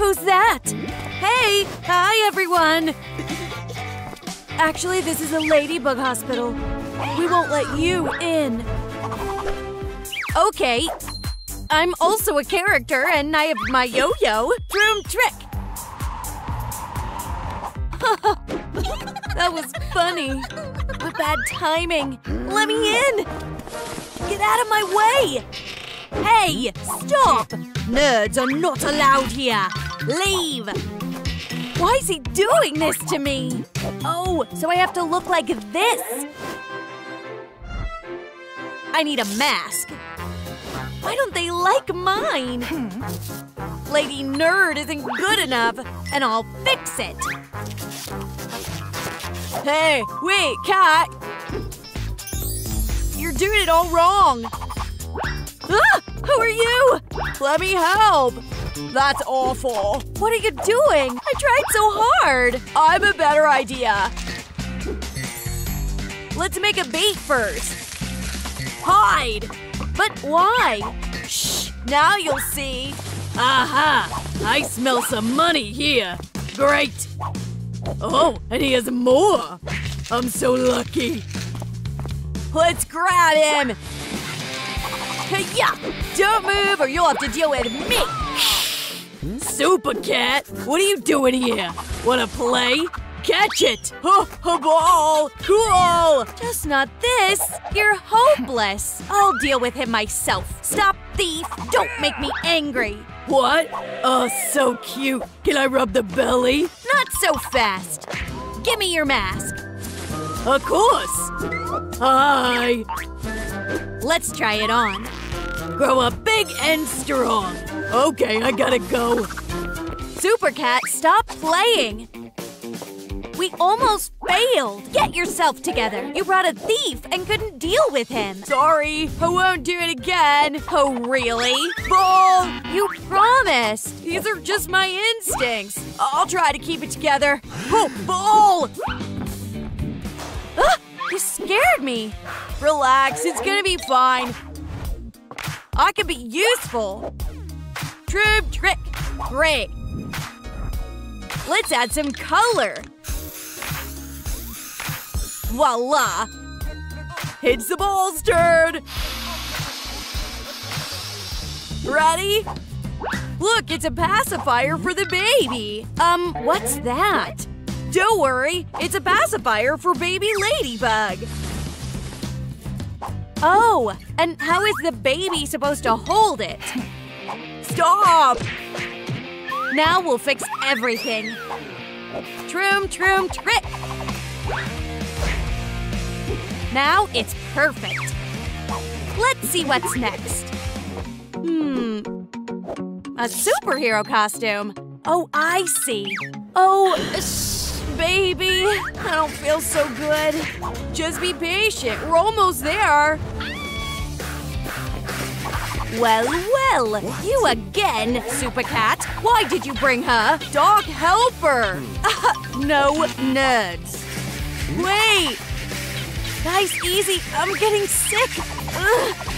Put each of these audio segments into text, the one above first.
Who's that? Hey! Hi, everyone! Actually, this is a ladybug hospital. We won't let you in. Okay. I'm also a character, and I have my yo-yo. Broom trick! that was funny. What bad timing. Let me in! Get out of my way! Hey! Stop! Nerds are not allowed here! Leave! Why is he doing this to me? Oh, so I have to look like this? I need a mask. Why don't they like mine? Hmm. Lady Nerd isn't good enough, and I'll fix it. Hey, wait, cat! You're doing it all wrong! Ah! Who are you? Let me help! That's awful. What are you doing? I tried so hard. I'm a better idea. Let's make a bait first. Hide! But why? Shh! Now you'll see. Aha! I smell some money here. Great! Oh, and he has more! I'm so lucky. Let's grab him! Yeah! Don't move or you'll have to deal with me! Super Cat! What are you doing here? Wanna play? Catch it! Oh, a ball! Cool! Just not this! You're hopeless! I'll deal with him myself. Stop, thief! Don't make me angry! What? Oh, so cute! Can I rub the belly? Not so fast! Give me your mask! Of course! Hi! Let's try it on. Grow up big and strong. Okay, I gotta go. Super Cat, stop playing! We almost failed! Get yourself together! You brought a thief and couldn't deal with him! Sorry, I won't do it again! Oh, really? Ball! You promised! These are just my instincts! I'll try to keep it together! Oh, Ball! Ah, you scared me! Relax, it's gonna be fine. I can be useful! Troop trick! Great! Let's add some color! Voila! It's the ball's turn! Ready? Look, it's a pacifier for the baby! Um, what's that? Don't worry, it's a pacifier for baby ladybug! Oh, and how is the baby supposed to hold it? Stop! Now we'll fix everything. Troom, troom, trick! Now it's perfect. Let's see what's next. Hmm. A superhero costume. Oh, I see. Oh, baby. I don't feel so good. Just be patient. We're almost there. Well, well, you again, Super Cat. Why did you bring her? Dog helper. no nerds. Wait. Guys, easy. I'm getting sick. Ugh.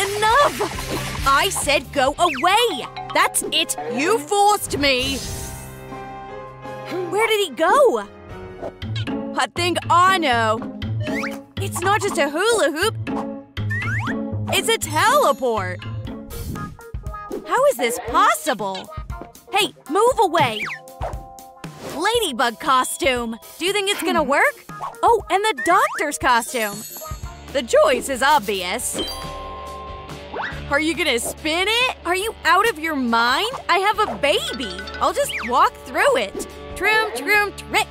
Enough! I said go away! That's it! You forced me! Where did he go? I think I know. It's not just a hula hoop. It's a teleport. How is this possible? Hey, move away! Ladybug costume. Do you think it's gonna work? Oh, and the doctor's costume. The choice is obvious. Are you gonna spin it? Are you out of your mind? I have a baby. I'll just walk through it. Trim, trim, trick.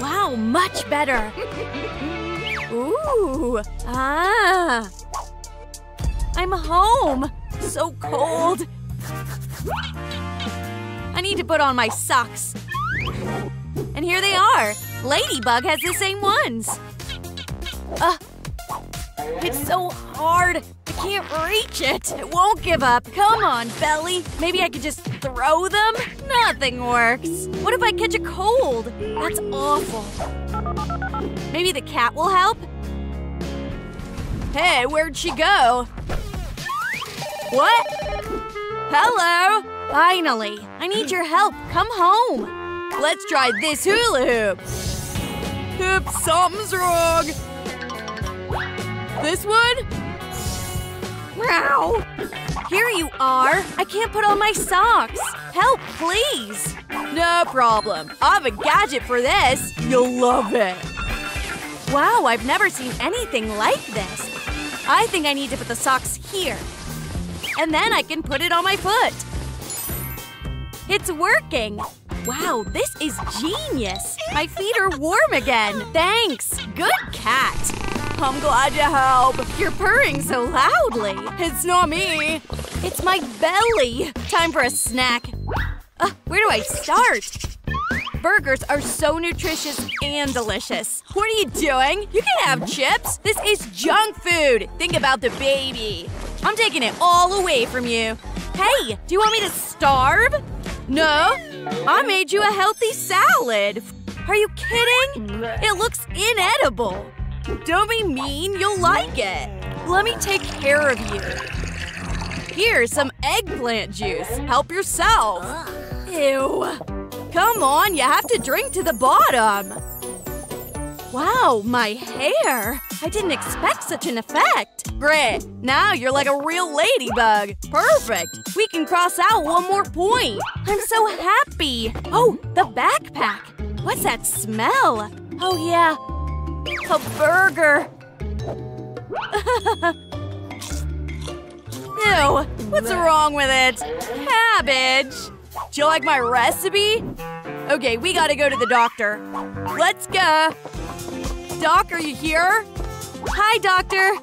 Wow, much better. Ooh, ah. I'm home. So cold. I need to put on my socks. And here they are. Ladybug has the same ones. Uh, it's so hard. I can't reach it. It won't give up. Come on, Belly. Maybe I could just throw them? Nothing works. What if I catch a cold? That's awful. Maybe the cat will help? Hey, where'd she go? What? Hello? Finally. I need your help. Come home. Let's try this hula hoop. Oops, something's wrong. This one? Meow. Here you are. I can't put on my socks. Help, please. No problem. I have a gadget for this. You'll love it. Wow, I've never seen anything like this. I think I need to put the socks here. And then I can put it on my foot. It's working. Wow, this is genius. My feet are warm again. Thanks. Good cat. I'm glad you help. You're purring so loudly. It's not me. It's my belly. Time for a snack. Uh, where do I start? Burgers are so nutritious and delicious. What are you doing? You can have chips. This is junk food. Think about the baby. I'm taking it all away from you. Hey, do you want me to starve? No. I made you a healthy salad. Are you kidding? It looks inedible. Don't be mean, you'll like it. Let me take care of you. Here's some eggplant juice. Help yourself. Ew. Come on, you have to drink to the bottom. Wow, my hair! I didn't expect such an effect. Great, now you're like a real ladybug. Perfect! We can cross out one more point. I'm so happy. Oh, the backpack. What's that smell? Oh yeah, a burger. Ew, what's wrong with it? Cabbage. Do you like my recipe? Okay, we gotta go to the doctor. Let's go. Doc, are you here? Hi, doctor.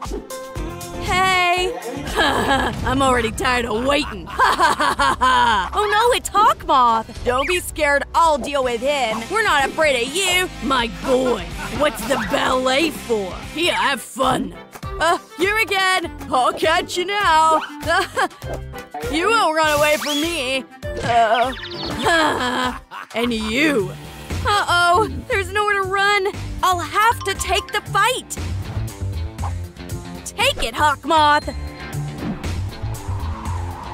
Hey. I'm already tired of waiting. oh no, it's Hawkmoth. Don't be scared, I'll deal with him. We're not afraid of you. My boy, what's the ballet for? Here, have fun. Uh, you again. I'll catch you now. you won't run away from me. Uh, and you. Uh-oh, there's nowhere to run. I'll have to take the fight. Take it, Hawkmoth.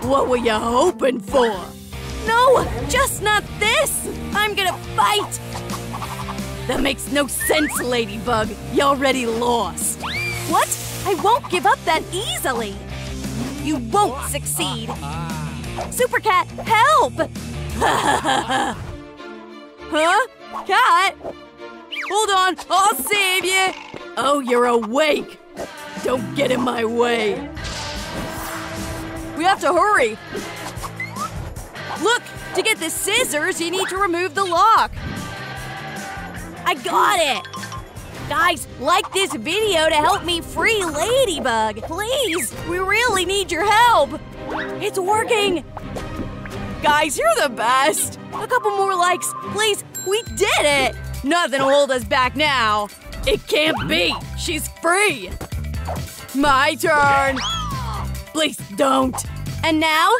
What were you hoping for? No, just not this. I'm gonna fight. That makes no sense, Ladybug. You already lost. What? I won't give up that easily. You won't succeed. Super Cat, help! huh? Cat? Hold on, I'll save you! Oh, you're awake! Don't get in my way! We have to hurry! Look! To get the scissors, you need to remove the lock! I got it! Guys, like this video to help me free Ladybug! Please! We really need your help! It's working! Guys, you're the best! A couple more likes, please! We did it! Nothing will hold us back now! It can't be! She's free! My turn! Please don't! And now,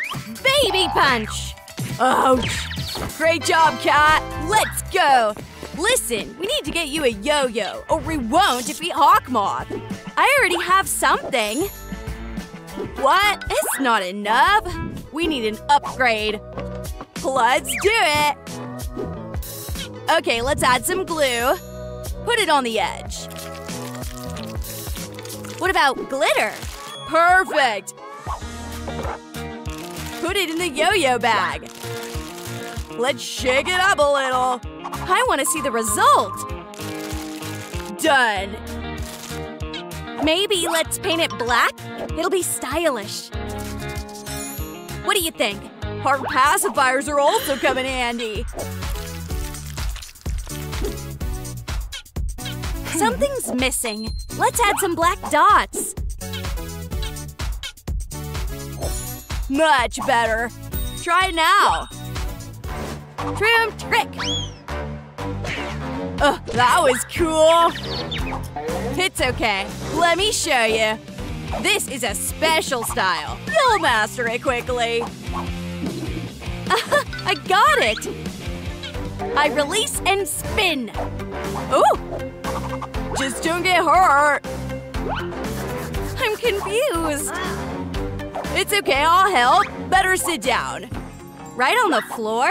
Baby Punch! Ouch! Great job, Cat! Let's go! Listen, we need to get you a yo-yo, or we won't defeat Hawkmoth. I already have something. What? It's not enough. We need an upgrade. Let's do it! Okay, let's add some glue. Put it on the edge. What about glitter? Perfect! Put it in the yo-yo bag. Let's shake it up a little. I want to see the result. Done. Maybe let's paint it black? It'll be stylish. What do you think? Our pacifiers are also coming handy. Something's missing. Let's add some black dots. Much better. Try now. Trim trick. Ugh, that was cool. It's okay. Let me show you. This is a special style. You'll master it quickly. I got it! I release and spin. Ooh! Just don't get hurt. I'm confused. It's okay, I'll help. Better sit down. Right on the floor?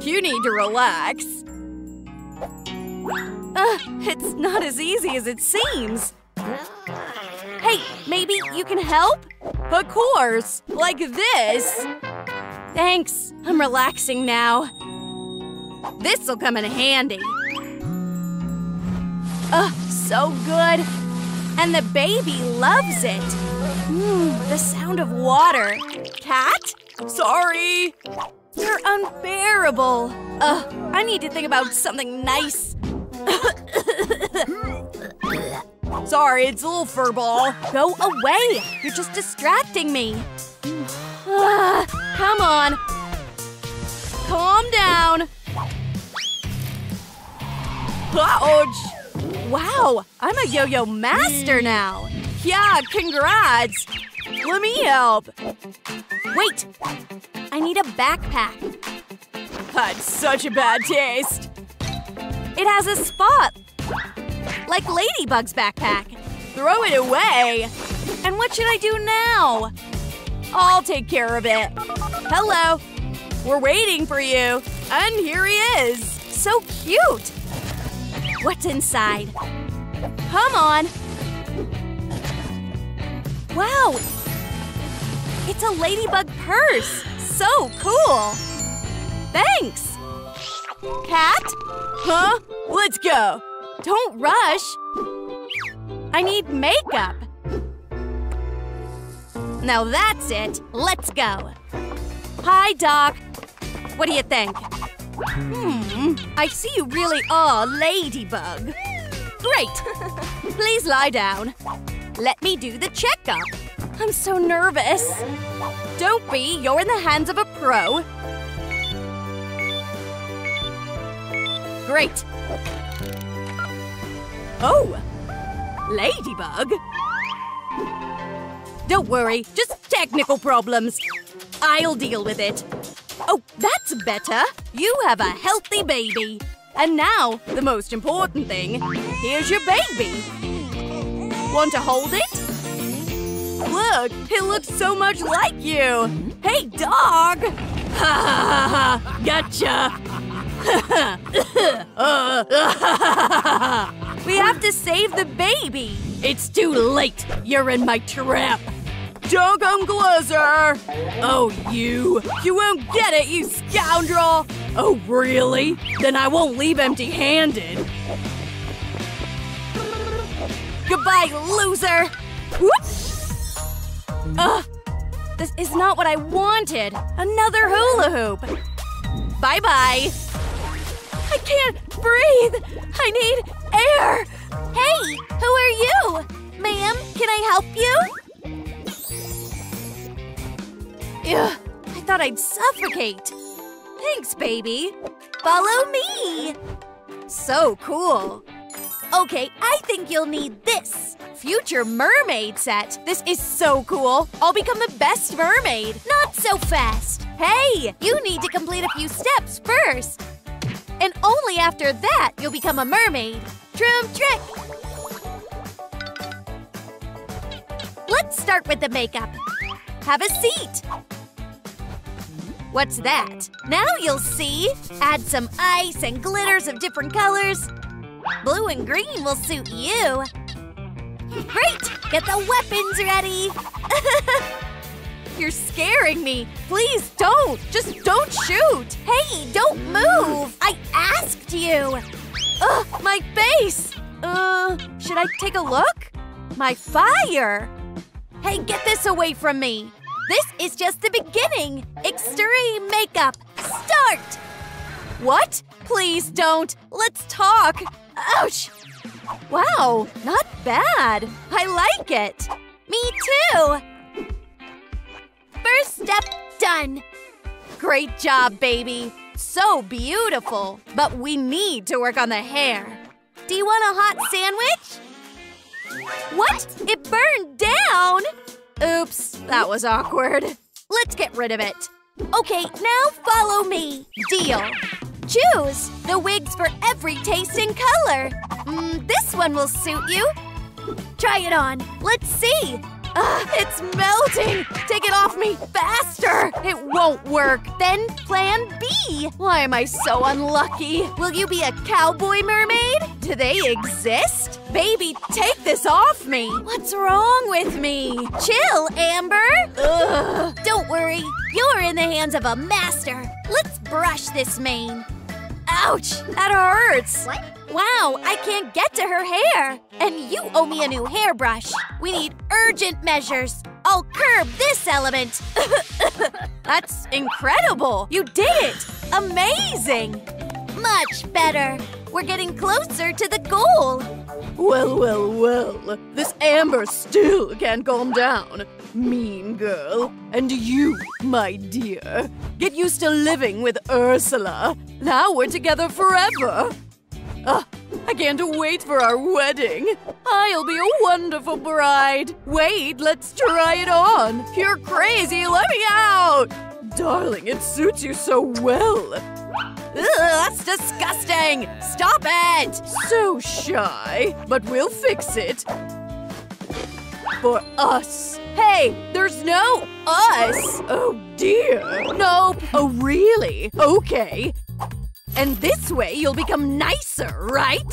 You need to relax. Uh, it's not as easy as it seems. Hey, maybe you can help? Of course, like this. Thanks, I'm relaxing now. This'll come in handy. Ugh, so good. And the baby loves it. Mmm, the sound of water. Cat? Sorry. You're unbearable. Ugh, I need to think about something nice. Sorry, it's a little furball. Go away. You're just distracting me. Ah, come on. Calm down. Ouch! Wow, I'm a yo-yo master now. Yeah, congrats. Let me help. Wait, I need a backpack. That's such a bad taste. It has a spot, like Ladybug's backpack. Throw it away. And what should I do now? I'll take care of it. Hello. We're waiting for you. And here he is. So cute. What's inside? Come on. Wow. It's a ladybug purse. So cool. Thanks. Cat? Huh? Let's go. Don't rush. I need makeup. Now that's it. Let's go. Hi, Doc. What do you think? Hmm, I see you really are Ladybug. Great. Please lie down. Let me do the checkup. I'm so nervous. Don't be, you're in the hands of a pro. Great. Oh, Ladybug? Don't worry, just technical problems. I'll deal with it. Oh, that's better. You have a healthy baby. And now, the most important thing. Here's your baby. Want to hold it? Look, it looks so much like you. Hey, dog! Ha ha ha! Gotcha! we have to save the baby. It's too late. You're in my trap. Dogum Glazer! Oh, you. You won't get it, you scoundrel! Oh, really? Then I won't leave empty handed. Goodbye, loser! Whoop! Ugh! This is not what I wanted! Another hula hoop! Bye bye! I can't breathe! I need air! Hey, who are you? Ma'am, can I help you? Ugh, I thought I'd suffocate. Thanks, baby. Follow me! So cool. Okay, I think you'll need this. Future mermaid set. This is so cool. I'll become the best mermaid. Not so fast. Hey, you need to complete a few steps first. And only after that you'll become a mermaid. Trim trick! Let's start with the makeup. Have a seat. What's that? Now you'll see. Add some ice and glitters of different colors. Blue and green will suit you. Great! Get the weapons ready! You're scaring me. Please don't. Just don't shoot. Hey, don't move! I asked you! Ugh, my face! Uh, should I take a look? My fire! Hey, get this away from me! This is just the beginning! Extreme makeup! Start! What? Please don't! Let's talk! Ouch! Wow, not bad! I like it! Me too! First step done! Great job, baby! So beautiful! But we need to work on the hair. Do you want a hot sandwich? What? It burned down! Oops, that was awkward. Let's get rid of it. Okay, now follow me. Deal. Choose the wigs for every taste and color. Mm, this one will suit you. Try it on. Let's see. Ah, it's melting! Take it off me faster! It won't work. Then plan B. Why am I so unlucky? Will you be a cowboy mermaid? Do they exist? Baby, take this off me! What's wrong with me? Chill, Amber. Ugh. Don't worry, you're in the hands of a master. Let's brush this mane. Ouch! That hurts! What? Wow, I can't get to her hair. And you owe me a new hairbrush. We need urgent measures. I'll curb this element. That's incredible! You did it! Amazing! Much better. We're getting closer to the goal. Well, well, well. This Amber still can't calm down. Mean girl. And you, my dear, get used to living with Ursula. Now we're together forever. Ah, I can't wait for our wedding. I'll be a wonderful bride. Wait, let's try it on. You're crazy. Let me out. Darling, it suits you so well. Ugh, that's disgusting! Stop it! So shy, but we'll fix it. For us. Hey, there's no us! Oh dear. Nope. Oh really? Okay. And this way you'll become nicer, right?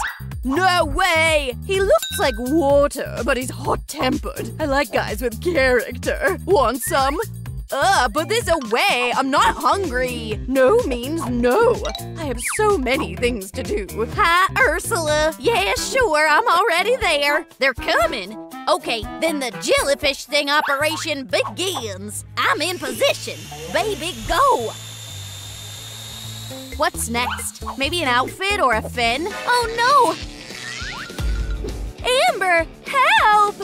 No way! He looks like water, but he's hot-tempered. I like guys with character. Want some? Ugh, put this away! I'm not hungry! No means no! I have so many things to do. Hi, Ursula. Yeah, sure, I'm already there. They're coming. Okay, then the jellyfish thing operation begins. I'm in position. Baby, go! What's next? Maybe an outfit or a fin? Oh no! Amber, help!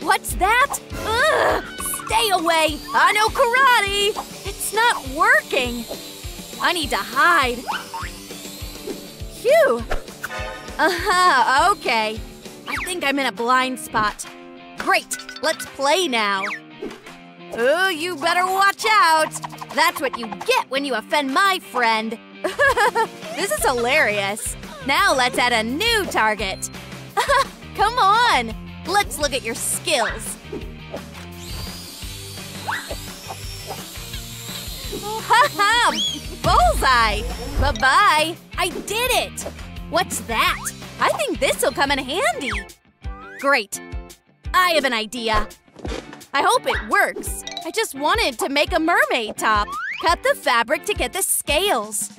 What's that? Ugh! Stay away! I know karate! It's not working! I need to hide. Phew! Uh-huh, okay. I think I'm in a blind spot. Great, let's play now. Oh, you better watch out! That's what you get when you offend my friend. this is hilarious. Now let's add a new target. Come on! Let's look at your skills. Ha ha! Bullseye! Bye-bye! I did it! What's that? I think this'll come in handy. Great. I have an idea. I hope it works. I just wanted to make a mermaid top. Cut the fabric to get the scales.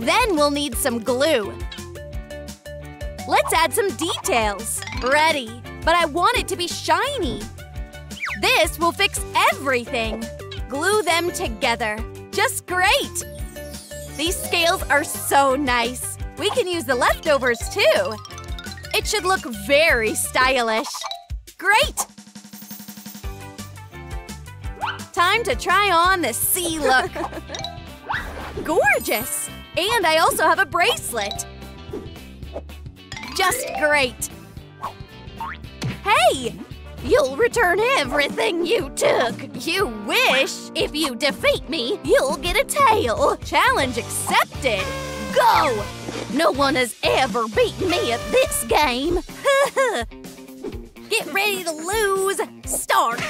Then we'll need some glue. Let's add some details. Ready. But I want it to be shiny. This will fix everything. Glue them together. Just great. These scales are so nice. We can use the leftovers too. It should look very stylish. Great! Time to try on the sea look. Gorgeous! And I also have a bracelet. Just great. Hey! You'll return everything you took. You wish. If you defeat me, you'll get a tail. Challenge accepted. Go! No one has ever beaten me at this game. Get ready to lose. Start.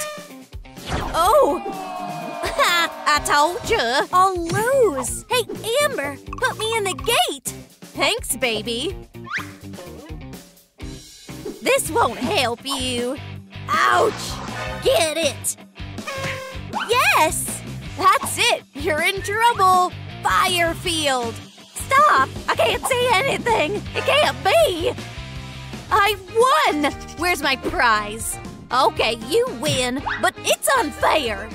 Oh! I told you. I'll lose. Hey, Amber, put me in the gate. Thanks, baby. This won't help you. Ouch! Get it! Yes! That's it! You're in trouble! Fire field! Stop! I can't see anything! It can't be! I won! Where's my prize? Okay, you win, but it's unfair!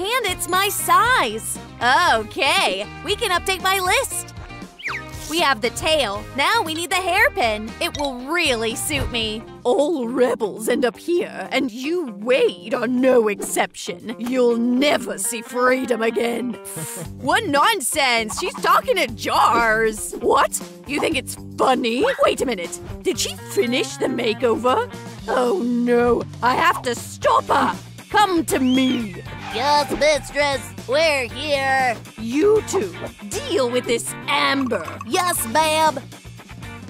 And it's my size! Okay, we can update my list! We have the tail. Now we need the hairpin. It will really suit me. All rebels end up here, and you, Wade, are no exception. You'll never see freedom again. what nonsense! She's talking to jars! What? You think it's funny? Wait a minute. Did she finish the makeover? Oh no, I have to stop her! Come to me! Yes, mistress, we're here. You two, deal with this Amber. Yes, ma'am.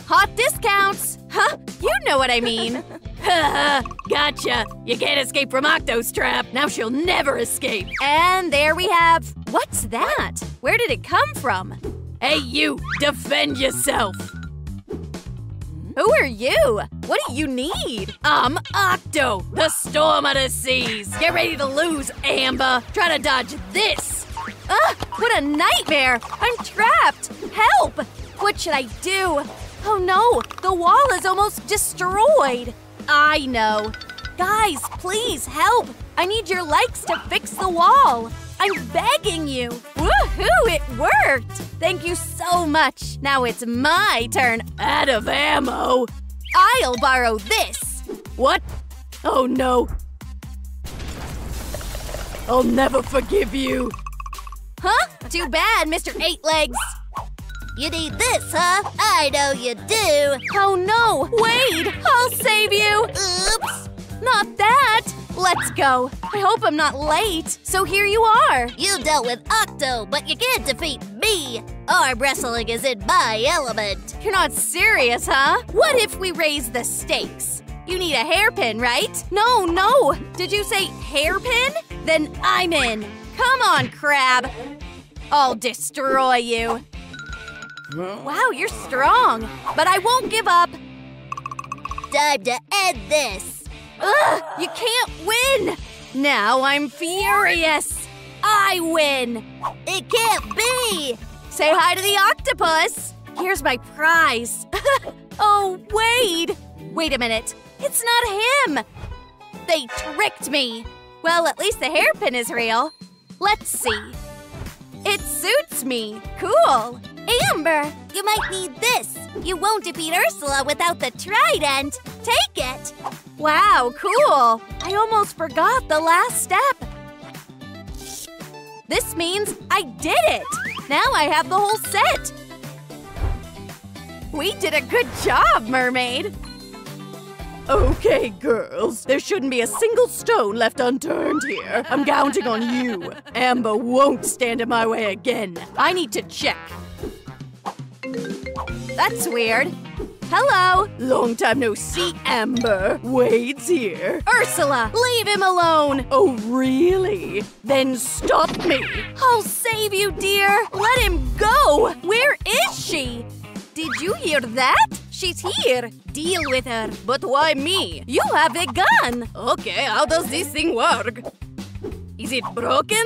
Hot discounts! Huh? You know what I mean. Ha Gotcha! You can't escape from Octo's trap. Now she'll never escape. And there we have. What's that? Where did it come from? Hey, you! Defend yourself! Who are you? What do you need? I'm Octo, the storm of the seas. Get ready to lose, Amber. Try to dodge this. Ugh, what a nightmare! I'm trapped! Help! What should I do? Oh no, the wall is almost destroyed. I know. Guys, please help! I need your likes to fix the wall. I'm begging you. Woohoo, it worked! Thank you so much. Now it's my turn. Out of ammo. I'll borrow this. What? Oh no. I'll never forgive you. Huh? Too bad, Mr. Eight Legs. You need this, huh? I know you do. Oh no! Wade! I'll save you! Oops. Not that! Let's go. I hope I'm not late. So here you are. You dealt with Octo, but you can't defeat me. Arm wrestling is in my element. You're not serious, huh? What if we raise the stakes? You need a hairpin, right? No, no! Did you say hairpin? Then I'm in. Come on, Crab. I'll destroy you. Wow, you're strong. But I won't give up. Time to end this. Ugh, you can't win! Now I'm furious! I win! It can't be. Say hi to the octopus! Here's my prize! oh, Wade! Wait a minute, it's not him! They tricked me! Well, at least the hairpin is real. Let's see. It suits me! Cool! Amber, you might need this. You won't defeat Ursula without the trident. Take it. Wow, cool! I almost forgot the last step. This means I did it! Now I have the whole set! We did a good job, Mermaid! Okay, girls. There shouldn't be a single stone left unturned here. I'm counting on you. Amber won't stand in my way again. I need to check. That's weird. Hello! Long time no see, Amber. Wade's here. Ursula, leave him alone! Oh, really? Then stop me. I'll save you, dear! Let him go! Where is she? Did you hear that? She's here! Deal with her! But why me? You have a gun! Okay, how does this thing work? Is it broken?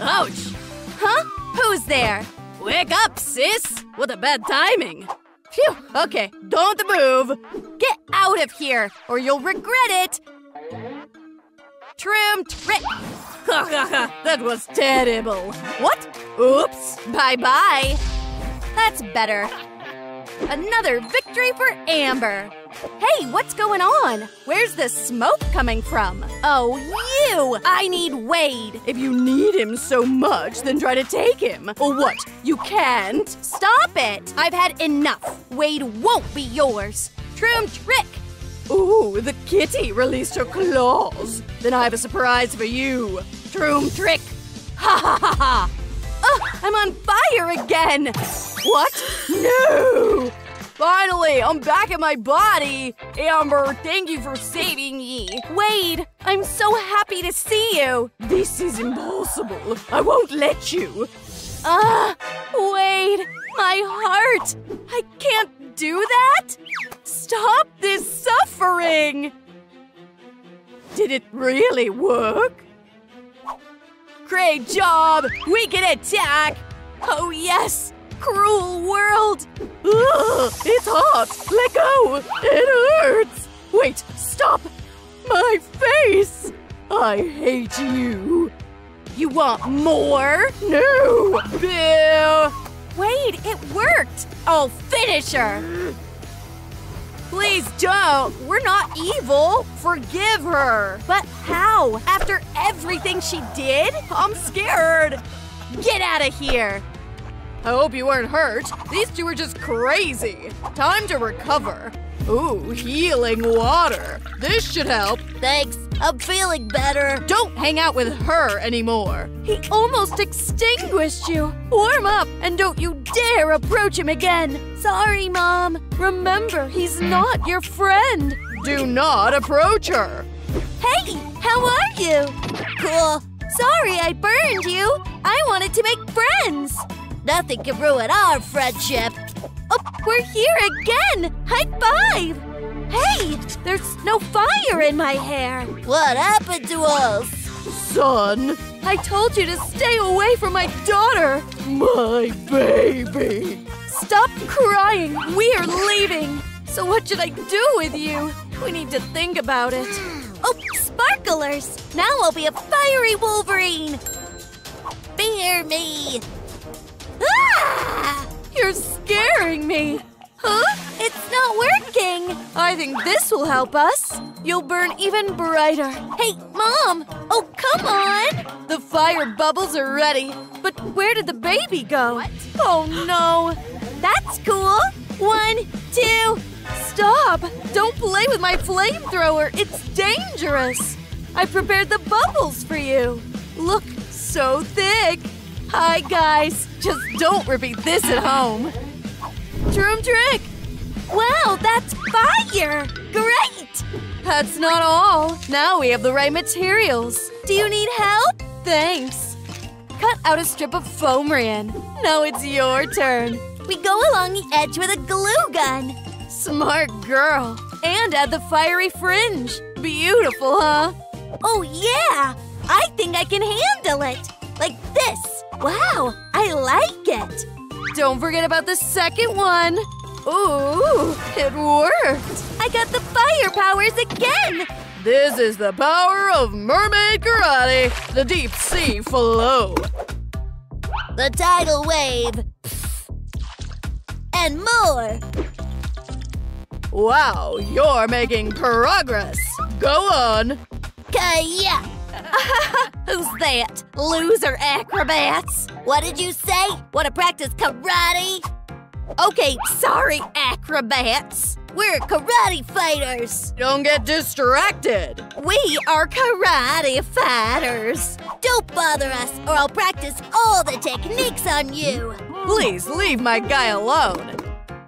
Ouch! Huh? Who's there? Wake up, sis! What a bad timing! Phew! Okay, don't move! Get out of here, or you'll regret it! Trim trick! that was terrible! What? Oops! Bye bye! That's better. Another victory for Amber! Hey, what's going on? Where's the smoke coming from? Oh, you! I need Wade! If you need him so much, then try to take him. Or what? You can't? Stop it! I've had enough. Wade won't be yours. Trim trick! Ooh, the kitty released her claws. Then I have a surprise for you. Troom trick! Ha ha ha ha! Ugh, I'm on fire again! What? No! Finally, I'm back in my body! Amber, thank you for saving me! Wade, I'm so happy to see you! This is impossible! I won't let you! Ah, uh, Wade, my heart! I can't do that! Stop this suffering! Did it really work? Great job! We can attack! Oh, yes! Cruel world! Ugh, it's hot! Let go! It hurts! Wait, stop! My face! I hate you! You want more? No! Bill! Wait, it worked! I'll finish her! Please don't! We're not evil! Forgive her! But how? After everything she did? I'm scared! Get out of here! I hope you weren't hurt. These two are just crazy. Time to recover. Ooh, healing water. This should help. Thanks. I'm feeling better. Don't hang out with her anymore. He almost extinguished you. Warm up and don't you dare approach him again. Sorry, Mom. Remember, he's not your friend. Do not approach her! Hey, how are you? Cool. Sorry I burned you. I wanted to make friends. Nothing can ruin our friendship. Oh, we're here again! High five! Hey, there's no fire in my hair. What happened to us? Son, I told you to stay away from my daughter. my baby. Stop crying. We are leaving. So what should I do with you? We need to think about it. Oh, sparklers! Now I'll be a fiery Wolverine! Fear me! Ah! You're scaring me. Huh? It's not working! I think this will help us. You'll burn even brighter. Hey, Mom! Oh, come on! The fire bubbles are ready. But where did the baby go? Oh no! That's cool! One, two, Stop! Don't play with my flamethrower. It's dangerous. I prepared the bubbles for you. Look, so thick. Hi, guys. Just don't repeat this at home. Troom trick. Wow, that's fire! Great! That's not all. Now we have the right materials. Do you need help? Thanks. Cut out a strip of foamiran. Now it's your turn. We go along the edge with a glue gun. Smart girl. And add the fiery fringe. Beautiful, huh? Oh, yeah! I think I can handle it. Like this. Wow, I like it. Don't forget about the second one. Ooh, it worked. I got the fire powers again. This is the power of mermaid karate, the deep sea flow. The tidal wave. And more. Wow, you're making progress. Go on. Kaya! Who's that? Loser acrobats? What did you say? Want to practice karate? Okay, sorry, acrobats. We're karate fighters. Don't get distracted. We are karate fighters. Don't bother us, or I'll practice all the techniques on you. Please leave my guy alone.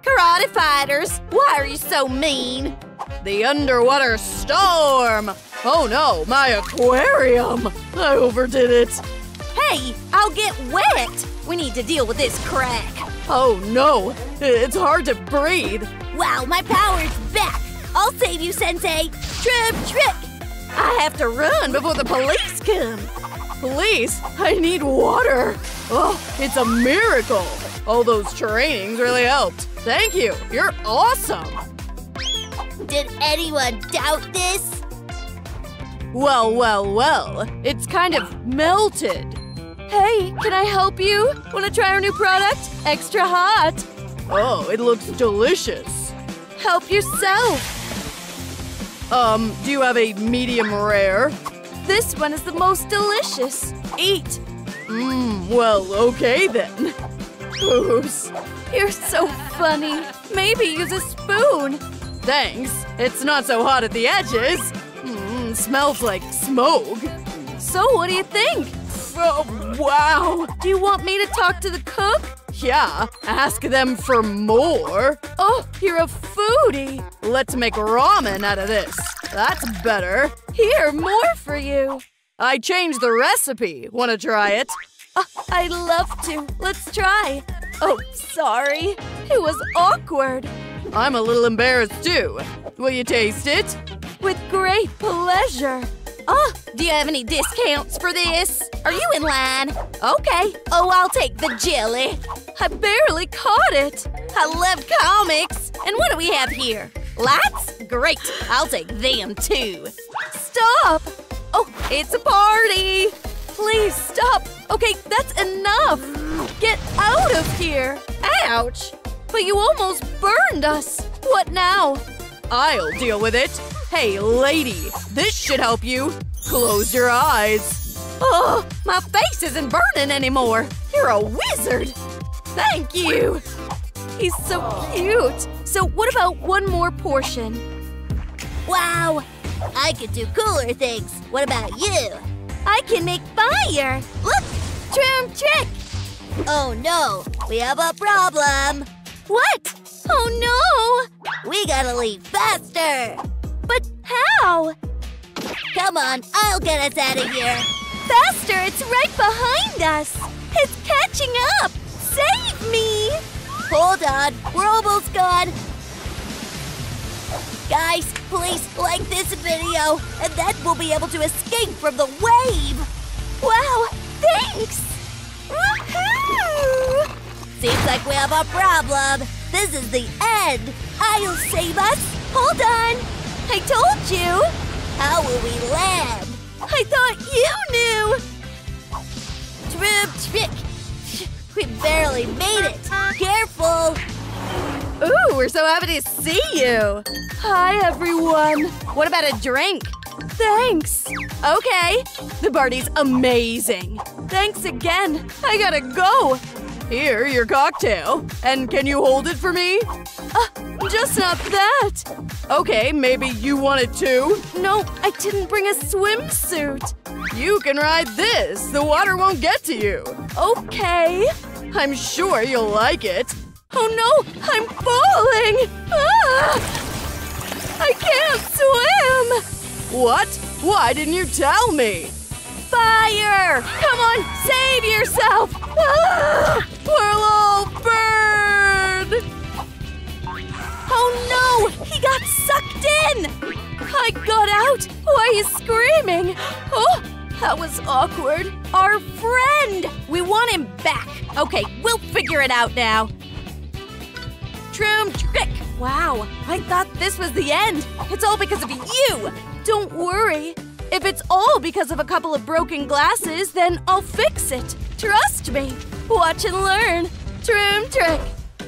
Karate fighters, why are you so mean? The underwater storm. Oh no, my aquarium. I overdid it. Hey, I'll get wet. We need to deal with this crack. Oh no, it's hard to breathe. Wow, my power's back. I'll save you, Sensei. Trip trick. I have to run before the police come. Police, I need water. Oh, it's a miracle. All those trainings really helped. Thank you. You're awesome. Did anyone doubt this? Well, well, well. It's kind of melted. Hey, can I help you? Want to try our new product? Extra hot. Oh, it looks delicious. Help yourself. Um, do you have a medium rare? This one is the most delicious. Eat. Mmm, well, okay then. Oops. You're so funny. Maybe use a spoon. Thanks. It's not so hot at the edges. Mmm, smells like smoke. So, what do you think? Oh, wow. Do you want me to talk to the cook? Yeah, ask them for more. Oh, you're a foodie. Let's make ramen out of this. That's better. Here, more for you. I changed the recipe. Want to try it? Uh, I'd love to. Let's try. Oh, sorry. It was awkward. I'm a little embarrassed too. Will you taste it? With great pleasure. Oh, do you have any discounts for this? Are you in line? Okay. Oh, I'll take the jelly. I barely caught it. I love comics. And what do we have here? Lights? Great. I'll take them too. Stop! Oh, it's a party. Please stop. Okay, that's enough. Get out of here. Ouch. But you almost burned us. What now? I'll deal with it. Hey, lady, this should help you. Close your eyes. Oh, my face isn't burning anymore. You're a wizard. Thank you. He's so cute. So what about one more portion? Wow, I could do cooler things. What about you? I can make fire. Look, trim trick. Oh no, we have a problem. What? Oh no! We gotta leave faster. But How? Come on, I'll get us out of here. Faster, it's right behind us. It's catching up. Save me. Hold on, we're almost gone. Guys, please like this video, and then we'll be able to escape from the wave. Wow, thanks. Woohoo! Seems like we have a problem. This is the end. I'll save us. Hold on. I told you. How will we land? I thought you knew. Trip trick. We barely made it. Careful. Ooh, we're so happy to see you. Hi, everyone. What about a drink? Thanks. Okay. The party's amazing. Thanks again. I gotta go. Here, your cocktail. And can you hold it for me? Uh, just not that. Okay, maybe you want it too? No, I didn't bring a swimsuit. You can ride this. The water won't get to you. Okay. I'm sure you'll like it. Oh no, I'm falling! Ah! I can't swim! What? Why didn't you tell me? Fire! Come on, save yourself! Ah! Oh no! He got sucked in! I got out! Why are you screaming? Oh, that was awkward. Our friend! We want him back. Okay, we'll figure it out now. Troom trick! Wow, I thought this was the end. It's all because of you! Don't worry. If it's all because of a couple of broken glasses, then I'll fix it. Trust me. Watch and learn. Troom trick.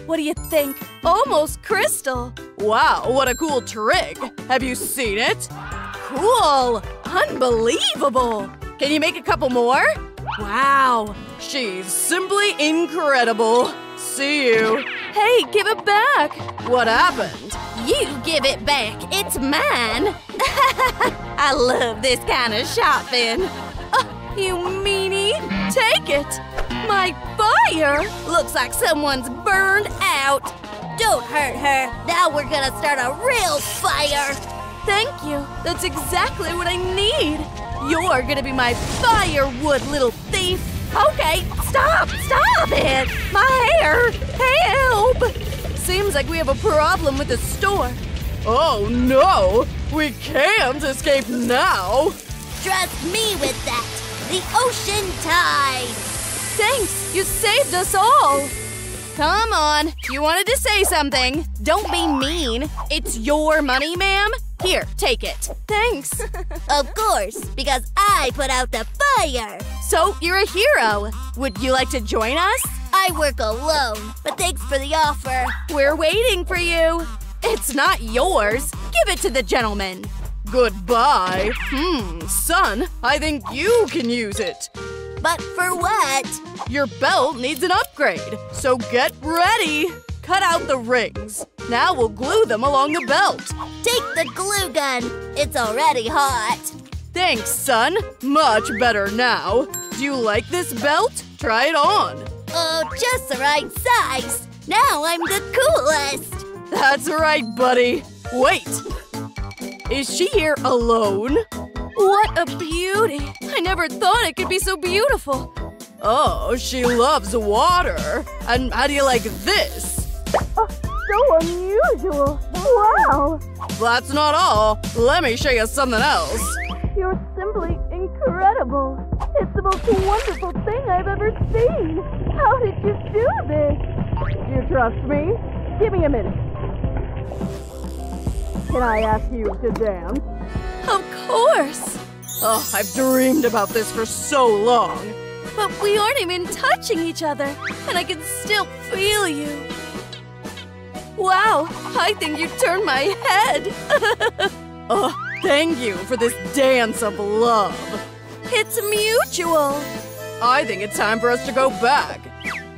What do you think? Almost crystal. Wow, what a cool trick. Have you seen it? Cool. Unbelievable. Can you make a couple more? Wow. She's simply incredible. See you. Hey, give it back. What happened? You give it back. It's mine. I love this kind of shopping. Uh, you meanie. Take it. My fire. Looks like someone's burned out. Don't hurt her. Now we're gonna start a real fire. Thank you. That's exactly what I need. You're gonna be my firewood, little thief. Okay, stop, stop it! My hair! Help! Seems like we have a problem with the store. Oh no! We can't escape now! Trust me with that! The ocean tide! Thanks! You saved us all! Come on, you wanted to say something. Don't be mean. It's your money, ma'am. Here, take it. Thanks. of course, because I put out the fire. So, you're a hero. Would you like to join us? I work alone, but thanks for the offer. We're waiting for you. It's not yours. Give it to the gentleman. Goodbye. Hmm, son, I think you can use it. But for what? Your belt needs an upgrade, so get ready. Cut out the rings. Now we'll glue them along the belt. Take the glue gun. It's already hot. Thanks, son. Much better now. Do you like this belt? Try it on. Oh, just the right size. Now I'm the coolest. That's right, buddy. Wait. Is she here alone? What a beauty! I never thought it could be so beautiful. Oh, she loves water. And how do you like this? Oh, so unusual. Wow. That's not all. Let me show you something else. You're simply incredible. It's the most wonderful thing I've ever seen. How did you do this? Do You trust me? Give me a minute. Can I ask you to dance? Of course! Oh, I've dreamed about this for so long. But we aren't even touching each other, and I can still feel you. Wow, I think you turned my head. oh, thank you for this dance of love. It's mutual. I think it's time for us to go back.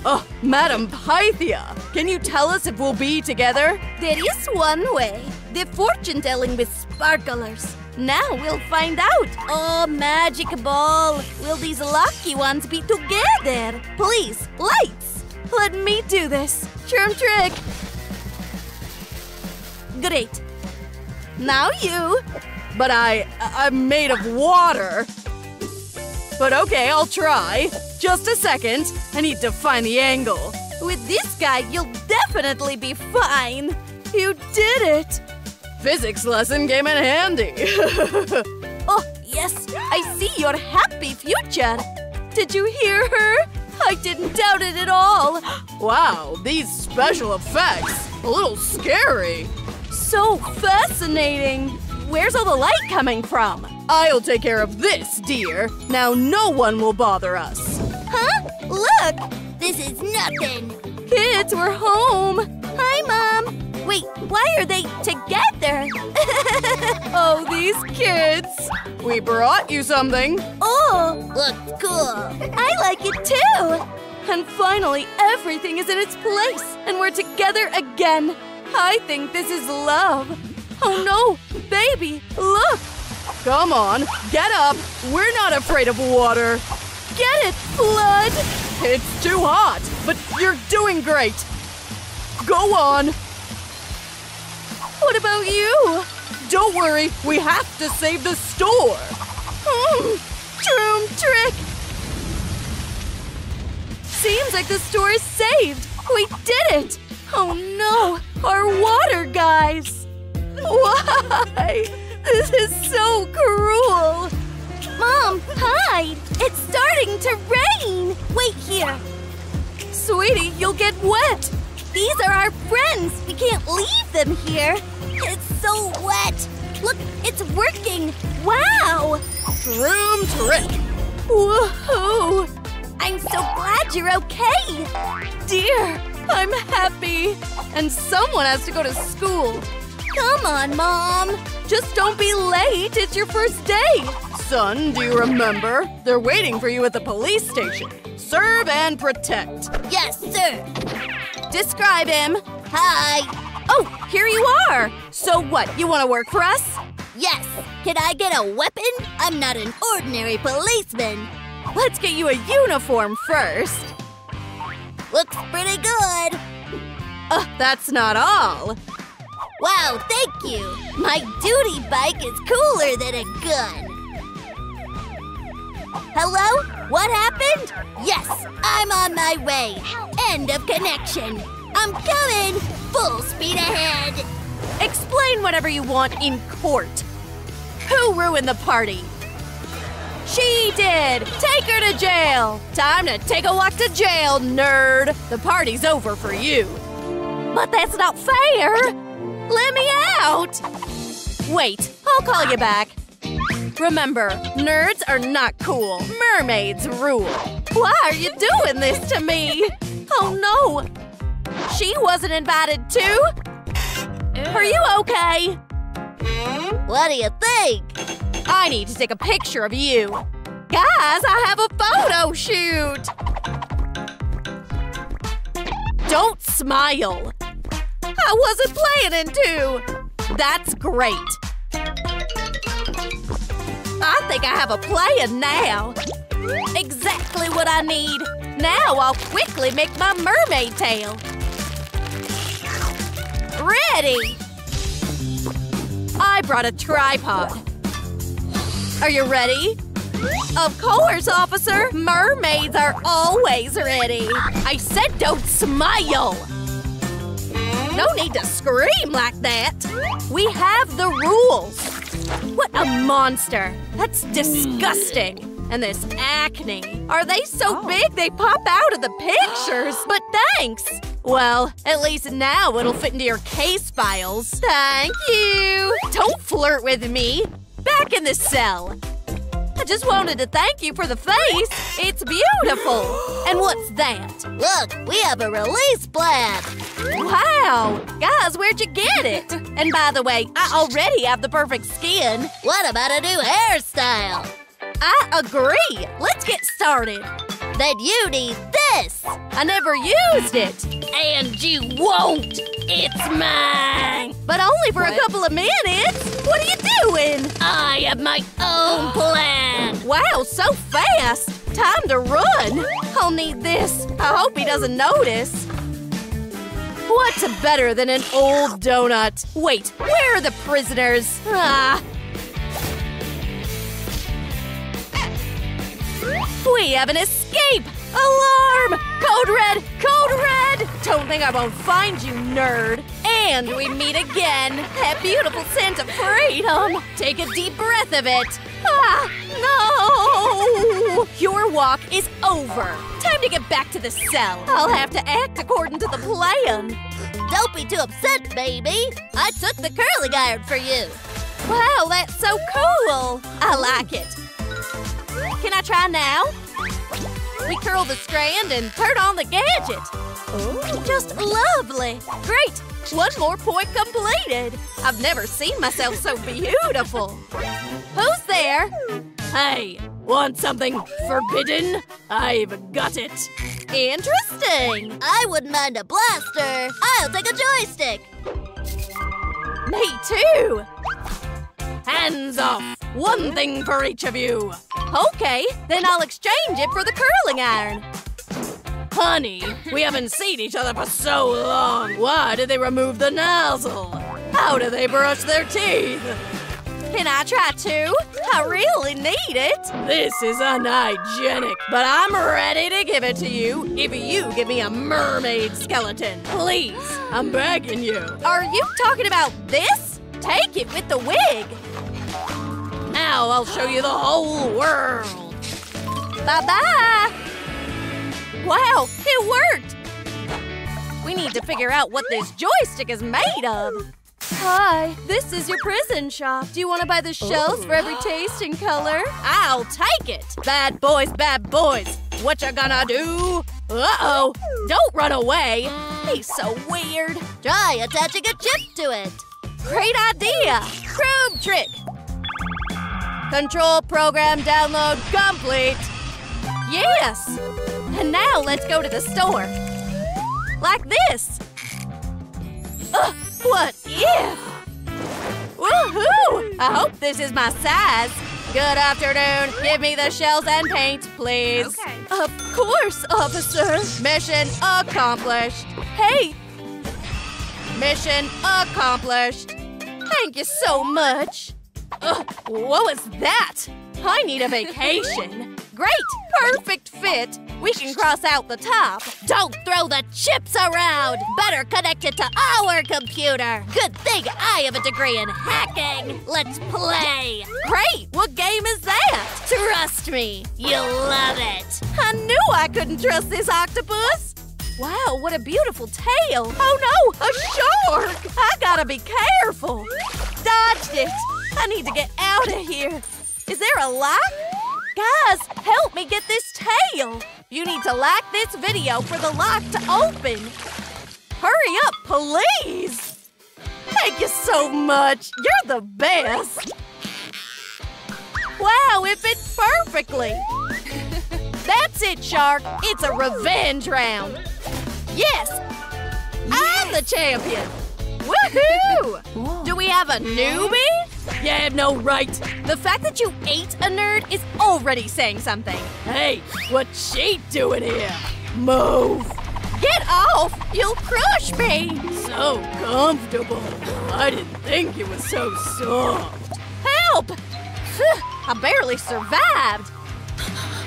Oh, Madam Pythia, can you tell us if we'll be together? There is one way. The fortune telling with sparklers. Now we'll find out. Oh, magic ball. Will these lucky ones be together? Please, lights. Let me do this. Charm trick. Great. Now you. but I… I'm made of water. But okay, I'll try. Just a second. I need to find the angle. With this guy, you'll definitely be fine. You did it! Physics lesson came in handy. oh, yes, I see your happy future. Did you hear her? I didn't doubt it at all. Wow, these special effects. A little scary. So fascinating. Where's all the light coming from? I'll take care of this, dear. Now no one will bother us. Huh? Look! This is nothing. Kids, we're home. Hi, Mom. Wait, why are they together? oh, these kids. We brought you something. Oh, looks cool. I like it too. And finally, everything is in its place, and we're together again. I think this is love. Oh no, baby, look. Come on, get up. We're not afraid of water. Get it, blood. It's too hot, but you're doing great. Go on. What about you? Don't worry, we have to save the store. Mm, Troom trick. Seems like the store is saved. We did it. Oh no, our water guys. Why? This is so cruel. Mom, hide. It's starting to rain. Wait here. Sweetie, you'll get wet. These are our friends. We can't leave them here. It's so wet. Look, it's working. Wow. Troom trick. Woohoo! I'm so glad you're okay. Dear, I'm happy. And someone has to go to school. Come on, Mom. Just don't be late. It's your first day. Son, do you remember? They're waiting for you at the police station. Serve and protect. Yes, sir. Describe him. Hi. Oh, here you are. So what, you want to work for us? Yes. Can I get a weapon? I'm not an ordinary policeman. Let's get you a uniform first. Looks pretty good. Uh, that's not all. Wow, thank you. My duty bike is cooler than a gun. Hello? What happened? Yes, I'm on my way. End of connection. I'm coming. Full speed ahead. Explain whatever you want in court. Who ruined the party? She did! Take her to jail! Time to take a walk to jail, nerd! The party's over for you. But that's not fair! Let me out! Wait, I'll call you back. Remember, nerds are not cool. Mermaids rule. Why are you doing this to me? Oh no! She wasn't invited too? Are you okay? What do you think? I need to take a picture of you. Guys, I have a photo shoot! Don't smile! I wasn't planning to! That's great! I think I have a plan now! Exactly what I need! Now I'll quickly make my mermaid tail! Ready! I brought a tripod. Are you ready? Of course, officer! Mermaids are always ready! I said don't smile! No need to scream like that! We have the rules! What a monster! That's disgusting! And this acne. Are they so oh. big they pop out of the pictures? But thanks! Well, at least now it'll fit into your case files. Thank you! Don't flirt with me! Back in the cell! I just wanted to thank you for the face! It's beautiful! And what's that? Look, we have a release plan. Wow! Guys, where'd you get it? And by the way, I already have the perfect skin. What about a new hairstyle? I agree! Let's get started! That you need this! I never used it! And you won't! It's mine! But only for what? a couple of minutes! What are you doing? I have my own plan! Wow, so fast! Time to run! I'll need this. I hope he doesn't notice. What's better than an old donut? Wait, where are the prisoners? Ah. We have an escape! Alarm! Code red! Code red! Don't think I won't find you, nerd. And we meet again. That beautiful scent of freedom. Take a deep breath of it. Ah, no! Your walk is over. Time to get back to the cell. I'll have to act according to the plan. Don't be too upset, baby. I took the curling iron for you. Wow, that's so cool. I like it. Can I try now? We curl the strand and turn on the gadget. Oh, just lovely. Great. One more point completed. I've never seen myself so beautiful. Who's there? Hey, want something forbidden? I've got it. Interesting. I wouldn't mind a blaster. I'll take a joystick. Me too. Hands off. One thing for each of you. Okay, then I'll exchange it for the curling iron. Honey, we haven't seen each other for so long. Why did they remove the nozzle? How do they brush their teeth? Can I try too? I really need it. This is unhygienic, but I'm ready to give it to you if you give me a mermaid skeleton. Please, I'm begging you. Are you talking about this? Take it with the wig. Now I'll show you the whole world. Bye-bye. Wow, it worked. We need to figure out what this joystick is made of. Hi, this is your prison shop. Do you want to buy the shells for every oh. taste and color? I'll take it. Bad boys, bad boys. What you gonna do? Uh-oh. Don't run away. He's so weird. Try attaching a chip to it. Great idea. Probe trick. Control program download complete. Yes. And now let's go to the store. Like this. Ugh, what if? Woohoo! I hope this is my size. Good afternoon. Give me the shells and paint, please. Okay. Of course, officer. Mission accomplished. Hey! Mission accomplished. Thank you so much. Ugh, what was that? I need a vacation. Great! Perfect fit! We can cross out the top. Don't throw the chips around. Better connect it to our computer. Good thing I have a degree in hacking. Let's play. Great! What game is that? Trust me, you'll love it. I knew I couldn't trust this octopus! Wow, what a beautiful tail! Oh no, a shark! I gotta be careful! Dodged it! I need to get out of here! Is there a lock? Guys, help me get this tail! You need to like this video for the lock to open! Hurry up, please! Thank you so much! You're the best! Wow, it fits perfectly! That's it, Shark! It's a revenge round! Yes! I'm the champion! Woohoo! Do we have a newbie? You have no right. The fact that you ate a nerd is already saying something. Hey, what's she doing here? Move. Get off! You'll crush me! So comfortable. I didn't think it was so soft. Help! I barely survived.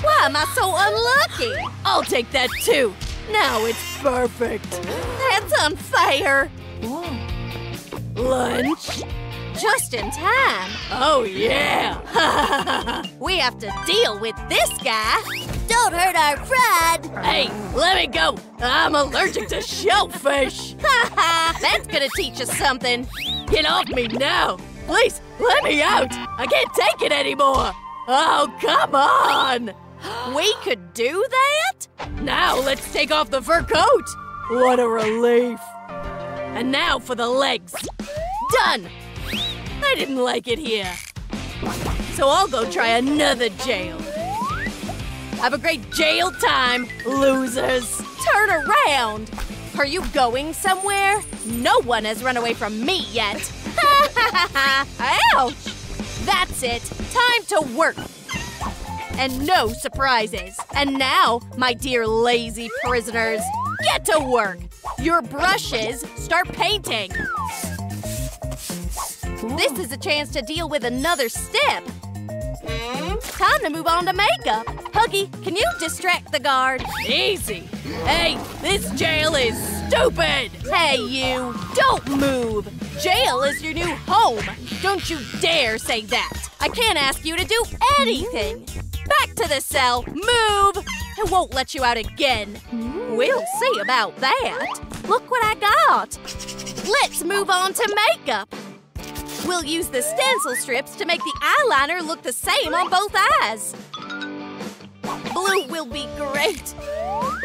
Why am I so unlucky? I'll take that too. Now it's perfect. That's unfair. Lunch? Just in time. Oh, yeah. We have to deal with this guy. Don't hurt our friend. hey, let me go. I'm allergic to shellfish. That's gonna teach us something. Get off me now. Please, let me out. I can't take it anymore. Oh, come on. We could do that? Now let's take off the fur coat. What a relief. And now for the legs. Done. I didn't like it here. So I'll go try another jail. Have a great jail time, losers. Turn around! Are you going somewhere? No one has run away from me yet. Ouch! That's it. Time to work. And no surprises. And now, my dear lazy prisoners, get to work. Your brushes start painting. This is a chance to deal with another step. Time to move on to makeup. Huggy, can you distract the guard? Easy. Hey, this jail is stupid. Hey, you! Don't move! Jail is your new home! Don't you dare say that! I can't ask you to do anything! Back to the cell! Move! I won't let you out again! We'll see about that! Look what I got! Let's move on to makeup! We'll use the stencil strips to make the eyeliner look the same on both eyes! Blue will be great!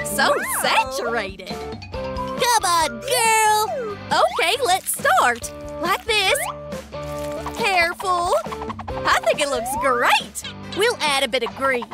So saturated! Come on, girl! Okay, let's start. Like this. Careful. I think it looks great. We'll add a bit of green.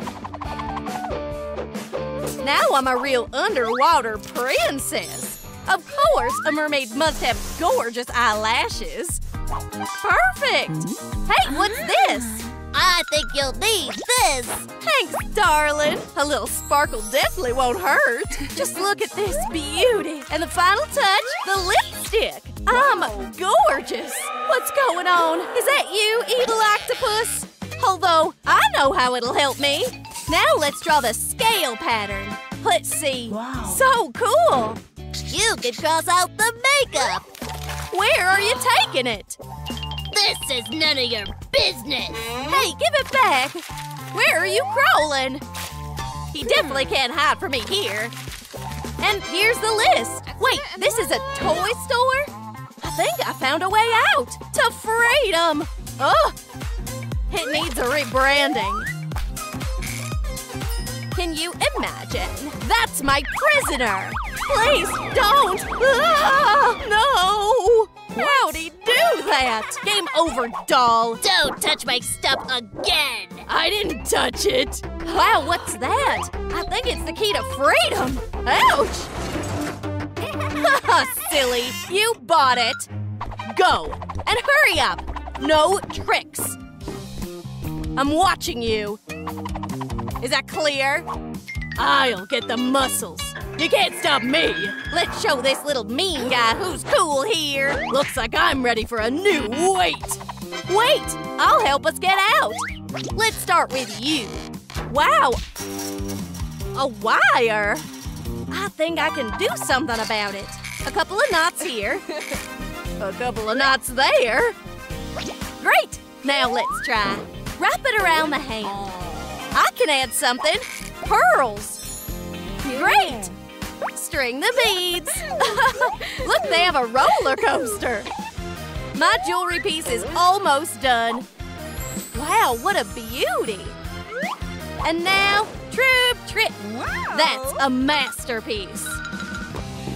Now I'm a real underwater princess. Of course, a mermaid must have gorgeous eyelashes. Perfect. Hmm? Hey, what's ah. this? I think you'll need this. Thanks, darling. A little sparkle definitely won't hurt. Just look at this beauty. And the final touch, the lipstick. I'm gorgeous. What's going on? Is that you, evil octopus? Although, I know how it'll help me. Now let's draw the scale pattern. Let's see. Wow. So cool. You can cross out the makeup. Where are you taking it? This is none of your business. Hey, give it back. Where are you crawling? He definitely hmm. can't hide from me here. And here's the list. Wait, this is a toy store? I think I found a way out to freedom. Oh, it needs a rebranding. Can you imagine? That's my prisoner. Please don't. Ah, no. How'd he do that? Game over, doll. Don't touch my stuff again. I didn't touch it. Wow, what's that? I think it's the key to freedom. Ouch! Silly, you bought it. Go, and hurry up. No tricks. I'm watching you. Is that clear? I'll get the muscles. You can't stop me. Let's show this little mean guy who's cool here. Looks like I'm ready for a new weight. Wait, I'll help us get out. Let's start with you. Wow, a wire. I think I can do something about it. A couple of knots here. A couple of knots there. Great, now let's try. Wrap it around the hand. I can add something. Pearls. Great. String the beads. Look, they have a roller coaster. My jewelry piece is almost done. Wow, what a beauty. And now, Troop Trick. That's a masterpiece.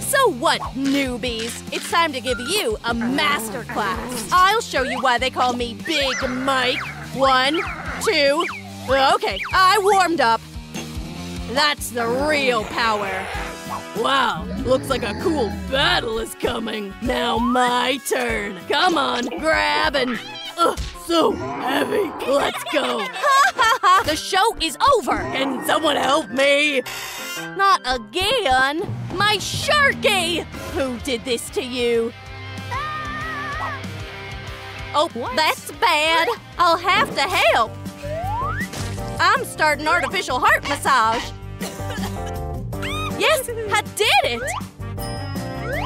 So what, newbies? It's time to give you a master class. I'll show you why they call me Big Mike. One, two. Okay, I warmed up. That's the real power. Wow, looks like a cool battle is coming. Now my turn. Come on, grab and. Ugh, so heavy. Let's go. the show is over. Can someone help me? Not again. My Sharky. Who did this to you? Ah! Oh, that's bad. I'll have to help. I'm starting artificial heart massage. Yes, I did it!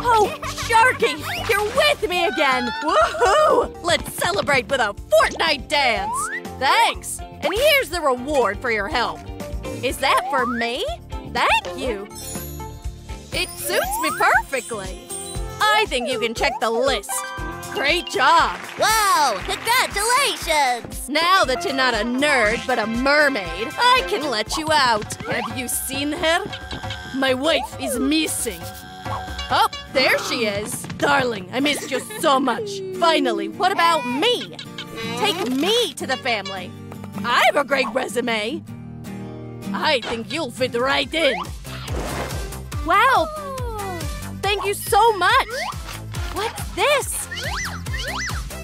Oh, Sharky, you're with me again! Woohoo! Let's celebrate with a Fortnite dance! Thanks! And here's the reward for your help. Is that for me? Thank you! It suits me perfectly. I think you can check the list. Great job! Wow, congratulations! Now that you're not a nerd but a mermaid, I can let you out. Have you seen her? My wife is missing. Oh, there she is. Darling, I missed you so much. Finally, what about me? Take me to the family. I have a great resume. I think you'll fit right in. Wow! Thank you so much! What's this?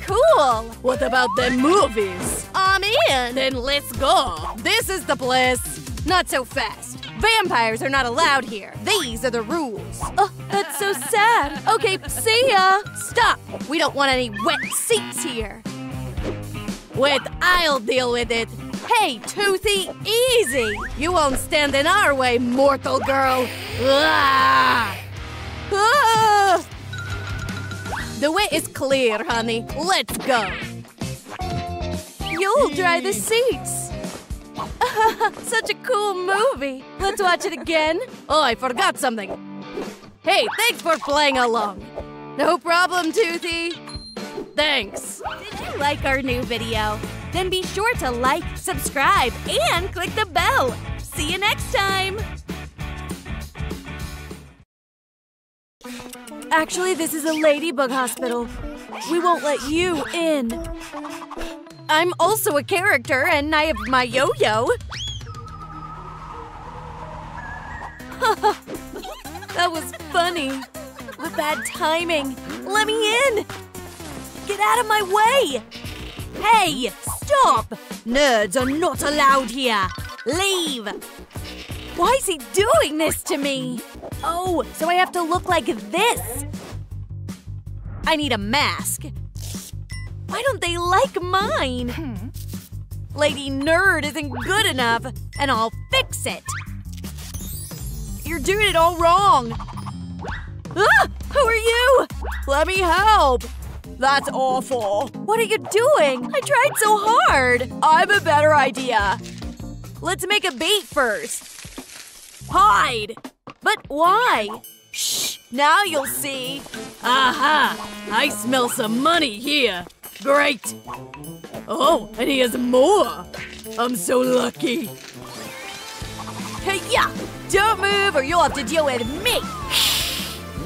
Cool! What about the movies? I'm in! Then let's go! This is the place! Not so fast. Vampires are not allowed here. These are the rules. Oh, that's so sad. Okay, see ya. Stop. We don't want any wet seats here. Wait, I'll deal with it. Hey, Toothy, easy! You won't stand in our way, mortal girl! Ah! Ah! The way is clear, honey. Let's go! You'll dry the seats! Such a cool movie! Let's watch it again! Oh, I forgot something! Hey, thanks for playing along! No problem, Toothy! Thanks! Did you like our new video? Then be sure to like, subscribe, and click the bell. See you next time! Actually, this is a ladybug hospital. We won't let you in. I'm also a character, and I have my yo-yo. that was funny. What bad timing. Let me in! Get out of my way! Hey, stop! Nerds are not allowed here. Leave! Why is he doing this to me? Oh, so I have to look like this. I need a mask. Why don't they like mine? Lady Nerd isn't good enough, and I'll fix it. You're doing it all wrong. Ah! Who are you? Let me help. That's awful. What are you doing? I tried so hard. I've a better idea. Let's make a bait first. Hide! But why? Shh! Now you'll see. Aha! I smell some money here. Great! Oh, and he has more! I'm so lucky. Hey, yeah! Don't move or you'll have to deal with me!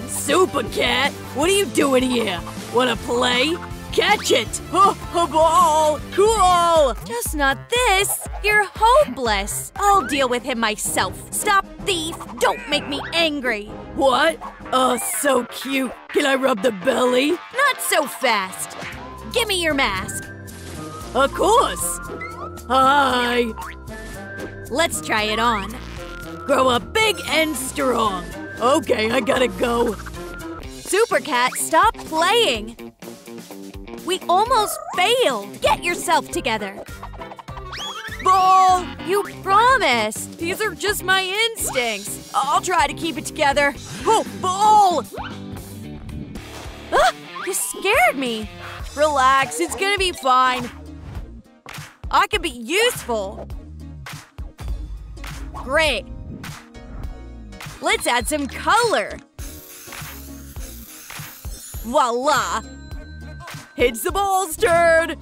Super Cat, what are you doing here? Wanna play? Catch it! Oh, a ball! Cool! Just not this! You're hopeless! I'll deal with him myself. Stop, thief! Don't make me angry! What? Oh, so cute! Can I rub the belly? Not so fast! Give me your mask! Of course! Hi! Let's try it on. Grow up big and strong. Okay, I gotta go. Super Cat, stop playing! We almost failed! Get yourself together! Ball! You promised! These are just my instincts. I'll try to keep it together. Oh, Ball! Ah, you scared me. Relax, it's gonna be fine. I can be useful. Great. Let's add some color. Voila! It's the ball's turn!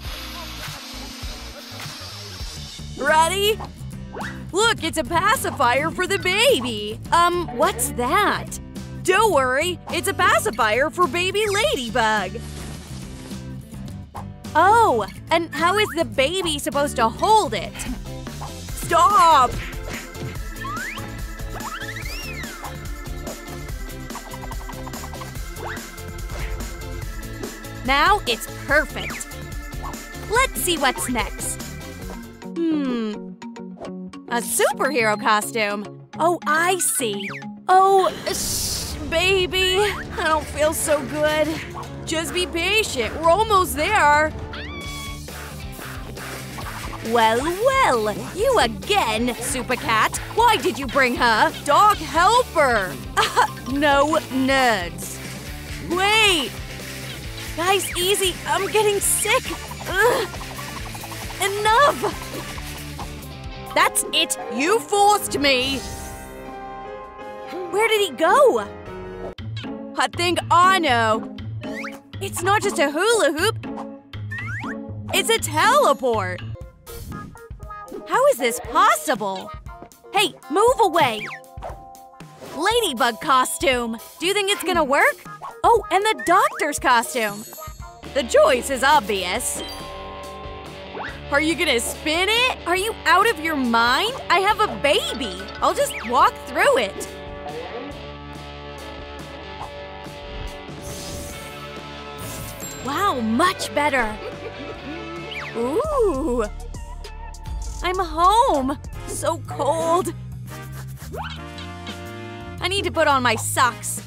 Ready? Look, it's a pacifier for the baby! Um, what's that? Don't worry, it's a pacifier for baby ladybug! Oh, and how is the baby supposed to hold it? Stop! Now it's perfect. Let's see what's next. Hmm. A superhero costume. Oh, I see. Oh, shh, baby. I don't feel so good. Just be patient. We're almost there. Well, well, you again, Super Cat. Why did you bring her? Dog helper. no nerds. Wait, Guys, easy. I'm getting sick. Ugh. Enough! That's it. You forced me. Where did he go? I think I know. It's not just a hula hoop. It's a teleport. How is this possible? Hey, move away. Ladybug costume. Do you think it's gonna work? Oh, and the doctor's costume! The choice is obvious. Are you gonna spin it? Are you out of your mind? I have a baby! I'll just walk through it. Wow, much better! Ooh! I'm home! So cold! I need to put on my socks.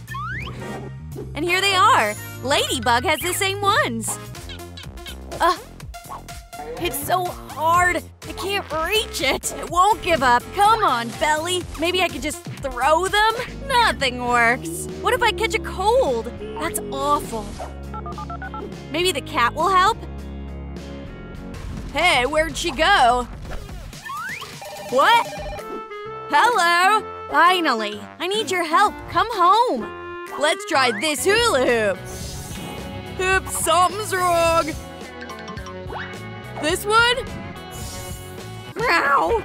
And here they are! Ladybug has the same ones! Uh, It's so hard. I can't reach it. It won't give up. Come on, Belly. Maybe I could just throw them? Nothing works. What if I catch a cold? That's awful. Maybe the cat will help? Hey, where'd she go? What? Hello? Finally. I need your help. Come home. Let's try this hula hoop. Oops, something's wrong. This one? Meow.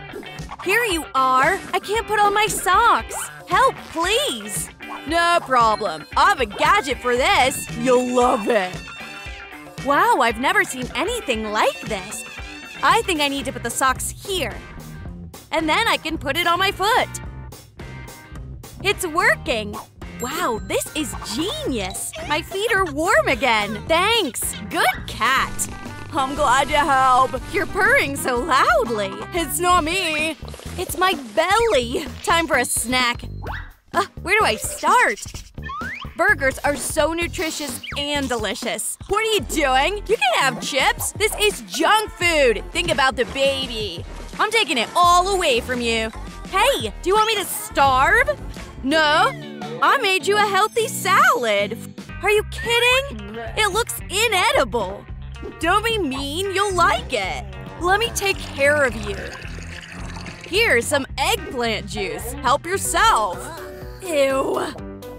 Here you are. I can't put on my socks. Help, please. No problem. I have a gadget for this. You'll love it. Wow, I've never seen anything like this. I think I need to put the socks here. And then I can put it on my foot. It's working. Wow, this is genius! My feet are warm again! Thanks! Good cat! I'm glad to help! You're purring so loudly! It's not me! It's my belly! Time for a snack. Uh, where do I start? Burgers are so nutritious and delicious. What are you doing? You can have chips! This is junk food! Think about the baby! I'm taking it all away from you. Hey, do you want me to starve? No, I made you a healthy salad. Are you kidding? It looks inedible. Don't be mean, you'll like it. Let me take care of you. Here's some eggplant juice. Help yourself. Ew.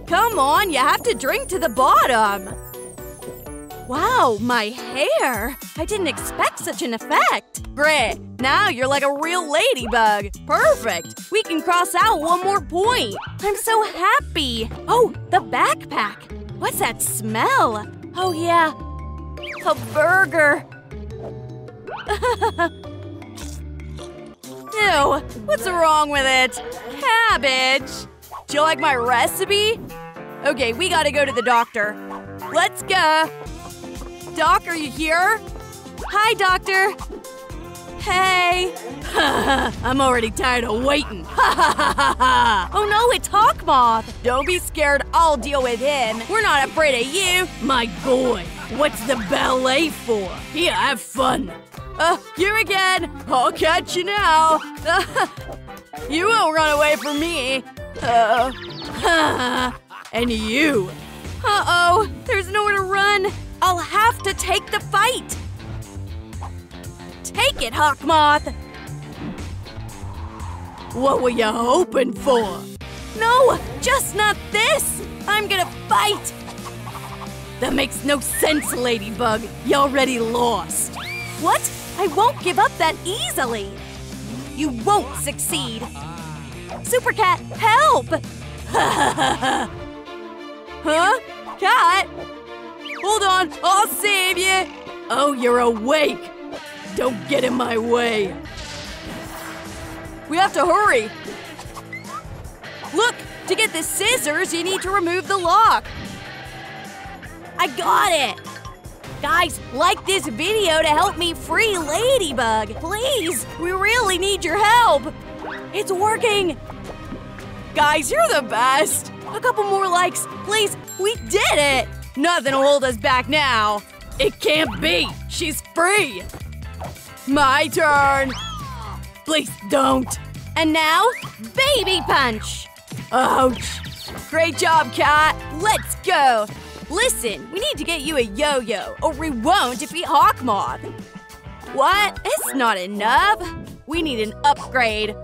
Come on, you have to drink to the bottom. Wow, my hair! I didn't expect such an effect! Great! Now you're like a real ladybug! Perfect! We can cross out one more point! I'm so happy! Oh, the backpack! What's that smell? Oh, yeah. A burger! Ew! What's wrong with it? Cabbage! Do you like my recipe? Okay, we gotta go to the doctor. Let's go! Doc, are you here? Hi, Doctor. Hey. I'm already tired of waiting. oh no, it's Hawkmoth. Don't be scared, I'll deal with him. We're not afraid of you. My boy, what's the ballet for? Here, have fun. Uh, you again. I'll catch you now. you won't run away from me. Uh, and you. Uh-oh, there's nowhere to run. I'll have to take the fight! Take it, Hawkmoth! What were you hoping for? No, just not this! I'm gonna fight! That makes no sense, Ladybug. You already lost. What? I won't give up that easily! You won't succeed! Super Cat, help! huh? Cat? Hold on, I'll save you! Oh, you're awake! Don't get in my way! We have to hurry! Look! To get the scissors, you need to remove the lock! I got it! Guys, like this video to help me free Ladybug! Please! We really need your help! It's working! Guys, you're the best! A couple more likes, please! We did it! Nothing will hold us back now. It can't be. She's free. My turn. Please don't. And now, baby punch. Ouch. Great job, Cat. Let's go. Listen, we need to get you a yo-yo, or we won't defeat Hawkmoth. What? It's not enough. We need an upgrade.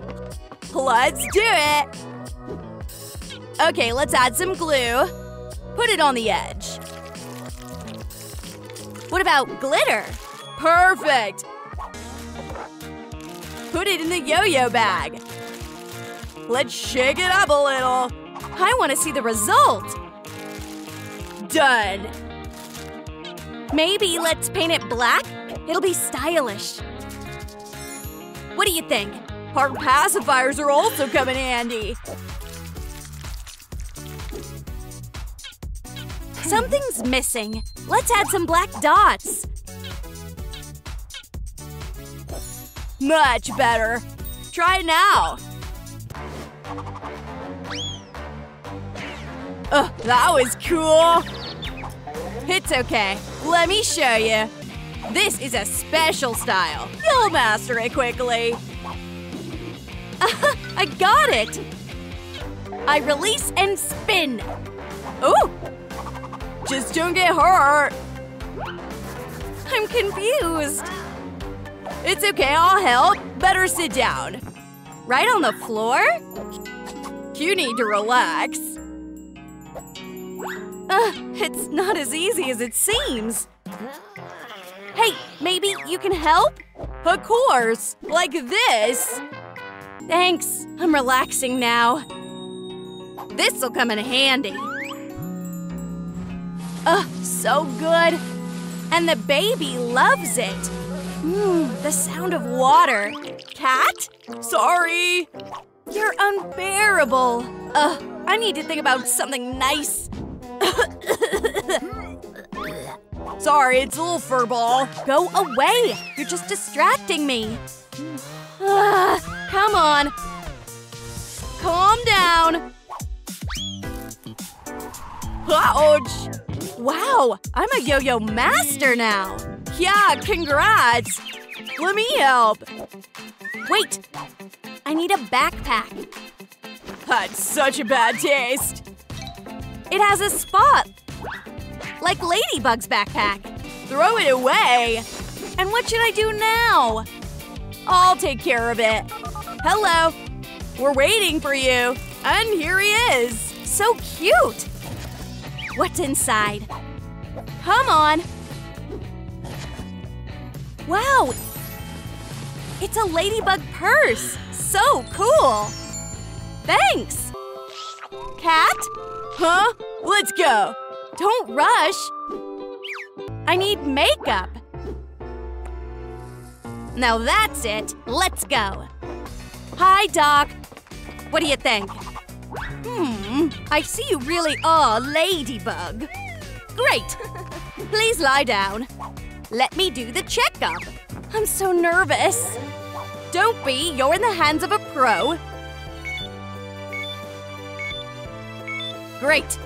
Let's do it. Okay, let's add some glue. Put it on the edge. What about glitter? Perfect! Put it in the yo-yo bag. Let's shake it up a little. I want to see the result. Done. Maybe let's paint it black? It'll be stylish. What do you think? Our pacifiers are also coming handy. Something's missing. Let's add some black dots. Much better. Try now. Oh, that was cool. It's okay. Let me show you. This is a special style. You'll master it quickly. I got it! I release and spin. Ooh! Just don't get hurt. I'm confused. It's okay, I'll help. Better sit down. Right on the floor? You need to relax. Uh, it's not as easy as it seems. Hey, maybe you can help? Of course, like this. Thanks, I'm relaxing now. This'll come in handy. Ugh, so good. And the baby loves it. Mmm, the sound of water. Cat? Sorry. You're unbearable. Ugh, I need to think about something nice. Sorry, it's a little furball. Go away! You're just distracting me. Ugh, come on. Calm down. Ouch! Wow, I'm a yo-yo master now. Yeah, congrats. Let me help. Wait, I need a backpack. That's such a bad taste. It has a spot. Like Ladybug's backpack. Throw it away. And what should I do now? I'll take care of it. Hello. We're waiting for you. And here he is. So cute. What's inside? Come on. Wow. It's a ladybug purse. So cool. Thanks. Cat? Huh? Let's go. Don't rush. I need makeup. Now that's it. Let's go. Hi, Doc. What do you think? Hmm, Mm-hmm. I see you really are Ladybug. Great. Please lie down. Let me do the checkup. I'm so nervous. Don't be, you're in the hands of a pro. Great.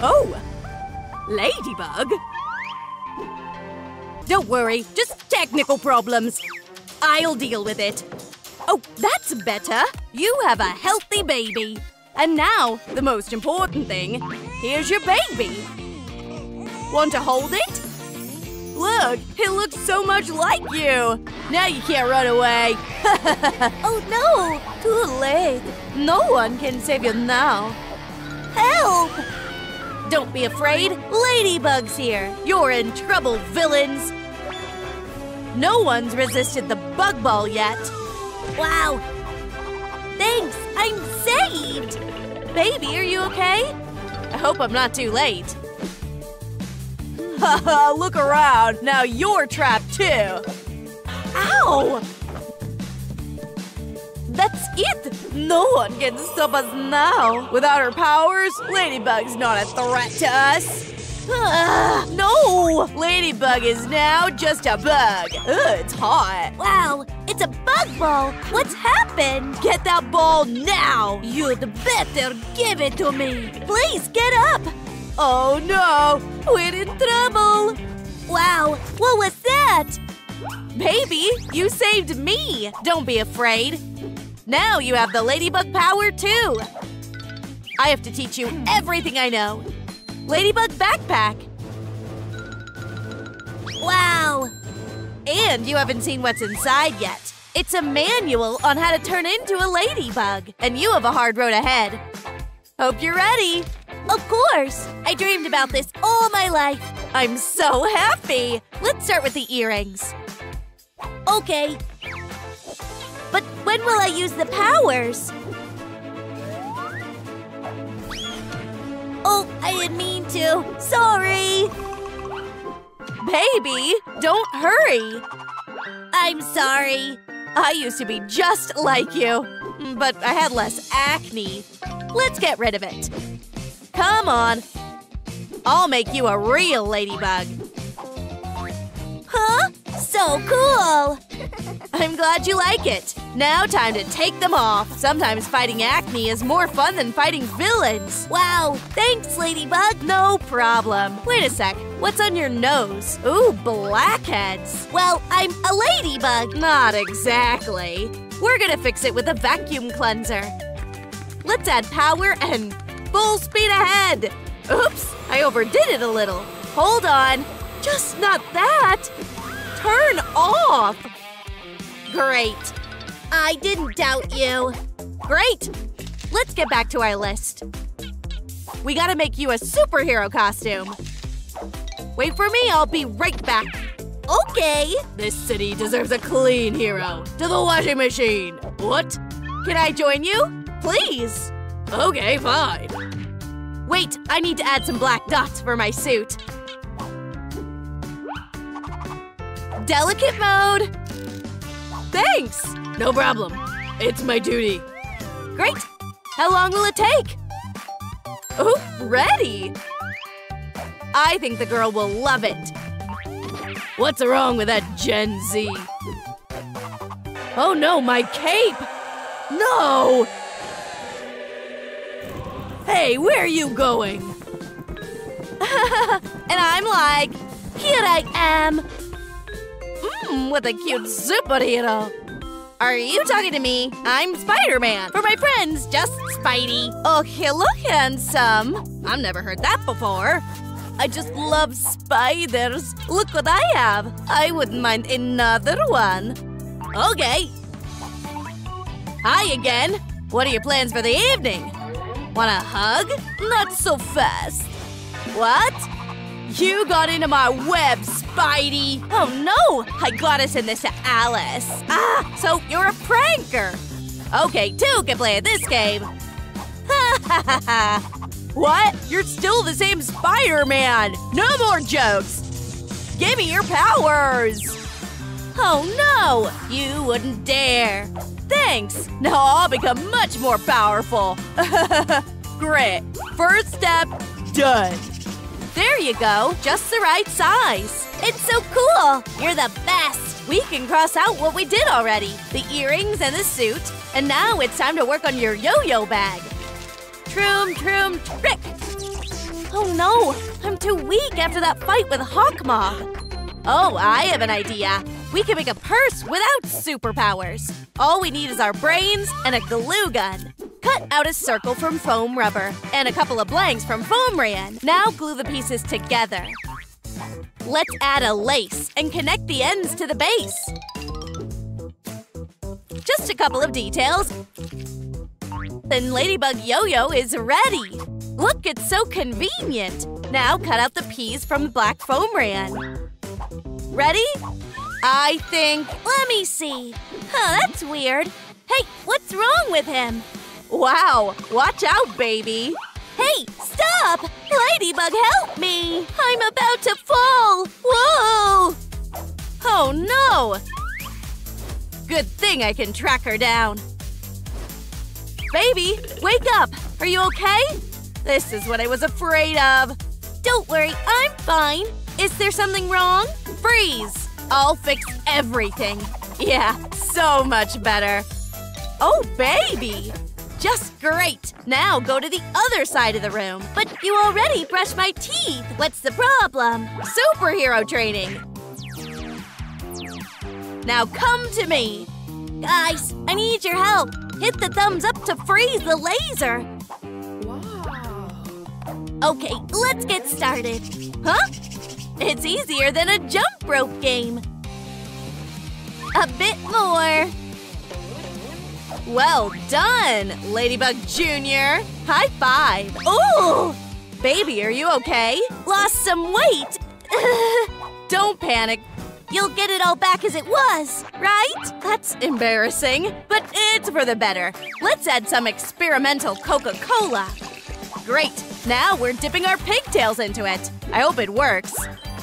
Oh, Ladybug? Don't worry, just technical problems. I'll deal with it. Oh, that's better. You have a healthy baby. And now, the most important thing. Here's your baby. Want to hold it? Look, it looks so much like you. Now you can't run away. oh no! Too late. No one can save you now. Help! Don't be afraid. Ladybug's here. You're in trouble, villains. No one's resisted the bug ball yet. Wow! Thanks, I'm saved! Baby, are you okay? I hope I'm not too late. Haha, look around. Now you're trapped too. Ow! That's it! No one can stop us now! Without her powers, Ladybug's not a threat to us. No! Ladybug is now just a bug. Ugh, it's hot. Wow, it's a bug ball! What's happened? Get that ball now! You'd better give it to me! Please get up! Oh no! We're in trouble! Wow, what was that? Baby, you saved me! Don't be afraid. Now you have the ladybug power too. I have to teach you everything I know. Ladybug backpack. Wow! And you haven't seen what's inside yet. It's a manual on how to turn into a ladybug. And you have a hard road ahead. Hope you're ready. Of course! I dreamed about this all my life. I'm so happy. Let's start with the earrings. Okay. But when will I use the powers? Oh, I didn't mean to. Sorry. Baby, don't hurry. I'm sorry. I used to be just like you, but I had less acne. Let's get rid of it. Come on. I'll make you a real ladybug. Huh? So cool! I'm glad you like it. Now time to take them off. Sometimes fighting acne is more fun than fighting villains. Wow, thanks, Ladybug. No problem. Wait a sec. What's on your nose? Ooh, blackheads. Well, I'm a ladybug. Not exactly. We're gonna fix it with a vacuum cleanser. Let's add power and full speed ahead. Oops, I overdid it a little. Hold on. Just not that. Turn off. Great. I didn't doubt you. Great. Let's get back to our list. We gotta make you a superhero costume. Wait for me, I'll be right back. Okay. This city deserves a clean hero. To the washing machine. What? Can I join you? Please. Okay, fine. Wait, I need to add some black dots for my suit. Delicate mode. Thanks. No problem. It's my duty. Great. How long will it take? Oh, ready. I think the girl will love it. What's wrong with that Gen Z? Oh no, my cape! No! Hey, where are you going? and I'm like, here I am. Mmm, what a cute superhero. Are you talking to me? I'm Spider-Man. For my friends, just Spidey. Oh, hello, handsome. I've never heard that before. I just love spiders. Look what I have. I wouldn't mind another one. Okay. Hi again. What are your plans for the evening? Want a hug? Not so fast. What? You got into my web, Spidey! Oh no! I got us in this to Alice. Ah, so you're a pranker! Okay, two can play at this game. Ha ha ha! What? You're still the same Spider-Man! No more jokes! Give me your powers! Oh no! You wouldn't dare! Thanks! Now I'll become much more powerful! Great! First step, done! There you go! Just the right size! It's so cool! You're the best! We can cross out what we did already the earrings and the suit, and now it's time to work on your yo yo bag. Troom, troom, trick! Oh no! I'm too weak after that fight with Hawkmoth! Oh, I have an idea! We can make a purse without superpowers! All we need is our brains and a glue gun. Cut out a circle from foam rubber and a couple of blanks from foamiran. Now glue the pieces together. Let's add a lace and connect the ends to the base. Just a couple of details. Then Ladybug Yo-Yo is ready. Look, it's so convenient. Now cut out the peas from the black foamiran. Ready? I think… Let me see. Huh, that's weird. Hey, what's wrong with him? Wow, watch out, baby. Hey, stop! Ladybug, help me! I'm about to fall! Whoa! Oh no! Good thing I can track her down. Baby, wake up! Are you okay? This is what I was afraid of. Don't worry, I'm fine. Is there something wrong? Freeze! I'll fix everything. Yeah, so much better. Oh, baby! Just great! Now go to the other side of the room. But you already brushed my teeth. What's the problem? Superhero training. Now come to me. Guys, I need your help. Hit the thumbs up to freeze the laser. Wow. Okay, let's get started. Huh? It's easier than a jump rope game. A bit more. Well done, Ladybug Jr. High five. Ooh! Baby, are you okay? Lost some weight. Don't panic. You'll get it all back as it was, right? That's embarrassing, but it's for the better. Let's add some experimental Coca-Cola. Great! Now we're dipping our pigtails into it. I hope it works.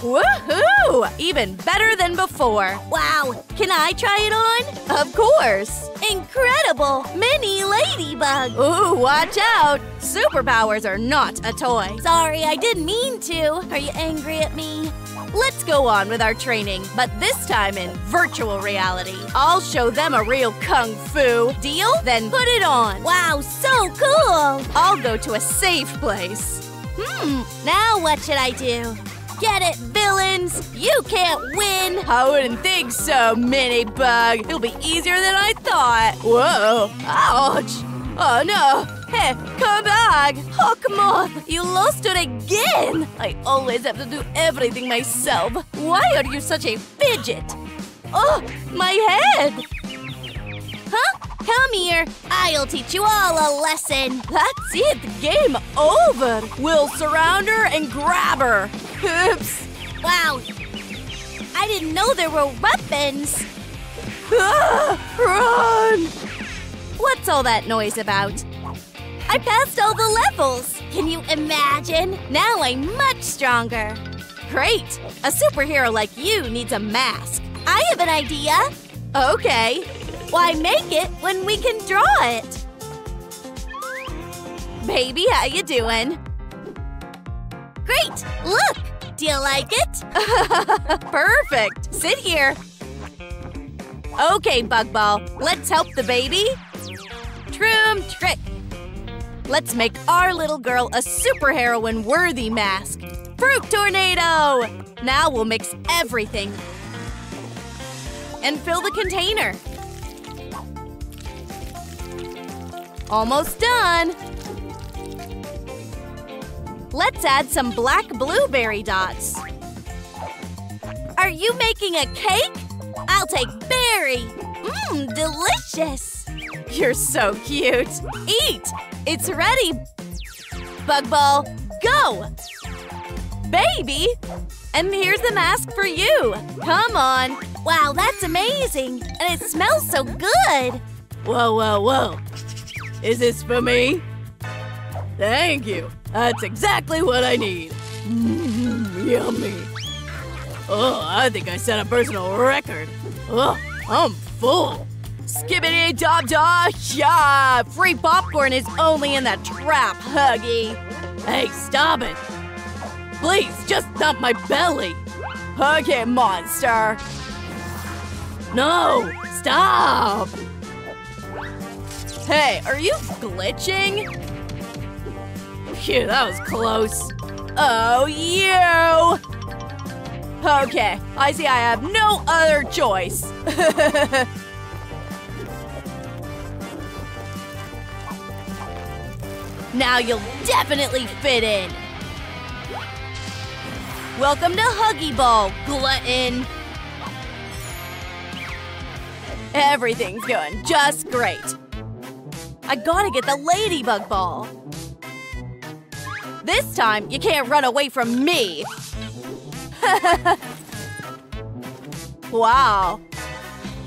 Woohoo! Even better than before. Wow! Can I try it on? Of course! Incredible! Mini ladybug! Ooh, watch out! Superpowers are not a toy. Sorry, I didn't mean to. Are you angry at me? Let's go on with our training, but this time in virtual reality. I'll show them a real kung fu. Deal? Then put it on. Wow, so cool! I'll go to a safe place. Hmm, now what should I do? Get it, villains! You can't win! I wouldn't think so, Mini Bug. It'll be easier than I thought. Whoa! Ouch! Oh no! Hey, come back! Hawkmoth, you lost it again! I always have to do everything myself. Why are you such a fidget? Oh, my head! Huh? Come here! I'll teach you all a lesson! That's it! Game over! We'll surround her and grab her! Oops! Wow! I didn't know there were weapons! Ah, run! What's all that noise about? I passed all the levels! Can you imagine? Now I'm much stronger! Great! A superhero like you needs a mask. I have an idea! Okay. Why make it when we can draw it? Baby, how you doing? Great! Look! Do you like it? Perfect! Sit here. Okay, Bugball, let's help the baby. Trim trick. Let's make our little girl a superheroine worthy mask. Fruit tornado! Now we'll mix everything and fill the container. Almost done. Let's add some black blueberry dots. Are you making a cake? I'll take berry. Mmm, delicious. You're so cute. Eat! It's ready. Bugball, go! Baby! And here's the mask for you. Come on. Wow, that's amazing. And it smells so good. Whoa, whoa, whoa. Is this for me? Thank you. That's exactly what I need. Mmm, yummy. Oh, I think I set a personal record. Oh, I'm full. Skibbity dop da yeah! Free popcorn is only in the trap, Huggy. Hey, stop it. Please, just dump my belly. Okay, monster. No, stop. Hey, are you glitching? Phew, that was close. Oh, you! Okay, I see I have no other choice. now you'll definitely fit in. Welcome to Huggy Ball, glutton. Everything's going just great. I gotta get the ladybug ball. This time, you can't run away from me. wow.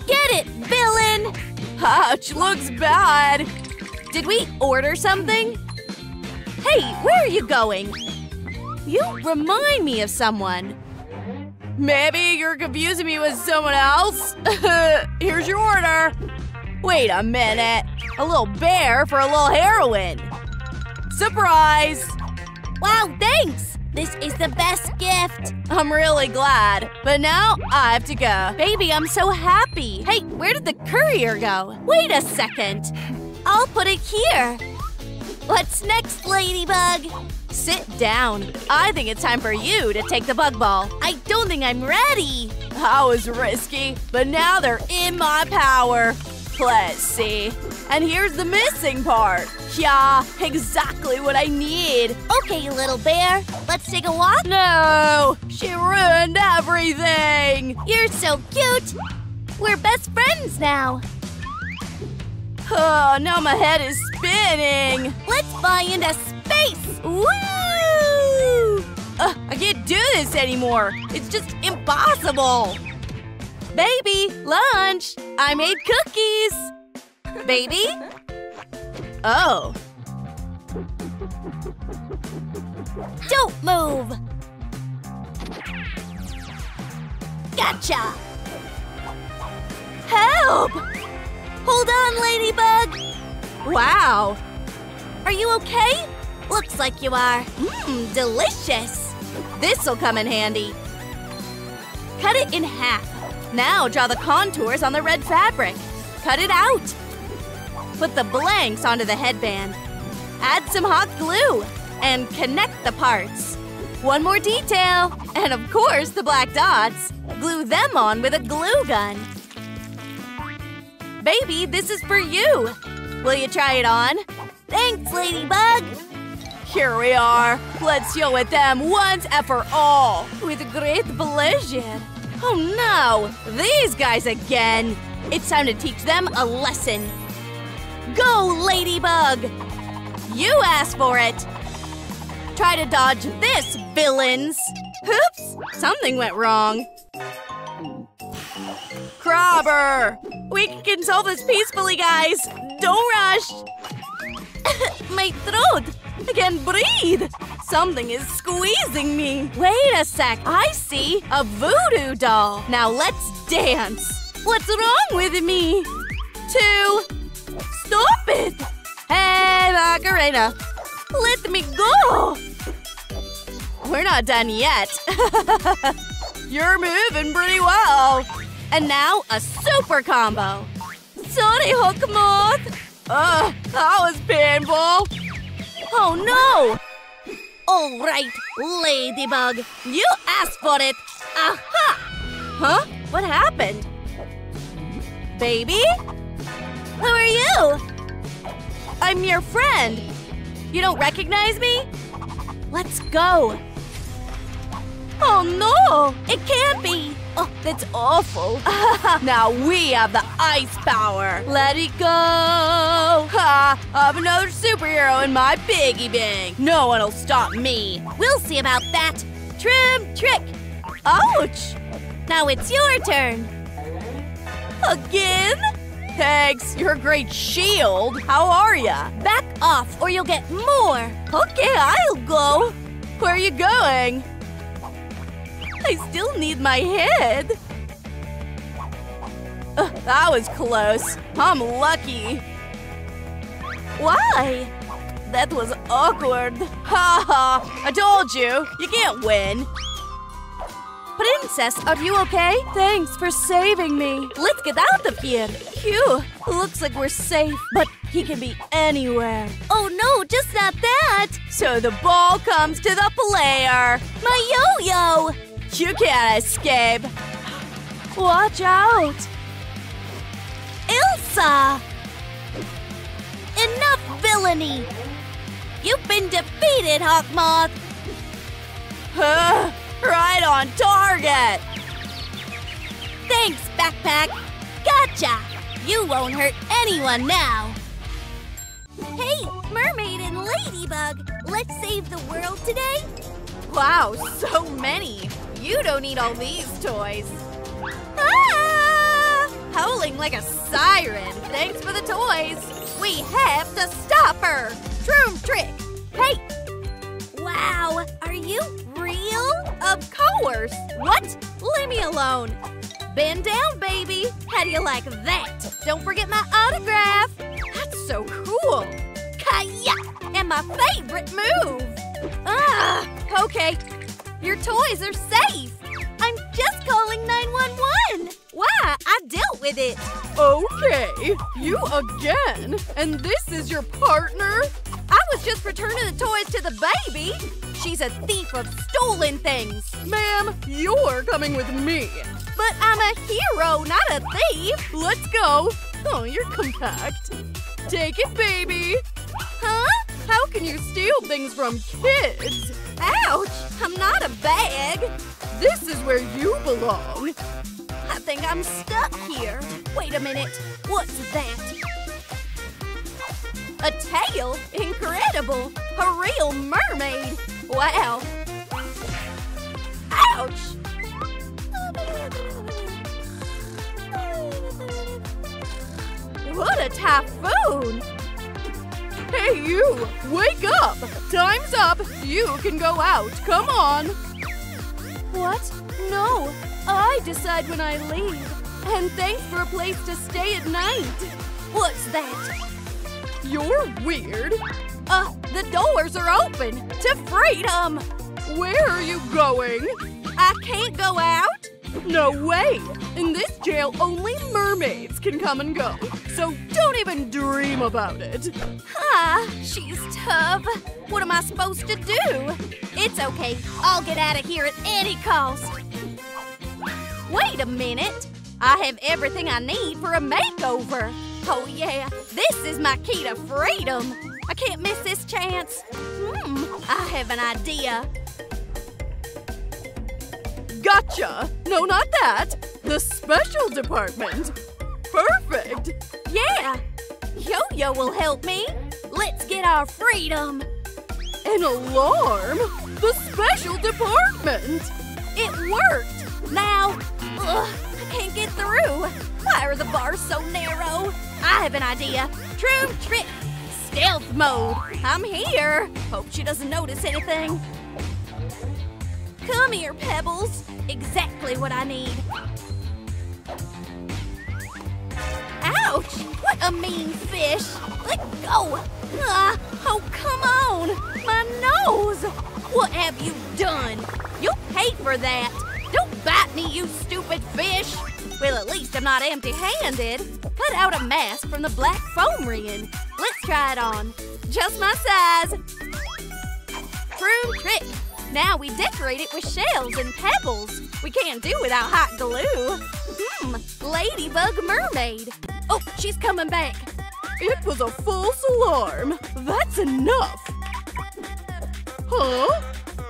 Get it, villain! Ouch, looks bad. Did we order something? Hey, where are you going? You remind me of someone. Maybe you're confusing me with someone else? Here's your order. Wait a minute. A little bear for a little heroin. Surprise! Wow, thanks! This is the best gift! I'm really glad. But now I have to go. Baby, I'm so happy. Hey, where did the courier go? Wait a second. I'll put it here. What's next, Ladybug? Sit down. I think it's time for you to take the bug ball. I don't think I'm ready. That was risky, but now they're in my power. Let's see. And here's the missing part. Yeah, exactly what I need. Okay, little bear. Let's take a walk. No, she ruined everything. You're so cute. We're best friends now. Oh, now my head is spinning. Let's fly into space. Woo! Uh, I can't do this anymore. It's just impossible. Baby, lunch. I made cookies. Baby? Oh. Don't move. Gotcha. Help! Hold on, Ladybug. Wow. Are you okay? Looks like you are. Mmm, delicious. This'll come in handy. Cut it in half. Now draw the contours on the red fabric. Cut it out. Put the blanks onto the headband. Add some hot glue and connect the parts. One more detail, and of course the black dots. Glue them on with a glue gun. Baby, this is for you. Will you try it on? Thanks, Ladybug. Here we are. Let's show it them once and for all. With great pleasure. Oh no! These guys again! It's time to teach them a lesson. Go, Ladybug! You asked for it! Try to dodge this, villains! Oops! Something went wrong. Crabber! We can solve this peacefully, guys! Don't rush! My throat! I can't breathe! Something is squeezing me! Wait a sec! I see a voodoo doll! Now let's dance! What's wrong with me? Two! Stop it! Hey, Macarena! Let me go! We're not done yet. You're moving pretty well. And now a super combo. Sorry, Hawkmoth. Ugh, that was painful. Oh no! All right, Ladybug. You asked for it. Aha! Huh? What happened? Baby? Who are you? I'm your friend. You don't recognize me? Let's go. Oh no! It can't be! Oh, that's awful. now we have the ice power. Let it go. Ha! I'm another superhero in my piggy bank. No one will stop me. We'll see about that. Trim trick. Ouch! Now it's your turn. Again? Thanks, you're a great shield. How are ya? Back off or you'll get more. Okay, I'll go. Where are you going? I still need my head. That was close. I'm lucky. Why? That was awkward. Ha ha! I told you, you can't win. Princess, are you okay? Thanks for saving me. Let's get out of here. Phew, looks like we're safe, but he can be anywhere. Oh no, just not that! So the ball comes to the player. My yo-yo! You can't escape. Watch out. Elsa! Enough villainy! You've been defeated, Hawkmoth! Right on target! Thanks, Backpack! Gotcha! You won't hurt anyone now! Hey, Mermaid and Ladybug! Let's save the world today? Wow, so many! You don't need all these toys. Ah! Howling like a siren. Thanks for the toys. We have to stop her! Shroom trick! Hey! Wow, are you real? Of course. What? Leave me alone. Bend down, baby. How do you like that? Don't forget my autograph. That's so cool. Kaya! And my favorite move! Ah, okay. Your toys are safe. I'm just calling 911. Why? I dealt with it. Okay, you again. And this is your partner? I was just returning the toys to the baby. She's a thief of stolen things. Ma'am, you're coming with me. But I'm a hero, not a thief. Let's go. Oh, you're compact. Take it, baby. Huh? How can you steal things from kids? Ouch! I'm not a bag. This is where you belong. I think I'm stuck here. Wait a minute. What's that? A tail? Incredible! A real mermaid! Wow! Ouch! What a typhoon! Hey, you! Wake up! Time's up! You can go out! Come on! What? No! I decide when I leave. And thanks for a place to stay at night. What's that? You're weird. Uh, the doors are open to freedom. Where are you going? I can't go out? No way! In this jail, only mermaids can come and go. So don't even dream about it. Ah, she's tough. What am I supposed to do? It's okay. I'll get out of here at any cost. Wait a minute. I have everything I need for a makeover. Oh, yeah. This is my key to freedom. I can't miss this chance. Hmm, I have an idea. Gotcha! No, not that! The special department! Perfect! Yeah! Yo-Yo will help me. Let's get our freedom. An alarm? The special department! It worked! Now, ugh, I can't get through. Why are the bars so narrow? I have an idea. True trick. Stealth mode. I'm here. Hope she doesn't notice anything. Come here, Pebbles. Exactly what I need. Ouch! What a mean fish! Let go! Ah, oh, come on! My nose! What have you done? You'll pay for that! Don't bite me, you stupid fish! Well, at least I'm not empty-handed. Cut out a mask from the black foamiran. Let's try it on. Just my size. Broom trick. Now we decorate it with shells and pebbles. We can't do without hot glue. Hmm, ladybug mermaid. Oh, she's coming back. It was a false alarm. That's enough. Huh?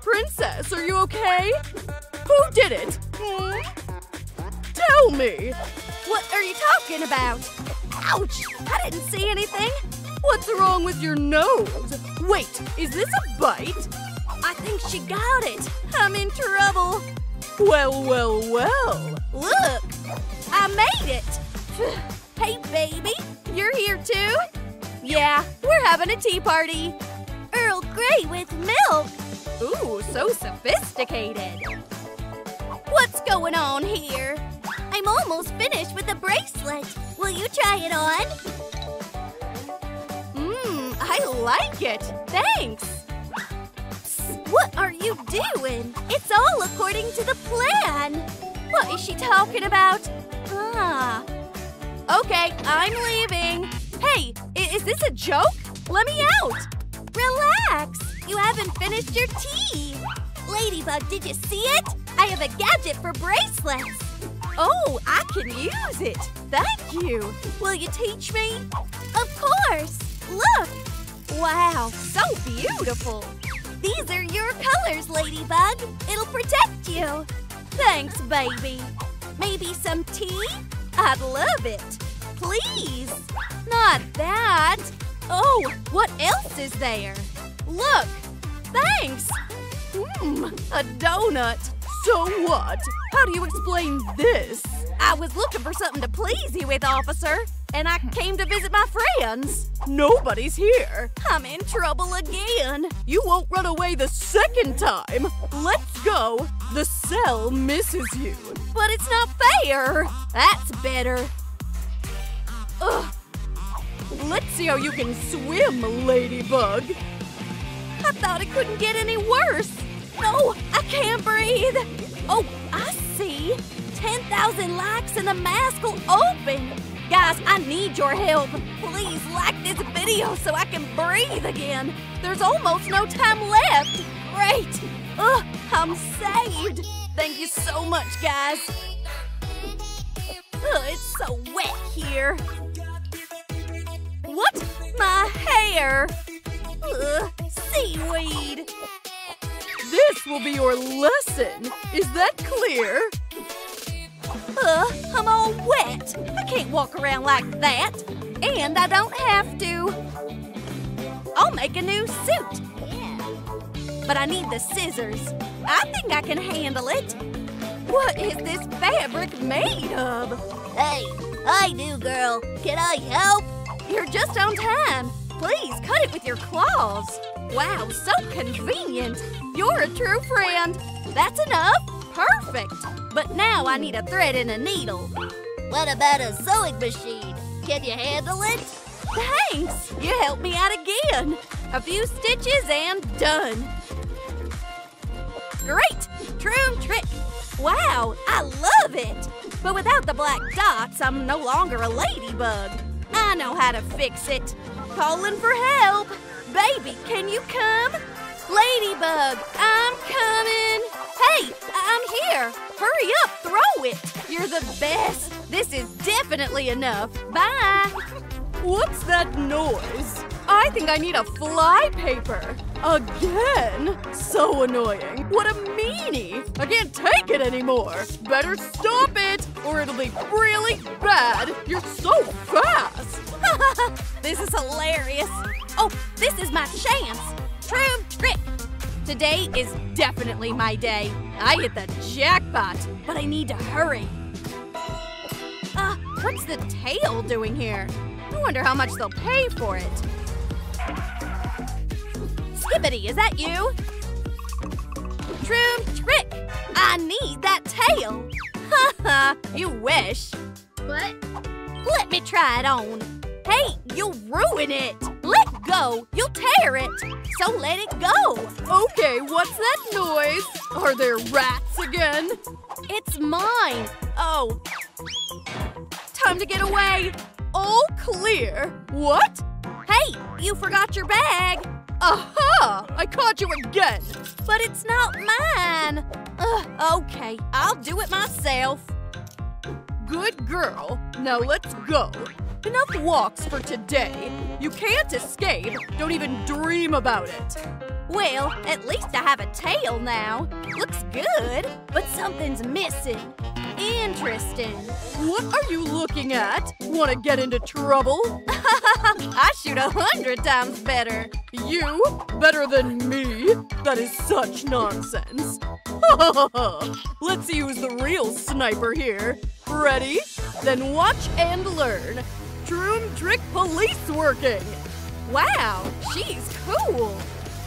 Princess, are you okay? Who did it? Hmm? Tell me. What are you talking about? Ouch! I didn't see anything. What's wrong with your nose? Wait, is this a bite? I think she got it. I'm in trouble. Well, well, well. Look, I made it. hey, baby, you're here too? Yeah, we're having a tea party. Earl Grey with milk. Ooh, so sophisticated. What's going on here? I'm almost finished with the bracelet. Will you try it on? Mmm, I like it. Thanks. What are you doing? It's all according to the plan. What is she talking about? Ah. Okay, I'm leaving. Hey, is this a joke? Let me out. Relax. You haven't finished your tea. Ladybug, did you see it? I have a gadget for bracelets. Oh, I can use it. Thank you. Will you teach me? Of course. Look. Wow, so beautiful. These are your colors, Ladybug. It'll protect you. Thanks, baby. Maybe some tea? I'd love it. Please. Not that. Oh, what else is there? Look. Thanks. Mmm, a donut. So what? How do you explain this? I was looking for something to please you with, officer. And I came to visit my friends. Nobody's here. I'm in trouble again. You won't run away the second time. Let's go. The cell misses you. But it's not fair. That's better. Ugh. Let's see how you can swim, Ladybug. I thought it couldn't get any worse. No, I can't breathe. Oh, I see. 10,000 likes and the mask will open. Guys, I need your help. Please like this video so I can breathe again. There's almost no time left. Great. Ugh, I'm saved. Thank you so much, guys. Ugh, it's so wet here. What? My hair. Ugh, seaweed. This will be your lesson. Is that clear? Uh, I'm all wet. I can't walk around like that. And I don't have to. I'll make a new suit. But I need the scissors. I think I can handle it. What is this fabric made of? Hey, I do, girl. Can I help? You're just on time. Please cut it with your claws. Wow, so convenient. You're a true friend. That's enough. Perfect. But now I need a thread and a needle. What about a sewing machine? Can you handle it? Thanks. You helped me out again. A few stitches and done. Great. True trick. Wow, I love it! But without the black dots, I'm no longer a ladybug. I know how to fix it. Calling for help. Baby, can you come? Ladybug, I'm coming. Hey, I'm here. Hurry up, throw it. You're the best. This is definitely enough. Bye. What's that noise? I think I need a fly paper. Again? So annoying. What a meanie. I can't take it anymore. Better stop it or it'll be really bad. You're so fast. this is hilarious. Oh, this is my chance. True trick. Today is definitely my day. I hit the jackpot, but I need to hurry. Uh, what's the tail doing here? I wonder how much they'll pay for it. Skippity, is that you? True trick! I need that tail! Haha, you wish. What? Let me try it on. Hey, you'll ruin it. Let go, you'll tear it. So let it go. Okay, what's that noise? Are there rats again? It's mine. Oh. Time to get away. All clear. What? Hey, you forgot your bag. Aha! I caught you again. But it's not mine. Ugh, okay, I'll do it myself. Good girl. Now let's go. Enough walks for today. You can't escape. Don't even dream about it. Well, at least I have a tail now. Looks good, but something's missing. Interesting. What are you looking at? Want to get into trouble? I shoot a hundred times better. You? Better than me? That is such nonsense. Let's see who's the real sniper here. Ready? Then watch and learn. Troom Trick Police working. Wow, she's cool.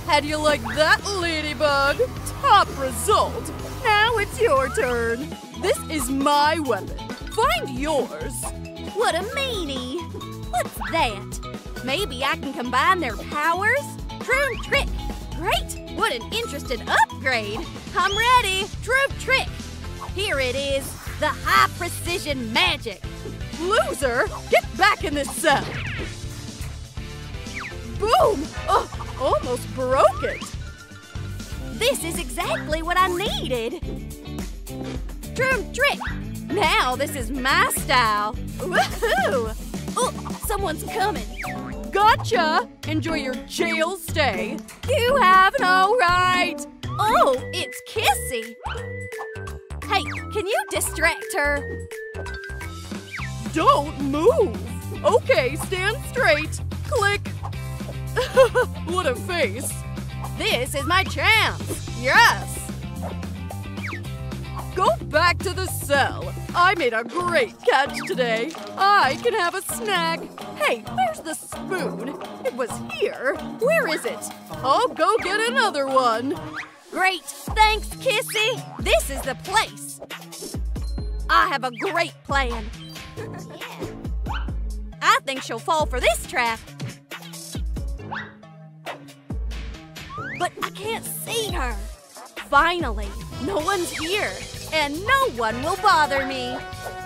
How do you like that, Ladybug? Top result. Now it's your turn. This is my weapon. Find yours. What a meanie. What's that? Maybe I can combine their powers? True trick. Great. What an interesting upgrade. I'm ready. True trick. Here it is. The high precision magic. Loser, get back in this cell. Boom! Oh, almost broke it. This is exactly what I needed. Drum trick. Now this is my style. Woohoo! Oh, someone's coming. Gotcha! Enjoy your jail stay. You have no right. Oh, it's Kissy. Hey, can you distract her? Don't move. Okay, stand straight. Click. what a face. This is my chance. Yes. Go back to the cell. I made a great catch today. I can have a snack. Hey, where's the spoon? It was here. Where is it? I'll go get another one. Great. Thanks, Kissy. This is the place. I have a great plan. I think she'll fall for this trap. But I can't see her. Finally, no one's here, and no one will bother me.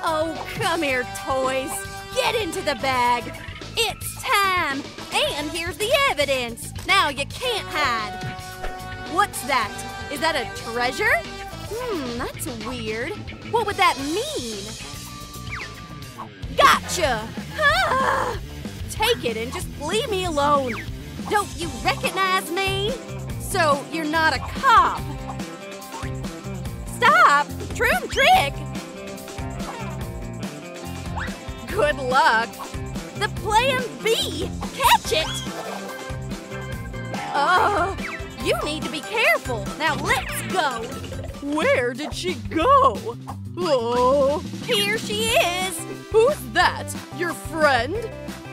Oh, come here, toys. Get into the bag. It's time. And here's the evidence. Now you can't hide. What's that? Is that a treasure? Hmm, that's weird. What would that mean? Gotcha! Take it and just leave me alone. Don't you recognize me? So you're not a cop. Stop! Troom trick! Good luck. The plan B. Catch it! Oh, you need to be careful. Now let's go. Where did she go? Oh, Here she is. who's that? Your friend?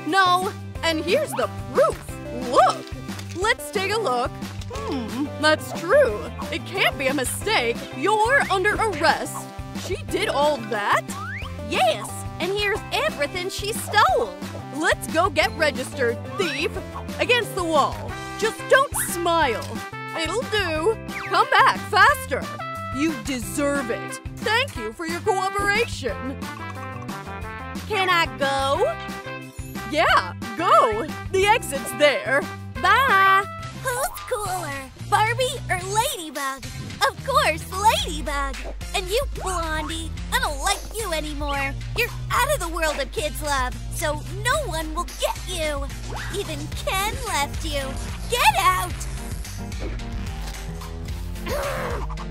No, And here's the proof. Look. Let's take a look. Hmm, that's true. It can't be a mistake. You're under arrest. She did all that? yes. And here's everything she stole. Let's go get registered, thief. Against the wall. Just don't smile. It'll do. Come back faster. You deserve it. Thank you for your cooperation. Can I go? Yeah, go. The exit's there. Bye. Who's cooler, Barbie or Ladybug? Of course, Ladybug. And you, Blondie, I don't like you anymore. You're out of the world of kids' love, so no one will get you. Even Ken left you. Get out!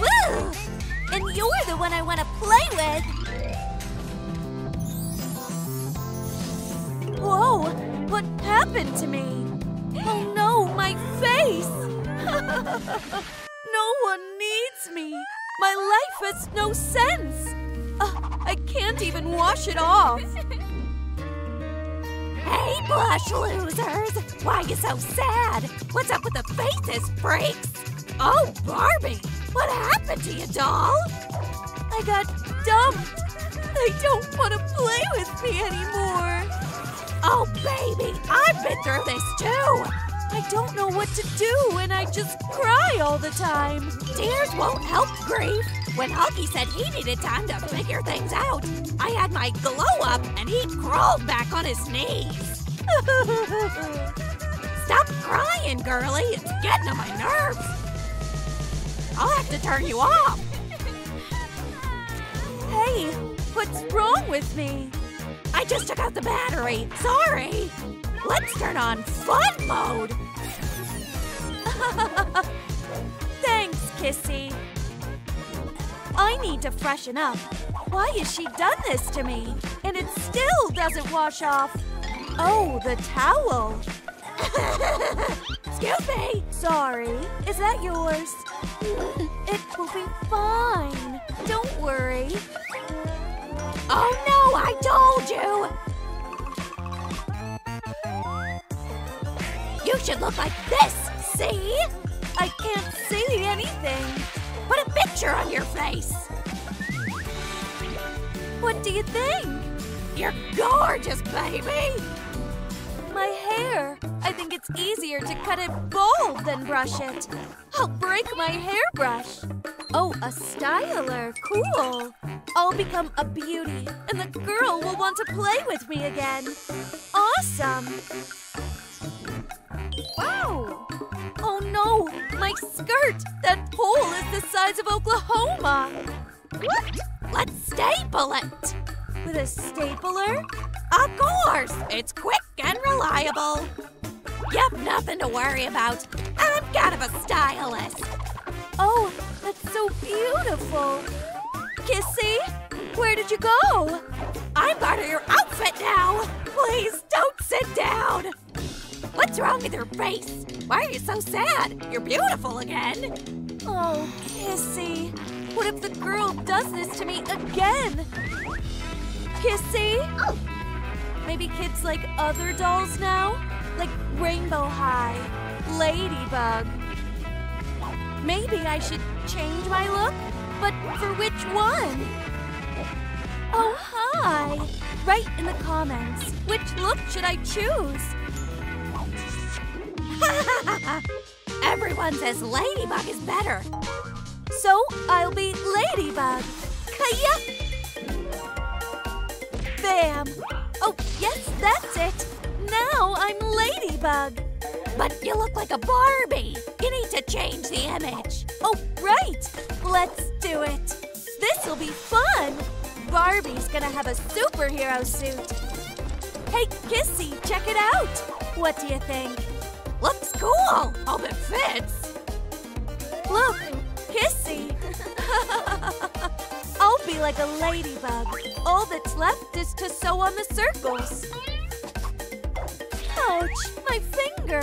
Woo! And you're the one I want to play with. Whoa! What happened to me? Oh no, my face! no one needs me. My life has no sense. Uh, I can't even wash it off. Hey, blush losers! Why you so sad? What's up with the faces, freaks? Oh, Barbie! What happened to you, doll? I got dumped. They don't want to play with me anymore. Oh, baby, I've been through this too! I don't know what to do and I just cry all the time. Tears won't help grief. When Huggy said he needed time to figure things out, I had my glow up and he crawled back on his knees. Stop crying, girlie. It's getting on my nerves. I'll have to turn you off. Hey, what's wrong with me? I just took out the battery. Sorry. Let's turn on fun mode. Thanks, Kissy. I need to freshen up. Why has she done this to me? And it still doesn't wash off. Oh, the towel. Excuse me. Sorry. Is that yours? it will be fine. Don't worry. Oh no, I told you. You should look like this, see? I can't see anything. Put a picture on your face. What do you think? You're gorgeous, baby. My hair. I think it's easier to cut it bald than brush it. I'll break my hairbrush. Oh, a styler. Cool. I'll become a beauty, and the girl will want to play with me again. Awesome. Wow. Oh no, my skirt! That hole is the size of Oklahoma! What? Let's staple it! With a stapler? Of course! It's quick and reliable. You've nothing to worry about. I'm kind of a stylist. Oh, that's so beautiful! Kissy, where did you go? I'm part of your outfit now! Please don't sit down! What's wrong with your face? Why are you so sad? You're beautiful again. Oh, Kissy. What if the girl does this to me again? Kissy? Oh. Maybe kids like other dolls now? Like Rainbow High, Ladybug. Maybe I should change my look? But for which one? Oh, hi! Write in the comments, which look should I choose? Everyone says Ladybug is better. So I'll be Ladybug. Kaya! Bam! Oh, yes, that's it. Now I'm Ladybug. But you look like a Barbie. You need to change the image. Oh, right. Let's do it. This'll be fun. Barbie's gonna have a superhero suit. Hey, Kissy, check it out. What do you think? Looks cool. Hope it fits. Look, Kissy. Be like a ladybug. All that's left is to sew on the circles. Ouch, my finger.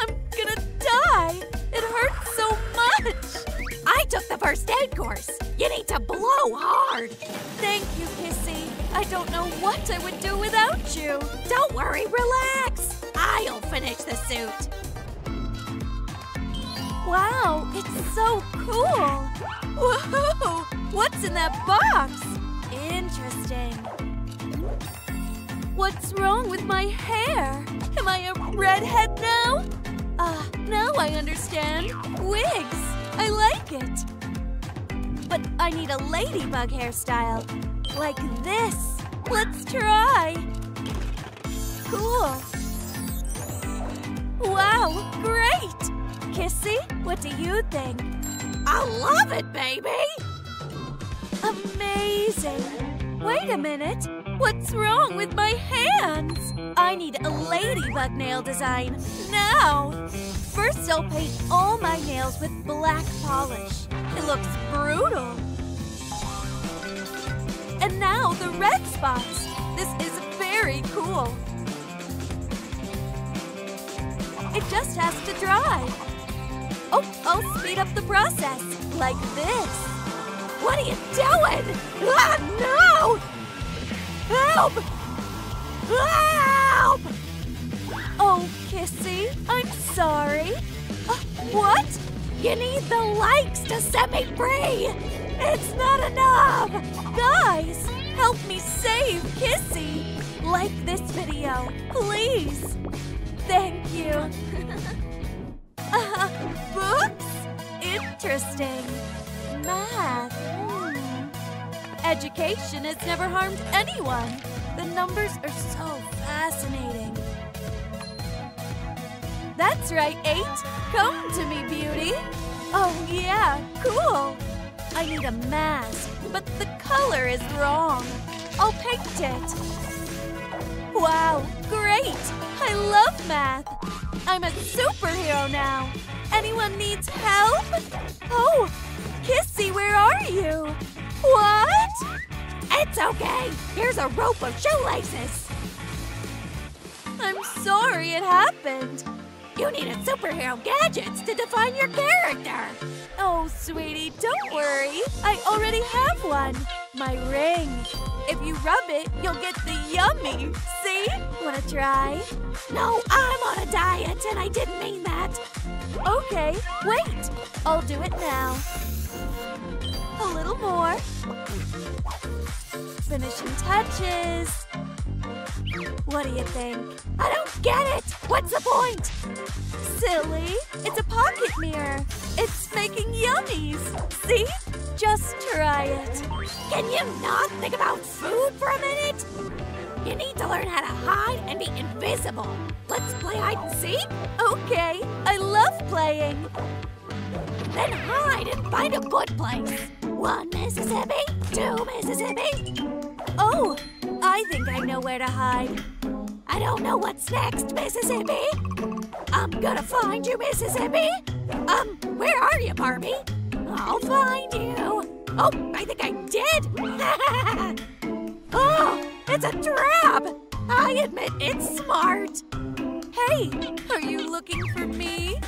I'm gonna die. It hurts so much. I took the first aid course. You need to blow hard. Thank you, Kissy. I don't know what I would do without you. Don't worry, relax. I'll finish the suit. Wow, it's so cool. Whoa, what's in that box? Interesting. What's wrong with my hair? Am I a redhead now? Ah, now I understand. Wigs. I like it. but I need a ladybug hairstyle. Like this. Let's try. Cool. Wow, great! Kissy, what do you think? I love it, baby! Amazing! Wait a minute. What's wrong with my hands? I need a ladybug nail design now. First, I'll paint all my nails with black polish. It looks brutal. And now the red spots. This is very cool. It just has to dry. Oh, I'll speed up the process, like this. What are you doing? Ah, no! Help! Help! Oh, Kissy, I'm sorry. Uh, what? You need the likes to set me free! It's not enough! Guys, help me save Kissy. Like this video, please. Thank you. books? Interesting. Math. Hmm. Education has never harmed anyone. The numbers are so fascinating. That's right, Eight. Come to me, beauty. Oh, yeah, cool. I need a mask, but the color is wrong. I'll paint it. Wow, great! I love math. I'm a superhero now. Anyone needs help? Oh, Kissy, where are you? What? It's okay. Here's a rope of shoelaces. I'm sorry it happened. You needed superhero gadgets to define your character. Oh, sweetie, don't worry. I already have one. My ring. If you rub it, you'll get the yummy. See? Wanna try? No, I'm on a diet and I didn't mean that. Okay, wait. I'll do it now. A little more. Finishing touches. What do you think? I don't get it. What's the point? Silly. It's a pocket mirror. It's making yummies. See? Just try it. Can you not think about food for a minute? You need to learn how to hide and be invisible. Let's play hide and seek. Okay, I love playing. Then hide and find a good place. One Mississippi, two Mississippi. Oh, I think I know where to hide. I don't know what's next, Mississippi. I'm gonna find you, Mississippi. Um, where are you, Barbie? I'll find you. Oh, I think I did. oh, it's a trap. I admit it's smart. Hey, are you looking for me?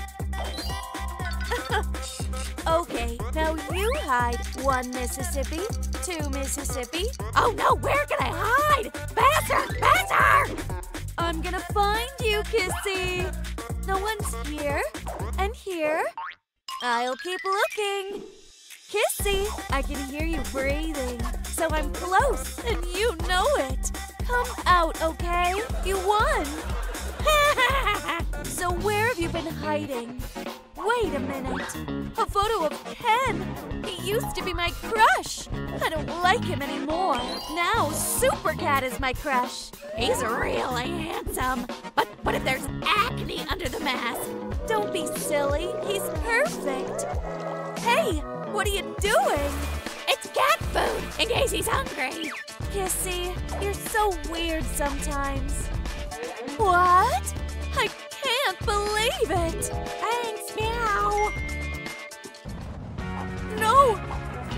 okay, now you hide one Mississippi, two Mississippi. Oh no, where can I hide? Faster, faster! I'm gonna find you, Kissy. No one's here. And here. I'll keep looking. Kissy, I can hear you breathing. So I'm close, and you know it. Come out, okay? You won. so where have you been hiding? Wait a minute. A photo of Ken. He used to be my crush. I don't like him anymore. Now Super Cat is my crush. He's really handsome. But what if there's acne under the mask? Don't be silly. He's perfect. Hey, what are you doing? It's cat food, in case he's hungry. Kissy, you're so weird sometimes. What? I can't believe it! Thanks, meow. No!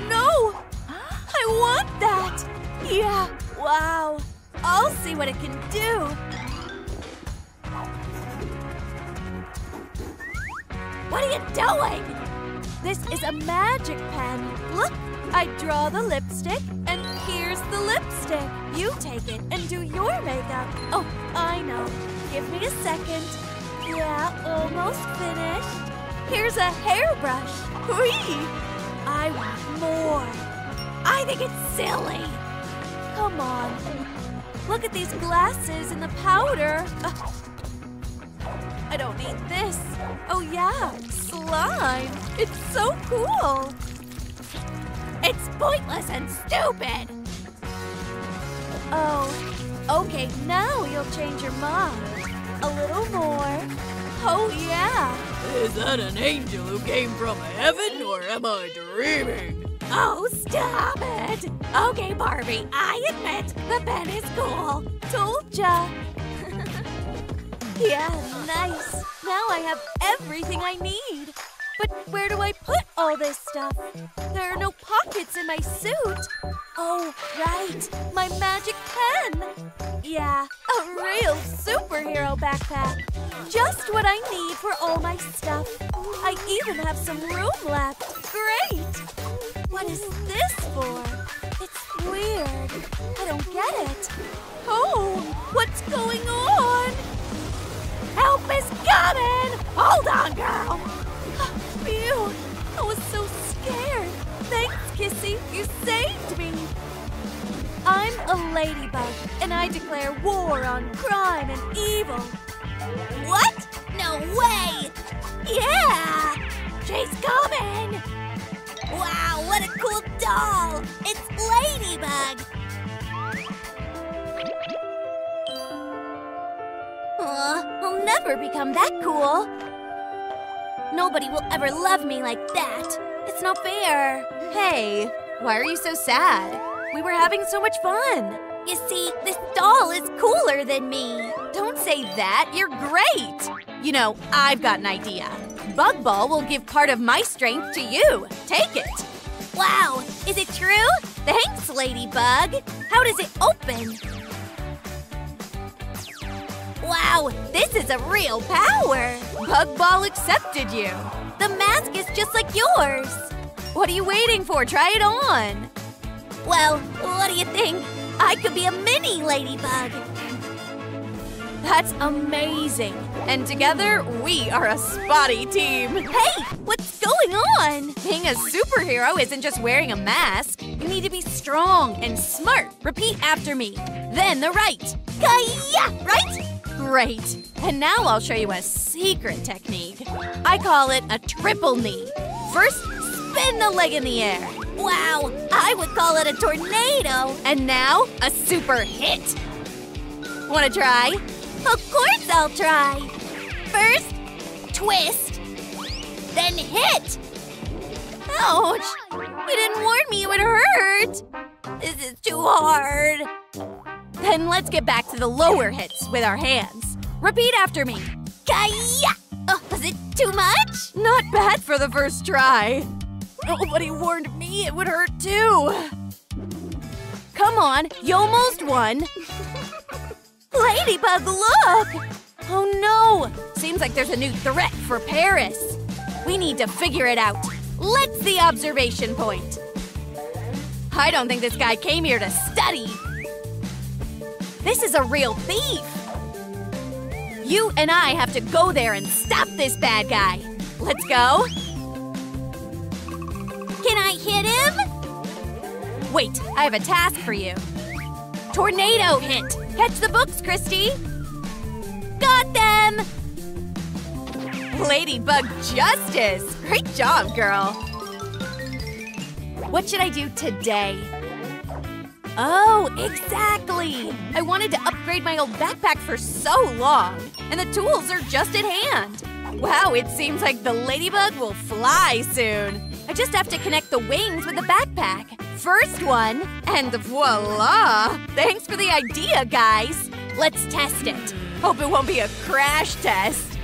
No! I want that! Yeah, wow. I'll see what it can do. What are you doing? This is a magic pen. Look, I draw the lipstick, and here's the lipstick. You take it and do your makeup. Oh, I know. Give me a second. Yeah, almost finished. Here's a hairbrush. Whee! I want more. I think it's silly. Come on. Look at these glasses and the powder. Ugh. I don't need this. Oh yeah, slime. It's so cool. It's pointless and stupid! Oh, okay, now you'll change your mind. A little more. Oh, yeah. Is that an angel who came from heaven, or am I dreaming? Oh, stop it! Okay, Barbie, I admit the pen is cool. Told ya. yeah, nice. Now I have everything I need. But where do I put all this stuff? There are no pockets in my suit. Oh, right, my magic pen. Yeah, a real superhero backpack. Just what I need for all my stuff. I even have some room left. Great! What is this for? It's weird. I don't get it. Oh, what's going on? Help is coming! Hold on, girl! Phew! I was so scared. Thanks, Kissy. You saved me. I'm a ladybug, and I declare war on crime and evil. What? No way! Yeah! She's coming! Wow, what a cool doll! It's Ladybug! Aw, I'll never become that cool. Nobody will ever love me like that. It's not fair. Hey, why are you so sad? We were having so much fun. You see, this doll is cooler than me. Don't say that. You're great. You know, I've got an idea. Bug Ball will give part of my strength to you. Take it. Wow, is it true? Thanks, Ladybug. How does it open? Wow, this is a real power. Bug Ball accepted you. The mask is just like yours. What are you waiting for? Try it on. Well, what do you think? I could be a mini ladybug. That's amazing. And together, we are a spotty team. Hey, what's going on? Being a superhero isn't just wearing a mask. You need to be strong and smart. Repeat after me. Then the right. Kaya, right? Great. And now I'll show you a secret technique. I call it a triple knee. First, spin the leg in the air. Wow, I would call it a tornado. And now, a super hit. Want to try? Of course I'll try. First, twist, then hit. Ouch! You didn't warn me it would hurt. This is too hard. Then let's get back to the lower hits with our hands. Repeat after me. Kaya! Oh, was it too much? Not bad for the first try. Nobody warned me it would hurt too. Come on, you almost won. Ladybug, look! Oh no! Seems like there's a new threat for Paris. We need to figure it out. Let's the observation point. I don't think this guy came here to study. This is a real thief. You and I have to go there and stop this bad guy. Let's go. Can I hit him? Wait, I have a task for you. Tornado hit. Catch the books, Christy. Got them! Ladybug Justice! Great job, girl! What should I do today? Oh, exactly! I wanted to upgrade my old backpack for so long, and the tools are just at hand. Wow, it seems like the ladybug will fly soon. I just have to connect the wings with the backpack. First one, and voila! Thanks for the idea, guys! Let's test it. Hope it won't be a crash test.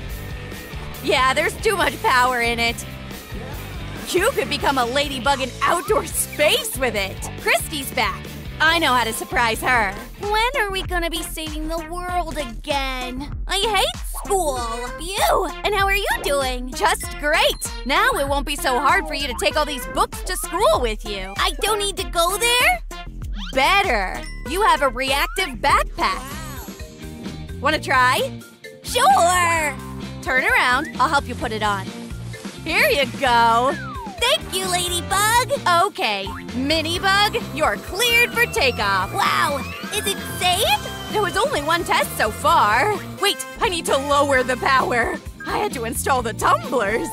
Yeah, there's too much power in it. You could become a ladybug in outdoor space with it. Christy's back. I know how to surprise her. When are we gonna be saving the world again? I hate school. You! And how are you doing? Just great. Now it won't be so hard for you to take all these books to school with you. I don't need to go there? Better. You have a reactive backpack. Want to try? Sure! Turn around. I'll help you put it on. Here you go. Thank you, Ladybug! Okay, Minibug, you're cleared for takeoff. Wow, is it safe? There was only one test so far. Wait, I need to lower the power. I had to install the tumblers.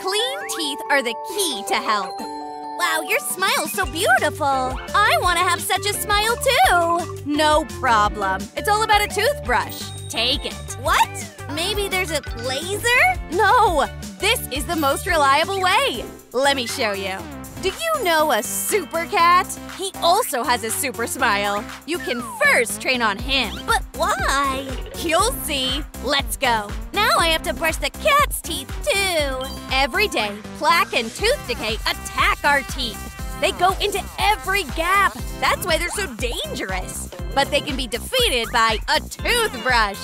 Clean teeth are the key to health. Wow, your smile's so beautiful. I want to have such a smile too. No problem. It's all about a toothbrush. Take it. What? Maybe there's a laser? No, this is the most reliable way. Let me show you. Do you know a super cat? He also has a super smile. You can first train on him. But why? You'll see. Let's go. Now I have to brush the cat's teeth too. Every day, plaque and tooth decay attack our teeth. They go into every gap. That's why they're so dangerous. But they can be defeated by a toothbrush.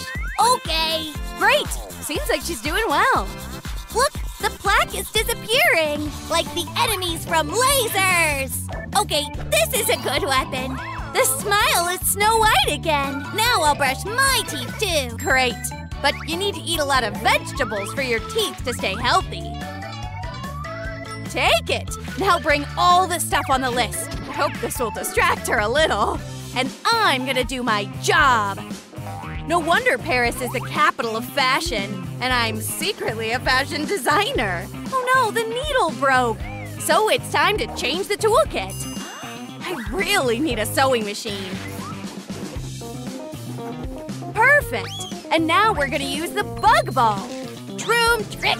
Okay. Great! Seems like she's doing well. Look, the plaque is disappearing, like the enemies from lasers. Okay, this is a good weapon. The smile is Snow White again. Now I'll brush my teeth too. Great. But you need to eat a lot of vegetables for your teeth to stay healthy. Take it! Now bring all the stuff on the list. I hope this will distract her a little. And I'm gonna do my job. No wonder Paris is the capital of fashion, and I'm secretly a fashion designer. Oh no, the needle broke. So it's time to change the toolkit. I really need a sewing machine. Perfect! And now we're gonna use the bug ball. Troom trick!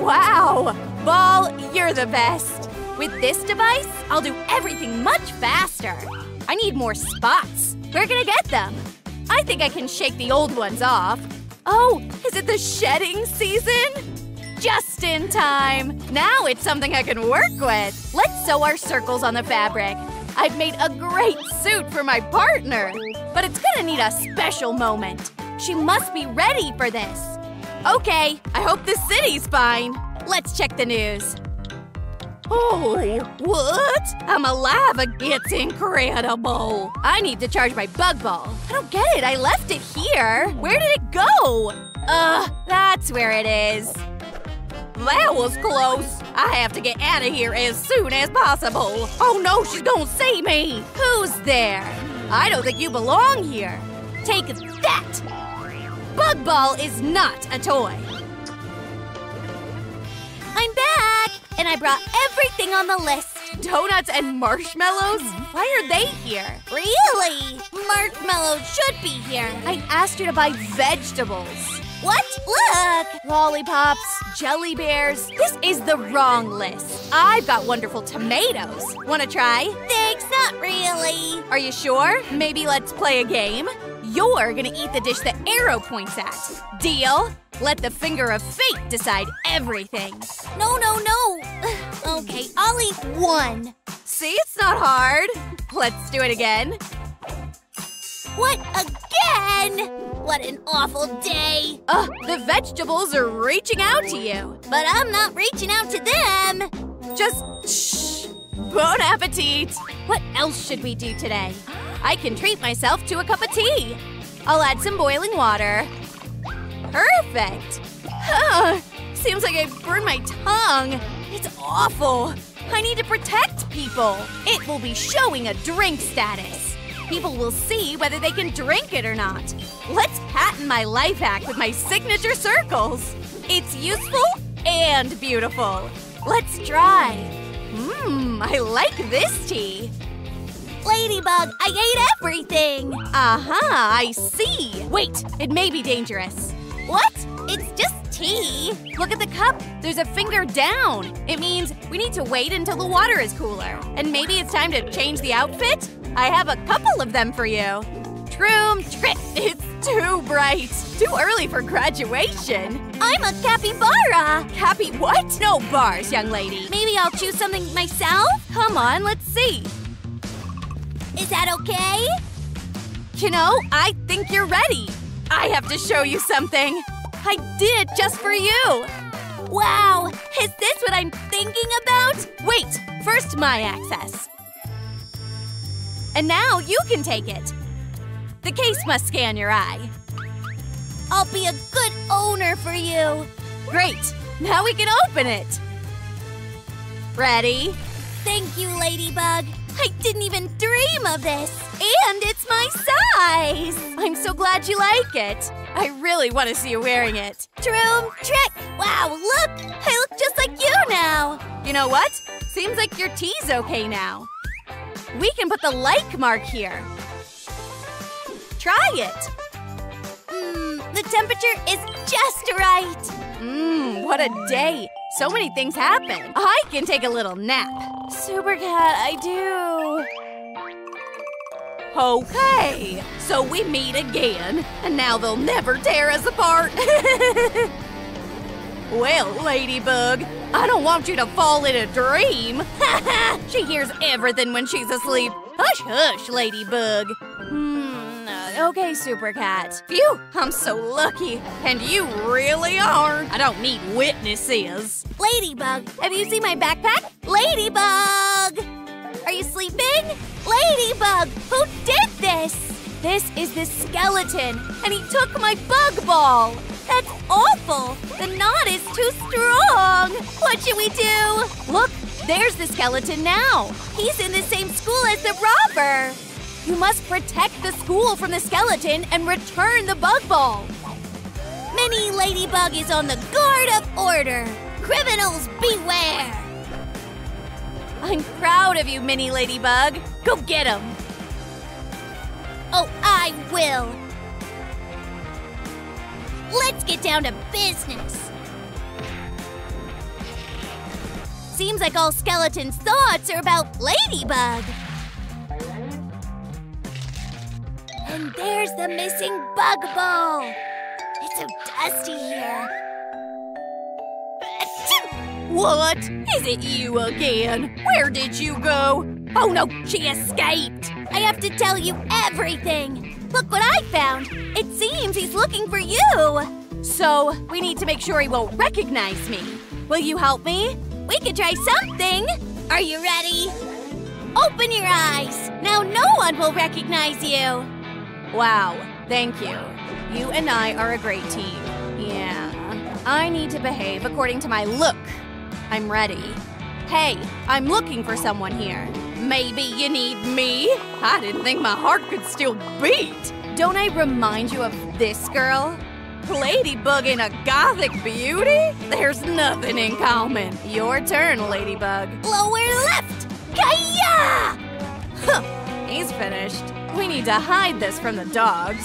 Wow! Ball, you're the best. With this device, I'll do everything much faster. I need more spots. Where can I get them? I think I can shake the old ones off. Oh, is it the shedding season? Just in time! Now it's something I can work with. Let's sew our circles on the fabric. I've made a great suit for my partner. But it's gonna need a special moment. She must be ready for this. Okay, I hope the city's fine. Let's check the news. Oh, what? I'm alive. It's incredible. I need to charge my bug ball. I don't get it. I left it here. Where did it go? Uh, that's where it is. That was close. I have to get out of here as soon as possible. Oh no, she's gonna see me. Who's there? I don't think you belong here. Take that. Bug ball is not a toy. And I brought everything on the list. Donuts and marshmallows? Why are they here? Really? Marshmallows should be here. I asked you to buy vegetables. What? Look! Lollipops, jelly bears. This is the wrong list. I've got wonderful tomatoes. Wanna try? Thanks, not really. Are you sure? Maybe let's play a game? You're gonna eat the dish the arrow points at. Deal? Let the finger of fate decide everything. No, no, no. Okay, I'll eat one. See, it's not hard. Let's do it again. What again? What an awful day. Ugh, the vegetables are reaching out to you. But I'm not reaching out to them. Just shh. Bon appetit. What else should we do today? I can treat myself to a cup of tea. I'll add some boiling water. Perfect. Huh, seems like I burned my tongue. It's awful. I need to protect people. It will be showing a drink status. People will see whether they can drink it or not. Let's patent my life hack with my signature circles. It's useful and beautiful. Let's try. Mmm, I like this tea. Ladybug, I ate everything. Uh -huh, I see. Wait, it may be dangerous. What? It's just tea. Look at the cup. There's a finger down. It means we need to wait until the water is cooler. And maybe it's time to change the outfit? I have a couple of them for you. Troom trick. It's too bright. Too early for graduation. I'm a capybara. Cappy what? No bars, young lady. Maybe I'll choose something myself? Come on, let's see. Is that okay? You know, I think you're ready. I have to show you something. I did it just for you. Wow, is this what I'm thinking about? Wait, first my access. And now you can take it. The case must scan your eye. I'll be a good owner for you. Great, now we can open it. Ready? Thank you, Ladybug. I didn't even dream of this. And it's my size. I'm so glad you like it. I really want to see you wearing it. Troom trick! Wow, look! I look just like you now! You know what? Seems like your tea's okay now. We can put the like mark here. Try it. Mmm, the temperature is just right! Mmm, what a day. So many things happen. I can take a little nap. Supercat, I do. Okay, so we meet again, and now they'll never tear us apart. well, Ladybug, I don't want you to fall in a dream. she hears everything when she's asleep. Hush, hush, Ladybug. Hmm, okay, Supercat. Phew, I'm so lucky. And you really are. I don't need witnesses. Ladybug, have you seen my backpack? Ladybug! Are you sleeping? Ladybug, who did this? This is the skeleton, and he took my bug ball. That's awful! The knot is too strong! What should we do? Look, there's the skeleton now. He's in the same school as the robber! You must protect the school from the skeleton and return the bug ball. Mini Ladybug is on the guard of order! Criminals beware! I'm proud of you, Mini Ladybug. Go get him. Oh, I will! Let's get down to business! Seems like all Skeleton's thoughts are about Ladybug! And there's the missing bug ball! It's so dusty here. What? Is it you again? Where did you go? Oh no, she escaped! I have to tell you everything! Look what I found! It seems he's looking for you! So, we need to make sure he won't recognize me. Will you help me? We could try something! Are you ready? Open your eyes! Now no one will recognize you! Wow, thank you. You and I are a great team. Yeah. I need to behave according to my look. I'm ready. Hey, I'm looking for someone here. Maybe you need me? I didn't think my heart could still beat. Don't I remind you of this girl? Ladybug in a gothic beauty? There's nothing in common. Your turn, Ladybug. Lower left! Kaya! Huh, he's finished. We need to hide this from the dogs.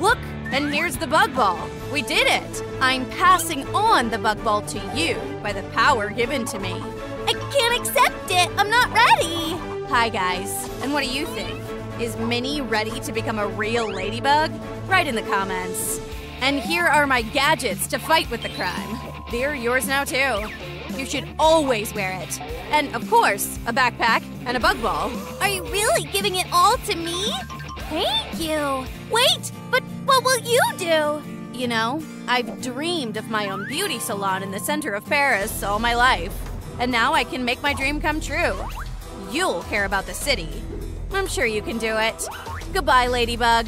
Look, and here's the bug ball. We did it. I'm passing on the bug ball to you by the power given to me. I can't accept it. I'm not ready. Hi, guys. And what do you think? Is Minnie ready to become a real ladybug? Write in the comments. And here are my gadgets to fight with the crime. They're yours now, too. You should always wear it. And, of course, a backpack and a bug ball. Are you really giving it all to me? Thank you. Wait, but what will you do? You know, I've dreamed of my own beauty salon in the center of Paris all my life. And now I can make my dream come true. You'll care about the city. I'm sure you can do it. Goodbye, Ladybug.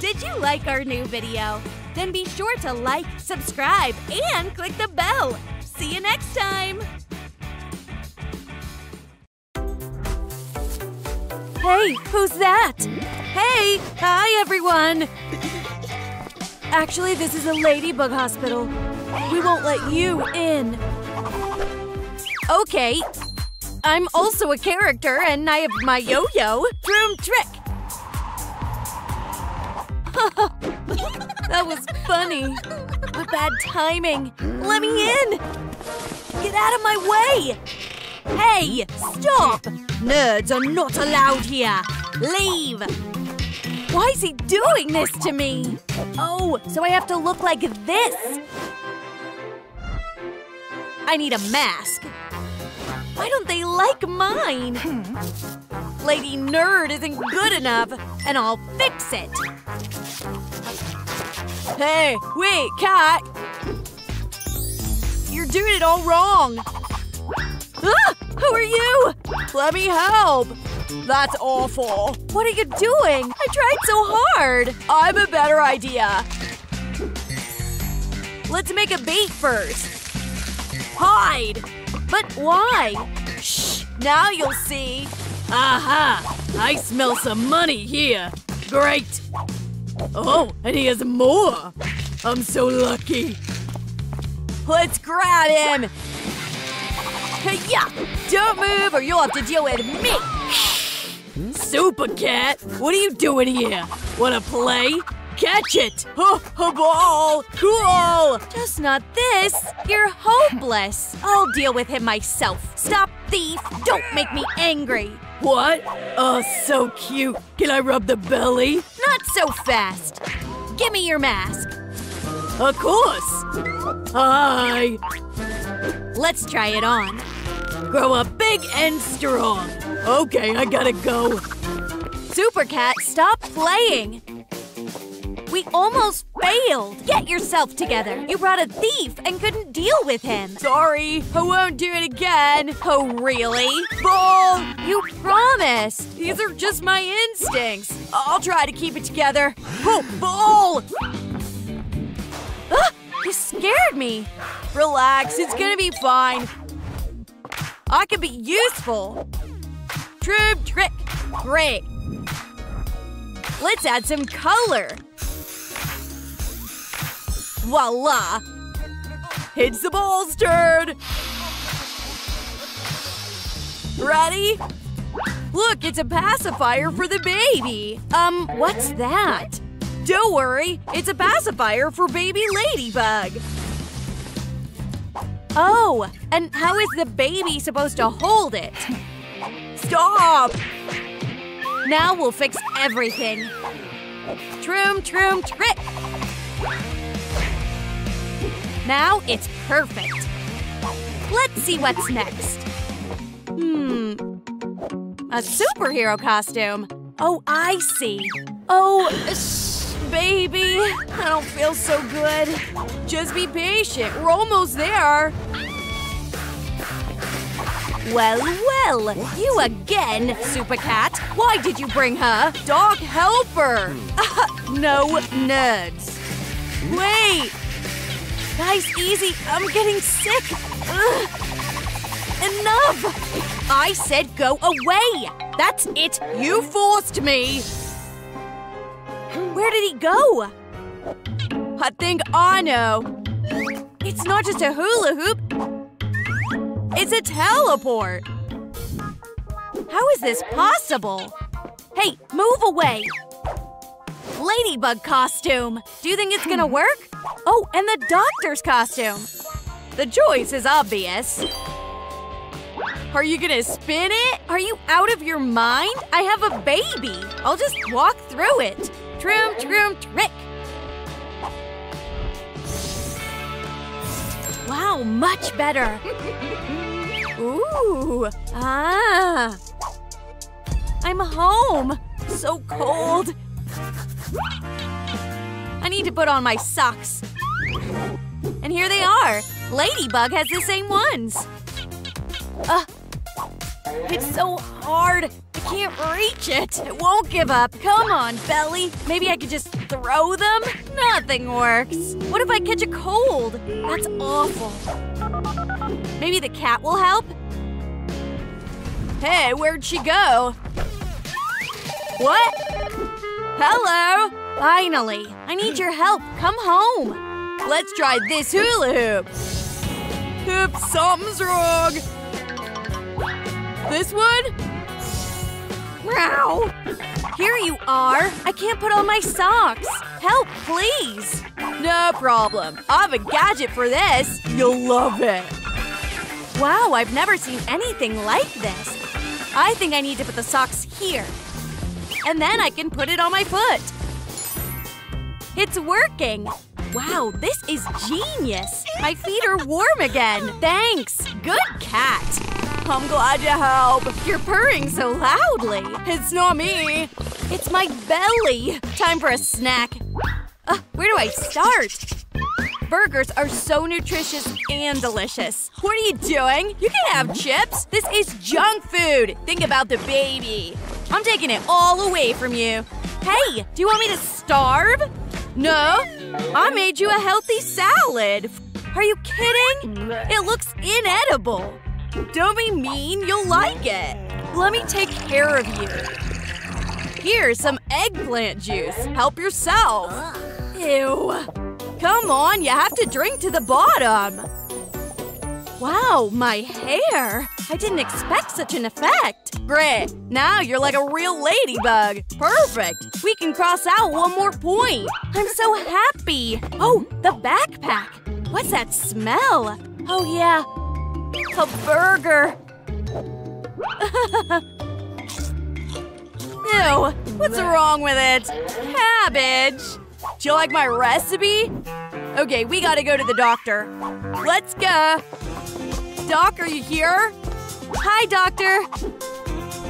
Did you like our new video? Then be sure to like, subscribe, and click the bell. See you next time! Hey, who's that? Hey, hi everyone! Actually, this is a ladybug hospital. We won't let you in. Okay. I'm also a character, and I have my yo-yo. Troom trick! that was funny. But bad timing. Let me in! Get out of my way! Hey, stop! Nerds are not allowed here. Leave! Why is he doing this to me? Oh, so I have to look like this? I need a mask. Why don't they like mine? Lady Nerd isn't good enough, and I'll fix it. Hey, wait, cat! You're doing it all wrong! Ah! Who are you? Let me help! That's awful. What are you doing? I tried so hard. I'm a better idea. Let's make a bait first. Hide! But why? Shh! Now you'll see. Aha! I smell some money here. Great. Oh, and he has more. I'm so lucky. Let's grab him. Hey yeah, don't move or you'll have to deal with me. Super Cat, what are you doing here? Wanna play? Catch it! Oh, a ball! Cool! Just not this. You're hopeless. I'll deal with him myself. Stop, thief. Don't make me angry. What? Oh, so cute. Can I rub the belly? Not so fast. Give me your mask. Of course. Hi. Let's try it on. Grow up big and strong. Okay, I gotta go. Super Cat, stop playing. We almost failed. Get yourself together. You brought a thief and couldn't deal with him. Sorry, I won't do it again. Oh, really? Ball! You promised. These are just my instincts. I'll try to keep it together. Oh, ball! Ah, you scared me. Relax, it's gonna be fine. I can be useful. Troom trick. Great. Let's add some color. Voila! It's the ball's turn! Ready? Look, it's a pacifier for the baby! Um, what's that? Don't worry, it's a pacifier for baby ladybug. Oh, and how is the baby supposed to hold it? Stop! Now we'll fix everything. Trim, trim, trick! Now it's perfect. Let's see what's next. Hmm. A superhero costume. Oh, I see. Oh, shh, baby. I don't feel so good. Just be patient. We're almost there. Well, well, you again, Super Cat. Why did you bring her? Doc, helper. no nerds. Wait. Guys, easy. I'm getting sick. Ugh. Enough! I said go away. That's it. You forced me. Where did he go? I think I know. It's not just a hula hoop. It's a teleport. How is this possible? Hey, move away. Ladybug costume. Do you think it's gonna work? Oh, and the doctor's costume. The choice is obvious. Are you gonna spin it? Are you out of your mind? I have a baby. I'll just walk through it. Trim, trim, trick. Wow, much better. Ooh, ah. I'm home. So cold. I need to put on my socks. And here they are. Ladybug has the same ones. Uh, it's so hard. I can't reach it. It won't give up. Come on, Belly. Maybe I could just throw them? Nothing works. What if I catch a cold? That's awful. Maybe the cat will help? Hey, where'd she go? What? Hello? Finally. I need your help. Come home. Let's try this hula hoop. Hoop, something's wrong. This one? Meow. Here you are. I can't put on my socks. Help, please. No problem. I have a gadget for this. You'll love it. Wow, I've never seen anything like this. I think I need to put the socks here. And then I can put it on my foot. It's working. Wow, this is genius. My feet are warm again. Thanks. Good cat. I'm glad you help. You're purring so loudly. It's not me. It's my belly. Time for a snack. Uh, where do I start? Burgers are so nutritious and delicious. What are you doing? You can have chips. This is junk food. Think about the baby. I'm taking it all away from you. Hey, do you want me to starve? No. I made you a healthy salad. Are you kidding? It looks inedible. Don't be mean. You'll like it. Let me take care of you. Here's some eggplant juice. Help yourself. Ew. Come on, you have to drink to the bottom. Wow, my hair! I didn't expect such an effect! Great! Now you're like a real ladybug! Perfect! We can cross out one more point! I'm so happy! Oh, the backpack! What's that smell? Oh yeah, a burger! Ew, what's wrong with it? Cabbage! Do you like my recipe? Okay, we gotta go to the doctor. Let's go! Doc, are you here? Hi, doctor!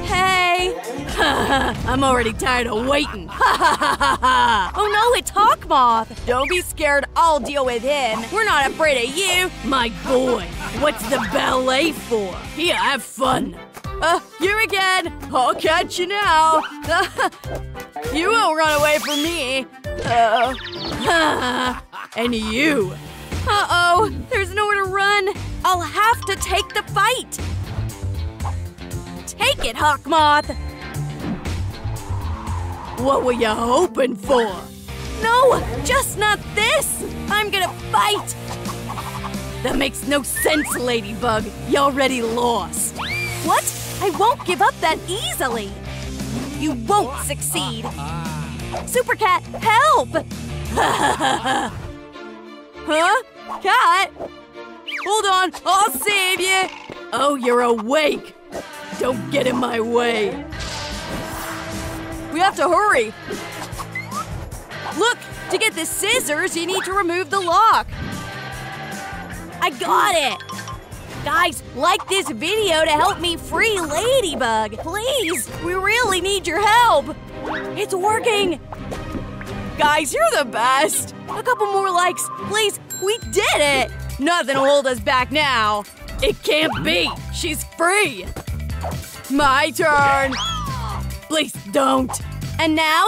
Hey! I'm already tired of waiting. oh no, it's Hawkmoth! Don't be scared, I'll deal with him. We're not afraid of you. My boy, what's the ballet for? Here, have fun. Uh, you again. I'll catch you now. you won't run away from me. Uh, and you. Uh-oh, there's nowhere to run. I'll have to take the fight. Take it, Hawkmoth. What were you hoping for? No, just not this. I'm gonna fight. That makes no sense, Ladybug. You already lost. What? I won't give up that easily. You won't succeed. Super Cat, help! huh? Cat? Hold on, I'll save you! Oh, you're awake! Don't get in my way! We have to hurry! Look! To get the scissors, you need to remove the lock! I got it! Guys, like this video to help me free Ladybug! Please! We really need your help! It's working! Guys, you're the best! A couple more likes, please! We did it! Nothing will hold us back now! It can't be! She's free! My turn! Please don't! And now,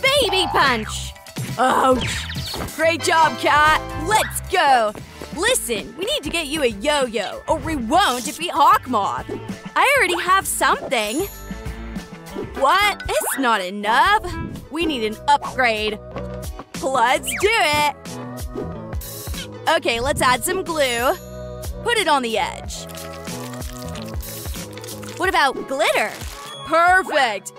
Baby Punch! Ouch! Great job, Cat! Let's go! Listen, we need to get you a yo-yo, or we won't defeat Hawkmoth. I already have something. What? It's not enough. We need an upgrade. Let's do it! Okay, let's add some glue. Put it on the edge. What about glitter? Perfect!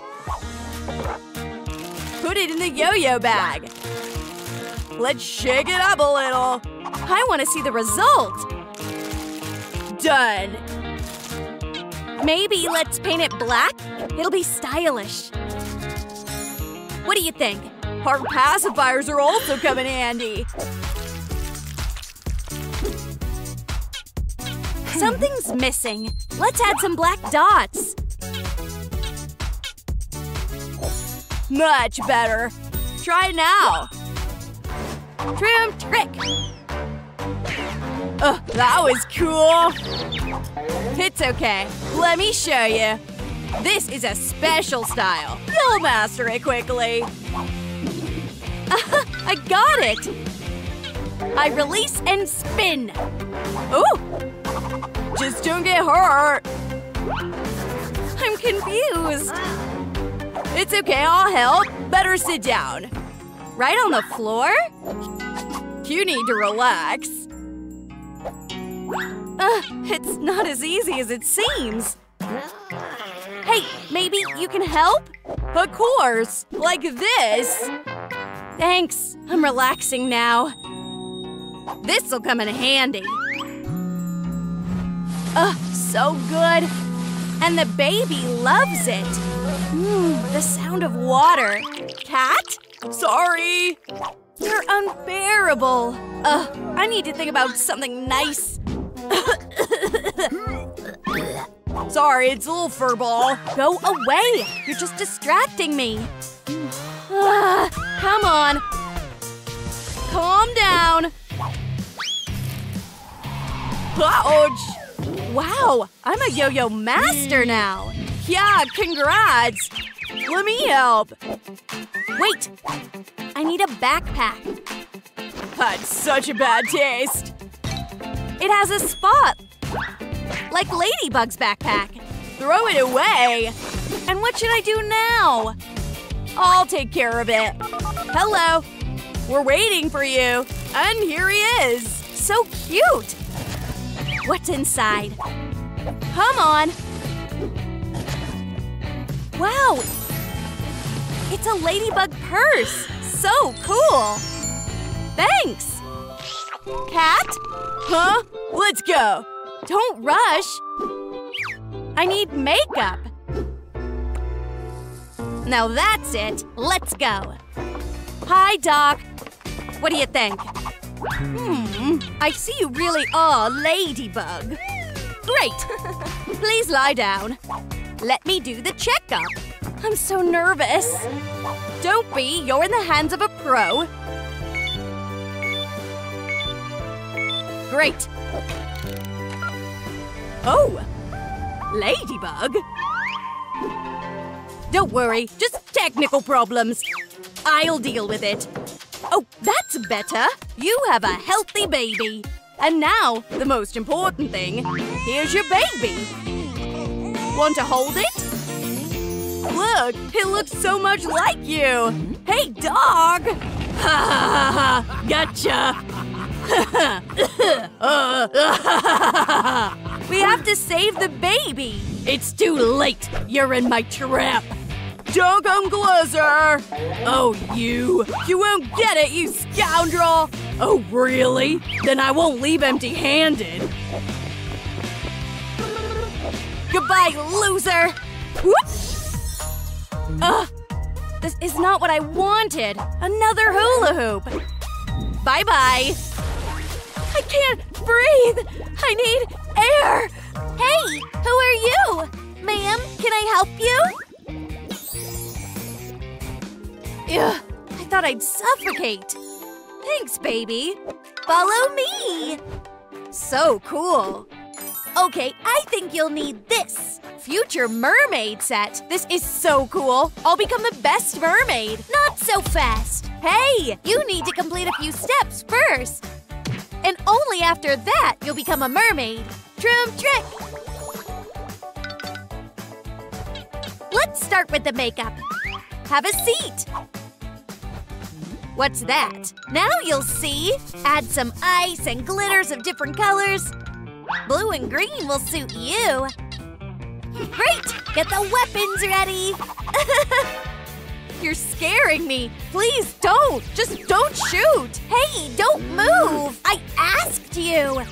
Put it in the yo-yo bag. Let's shake it up a little. I want to see the result. Done. Maybe let's paint it black? It'll be stylish. What do you think? Our pacifiers are also coming handy. Something's missing. Let's add some black dots. Much better. Try now. Troom trick. Oh, that was cool. It's okay. Let me show you. This is a special style. You'll master it quickly. I got it! I release and spin. Ooh! Just don't get hurt. I'm confused. It's okay, I'll help. Better sit down. Right on the floor? You need to relax. Uh, it's not as easy as it seems. Hey, maybe you can help? Of course! Like this! Thanks, I'm relaxing now. This'll come in handy. Ugh, so good! And the baby loves it! Mmm, the sound of water. Cat? Sorry! You're unbearable! Ugh, I need to think about something nice. Sorry, it's a little furball. Go away! You're just distracting me. Uh, come on. Calm down. Ouch! Wow, I'm a yo-yo master now. Yeah, congrats. Let me help. Wait, I need a backpack. That's such a bad taste. It has a spot. Like Ladybug's backpack. Throw it away. And what should I do now? I'll take care of it. Hello. We're waiting for you. And here he is. So cute. What's inside? Come on. Wow. It's a ladybug purse. So cool. Thanks. Cat? Huh? Let's go. Don't rush. I need makeup. Now that's it. Let's go. Hi, Doc. What do you think? Hmm, I see you really are Ladybug. Great. Please lie down. Let me do the checkup. I'm so nervous. Don't be. You're in the hands of a pro. Great. Oh, Ladybug? Don't worry, just technical problems. I'll deal with it. Oh, that's better. You have a healthy baby. And now, the most important thing. Here's your baby. Want to hold it? Look, it looks so much like you. Hey, dog! Ha ha ha ha! Gotcha! we have to save the baby. It's too late. You're in my trap. Don't come closer! Oh, you! You won't get it, you scoundrel! Oh, really? Then I won't leave empty handed. Goodbye, loser! Whoop! Ugh! This is not what I wanted! Another hula hoop! Bye bye! I can't breathe! I need air! Hey, who are you? Ma'am, can I help you? Ugh, I thought I'd suffocate. Thanks, baby. Follow me. So cool. Okay, I think you'll need this. Future mermaid set. This is so cool. I'll become the best mermaid. Not so fast. Hey, You need to complete a few steps first. And only after that, you'll become a mermaid. Troom trick. Let's start with the makeup. Have a seat. What's that? Now you'll see. Add some ice and glitters of different colors. Blue and green will suit you. Great! Get the weapons ready. you're scaring me. Please don't. Just don't shoot. Hey, don't move! I asked you!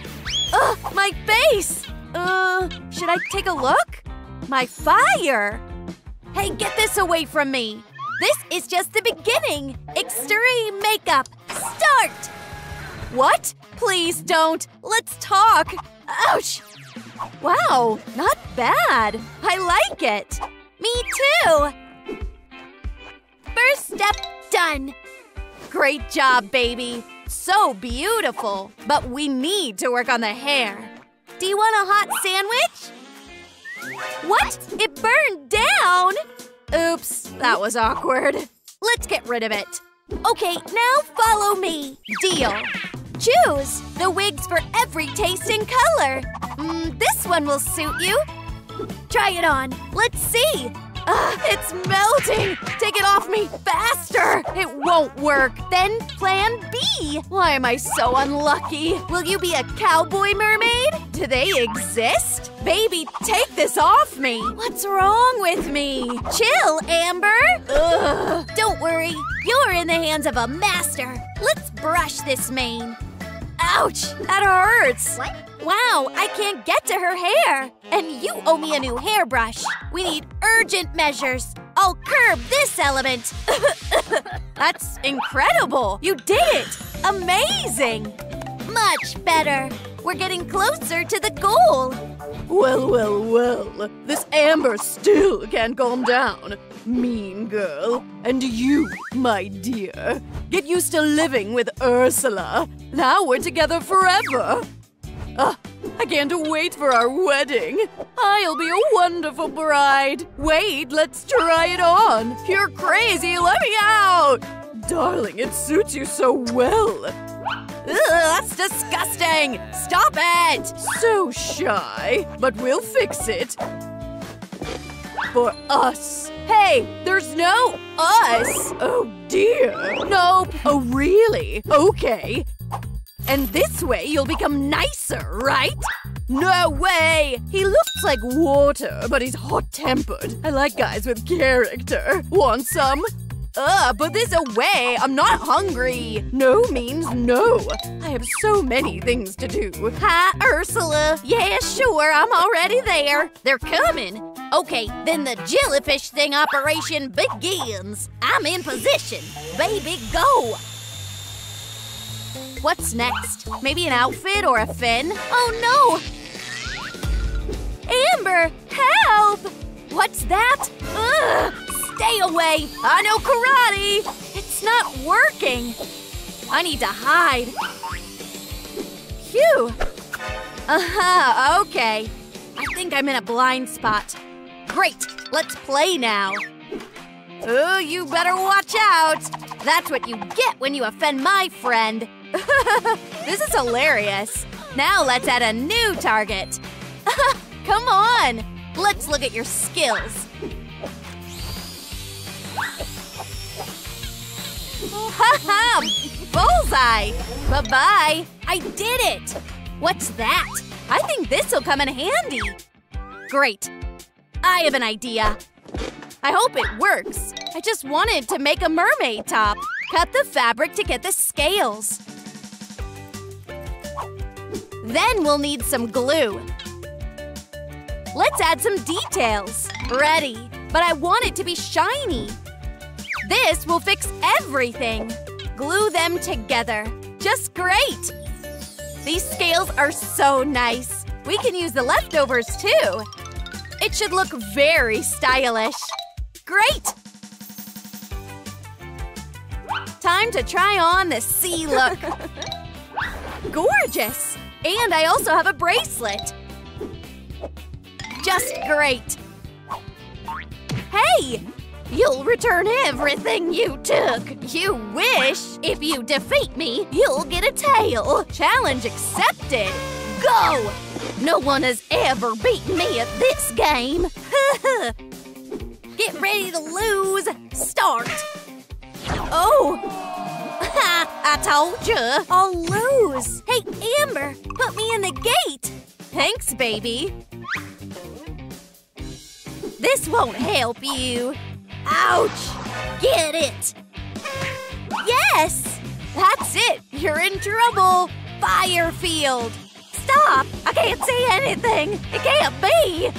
Ugh, my face. Uh, should I take a look? My fire. Hey, get this away from me. This is just the beginning! Extreme makeup! Start! What? Please don't. Let's talk. Ouch. Wow, not bad. I like it. Me too! First step done! Great job, baby. So beautiful. But we need to work on the hair. Do you want a hot sandwich? What? It burned down! Oops, that was awkward. Let's get rid of it. Okay, now follow me. Deal. Choose the wigs for every taste and color. Mm, this one will suit you. Try it on. Let's see. Ah, it's melting! Take it off me faster! It won't work. Then plan B. Why am I so unlucky? Will you be a cowboy mermaid? Do they exist? Baby, take this off me! What's wrong with me? Chill, Amber. Ugh. Don't worry. You're in the hands of a master. Let's brush this mane. Ouch! That hurts! What? Wow, I can't get to her hair. And you owe me a new hairbrush. We need urgent measures. I'll curb this element. That's incredible! You did it! Amazing! Much better. We're getting closer to the goal. Well, well, well. This Amber still can't calm down. Mean girl. And you, my dear, get used to living with Ursula. Now we're together forever. Ah, I can't wait for our wedding. I'll be a wonderful bride. Wait, let's try it on. You're crazy. Let me out. Darling, it suits you so well. Ugh, that's disgusting! Stop it! So shy, but we'll fix it. for us. Hey, there's no us. Oh dear. Nope. Oh really? Okay. And this way you'll become nicer, right? No way! He looks like water, but he's hot-tempered. I like guys with character. Want some? Ugh, put this away! I'm not hungry! No means no! I have so many things to do. Hi, Ursula. Yeah, sure, I'm already there. They're coming. Okay, then the jellyfish thing operation begins. I'm in position. Baby, go! What's next? Maybe an outfit or a fin? Oh no! Amber, help! What's that? Ugh! Stay away! I know karate! It's not working! I need to hide. Phew! Uh-huh, okay. I think I'm in a blind spot. Great, let's play now. Oh, you better watch out! That's what you get when you offend my friend. this is hilarious. Now let's add a new target. Come on! Let's look at your skills. Ha Bullseye! Bye-bye! I did it! What's that? I think this'll come in handy. Great. I have an idea. I hope it works. I just wanted to make a mermaid top. Cut the fabric to get the scales. Then we'll need some glue. Let's add some details. Ready. But I want it to be shiny. This will fix everything. Glue them together. Just great. These scales are so nice. We can use the leftovers too. It should look very stylish. Great! Time to try on the sea look. Gorgeous! And I also have a bracelet. Just great. Hey! You'll return everything you took. You wish. If you defeat me, you'll get a tail. Challenge accepted. Go! No one has ever beaten me at this game. get ready to lose. Start. Oh! I told you. I'll lose. Hey, Amber, put me in the gate. Thanks, baby. This won't help you. Ouch! Get it! Yes! That's it! You're in trouble! Firefield! Stop! I can't see anything! It can't be!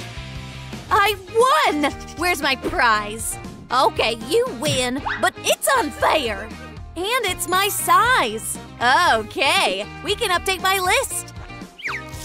I won! Where's my prize? Okay, you win, but it's unfair! And it's my size! Okay, we can update my list!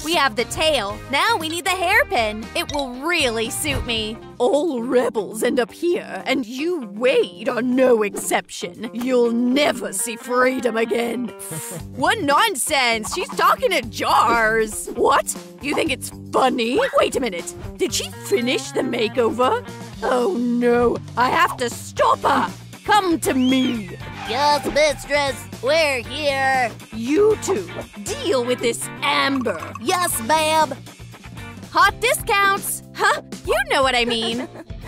We have the tail. Now we need the hairpin. It will really suit me. All rebels end up here, and you, Wade, are no exception. You'll never see freedom again. what nonsense! She's talking to jars! What? You think it's funny? Wait a minute. Did she finish the makeover? Oh no, I have to stop her! Come to me! Yes, mistress, we're here. You two, deal with this Amber. Yes, ma'am. Hot discounts! Huh? You know what I mean.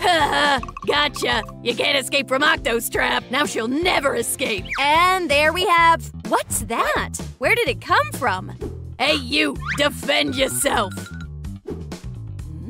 gotcha. You can't escape from Octo's trap. Now she'll never escape. And there we have. What's that? Where did it come from? Hey, you! Defend yourself!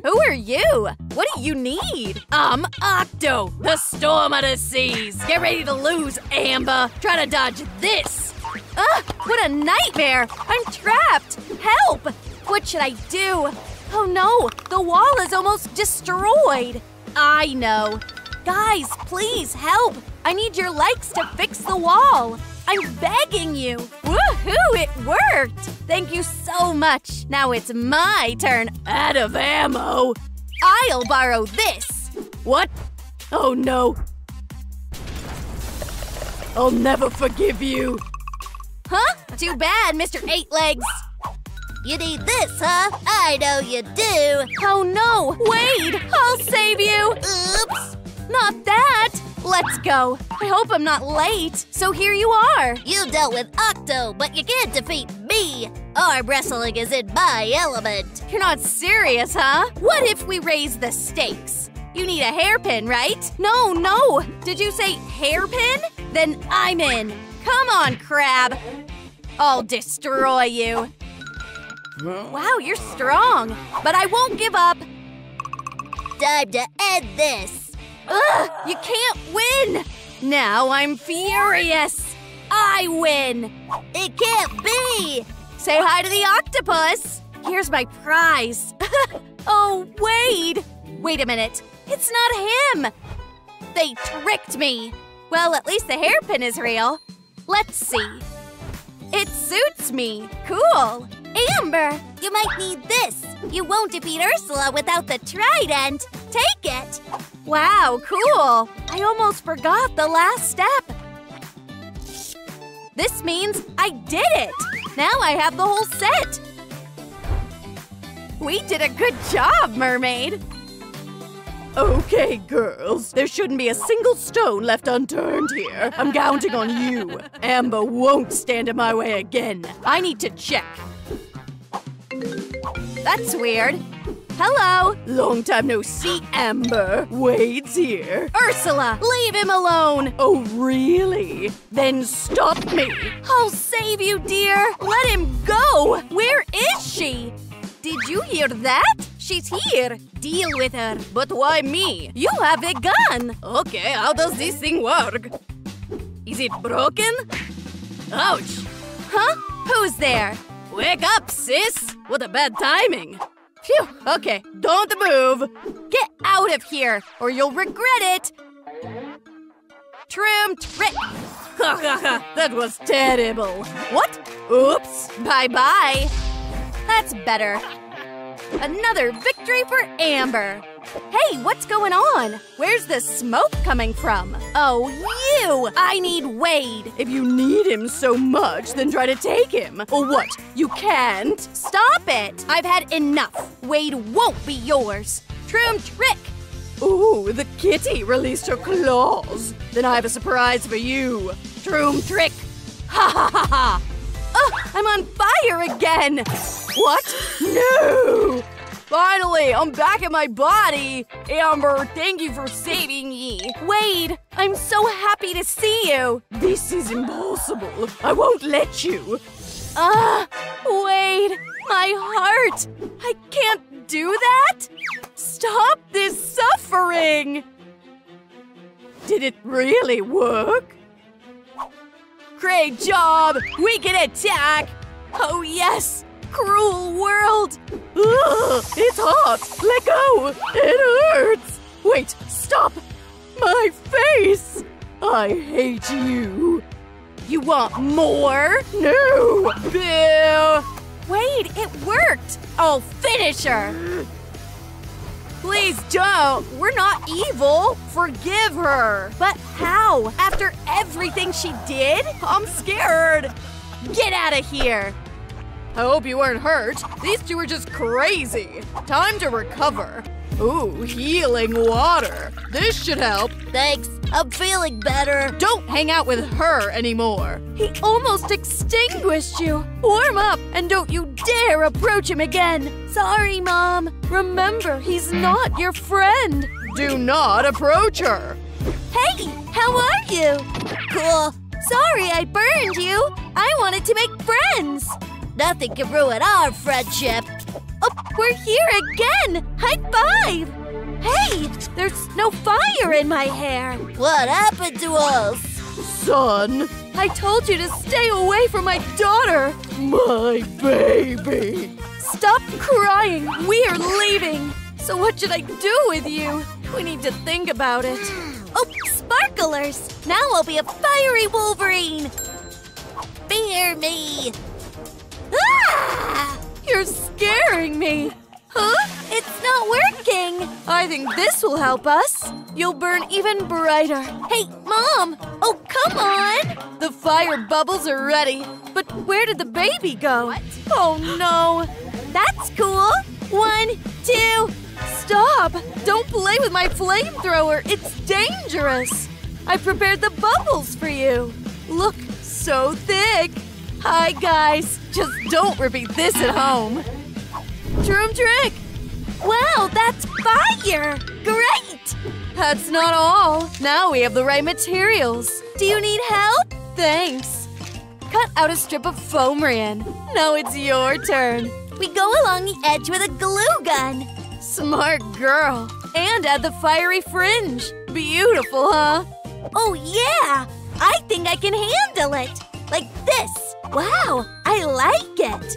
Who are you? What do you need? I'm Octo, the storm of the seas. Get ready to lose, Amber. Try to dodge this. Ugh, what a nightmare. I'm trapped. Help! What should I do? Oh no, the wall is almost destroyed. I know. Guys, please help. I need your legs to fix the wall. I'm begging you! Woohoo! It worked! Thank you so much! Now it's my turn! Out of ammo! I'll borrow this! What? Oh no! I'll never forgive you! Huh? Too bad, Mr. Eight Legs! You need this, huh? I know you do! Oh no! Wait! I'll save you! Oops! Not that! Let's go. I hope I'm not late. So here you are. You dealt with Octo, but you can't defeat me. Arm wrestling is in my element. You're not serious, huh? What if we raise the stakes? You need a hairpin, right? No, no! Did you say hairpin? Then I'm in. Come on, crab. I'll destroy you. Wow, you're strong. But I won't give up. Time to end this. Ugh, you can't win! Now I'm furious! I win! It can't be. Say hi to the octopus! Here's my prize! oh, Wade! Wait a minute, it's not him! They tricked me! Well, at least the hairpin is real. Let's see. It suits me! Cool! Amber, you might need this. You won't defeat Ursula without the trident. Take it. Wow, cool! I almost forgot the last step. This means I did it! Now I have the whole set! We did a good job, mermaid! Okay, girls, there shouldn't be a single stone left unturned here. I'm counting on you. Amber won't stand in my way again. I need to check. That's weird. Hello, Long time no see, Amber. Wade's here. Ursula! Leave him alone! Oh, really? Then stop me. I'll save you, dear! Let him go! Where is she? Did you hear that? She's here. Deal with her. But why me? You have a gun! Okay, how does this thing work? Is it broken? Ouch! Huh? Who's there? Wake up, sis! What a bad timing! Phew, okay, don't move! Get out of here, or you'll regret it! Troom trick! Ha ha ha, that was terrible! What? Oops! Bye bye! That's better. Another victory for Amber! Hey, what's going on? Where's the smoke coming from? Oh, you! I need Wade! If you need him so much, then try to take him. Or what? You can't? Stop it! I've had enough. Wade won't be yours. Troom trick! Ooh, the kitty released her claws. Then I have a surprise for you. Troom trick! Ha ha ha ha! I'm on fire again! What? No! Finally, I'm back in my body! Amber, thank you for saving me! Wade, I'm so happy to see you! This is impossible! I won't let you! Ah, Wade, my heart! I can't do that! Stop this suffering! Did it really work? Great job! We can attack! Oh, yes! Cruel world! Ugh, it's hot! Let go! It hurts! Wait, stop! My face! I hate you! You want more? No! Boo! Wade, it worked! I'll finish her! Please don't! We're not evil! Forgive her! But how? After everything she did? I'm scared! Get out of here! I hope you weren't hurt. These two are just crazy. Time to recover. Ooh, healing water. This should help. Thanks. I'm feeling better. Don't hang out with her anymore. He almost extinguished you! Warm up and don't you dare approach him again! Sorry, Mom. Remember, he's not your friend. Do not approach her. Hey, how are you? Cool. Sorry I burned you. I wanted to make friends. Nothing can ruin our friendship. Oh, we're here again! High five! Hey, there's no fire in my hair. What happened to us? Son, I told you to stay away from my daughter. my baby. Stop crying. We are leaving. So what should I do with you? We need to think about it. Oh, sparklers! Now I'll be a fiery Wolverine! Fear me! Ah! You're scaring me. Huh? It's not working! I think this will help us. You'll burn even brighter. Hey, Mom! Oh, come on! The fire bubbles are ready. But where did the baby go? Oh no! That's cool! One, two, stop! Don't play with my flamethrower. It's dangerous. I prepared the bubbles for you. Look, so thick. Hi, guys. Just don't repeat this at home. Troom trick! Wow, that's fire! Great! That's not all. Now we have the right materials. Do you need help? Thanks. Cut out a strip of foamiran. Now it's your turn. We go along the edge with a glue gun. Smart girl. And add the fiery fringe. Beautiful, huh? Oh, yeah! I think I can handle it. Like this. Wow, I like it.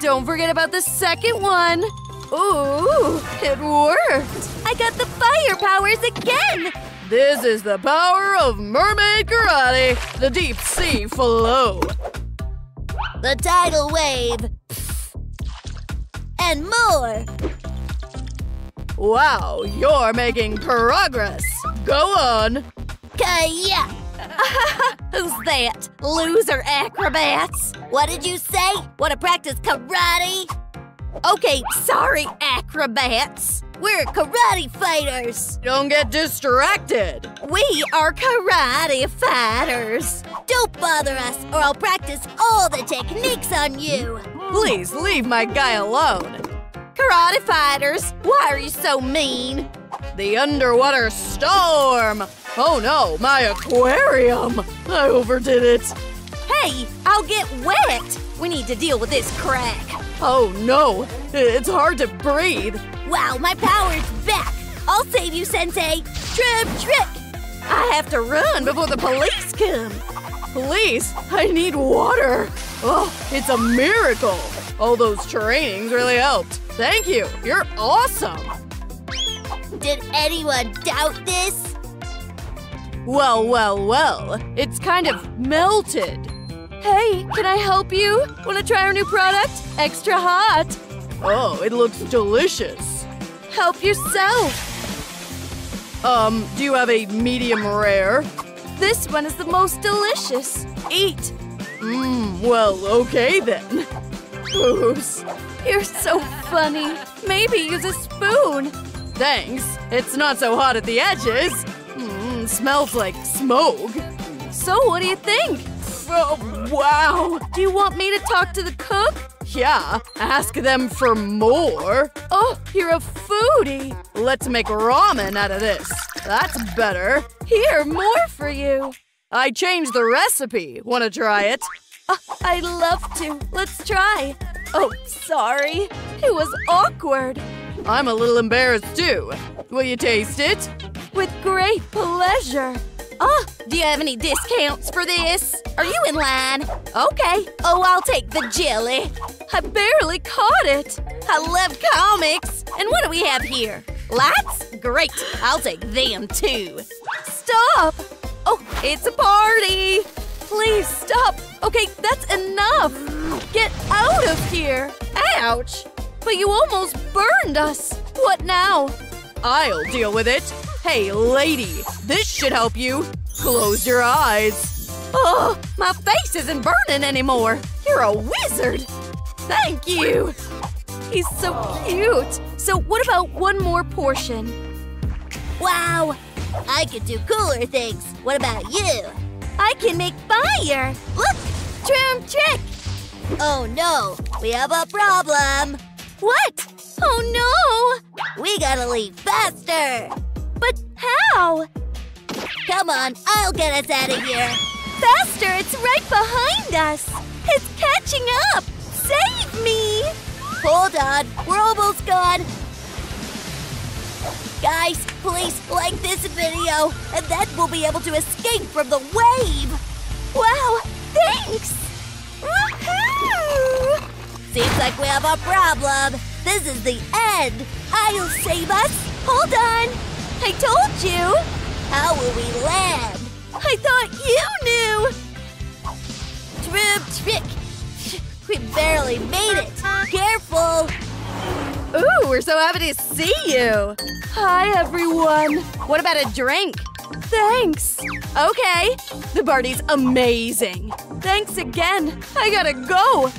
Don't forget about the second one. Ooh, it worked. I got the fire powers again. This is the power of mermaid karate, the deep sea flow. The tidal wave. And more. Wow, you're making progress. Go on. Kaya! Who's that? Loser acrobats? What did you say? Want to practice karate? Okay, sorry, acrobats. We're karate fighters. Don't get distracted. We are karate fighters. Don't bother us, or I'll practice all the techniques on you. Please leave my guy alone. Karate fighters, why are you so mean? The underwater storm. Oh no, my aquarium. I overdid it. Hey, I'll get wet. We need to deal with this crack. Oh no, it's hard to breathe. Wow, my power's back. I'll save you, Sensei. Troom trick. I have to run before the police come. Police, I need water. Oh, it's a miracle. All those trainings really helped. Thank you. You're awesome. Did anyone doubt this? Well, well, well. It's kind of melted. Hey, can I help you? Want to try our new product? Extra hot. Oh, it looks delicious. Help yourself. Um, do you have a medium rare? This one is the most delicious. Eat. Mmm, well, okay then. Goose. You're so funny. Maybe use a spoon. Thanks. It's not so hot at the edges. Mmm, smells like smoke. So, what do you think? Oh, wow. Do you want me to talk to the cook? Yeah, ask them for more. Oh, you're a foodie. Let's make ramen out of this. That's better. Here, more for you. I changed the recipe. Want to try it? Uh, I'd love to. Let's try. Oh, sorry. It was awkward. I'm a little embarrassed too. Will you taste it? With great pleasure. Oh, do you have any discounts for this? Are you in line? Okay. Oh, I'll take the jelly. I barely caught it. I love comics. And what do we have here? Lights? Great. I'll take them too. Stop! Oh, it's a party! Please stop. Okay, that's enough. Get out of here. Ouch. But you almost burned us. What now? I'll deal with it. Hey, lady, this should help you. Close your eyes. Oh, my face isn't burning anymore. You're a wizard. Thank you. He's so cute. So what about one more portion? Wow, I could do cooler things. What about you? I can make fire. Look, troom trick. Oh no, we have a problem. What? Oh no! We gotta leave faster. But how? Come on, I'll get us out of here. Faster, it's right behind us. It's catching up. Save me. Hold on, we're almost gone. Guys, please like this video, and then we'll be able to escape from the wave. Wow, thanks. Woohoo! Seems like we have a problem. This is the end. I'll save us. Hold on. I told you. How will we land? I thought you knew. Troom trick. We barely made it. Careful. Ooh, we're so happy to see you. Hi, everyone. What about a drink? Thanks. Okay. The party's amazing. Thanks again. I gotta go.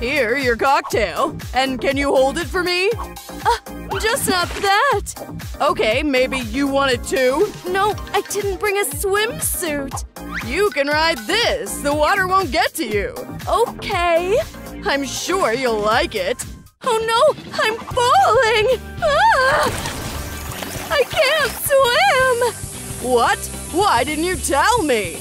Here, your cocktail. And can you hold it for me? Uh, just not that. Okay, maybe you want it too? No, I didn't bring a swimsuit. You can ride this. The water won't get to you. Okay. I'm sure you'll like it. Oh no, I'm falling! Ah! I can't swim! What? Why didn't you tell me?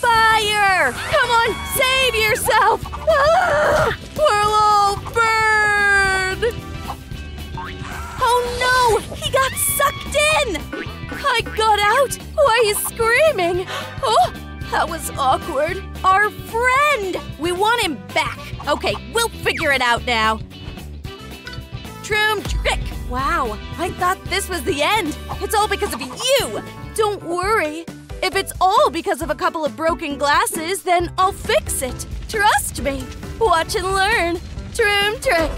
Fire! Come on, save yourself! Ah! We'll all burn! Oh no! He got sucked in! I got out! Why he's screaming! Oh, that was awkward. Our friend! We want him back. Okay, we'll figure it out now. Troom trick! Wow, I thought this was the end. It's all because of you! Don't worry. If it's all because of a couple of broken glasses, then I'll fix it. Trust me. Watch and learn. Troom trick.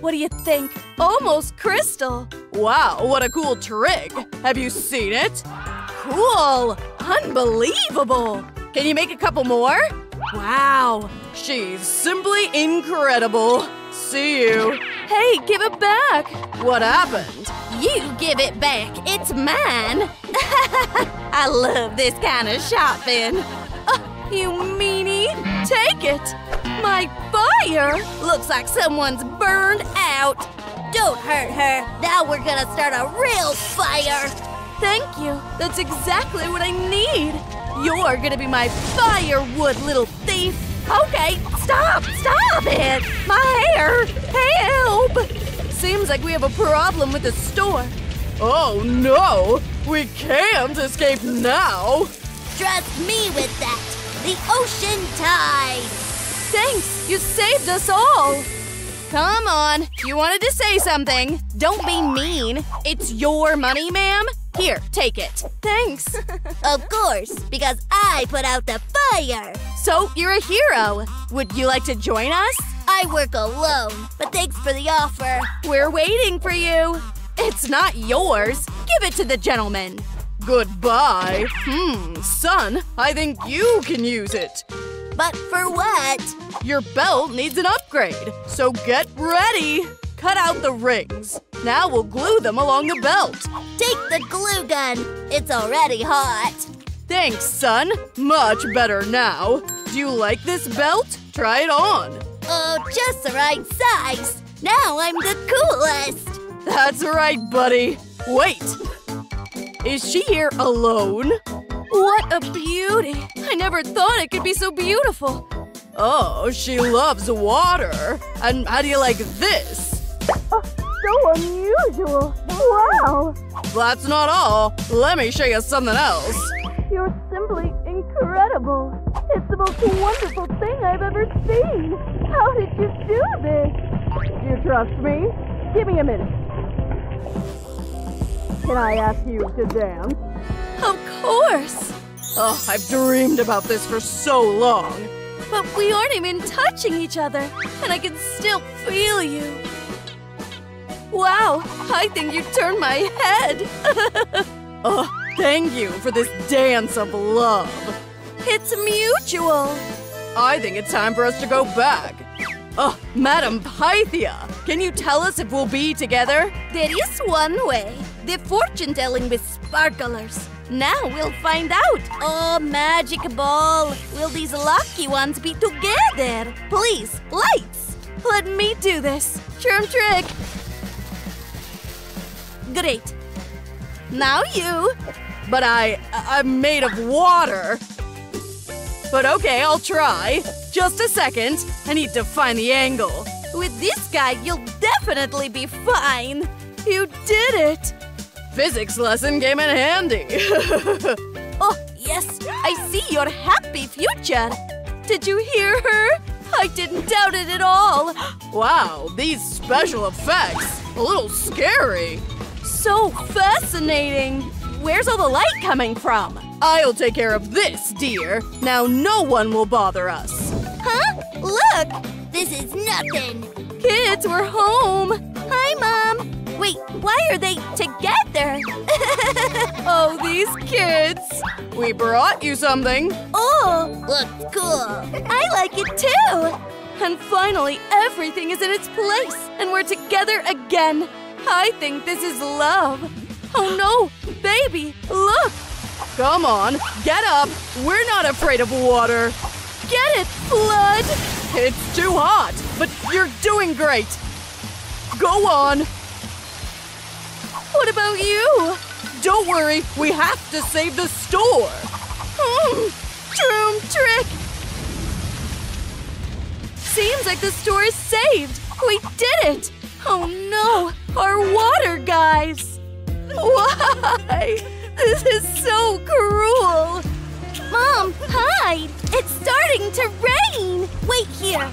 What do you think? Almost crystal. Wow, what a cool trick! Have you seen it? Cool! Unbelievable! Can you make a couple more? Wow! She's simply incredible. See you. Hey, give it back! What happened? You give it back. It's mine. I love this kind of shopping. Oh, you meanie! Take it! My fire! Looks like someone's burned out. Don't hurt her. Now we're gonna start a real fire. Thank you. That's exactly what I need. You're gonna be my firewood, little thief. Okay, stop, stop it! My hair! Help! Seems like we have a problem with the store. Oh no! We can't escape now! Trust me with that. The ocean tide. Thanks, you saved us all. Come on, you wanted to say something. Don't be mean. It's your money, ma'am. Here, take it. Thanks. Of course, because I put out the fire. so, you're a hero. Would you like to join us? I work alone, but thanks for the offer. We're waiting for you. It's not yours. Give it to the gentleman. Goodbye. Hmm, son, I think you can use it. But for what? Your belt needs an upgrade, so get ready. Cut out the rings. Now we'll glue them along the belt. Take the glue gun. It's already hot. Thanks, son. Much better now. Do you like this belt? Try it on. Oh, just the right size. Now I'm the coolest. That's right, buddy. Wait. Is she here alone? What a beauty. I never thought it could be so beautiful. Oh, she loves water. And how do you like this? Oh, so unusual. Wow. That's not all. Let me show you something else. You're simply incredible. It's the most wonderful thing I've ever seen. How did you do this? Do you trust me? Give me a minute. Can I ask you to dance? Of course. Oh, I've dreamed about this for so long. But we aren't even touching each other, and I can still feel you. Wow, I think you turned my head. Oh, thank you for this dance of love. it's mutual. I think it's time for us to go back. Oh, Madam Pythia, can you tell us if we'll be together? There is one way. The fortune telling with sparklers. Now we'll find out. Oh, magic ball. Will these lucky ones be together? Please, lights. Let me do this. Charm trick. Great. Now you. But I, I'm made of water. But okay, I'll try. Just a second. I need to find the angle. With this guy, you'll definitely be fine. You did it. Physics lesson came in handy. Oh, yes, I see your happy future. Did you hear her? I didn't doubt it at all. wow, these special effects. A little scary. So fascinating. Where's all the light coming from? I'll take care of this, dear. Now no one will bother us. Huh? Look! This is nothing. Kids, we're home. Hi, Mom. Wait, why are they together? Oh, these kids. We brought you something. oh, looks cool. I like it too. And finally, everything is in its place, and we're together again. I think this is love. Oh no, baby, look. Come on, get up. We're not afraid of water. Get it, blood. It's too hot, but you're doing great. Go on. What about you? Don't worry, we have to save the store. Hmm, Troom trick! Seems like the store is saved! We did it! Oh no! Our water guys! Why? This is so cruel! Mom, hide! It's starting to rain! Wait here.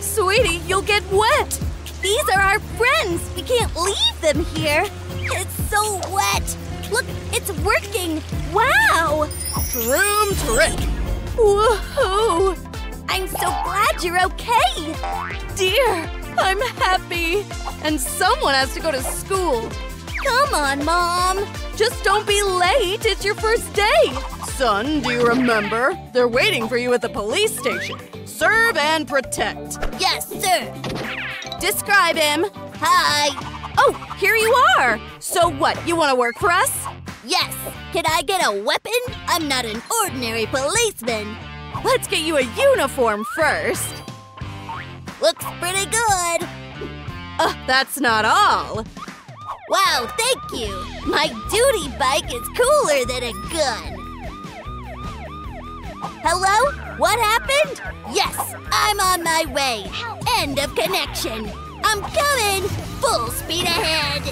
Sweetie, you'll get wet! These are our friends. We can't leave them here. It's so wet. Look, it's working. Wow! Troom trick. Woohoo! I'm so glad you're okay. Dear, I'm happy! And someone has to go to school! Come on, Mom. Just don't be late! It's your first day! Son, do you remember? They're waiting for you at the police station. Serve and protect. Yes, sir. Describe him! Hi. Oh, here you are! So what, you want to work for us? Yes. Can I get a weapon? I'm not an ordinary policeman. Let's get you a uniform first! Looks pretty good. Uh, that's not all! Wow, thank you. My duty bike is cooler than a gun. Hello? What happened? Yes, I'm on my way. End of connection. I'm coming. Full speed ahead.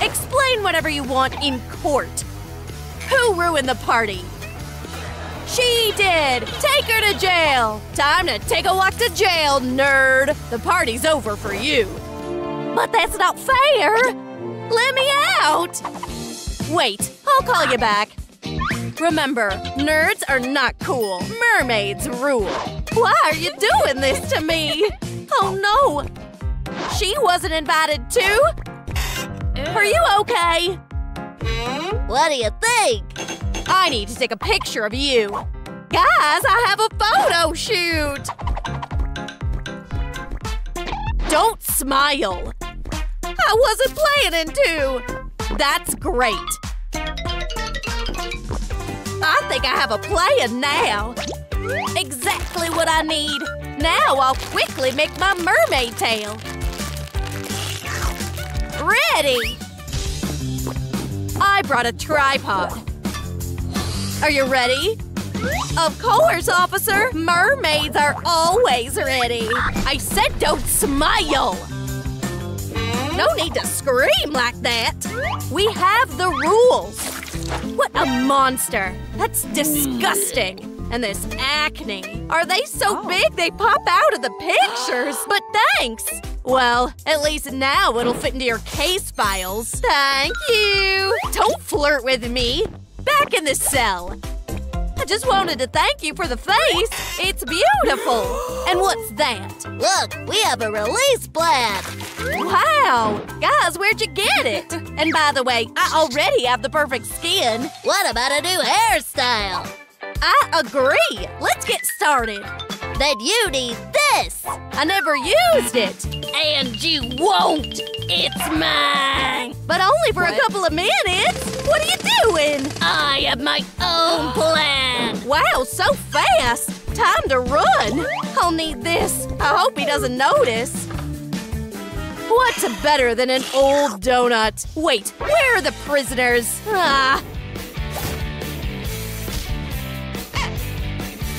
Explain whatever you want in court. Who ruined the party? She did! Take her to jail! Time to take a walk to jail, nerd! The party's over for you. But that's not fair! Let me out! Wait, I'll call you back. Remember, nerds are not cool. Mermaids rule. Why are you doing this to me? Oh no! She wasn't invited too? Are you okay? What do you think? I need to take a picture of you. Guys, I have a photo shoot! Don't smile. I wasn't planning to. That's great. I think I have a plan now. Exactly what I need. Now I'll quickly make my mermaid tail. Ready! I brought a tripod. Are you ready? Of course, officer! Mermaids are always ready! I said don't smile! No need to scream like that! We have the rules! What a monster! That's disgusting! And this acne. Are they so oh. big they pop out of the pictures? But thanks! Well, at least now it'll fit into your case files. Thank you! Don't flirt with me! Back in the cell! I just wanted to thank you for the face! It's beautiful! And what's that? Look, we have a release plan. Wow! Guys, where'd you get it? And by the way, I already have the perfect skin. What about a new hairstyle? I agree! Let's get started! Then you need this. I never used it! And you won't. It's mine. But only for a couple of minutes! What are you doing? I have my own plan. Wow, so fast! Time to run! I'll need this. I hope he doesn't notice. What's better than an old donut? Wait, where are the prisoners? Ah.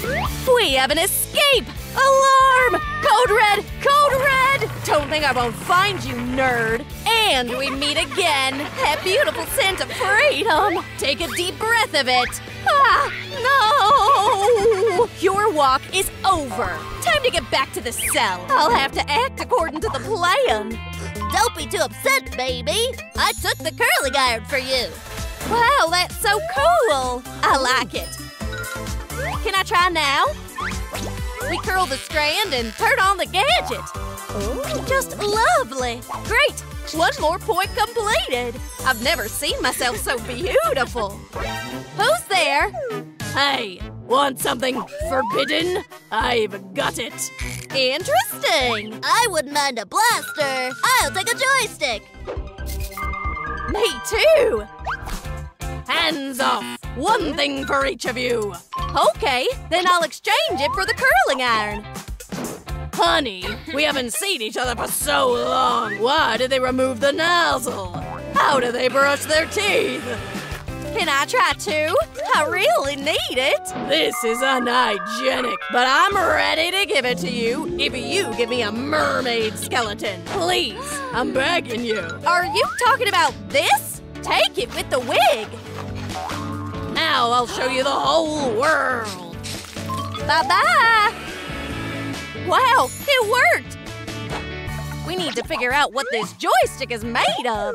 We have an escape! Alarm! Code red! Code red! Don't think I won't find you, nerd. And we meet again. That beautiful scent of freedom. Take a deep breath of it. Ah, no! Your walk is over. Time to get back to the cell. I'll have to act according to the plan. Don't be too upset, baby. I took the curling iron for you. Wow, that's so cool. I like it. Can I try now? We curl the strand and turn on the gadget. Oh, just lovely. Great. One more point completed. I've never seen myself so beautiful. Who's there? Hey, want something forbidden? I've got it. Interesting. I wouldn't mind a blaster. I'll take a joystick. Me too. Hands off. One thing for each of you. Okay, then I'll exchange it for the curling iron. Honey, we haven't seen each other for so long. Why did they remove the nozzle? How do they brush their teeth? Can I try too? I really need it. This is unhygienic, but I'm ready to give it to you if you give me a mermaid skeleton. Please, I'm begging you. Are you talking about this? Take it with the wig. Now I'll show you the whole world. Bye bye. Wow, it worked. We need to figure out what this joystick is made of.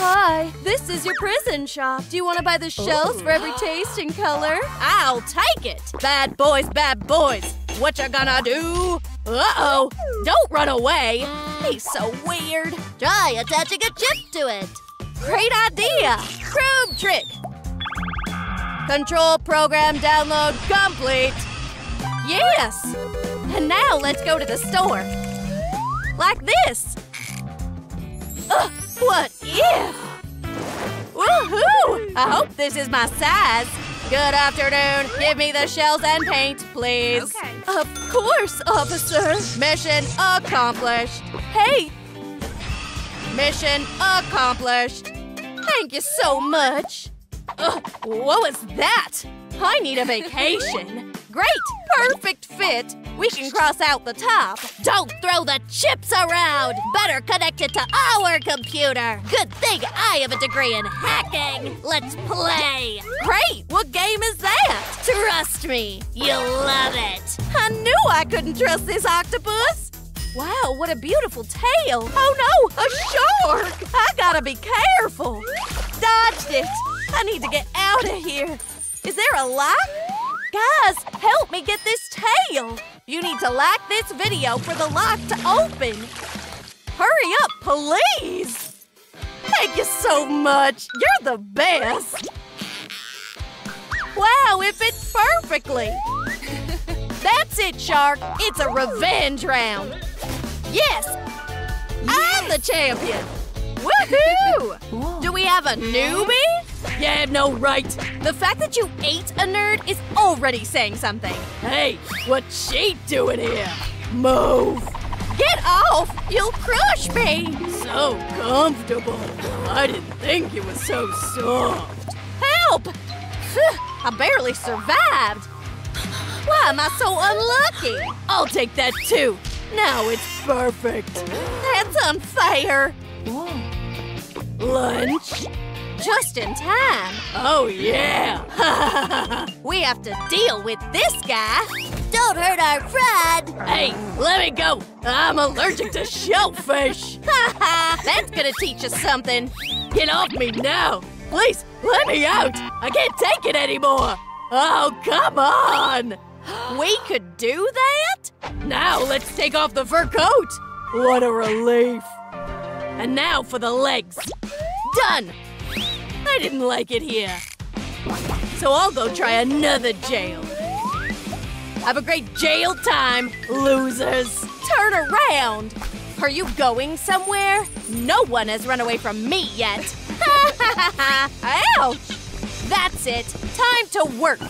Hi, this is your prison shop. Do you want to buy the shells for every oh. taste and color? I'll take it. Bad boys, bad boys. What you gonna do? Uh-oh. Don't run away. He's so weird. Try attaching a chip to it. Great idea. Troom trick. Control program download complete. Yes. And now let's go to the store. Like this. Ugh, what if? Woohoo! I hope this is my size. Good afternoon. Give me the shells and paint, please. Okay. Of course, officer. Mission accomplished. Hey! Mission accomplished. Thank you so much. Ugh, what was that? I need a vacation. Great! Perfect fit! We can cross out the top. Don't throw the chips around. Better connect it to our computer. Good thing I have a degree in hacking. Let's play. Great! What game is that? Trust me, you'll love it. I knew I couldn't trust this octopus! Wow, what a beautiful tail! Oh no, a shark! I gotta be careful! Dodged it! I need to get out of here! Is there a lock? Guys, help me get this tail! You need to like this video for the lock to open! Hurry up, please! Thank you so much! You're the best! Wow, it fits perfectly! That's it, Shark! It's a revenge round! Yes! I'm the champion! Woohoo! Do we have a newbie? You have no right. The fact that you ate a nerd is already saying something. Hey, what's she doing here? Move. Get off! You'll crush me! So comfortable. I didn't think it was so soft. Help! I barely survived. Why am I so unlucky? I'll take that too. Now it's perfect. That's unfair. Lunch? Just in time. Oh, yeah. We have to deal with this guy. Don't hurt our friend. hey, let me go. I'm allergic to shellfish. That's gonna teach us something. Get off me now. Please, let me out. I can't take it anymore. Oh, come on. We could do that? Now let's take off the fur coat. What a relief. And now for the legs. Done. I didn't like it here. So I'll go try another jail. Have a great jail time, losers. Turn around. Are you going somewhere? No one has run away from me yet. Ouch! That's it. Time to work.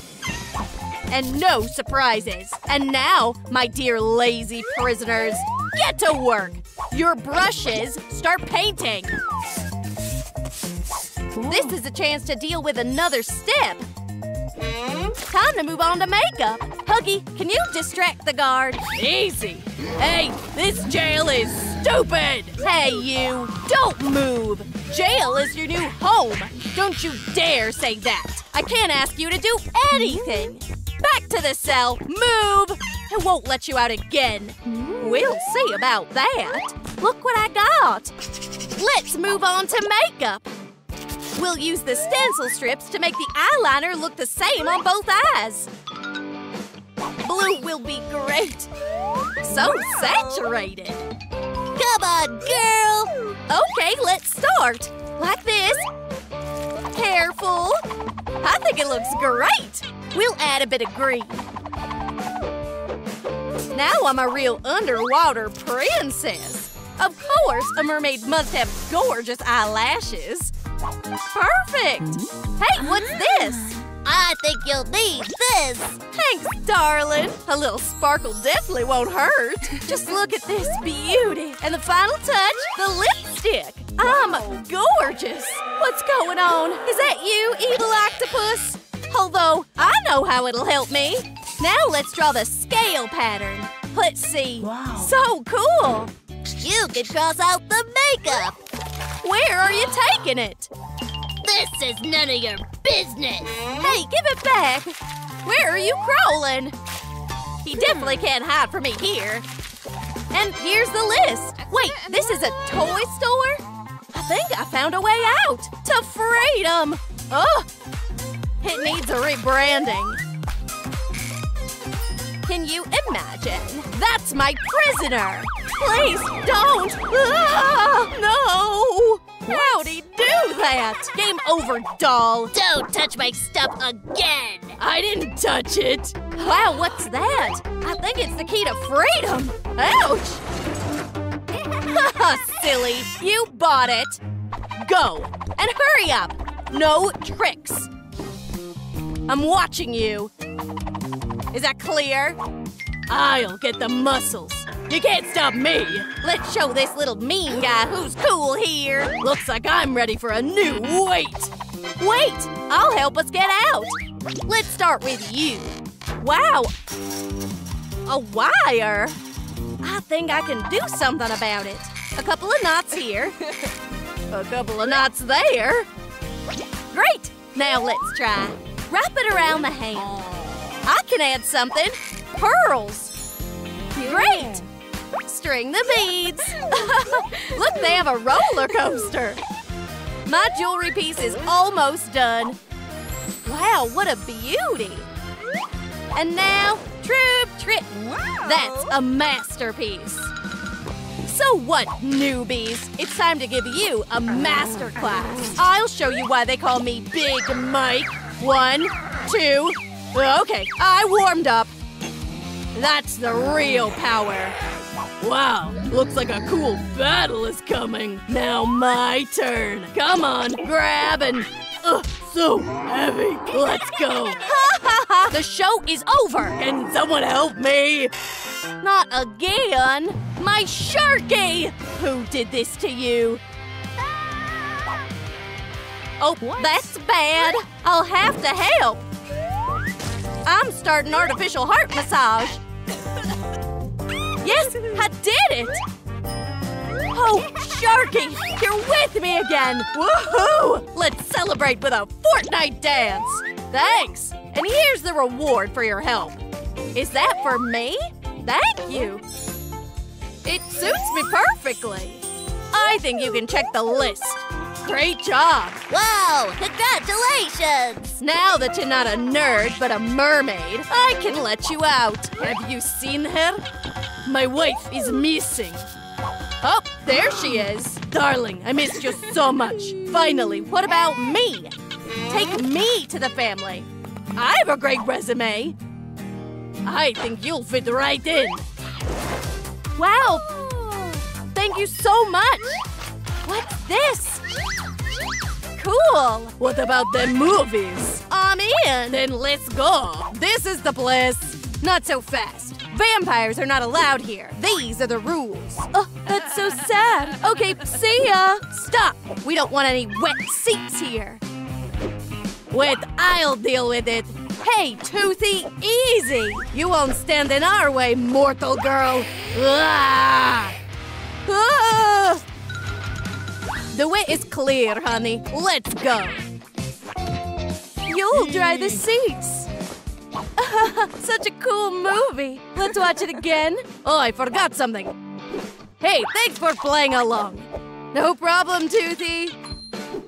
And no surprises. And now, my dear lazy prisoners, get to work. Your brushes start painting. This is a chance to deal with another step. Time to move on to makeup. Huggy, can you distract the guard? Easy. Hey, this jail is stupid. Hey, you! Don't move! Jail is your new home! Don't you dare say that! I can't ask you to do anything! Back to the cell! Move! I won't let you out again! We'll see about that! Look what I got! Let's move on to makeup! We'll use the stencil strips to make the eyeliner look the same on both eyes! Blue will be great! So saturated! Come on, girl. Okay, let's start. Like this. Careful. I think it looks great. We'll add a bit of green. Now I'm a real underwater princess. Of course, a mermaid must have gorgeous eyelashes. Perfect. Hey, what's this? Ah. I think you'll need this. Thanks, darling. A little sparkle definitely won't hurt. Just look at this beauty. And the final touch, the lipstick. I'm gorgeous. What's going on? Is that you, evil octopus? Although, I know how it'll help me. Now let's draw the scale pattern. Let's see. Wow. So cool. You can cross out the makeup. Where are you taking it? This is none of your business. Hey, give it back. Where are you crawling? He hmm. definitely can't hide from me here. And here's the list. Wait, this is a toy store? I think I found a way out to freedom. Oh, it needs a rebranding. Can you imagine? That's my prisoner. Please don't. Ah, no. How'd he do that? Game over, doll. Don't touch my stuff again. I didn't touch it. Wow, what's that? I think it's the key to freedom. Ouch. Silly, you bought it. Go, and hurry up. No tricks. I'm watching you. Is that clear? I'll get the muscles. You can't stop me! Let's show this little mean guy who's cool here. Looks like I'm ready for a new weight. Wait, I'll help us get out. Let's start with you. Wow, a wire. I think I can do something about it. A couple of knots here. a couple of knots there. Great, now let's try. Wrap it around the hand. I can add something. Pearls. Great. String the beads. Look, they have a roller coaster. My jewelry piece is almost done. Wow, what a beauty. And now, Troom trick. That's a masterpiece. So what, newbies? It's time to give you a masterclass. I'll show you why they call me Big Mike. One, two. Okay, I warmed up. That's the real power. Wow, looks like a cool battle is coming. Now my turn. Come on, grab and... Ugh, so heavy. Let's go. the show is over. Can someone help me? Not again. My Sharky! Who did this to you? Ah! Oh, what? that's bad. I'll have to help. I'm starting artificial heart massage. Yes, I did it! Oh, Sharky, you're with me again! Woohoo! Let's celebrate with a Fortnite dance! Thanks! And here's the reward for your help. Is that for me? Thank you! It suits me perfectly. I think you can check the list. Great job! Wow! Congratulations! Now that you're not a nerd but a mermaid, I can let you out. Have you seen her? My wife is missing. Oh, there she is. Darling, I missed you so much. Finally, what about me? Take me to the family. I have a great resume. I think you'll fit right in. Wow! Thank you so much! What's this? Cool! What about the movies? I'm in! Then let's go! This is the place! Not so fast. Vampires are not allowed here. These are the rules. Oh, that's so sad. Okay, see ya. Stop. We don't want any wet seats here. Wait, I'll deal with it. Hey, Toothy, easy. You won't stand in our way, mortal girl. Ah! Ah! The way is clear, honey. Let's go. You'll dry the seats. Such a cool movie. Let's watch it again. Oh, I forgot something. Hey, thanks for playing along. No problem, Toothy.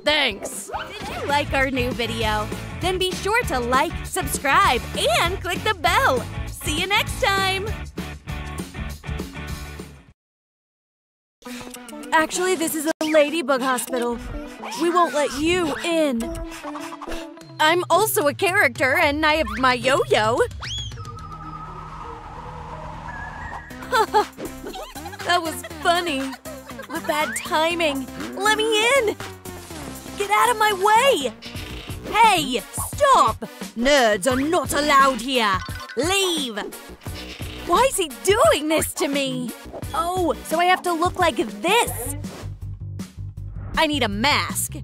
Thanks. Did you like our new video? Then be sure to like, subscribe, and click the bell. See you next time. Actually, this is a ladybug hospital. We won't let you in. I'm also a character, and I have my yo-yo. that was funny. What bad timing. Let me in! Get out of my way! Hey, Stop! Nerds are not allowed here. Leave! Why is he doing this to me? Oh, so I have to look like this. I need a mask.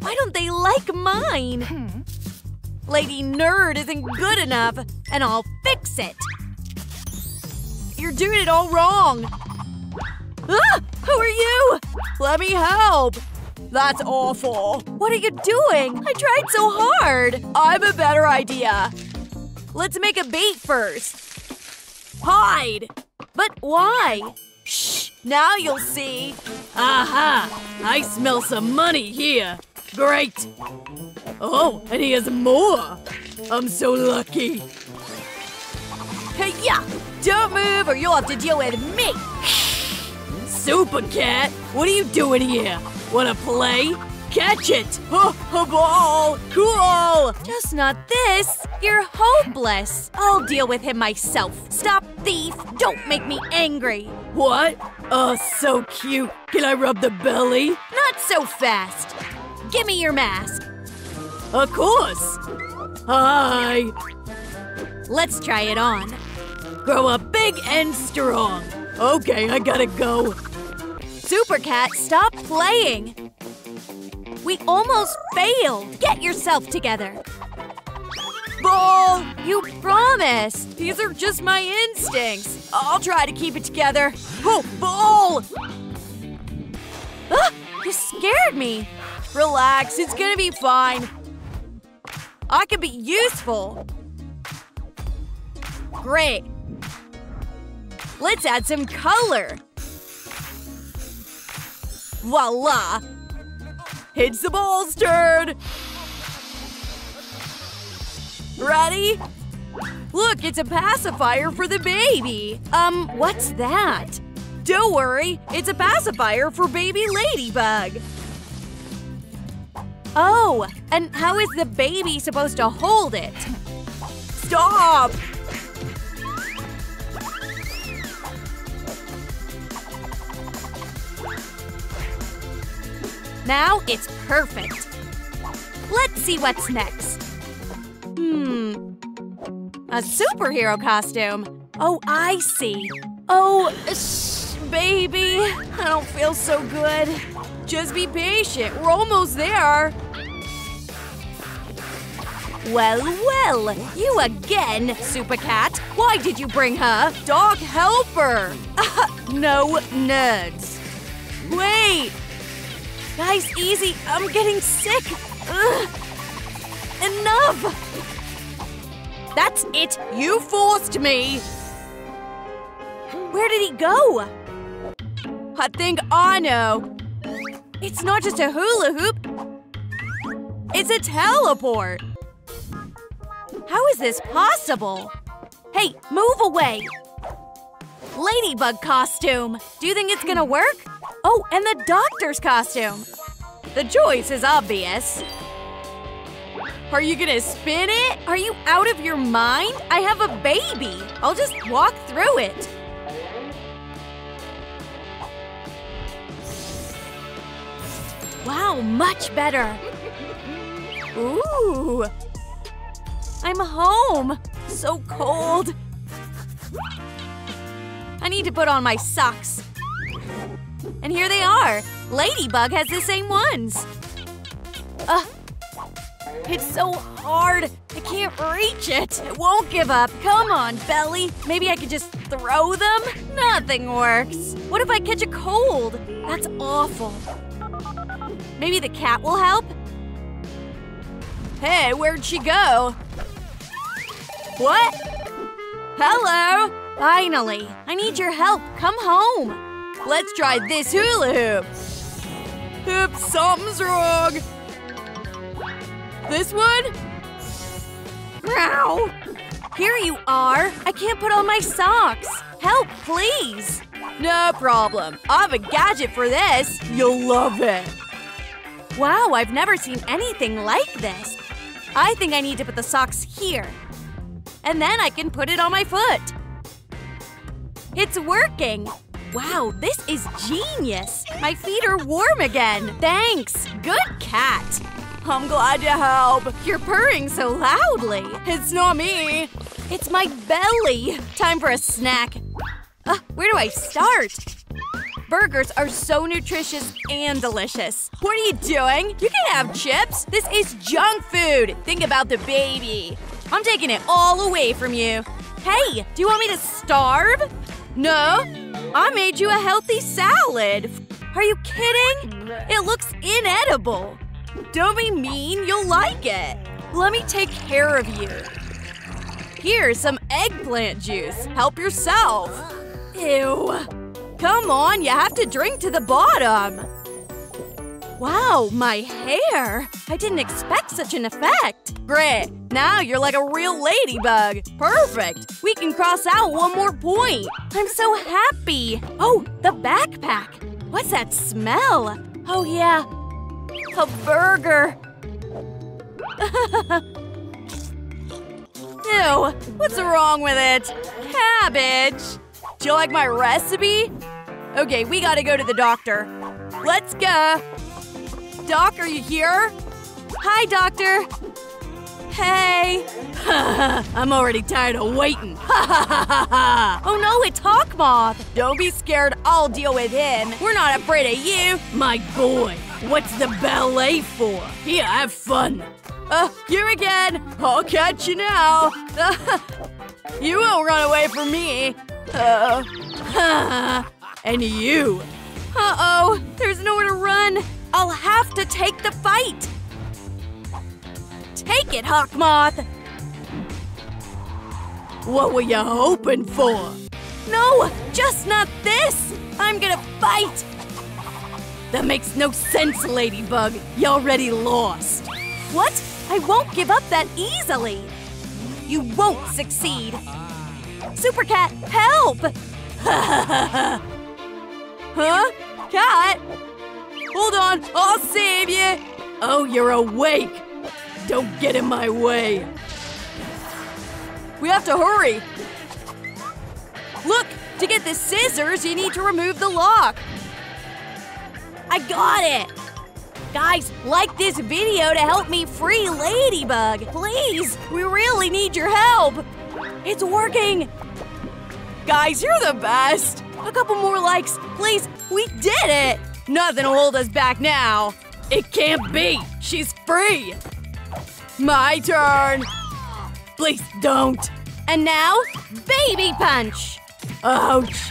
Why don't they like mine? Lady Nerd isn't good enough, and I'll fix it. You're doing it all wrong. Ah! Who are you? Let me help. That's awful. What are you doing? I tried so hard. I have a better idea. Let's make a bait first. Hide. But why? Shh. Now you'll see. Aha! I smell some money here. Great. Oh, and he has more. I'm so lucky. Hey, yeah! Don't move or you'll have to deal with me. Super Cat, what are you doing here? Wanna play? Catch it! Oh, a ball! Cool! Just not this. You're hopeless. I'll deal with him myself. Stop, thief. Don't make me angry. What? Oh, so cute. Can I rub the belly? Not so fast. Give me your mask. Of course. Hi. Let's try it on. Grow up big and strong. Okay, I gotta go. Super Cat, stop playing. We almost failed. Get yourself together. Ball! You promised. These are just my instincts. I'll try to keep it together. Oh, ball! Ah, you scared me. Relax, it's gonna be fine. I can be useful. Great. Let's add some color. Voila! It's the ball's turn! Ready? Look, it's a pacifier for the baby. Um, what's that? Don't worry, it's a pacifier for baby ladybug. Oh, and how is the baby supposed to hold it? Stop! Now it's perfect. Let's see what's next. Hmm. A superhero costume. Oh, I see. Oh, shh, baby. I don't feel so good. Just be patient, we're almost there. Well, well, you again, Super Cat. Why did you bring her? Dog helper. no nerds. Wait! Guys, easy. I'm getting sick. Ugh. Enough! That's it. You forced me! Where did he go? I think I know. It's not just a hula hoop. It's a teleport. How is this possible? Hey, move away! Ladybug costume. Do you think it's gonna work? Oh, and the doctor's costume. The choice is obvious. Are you gonna spin it? Are you out of your mind? I have a baby. I'll just walk through it. Wow, much better. Ooh. I'm home. So cold. I need to put on my socks. And here they are. Ladybug has the same ones. Ugh. It's so hard. I can't reach it. It won't give up. Come on, Belly. Maybe I could just throw them? Nothing works. What if I catch a cold? That's awful. Maybe the cat will help? Hey, where'd she go? What? Hello? Finally. I need your help. Come home. Let's try this hula hoop. Oops, something's wrong. This one? Wow! Here you are. I can't put on my socks. Help, please. No problem. I have a gadget for this. You'll love it. Wow, I've never seen anything like this. I think I need to put the socks here. And then I can put it on my foot. It's working. Wow, this is genius. My feet are warm again. Thanks. Good cat. I'm glad you help. You're purring so loudly. It's not me. It's my belly. Time for a snack. Uh, where do I start? Burgers are so nutritious and delicious. What are you doing? You can have chips. This is junk food. Think about the baby. I'm taking it all away from you. Hey, do you want me to starve? No, I made you a healthy salad. Are you kidding? It looks inedible. Don't be mean, you'll like it. Let me take care of you. Here's some eggplant juice. Help yourself. Ew. Come on, you have to drink to the bottom. Wow, my hair! I didn't expect such an effect. Great. Now you're like a real ladybug. Perfect. We can cross out one more point. I'm so happy. Oh, the backpack. What's that smell? Oh, yeah. A burger. Ew, what's wrong with it? Cabbage. Do you like my recipe? Okay, we gotta go to the doctor. Let's go. Doc, are you here? Hi, doctor. Hey. I'm already tired of waiting. oh no, it's Hawkmoth. Don't be scared, I'll deal with him. We're not afraid of you. My boy, what's the ballet for? Here, have fun. Uh, you again. I'll catch you now. you won't run away from me. Uh, and you. Uh-oh, there's nowhere to run. I'll have to take the fight. Take it, Hawkmoth! What were you hoping for? No, just not this! I'm gonna fight! That makes no sense, Ladybug. You already lost. What? I won't give up that easily. You won't succeed. Super Cat, help! huh? Cat? Hold on, I'll save you! Oh, you're awake! Don't get in my way! We have to hurry! Look! To get the scissors, you need to remove the lock! I got it! Guys, like this video to help me free Ladybug! Please! We really need your help! It's working! Guys, you're the best! A couple more likes, please! We did it! Nothing will hold us back now! It can't be! She's free! My turn! Please don't! And now, Baby Punch! Ouch!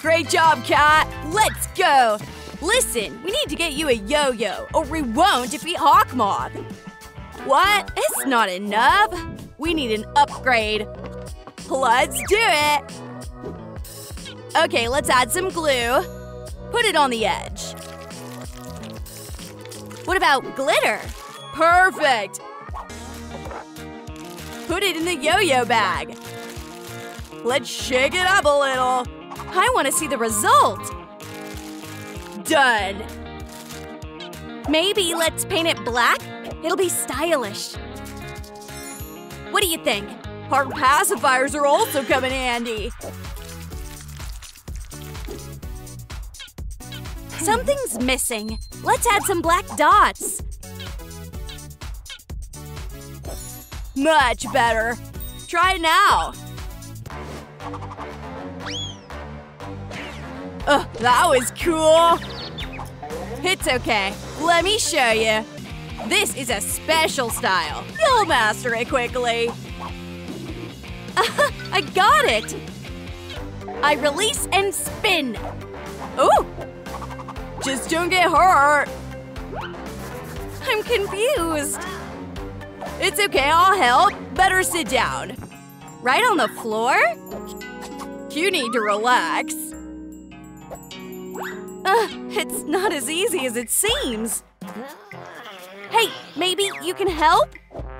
Great job, Cat! Let's go! Listen, we need to get you a yo-yo, or we won't defeat Hawkmoth! What? It's not enough! We need an upgrade! Let's do it! Okay, let's add some glue. Put it on the edge. What about glitter? Perfect! Put it in the yo-yo bag. Let's shake it up a little. I want to see the result. Done. Maybe let's paint it black? It'll be stylish. What do you think? Our pacifiers are also coming handy. Something's missing. Let's add some black dots. Much better. Try now. Ugh, that was cool. It's okay. Let me show you. This is a special style. You'll master it quickly. I got it! I release and spin. Ooh! Just don't get hurt. I'm confused. It's okay, I'll help. Better sit down. Right on the floor? You need to relax. Uh, it's not as easy as it seems. Hey, maybe you can help?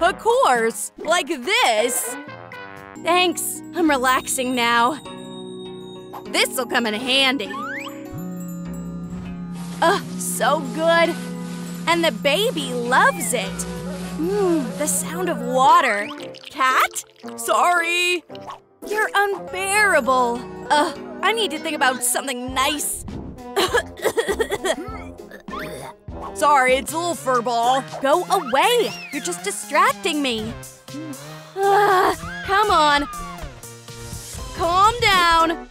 Of course! Like this! Thanks, I'm relaxing now. This'll come in handy. Ugh, so good. And the baby loves it. Mmm, the sound of water. Cat? Sorry! You're unbearable. Ugh, I need to think about something nice. Sorry, it's a little furball. Go away! You're just distracting me. Ah, come on. Calm down.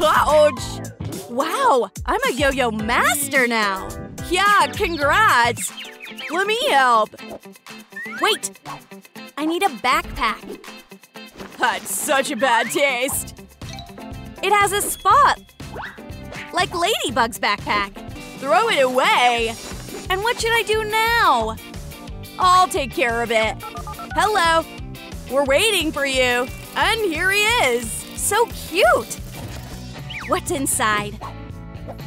Ouch! Wow, I'm a yo-yo master now. Yeah, congrats! Let me help. Wait, I need a backpack. That's such a bad taste. It has a spot. Like Ladybug's backpack. Throw it away. And what should I do now? I'll take care of it. Hello. We're waiting for you. And here he is. So cute. What's inside?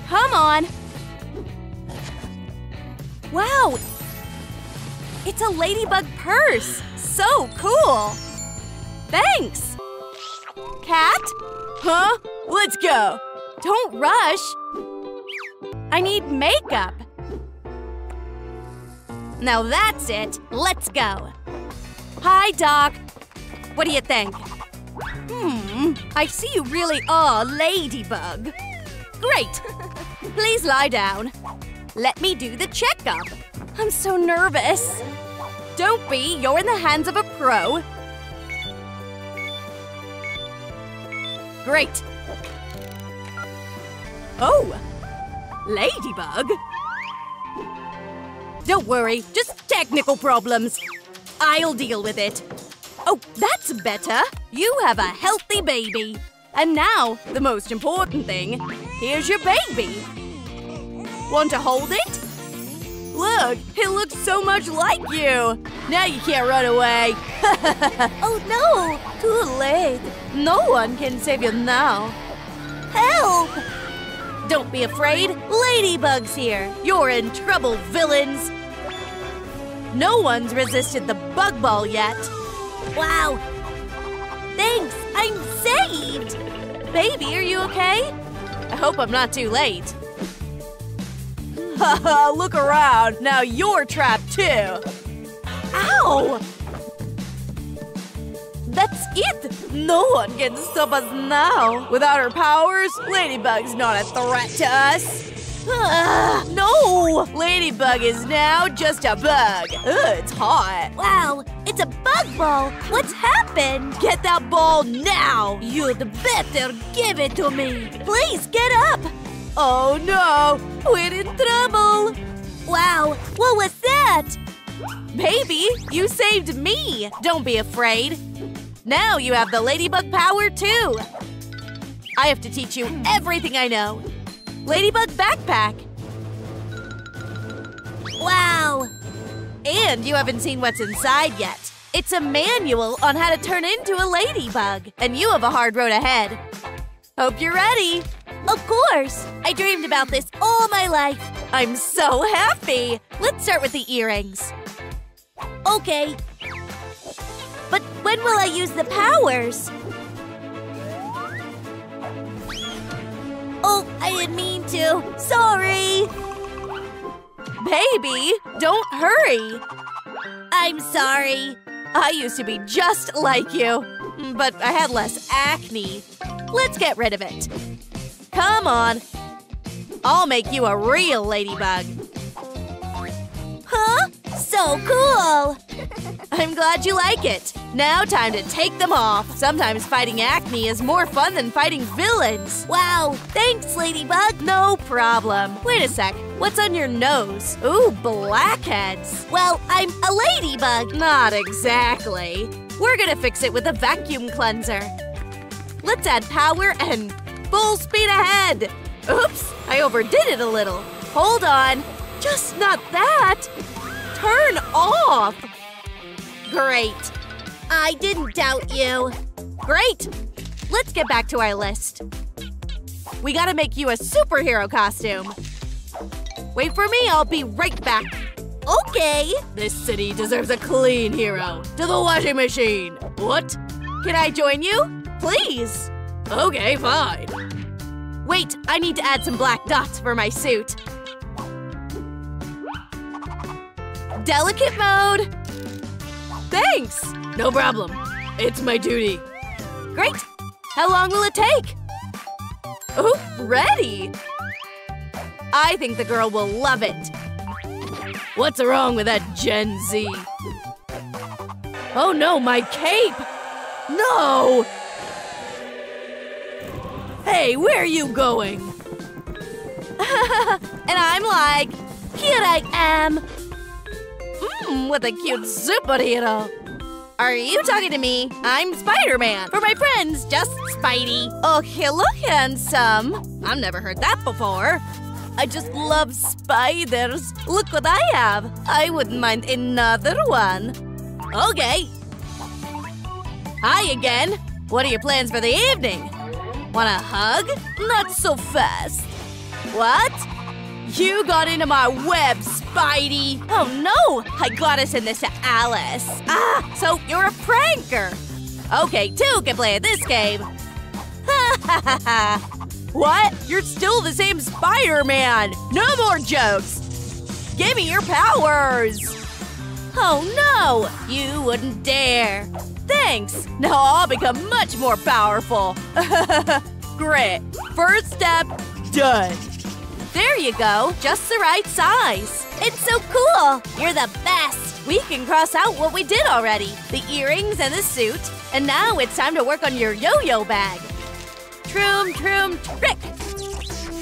Come on. Wow. It's a ladybug purse. So cool. Thanks. Cat? Huh? Let's go. Don't rush. I need makeup. Now that's it. Let's go. Hi, Doc. What do you think? Hmm, I see you really are Ladybug. Great. Please lie down. Let me do the checkup. I'm so nervous. Don't be, you're in the hands of a pro. Great. Oh, Ladybug? Don't worry, just technical problems. I'll deal with it. Oh, that's better. You have a healthy baby. And now, the most important thing. Here's your baby. Want to hold it? Look, it looks so much like you. Now you can't run away. oh no, too late. No one can save you now. Help! Don't be afraid, Ladybug's here. You're in trouble, villains. No one's resisted the bug ball yet. Wow. Thanks, I'm saved. Baby, are you okay? I hope I'm not too late. Haha, look around. Now you're trapped too. Ow! That's it! No one can stop us now! Without her powers, Ladybug's not a threat to us. No! Ladybug is now just a bug. Ugh, it's hot. Wow, it's a bug ball. What's happened? Get that ball now! You'd better give it to me! Please get up! Oh no! We're in trouble! Wow, what was that? Baby, you saved me! Don't be afraid. Now you have the ladybug power too. I have to teach you everything I know. Ladybug backpack. Wow. And you haven't seen what's inside yet. It's a manual on how to turn into a ladybug, and you have a hard road ahead. Hope you're ready. Of course. I dreamed about this all my life. I'm so happy. Let's start with the earrings. Okay. But when will I use the powers? Oh, I didn't mean to. Sorry. Baby, don't hurry. I'm sorry. I used to be just like you, but I had less acne. Let's get rid of it. Come on. I'll make you a real ladybug. Huh? So cool. I'm glad you like it. Now time to take them off. Sometimes fighting acne is more fun than fighting villains. Wow, thanks, Ladybug. No problem. Wait a sec. What's on your nose? Ooh, blackheads. Well, I'm a ladybug. Not exactly. We're gonna fix it with a vacuum cleanser. Let's add power and full speed ahead. Oops, I overdid it a little. Hold on. Just not that. Turn off. Great. I didn't doubt you. Great! Let's get back to our list. We gotta make you a superhero costume. Wait for me, I'll be right back. Okay. This city deserves a clean hero. To the washing machine. What? Can I join you? Please. Okay, fine. Wait, I need to add some black dots for my suit. Delicate mode. Thanks. No problem. It's my duty. Great. How long will it take? Oh, ready. I think the girl will love it. What's wrong with that Gen Z? Oh no, my cape! No! Hey, where are you going? And I'm like, here I am. Mmm, what a cute superhero! Are you talking to me? I'm Spider-Man. For my friends, just Spidey. Oh, hello, handsome. I've never heard that before. I just love spiders. Look what I have. I wouldn't mind another one. Okay. Hi again. What are your plans for the evening? Want a hug? Not so fast. What? You got into my web, Spidey! Oh no! I got us in this to Alice. Ah, so you're a pranker! Okay, two can play this game. Ha ha ha! What? You're still the same Spider-Man! No more jokes! Give me your powers! Oh no! You wouldn't dare. Thanks! Now I'll become much more powerful! Great! First step, done! There you go, just the right size. It's so cool! You're the best! We can cross out what we did already the earrings and the suit. And now it's time to work on your yo yo bag. Troom, troom, trick!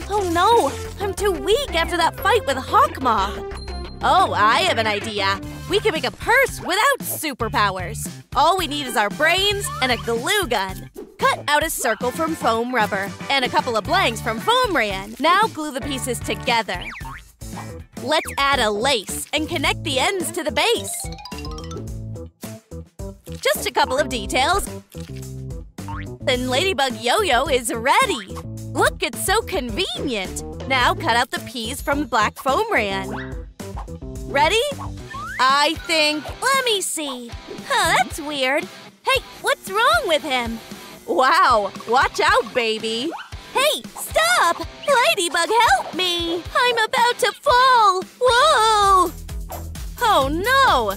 Oh no! I'm too weak after that fight with Hawkmoth. Oh, I have an idea. We can make a purse without superpowers. All we need is our brains and a glue gun. Cut out a circle from foam rubber and a couple of blanks from foamiran. Now glue the pieces together. Let's add a lace and connect the ends to the base. Just a couple of details. Then Ladybug Yo-Yo is ready. Look, it's so convenient. Now cut out the peas from black foamiran. Ready? I think… Let me see. Huh, that's weird. Hey, what's wrong with him? Wow, watch out, baby. Hey, stop! Ladybug, help me! I'm about to fall! Whoa! Oh no!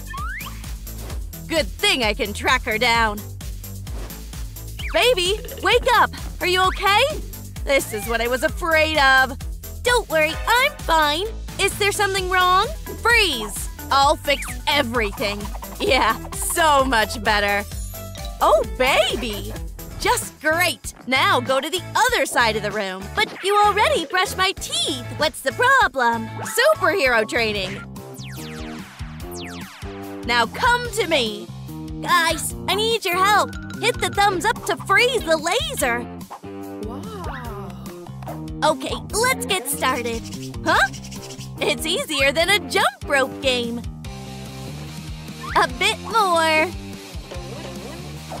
Good thing I can track her down. Baby, wake up! Are you okay? This is what I was afraid of. Don't worry, I'm fine. Is there something wrong? Freeze! I'll fix everything. Yeah, so much better. Oh, baby! Just great! Now go to the other side of the room. But you already brushed my teeth. What's the problem? Superhero training! Now come to me! Guys, I need your help. Hit the thumbs up to freeze the laser. Wow. Okay, let's get started. Huh? It's easier than a jump rope game. A bit more.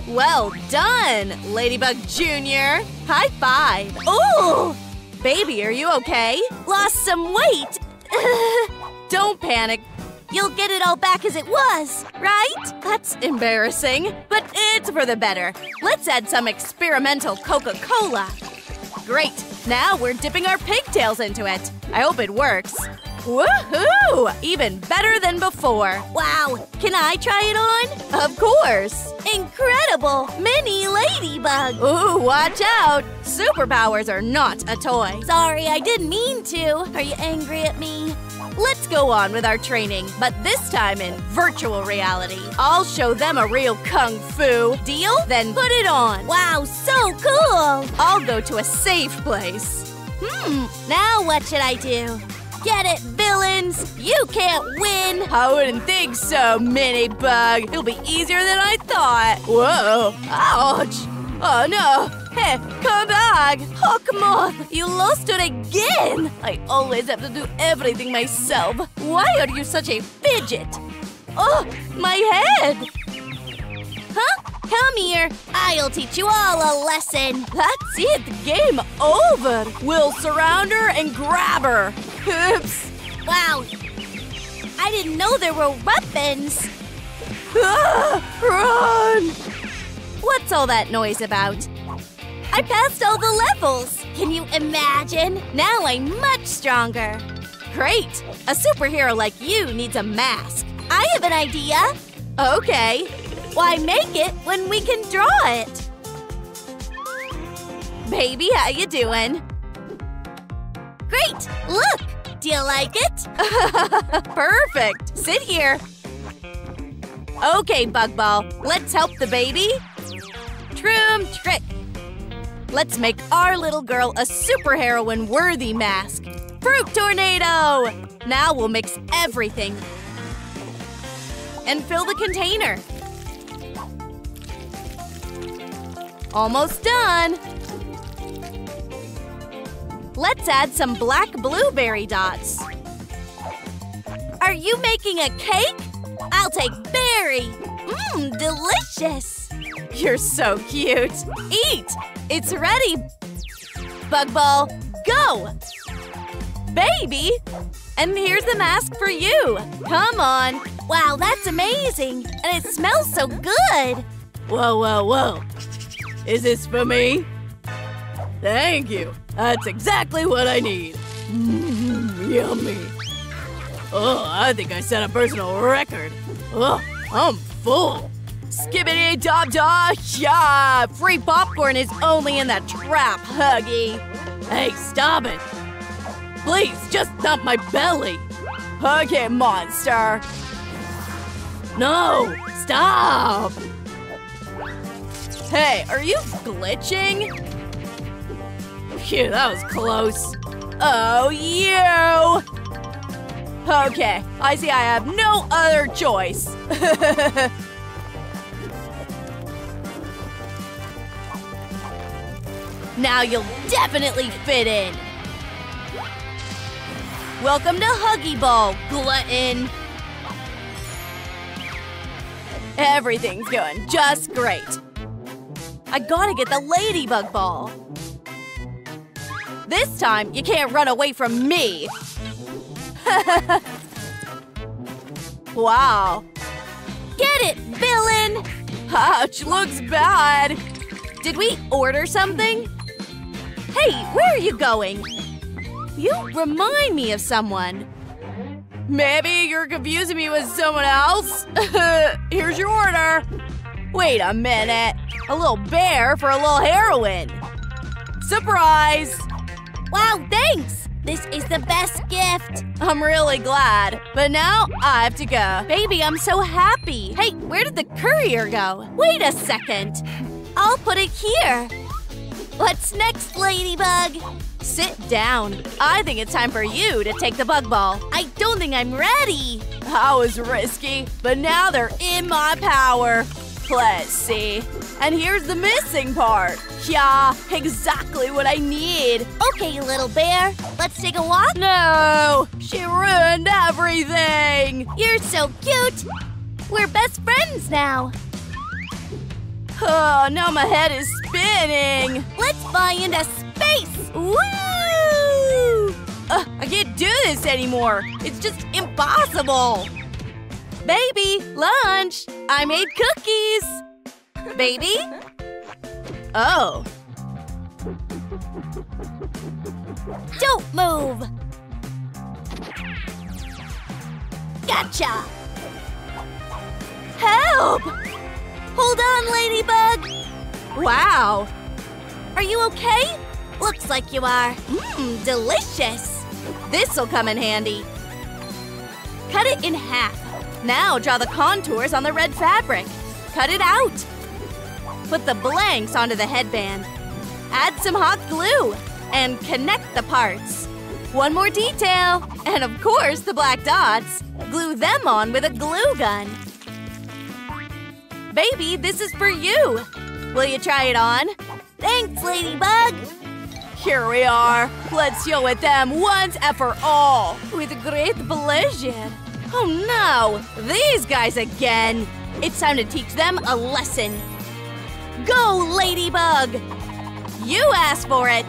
Well done, Ladybug Jr. High five. Ooh! Baby, are you okay? Lost some weight. Don't panic. You'll get it all back as it was, right? That's embarrassing, but it's for the better. Let's add some experimental Coca-Cola. Great, now we're dipping our pigtails into it. I hope it works. Woohoo! Even better than before. Wow, can I try it on? Of course. Incredible! Mini ladybug! Ooh, watch out! Superpowers are not a toy. Sorry, I didn't mean to. Are you angry at me? Let's go on with our training, but this time in virtual reality. I'll show them a real kung fu. Deal? Then put it on. Wow, so cool! I'll go to a safe place. Hmm, now what should I do? Get it, villains! You can't win! I wouldn't think so, Mini Bug. It'll be easier than I thought. Whoa! Ouch! Oh no! Hey, come back! Hawkmoth, you lost it again! I always have to do everything myself. Why are you such a fidget? Oh, my head! Huh? Come here. I'll teach you all a lesson. That's it. Game over. We'll surround her and grab her. Oops. Wow. I didn't know there were weapons. Ah, run! What's all that noise about? I passed all the levels. Can you imagine? Now I'm much stronger. Great. A superhero like you needs a mask. I have an idea. Okay. Why make it when we can draw it? Baby, how you doing? Great! Look! Do you like it? Perfect! Sit here. Okay, Bug Ball, let's help the baby. Troom trick. Let's make our little girl a superheroine worthy mask. Fruit tornado! Now we'll mix everything. And fill the container. Almost done. Let's add some black blueberry dots. Are you making a cake? I'll take berry. Mmm, delicious. You're so cute. Eat! It's ready. Bug Ball, go! Baby! And here's the mask for you. Come on. Wow, that's amazing. And it smells so good. Whoa, whoa, whoa. Is this for me? Thank you. That's exactly what I need. Mmm, yummy. Oh, I think I set a personal record. Oh, I'm full. Skibbity dop da yeah! Free popcorn is only in that trap, Huggy. Hey, stop it. Please, just dump my belly. Okay, monster. No, stop. Hey, are you glitching? Phew, that was close. Oh, you! Okay, I see I have no other choice. now you'll definitely fit in. Welcome to Huggy Ball, glutton. Everything's going just great. I gotta get the ladybug ball. This time, you can't run away from me. wow. Get it, villain! Ouch, looks bad. Did we order something? Hey, where are you going? You remind me of someone. Maybe you're confusing me with someone else? Here's your order. Wait a minute. A little bear for a little heroine. Surprise! Wow, thanks! This is the best gift. I'm really glad. But now I have to go. Baby, I'm so happy. Hey, where did the courier go? Wait a second. I'll put it here. What's next, Ladybug? Sit down. I think it's time for you to take the bug ball. I don't think I'm ready. That was risky, but now they're in my power. Let's see. And here's the missing part. Yeah, exactly what I need. Okay, little bear. Let's take a walk. No, she ruined everything. You're so cute. We're best friends now. Oh, now my head is spinning. Let's fly into space. Woo! Uh, I can't do this anymore. It's just impossible. Baby, lunch. I made cookies. Baby? Oh. Don't move. Gotcha. Help! Hold on, Ladybug. Wow. Are you okay? Looks like you are. Mmm, delicious. This'll come in handy. Cut it in half. Now draw the contours on the red fabric. Cut it out. Put the blanks onto the headband. Add some hot glue and connect the parts. One more detail, and of course the black dots. Glue them on with a glue gun. Baby, this is for you. Will you try it on? Thanks, Ladybug. Here we are. Let's show it them once and for all. With great pleasure. Oh no! These guys again! It's time to teach them a lesson. Go, Ladybug! You asked for it!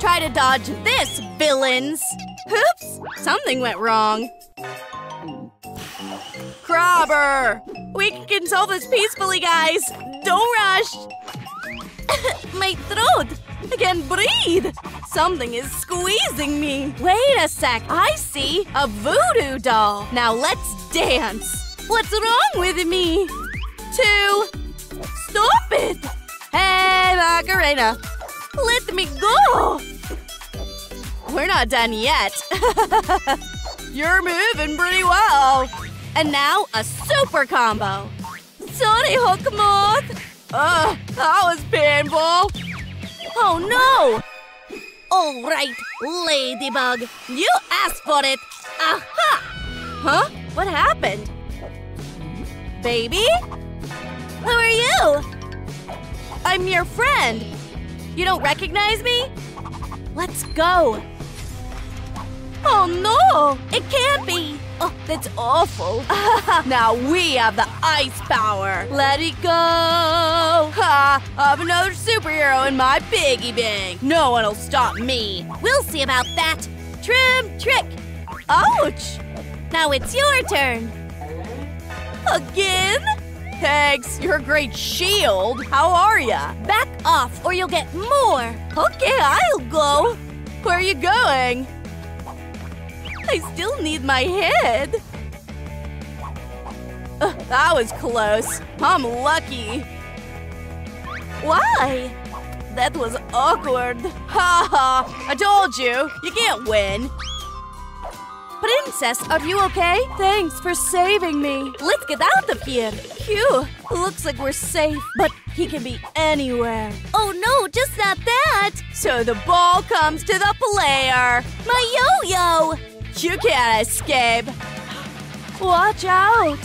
Try to dodge this, villains! Oops! Something went wrong. Crabber! We can solve this peacefully, guys! Don't rush! My throat! I can't breathe! Something is squeezing me! Wait a sec! I see! A voodoo doll! Now let's dance! What's wrong with me? Two! Stop it! Hey, Macarena! Let me go! we're not done yet. You're moving pretty well. And now a super combo. Sorry, Hawkmoth. Ugh, that was painful. Oh no! All right, Ladybug. You asked for it. Aha! Huh? What happened? Baby? Who are you? I'm your friend. You don't recognize me? Let's go. Oh no! It can't be! Oh, that's awful. now we have the ice power. Let it go! Ha! I'm another superhero in my piggy bank. No one will stop me. We'll see about that. Troom trick! Ouch! Now it's your turn. Again? Thanks, you're a great shield. How are ya? Back off or you'll get more. Okay, I'll go. Where are you going? I still need my head. That was close. I'm lucky. Why? That was awkward. Ha ha! I told you, you can't win. Princess, are you okay? Thanks for saving me. Let's get out of here. Phew, looks like we're safe, but he can be anywhere. Oh no, just not that! So the ball comes to the player. My yo-yo! You can't escape. Watch out.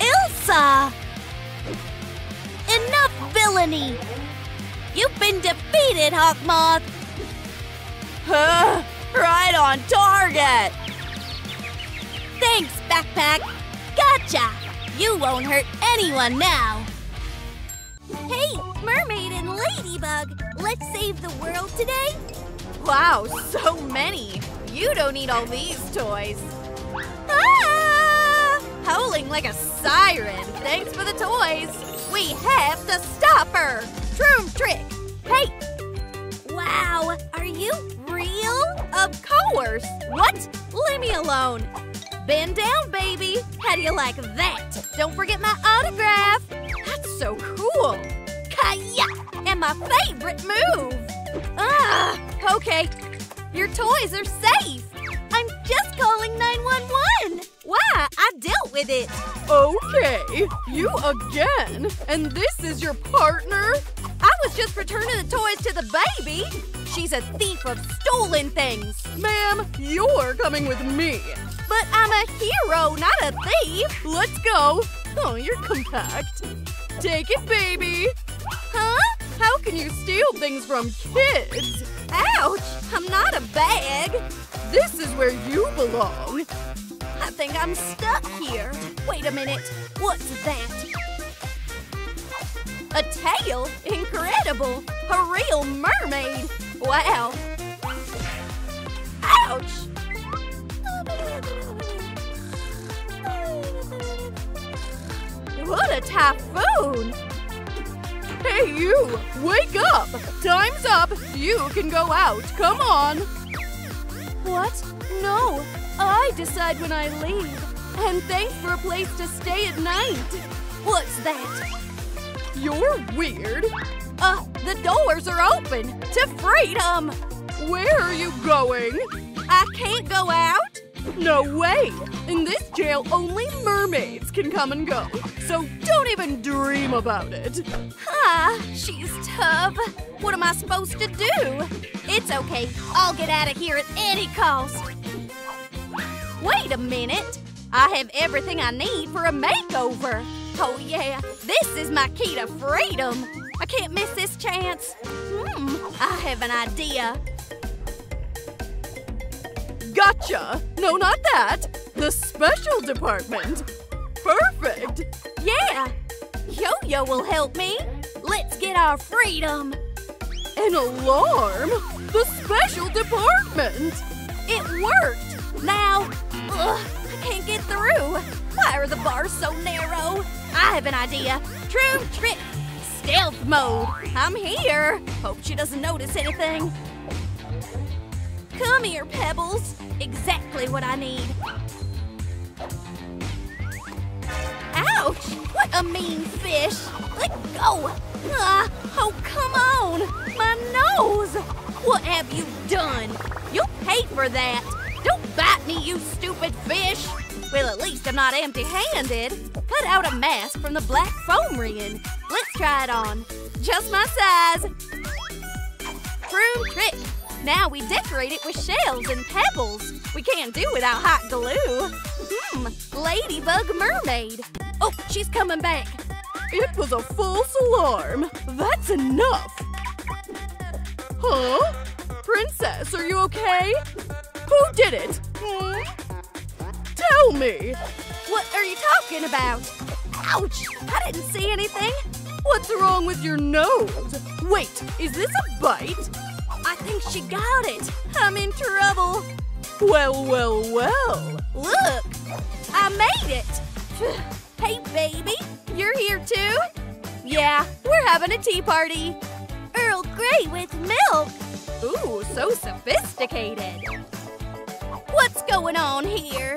Elsa! Enough villainy! You've been defeated, Hawkmoth! Huh, right on target! Thanks, Backpack! Gotcha! You won't hurt anyone now! Hey, Mermaid and Ladybug! Let's save the world today? Wow, so many! You don't need all these toys. Ah! Howling like a siren. Thanks for the toys. We have to stop her! Troom trick! Hey! Wow, are you real? Of course. What? Leave me alone. Bend down, baby. How do you like that? Don't forget my autograph. That's so cool. Kaya! And my favorite move! Ah, okay. Your toys are safe. I'm just calling 911! Why? I dealt with it! Okay, you again? And this is your partner? I was just returning the toys to the baby. She's a thief of stolen things. Ma'am, you're coming with me. But I'm a hero, not a thief! Let's go. Oh, you're compact. Take it, baby. Huh? How can you steal things from kids? Ouch! I'm not a bag! This is where you belong. I think I'm stuck here. Wait a minute. What's that? A tail? Incredible! A real mermaid! Wow! Ouch! What a typhoon! Hey, you! Wake up! Time's up! You can go out! Come on! What? No! I decide when I leave. And thanks for a place to stay at night. What's that? You're weird. Uh, the doors are open to freedom. Where are you going? I can't go out? No way! In this jail, only mermaids can come and go. So don't even dream about it. Ah, she's tough. What am I supposed to do? It's okay. I'll get out of here at any cost. Wait a minute. I have everything I need for a makeover. Oh, yeah. This is my key to freedom. I can't miss this chance. Hmm, I have an idea. Gotcha! No, not that! The special department! Perfect! Yeah! Yo-Yo will help me. Let's get our freedom. An alarm? The special department! It worked! Now, ugh, I can't get through. Why are the bars so narrow? I have an idea. Troom trick. Stealth mode. I'm here. Hope she doesn't notice anything. Come here, Pebbles. Exactly what I need. Ouch! What a mean fish! Let go! Ah, oh, come on! My nose! What have you done? You'll pay for that. Don't bite me, you stupid fish. Well, at least I'm not empty-handed. Cut out a mask from the black foamiran. Let's try it on. Just my size. Troom trick. Now we decorate it with shells and pebbles. We can't do without hot glue. Hmm, ladybug mermaid. Oh, she's coming back. It was a false alarm. That's enough. Huh? Princess, are you okay? Who did it? Hmm? Tell me. What are you talking about? Ouch! I didn't see anything. What's wrong with your nose? Wait, is this a bite? I think she got it. I'm in trouble. Well, well, well. Look, I made it. hey, baby, you're here too? Yeah, we're having a tea party. Earl Grey with milk. Ooh, so sophisticated. What's going on here?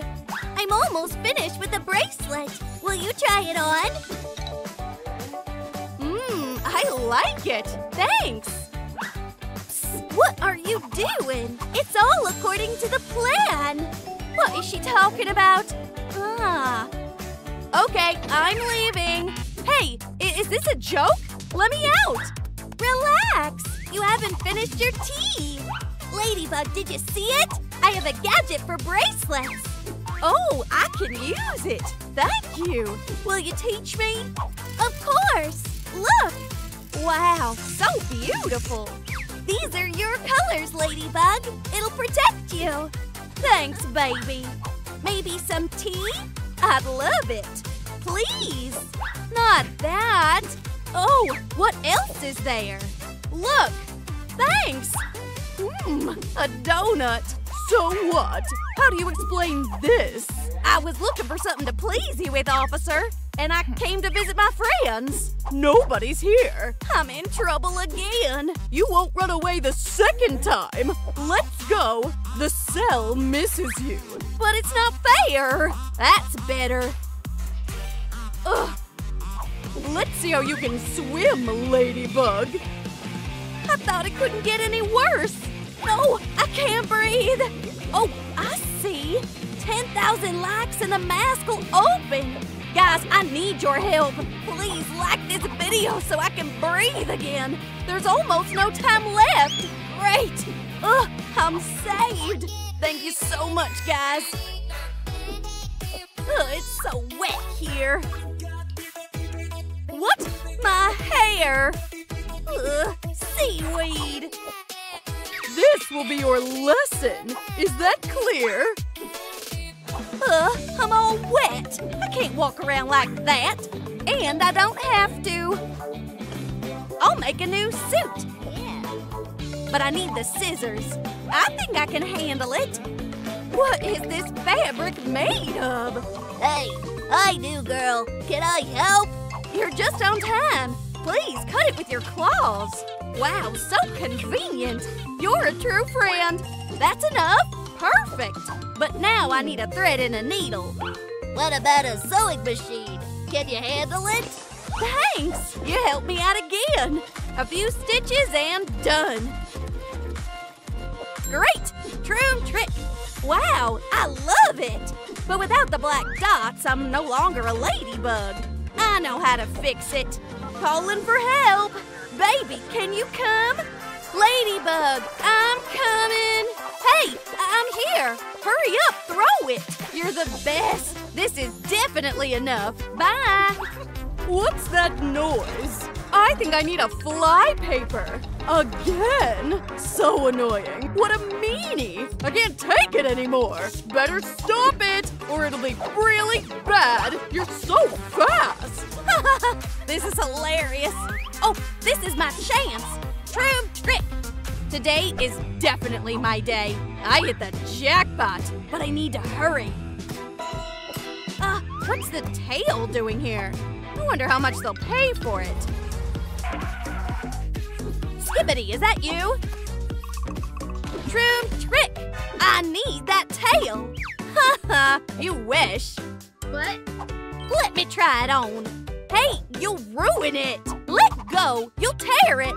I'm almost finished with the bracelet. Will you try it on? Mmm, I like it. Thanks. What are you doing? It's all according to the plan. What is she talking about? Ah. Okay, I'm leaving. Hey, is this a joke? Let me out. Relax. You haven't finished your tea. Ladybug, did you see it? I have a gadget for bracelets. Oh, I can use it. Thank you. Will you teach me? Of course. Look. Wow, so beautiful. These are your colors, Ladybug. It'll protect you. Thanks, baby. Maybe some tea? I'd love it. Please. Not that. Oh, what else is there? Look. Thanks. Mmm, a donut. So what? How do you explain this? I was looking for something to please you with, officer. And I came to visit my friends. Nobody's here. I'm in trouble again. You won't run away the second time. Let's go. The cell misses you. But it's not fair. That's better. Ugh. Let's see how you can swim, Ladybug. I thought it couldn't get any worse. No, I can't breathe. Oh, I see. 10,000 likes and the mask will open. Guys, I need your help. Please like this video so I can breathe again. There's almost no time left. Great. Ugh, I'm saved. Thank you so much, guys. Ugh, it's so wet here. What? My hair. Ugh, seaweed. This will be your lesson. Is that clear? Uh, I'm all wet. I can't walk around like that. And I don't have to. I'll make a new suit. Yeah. But I need the scissors. I think I can handle it. What is this fabric made of? Hey, I do, girl. Can I help? You're just on time. Please cut it with your claws. Wow, so convenient. You're a true friend. That's enough. Perfect. But now I need a thread and a needle. What about a sewing machine? Can you handle it? Thanks. You helped me out again. A few stitches and done. Great. Troom trick. Wow, I love it. But without the black dots, I'm no longer a ladybug. I know how to fix it. Calling for help. Baby, can you come? Ladybug, I'm coming. Hey, I'm here. Hurry up, throw it. You're the best. This is definitely enough. Bye. What's that noise? I think I need a fly paper. Again? So annoying. What a meanie. I can't take it anymore. Better stop it or it'll be really bad. You're so fast. this is hilarious. Oh, this is my chance. Troom trick. Today is definitely my day. I hit the jackpot, but I need to hurry. Ah, uh, what's the tail doing here? I wonder how much they'll pay for it. Skibidi, is that you? Troom trick! I need that tail! Haha, you wish. But let me try it on. Hey, you'll ruin it! let go, you'll tear it.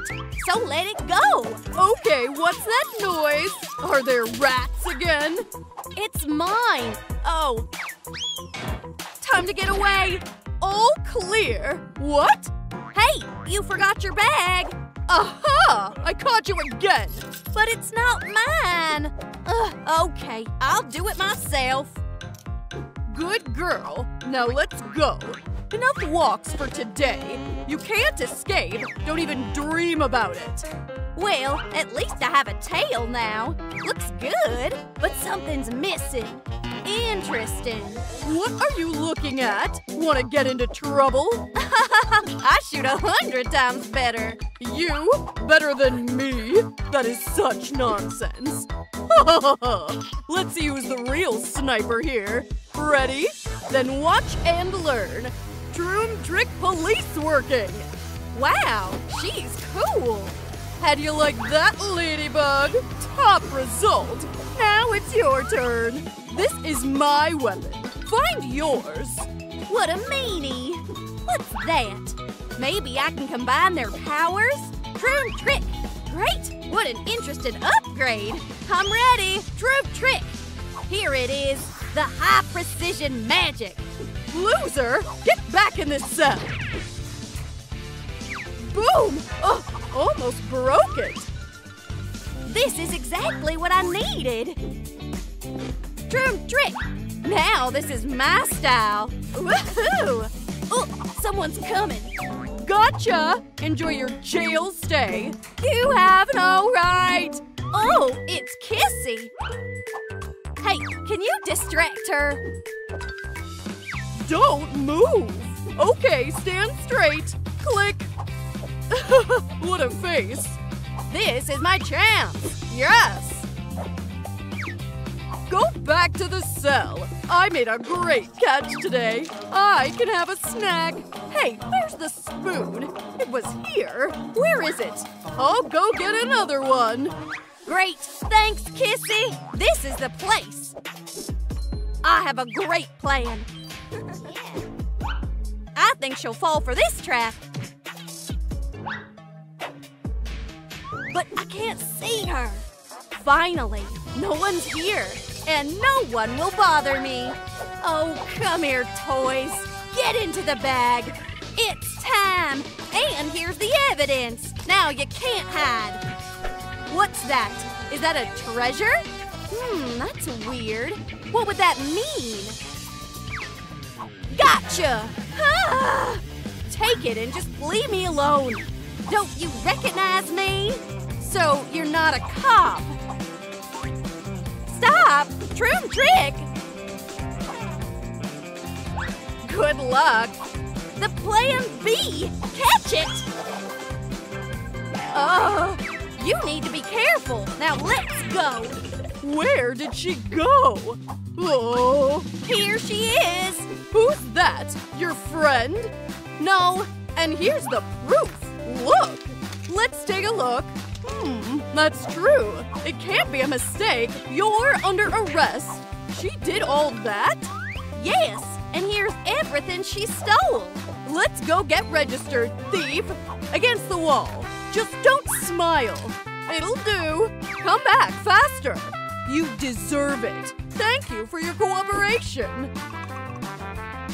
So let it go. Okay, what's that noise? Are there rats again? It's mine. Oh. Time to get away. All clear. What? Hey, you forgot your bag. Aha! I caught you again. But it's not mine. Ugh, okay, I'll do it myself. Good girl. Now let's go. Enough walks for today. You can't escape. Don't even dream about it. Well, at least I have a tail now. Looks good, but something's missing. Interesting. What are you looking at? Want to get into trouble? I shoot a hundred times better. You? Better than me? That is such nonsense. Let's see who's the real sniper here. Ready? Then watch and learn. Troom Trick Police working. Wow, she's cool. How do you like that, Ladybug? Top result. Now it's your turn. This is my weapon. Find yours. What a meanie. What's that? Maybe I can combine their powers? Troom Trick. Great. What an interesting upgrade. I'm ready. Troom Trick. Here it is. The high precision magic. Loser, get back in this cell. Boom! Oh, almost broke it. This is exactly what I needed. Troom Trick. Now this is my style. Woohoo! Oh, someone's coming. Gotcha! Enjoy your jail stay. You have no right. Oh, it's Kissy. Hey, can you distract her? Don't move. Okay, stand straight. Click. what a face. This is my chance. Yes. Go back to the cell. I made a great catch today. I can have a snack. Hey, where's the spoon? It was here. Where is it? I'll go get another one. Great. Thanks, Kissy. This is the place. I have a great plan. I think she'll fall for this trap. But I can't see her. Finally, no one's here, and no one will bother me. Oh, come here, toys. Get into the bag. It's time. And here's the evidence. Now you can't hide. What's that? Is that a treasure? Hmm, that's weird. What would that mean? Gotcha! Ah! Take it and just leave me alone. Don't you recognize me? So you're not a cop. Stop! Troom Trick! Good luck. The plan B! Catch it! Oh, you need to be careful. Now let's go. Where did she go? Oh, Here she is. Who's that? Your friend? No. And here's the proof. Look. Let's take a look. Hmm, that's true. It can't be a mistake. You're under arrest. She did all that? Yes, and here's everything she stole. Let's go get registered, thief. Against the wall. Just don't smile. It'll do. Come back faster. You deserve it. Thank you for your cooperation.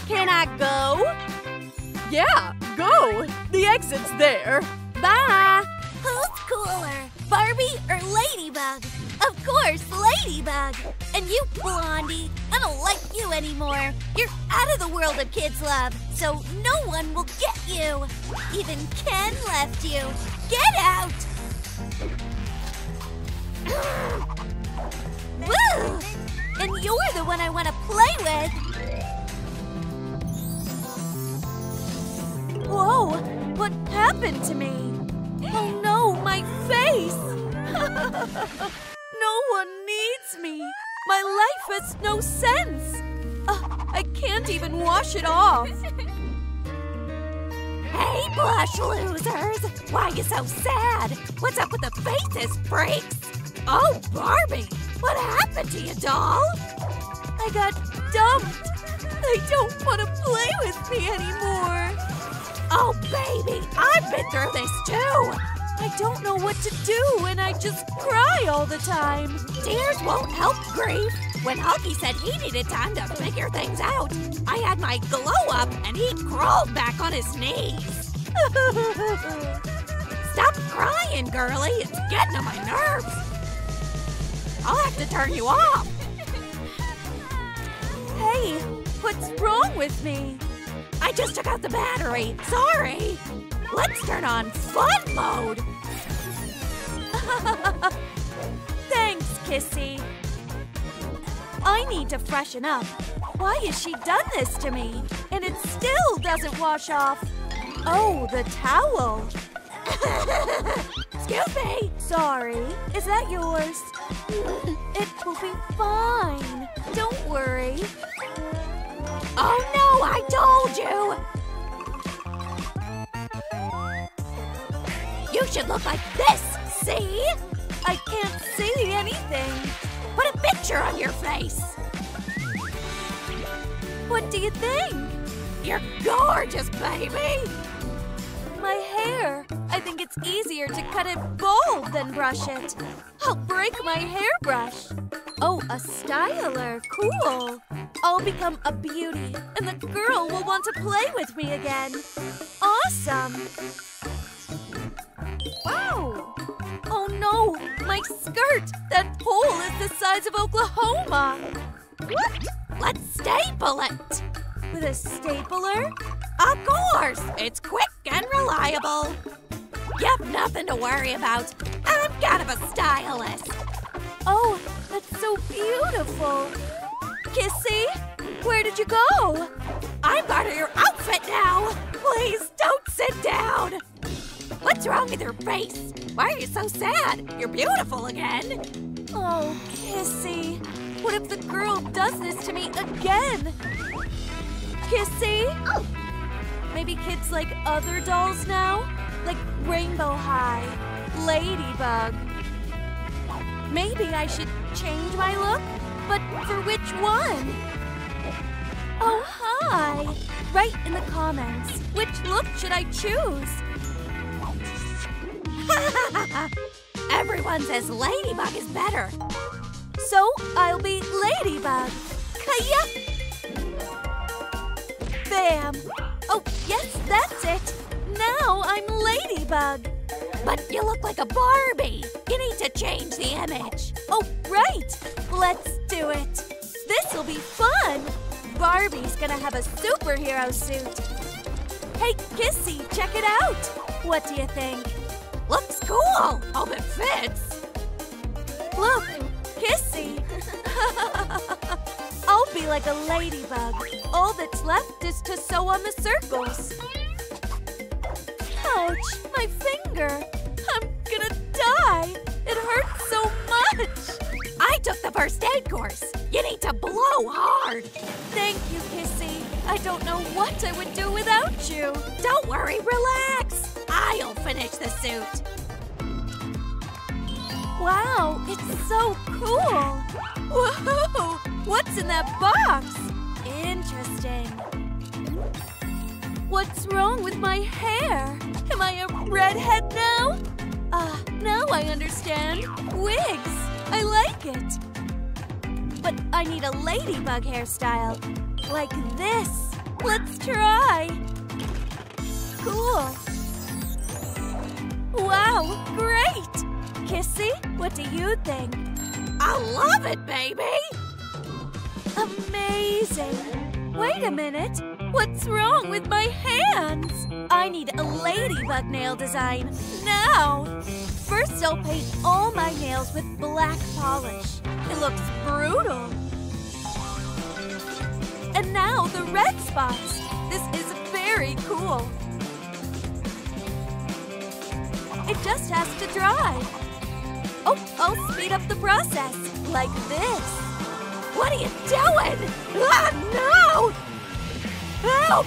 Can I go? Yeah, go. The exit's there. Bye. Who's cooler, Barbie or Ladybug? Of course, Ladybug. And you, Blondie, I don't like you anymore. You're out of the world of kids' love, so no one will get you. Even Ken left you. Get out! Woo! And you're the one I want to play with. Whoa, what happened to me? Oh no, my face! no one needs me. My life has no sense. Uh, I can't even wash it off. Hey, blush losers! Why you so sad? What's up with the faces, freaks? Oh, Barbie! What happened to you, doll? I got dumped. They don't want to play with me anymore. Oh, baby, I've been through this too. I don't know what to do and I just cry all the time. Tears won't help grief. When Hulky said he needed time to figure things out, I had my glow up and he crawled back on his knees. Stop crying, girly. It's getting on my nerves. I'll have to turn you off. Hey, what's wrong with me? I just took out the battery. Sorry. Let's turn on fun mode. Thanks, Kissy. I need to freshen up. Why has she done this to me? And it still doesn't wash off. Oh, the towel. Excuse me. Sorry. Is that yours? It will be fine. Don't worry. Oh no, I told you. You should look like this, see? I can't see anything. Put a picture on your face. What do you think? You're gorgeous, baby. My hair. I think it's easier to cut it bold than brush it. I'll break my hairbrush. Oh, a styler. Cool. I'll become a beauty, and the girl will want to play with me again. Awesome. Wow. Oh no, my skirt. That hole is the size of Oklahoma. What? Let's staple it. With a stapler? Of course, it's quick and reliable. You've nothing to worry about. I'm kind of a stylist. Oh, that's so beautiful. Kissy, where did you go? I'm part of your outfit now. Please don't sit down. What's wrong with your face? Why are you so sad? You're beautiful again. Oh, Kissy, what if the girl does this to me again? Kissy? Oh. Maybe kids like other dolls now? Like Rainbow High, Ladybug. Maybe I should change my look? But for which one? Oh, hi! Write in the comments, which look should I choose? Everyone says Ladybug is better. So I'll be Ladybug. Kaya! Bam! Oh, yes, that's it. Now I'm Ladybug. But you look like a Barbie. You need to change the image. Oh, right. Let's do it. This'll be fun. Barbie's gonna have a superhero suit. Hey, Kissy, check it out. What do you think? Looks cool. Hope it fits. Look, Kissy. I'll be like a ladybug. All that's left is to sew on the circles. Ouch, my finger. I'm gonna die. It hurts so much. I took the first aid course. You need to blow hard. Thank you, Kissy. I don't know what I would do without you. Don't worry, relax. I'll finish the suit. Wow, it's so cool. Whoa, what's in that box? Interesting. What's wrong with my hair? Am I a redhead now? Ah, now I understand. Wigs. I like it. But I need a ladybug hairstyle. Like this. Let's try. Cool. Wow, great! Kissy, what do you think? I love it, baby. Amazing! Wait a minute. What's wrong with my hands? I need a ladybug nail design now. First, I'll paint all my nails with black polish. It looks brutal. And now the red spots. This is very cool. It just has to dry. Oh, I'll speed up the process, like this. What are you doing? Ah, no! Help!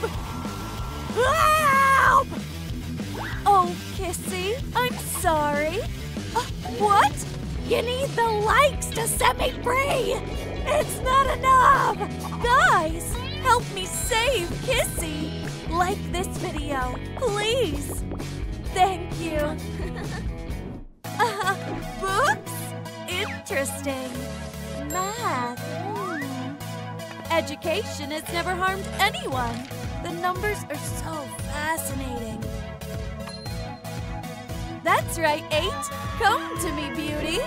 Help! Oh, Kissy, I'm sorry. Uh, what? You need the likes to set me free! It's not enough! Guys, help me save Kissy. like this video, please. Thank you. Books? Interesting. Math. Hmm. Education has never harmed anyone. The numbers are so fascinating. That's right, Eight. Come to me, beauty.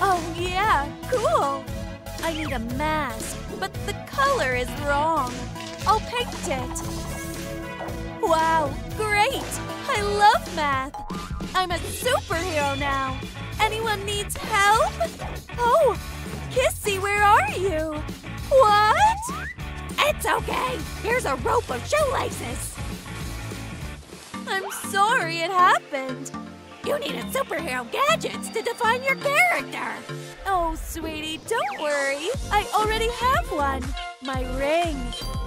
Oh, yeah, cool. I need a mask, but the color is wrong. I'll paint it. Wow, great! I love math. I'm a superhero now. Anyone needs help? Oh, Kissy, where are you? What? It's okay. Here's a rope of shoelaces. I'm sorry it happened. You needed superhero gadgets to define your character. Oh, sweetie, don't worry. I already have one. My ring.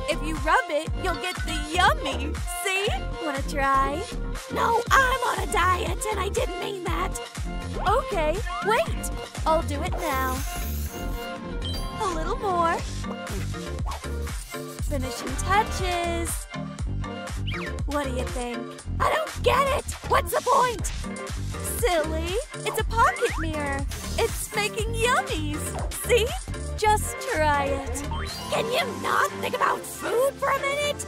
If you rub it, you'll get the yummy. See? Wanna try? No, I'm on a diet and I didn't mean that. Okay, wait. I'll do it now. A little more. Finishing touches. What do you think? I don't get it. What's the point? Silly. It's a pocket mirror. It's making yummies. See? Just try it. Can you not think about food for a minute?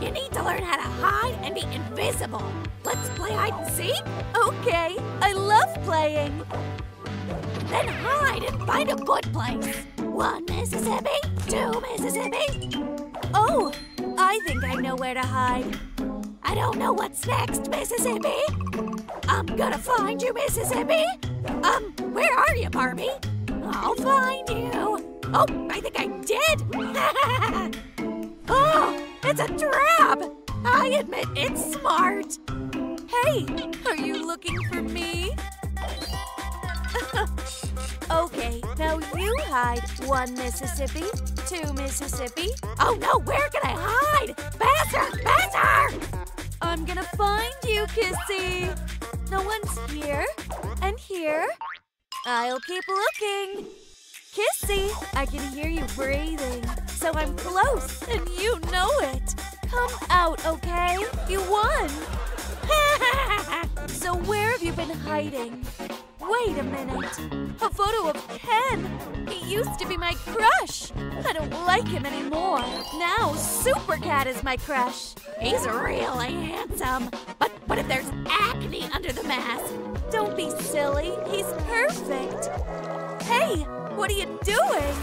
You need to learn how to hide and be invisible. Let's play hide and seek? Okay, I love playing. Then hide and find a good place. One Mississippi, two Mississippi. Oh, I think I know where to hide. I don't know what's next, Mississippi. I'm gonna find you, Mississippi. Um, where are you, Barbie? I'll find you. Oh, I think I did. oh, it's a trap. I admit it's smart. Hey, are you looking for me? okay, now you hide one Mississippi, two Mississippi. Oh no, where can I hide? Faster, faster! I'm gonna find you, Kissy. No one's here. And here. I'll keep looking. Kissy, I can hear you breathing. So I'm close, and you know it. Come out, okay? You won. so where have you been hiding? Wait a minute. A photo of Ken. He used to be my crush. I don't like him anymore. Now Super Cat is my crush. He's really handsome. But what if there's acne under the mask? Don't be silly. He's perfect. Hey, what are you doing?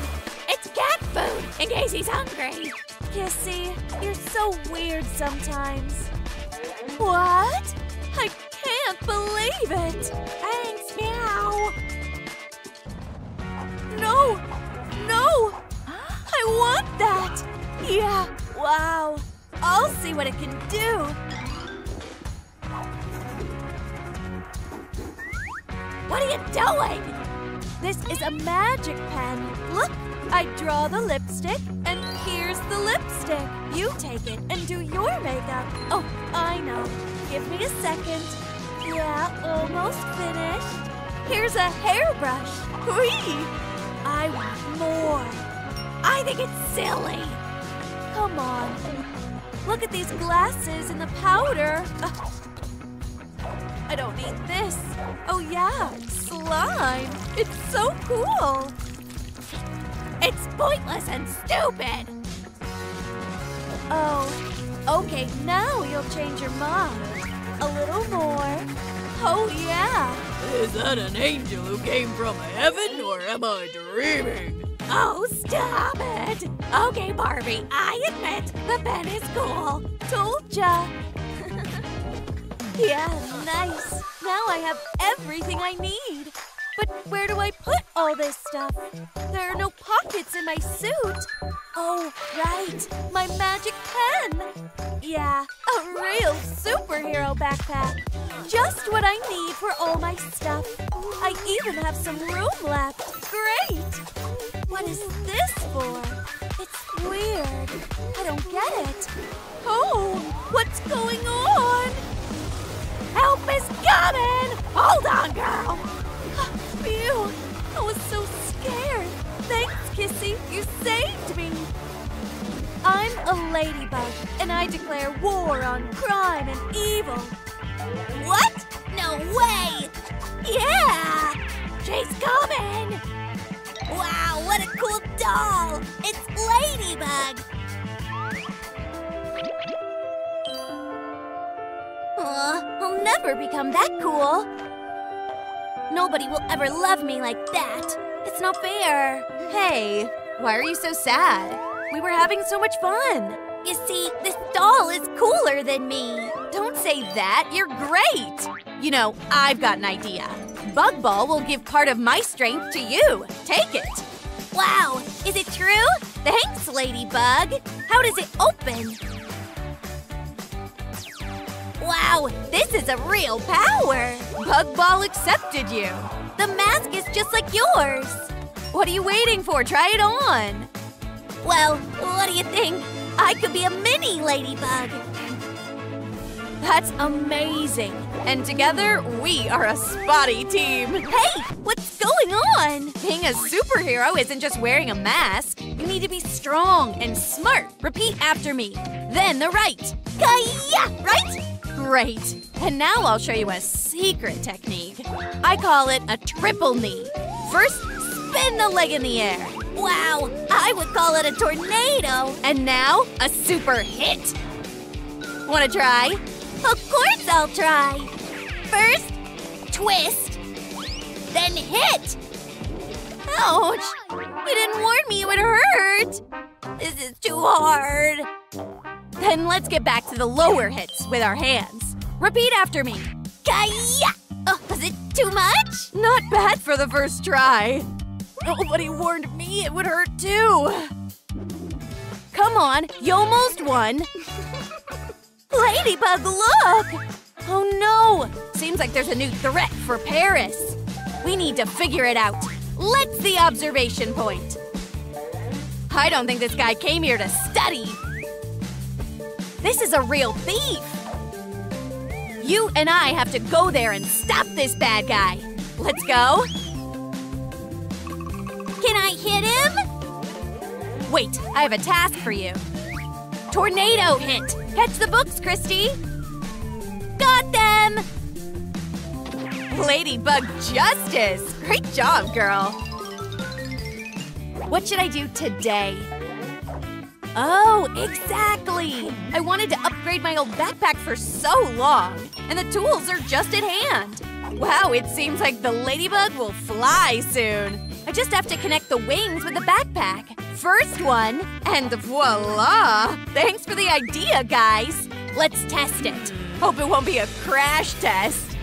It's cat food, in case he's hungry. Kissy, you're so weird sometimes. What? I can't believe it. Thanks, meow. No, no. I want that. Yeah, wow. I'll see what it can do. What are you doing? This is a magic pen. Look, I draw the lipstick, and here's the lipstick. You take it and do your makeup. Oh, I know. Give me a second. Yeah, almost finished. Here's a hairbrush. Whee! I want more. I think it's silly. Come on. Look at these glasses and the powder. I don't need this. Oh yeah, slime. It's so cool. It's pointless and stupid. Oh, okay, now you'll change your mind. A little more. Oh yeah. Is that an angel who came from heaven, or am I dreaming? Oh, stop it. Okay, Barbie, I admit the pen is cool. Told ya. yeah, nice. Now I have everything I need. But where do I put all this stuff? There are no pockets in my suit. Oh, right, my magic pen. Yeah, a real superhero backpack. Just what I need for all my stuff. I even have some room left. Great! What is this for? It's weird. I don't get it. Oh, what's going on? Help is coming! Hold on, girl! Phew! I was so scared. Thanks, Kissy. You saved me. I'm a ladybug, and I declare war on crime and evil. What? No way! Yeah! She's coming! Wow, what a cool doll! It's Ladybug! Aw, I'll never become that cool. Nobody will ever love me like that. It's not fair. Hey, why are you so sad? We were having so much fun. You see, this doll is cooler than me. Don't say that. You're great. You know, I've got an idea. Bug Ball will give part of my strength to you. Take it. Wow, is it true? Thanks, Ladybug. How does it open? Wow, this is a real power. Bug Ball accepted you. The mask is just like yours. What are you waiting for? Try it on. Well, what do you think? I could be a mini ladybug. That's amazing. And together, we are a spotty team. Hey, what's going on? Being a superhero isn't just wearing a mask. You need to be strong and smart. Repeat after me. Then the right. Kaya, right? Great. And now I'll show you a secret technique. I call it a triple knee. First, spin the leg in the air. Wow, I would call it a tornado. And now, a super hit. Wanna try? Of course I'll try. First, twist, then hit. Ouch! You didn't warn me it would hurt. This is too hard. Then let's get back to the lower hits with our hands. Repeat after me. Kaya! Oh, was it too much? Not bad for the first try. Oh, Nobody warned me it would hurt too. Come on, you almost won. Ladybug, look! Oh no! Seems like there's a new threat for Paris. We need to figure it out. Let's the observation point. I don't think this guy came here to study. This is a real thief. You and I have to go there and stop this bad guy. Let's go. Can I hit him? Wait, I have a task for you. Tornado hit. Catch the books, Christy. Got them! Ladybug Justice! Great job, girl! What should I do today? Oh, exactly! I wanted to upgrade my old backpack for so long, and the tools are just at hand. Wow, it seems like the ladybug will fly soon. I just have to connect the wings with the backpack. First one, and voila! Thanks for the idea, guys! Let's test it. Hope it won't be a crash test.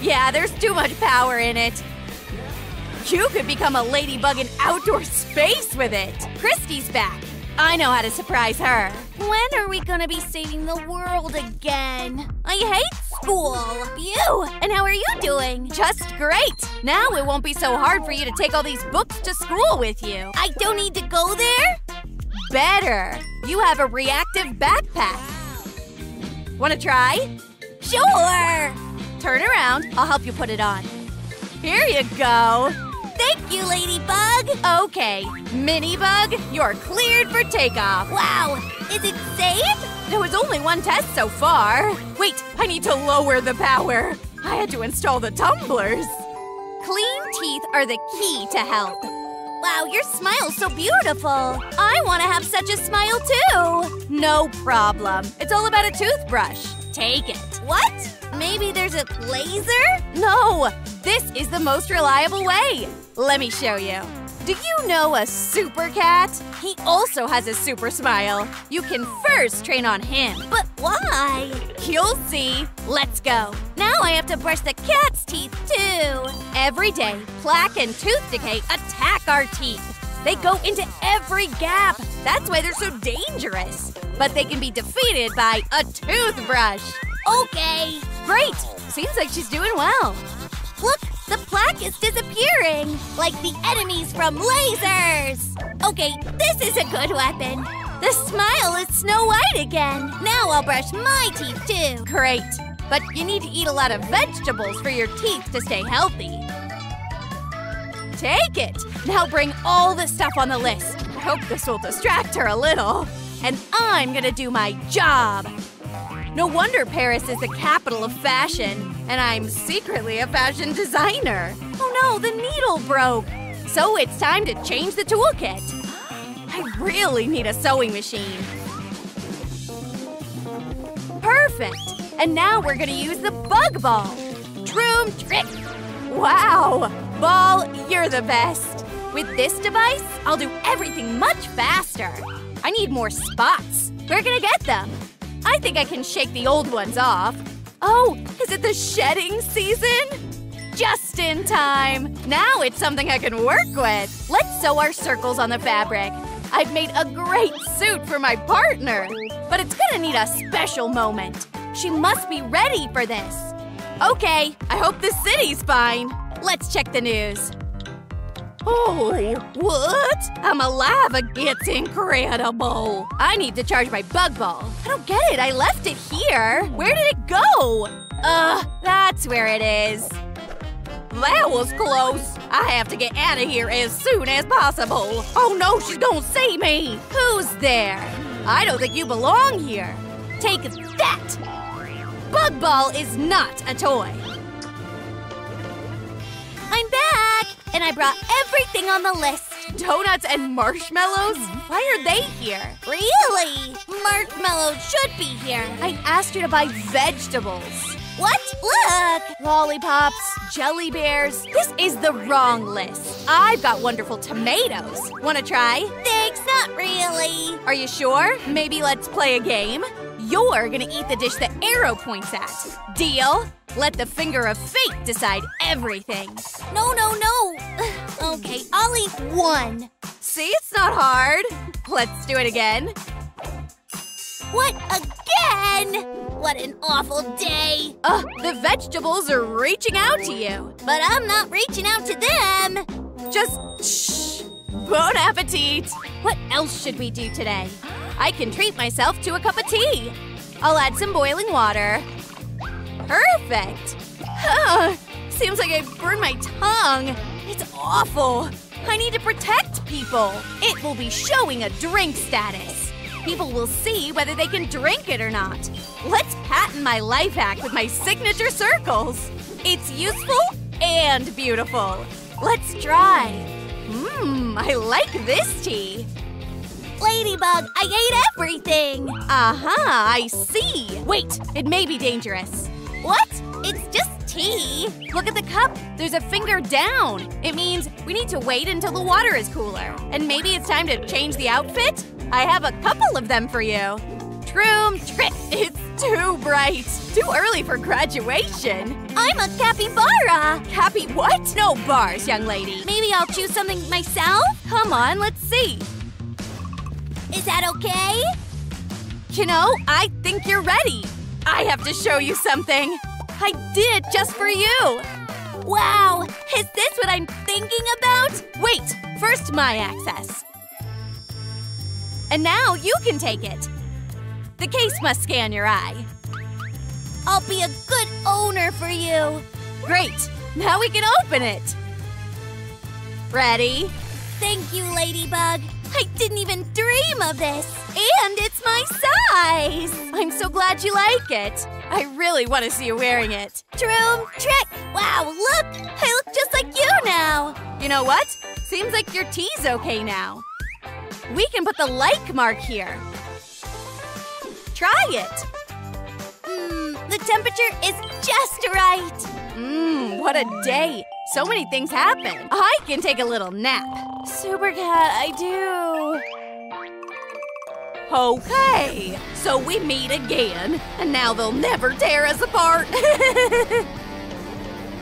Yeah, there's too much power in it. You could become a ladybug in outdoor space with it. Christy's back. I know how to surprise her. When are we gonna be saving the world again? I hate school. You! And how are you doing? Just great. Now it won't be so hard for you to take all these books to school with you. I don't need to go there? Better. You have a reactive backpack. Want to try? Sure! Turn around. I'll help you put it on. Here you go. Thank you, Ladybug! Okay, Minibug, you're cleared for takeoff. Wow, is it safe? There was only one test so far. Wait, I need to lower the power. I had to install the tumblers. Clean teeth are the key to health. Wow, your smile's so beautiful. I want to have such a smile too. No problem. It's all about a toothbrush. Take it. What? Maybe there's a laser? No, this is the most reliable way. Let me show you. Do you know a super cat? He also has a super smile. You can first train on him. But why? You'll see. Let's go. Now I have to brush the cat's teeth too. Every day, plaque and tooth decay attack our teeth. They go into every gap. That's why they're so dangerous. But they can be defeated by a toothbrush. Okay. Great. Seems like she's doing well. Look, the plaque is disappearing, like the enemies from lasers! Okay, this is a good weapon. The smile is Snow White again. Now I'll brush my teeth too. Great. But you need to eat a lot of vegetables for your teeth to stay healthy. Take it. Now bring all the stuff on the list. I hope this will distract her a little. and I'm gonna do my job. No wonder Paris is the capital of fashion, and I'm secretly a fashion designer. Oh no, the needle broke. So it's time to change the toolkit. I really need a sewing machine. Perfect! And now we're gonna use the bug ball. Troom trick! Wow! Ball, you're the best. With this device, I'll do everything much faster. I need more spots. Where can I get them? I think I can shake the old ones off. Oh, is it the shedding season? Just in time. Now it's something I can work with. Let's sew our circles on the fabric. I've made a great suit for my partner. But it's gonna need a special moment. She must be ready for this. Okay, I hope the city's fine. Let's check the news. Oh, what? I'm alive. It's incredible. I need to charge my bug ball. I don't get it. I left it here. Where did it go? Uh, that's where it is. That was close. I have to get out of here as soon as possible. Oh no, she's gonna see me. Who's there? I don't think you belong here. Take that. Bug ball is not a toy. I'm back! And I brought everything on the list. Donuts and marshmallows? Why are they here? Really? Marshmallows should be here. I asked you to buy vegetables. What? Look! Lollipops, jelly bears. This is the wrong list. I've got wonderful tomatoes. Wanna try? Thanks, not really. Are you sure? Maybe let's play a game? You're gonna eat the dish the arrow points at. Deal? Let the finger of fate decide everything. No, no, no. okay, I'll eat one. See, it's not hard. Let's do it again. What again? What an awful day. Ugh, the vegetables are reaching out to you. But I'm not reaching out to them. Just shh. Bon appetit. What else should we do today? I can treat myself to a cup of tea. I'll add some boiling water. Perfect. Huh. Seems like I burned my tongue. It's awful. I need to protect people. It will be showing a drink status. People will see whether they can drink it or not. Let's patent my life hack with my signature circles. It's useful and beautiful. Let's try. Mmm, I like this tea. Ladybug, I ate everything. Uh-huh, I see. Wait, it may be dangerous. What? It's just tea. Look at the cup. There's a finger down. It means we need to wait until the water is cooler. And maybe it's time to change the outfit? I have a couple of them for you. Troom trick. It's too bright. Too early for graduation. I'm a capybara. Cappy what? No bars, young lady. Maybe I'll choose something myself? Come on, let's see. Is that okay? You know, I think you're ready. I have to show you something. I did it just for you. Wow, is this what I'm thinking about? Wait, first my access. And now you can take it. The case must scan your eye. I'll be a good owner for you. Great, now we can open it. Ready? Thank you, Ladybug. I didn't even dream of this. And it's my size. I'm so glad you like it. I really want to see you wearing it. Troom trick. Wow, look. I look just like you now. You know what? Seems like your tea's okay now. We can put the like mark here. Try it. Mmm, the temperature is just right. Mmm, what a day. So many things happen. I can take a little nap. Super Cat, I do. Okay, so we meet again, and now they'll never tear us apart.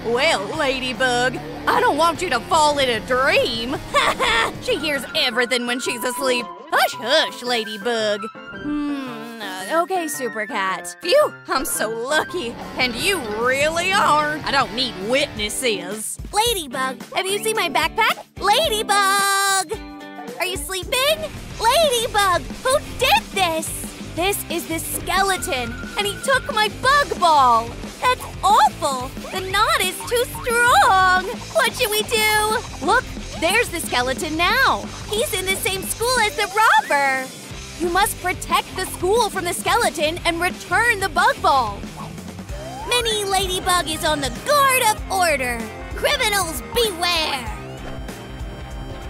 well, Ladybug, I don't want you to fall in a dream. she hears everything when she's asleep. Hush, hush, Ladybug. Hmm, Uh, okay, Super Cat. Phew, I'm so lucky. And you really are. I don't need witnesses. Ladybug, have you seen my backpack? Ladybug! Are you sleeping? Ladybug, who did this? This is the skeleton, and he took my bug ball. That's awful. The knot is too strong. What should we do? Look, there's the skeleton now. He's in the same school as the robber. You must protect the school from the skeleton and return the bug ball. Mini Ladybug is on the guard of order. Criminals beware!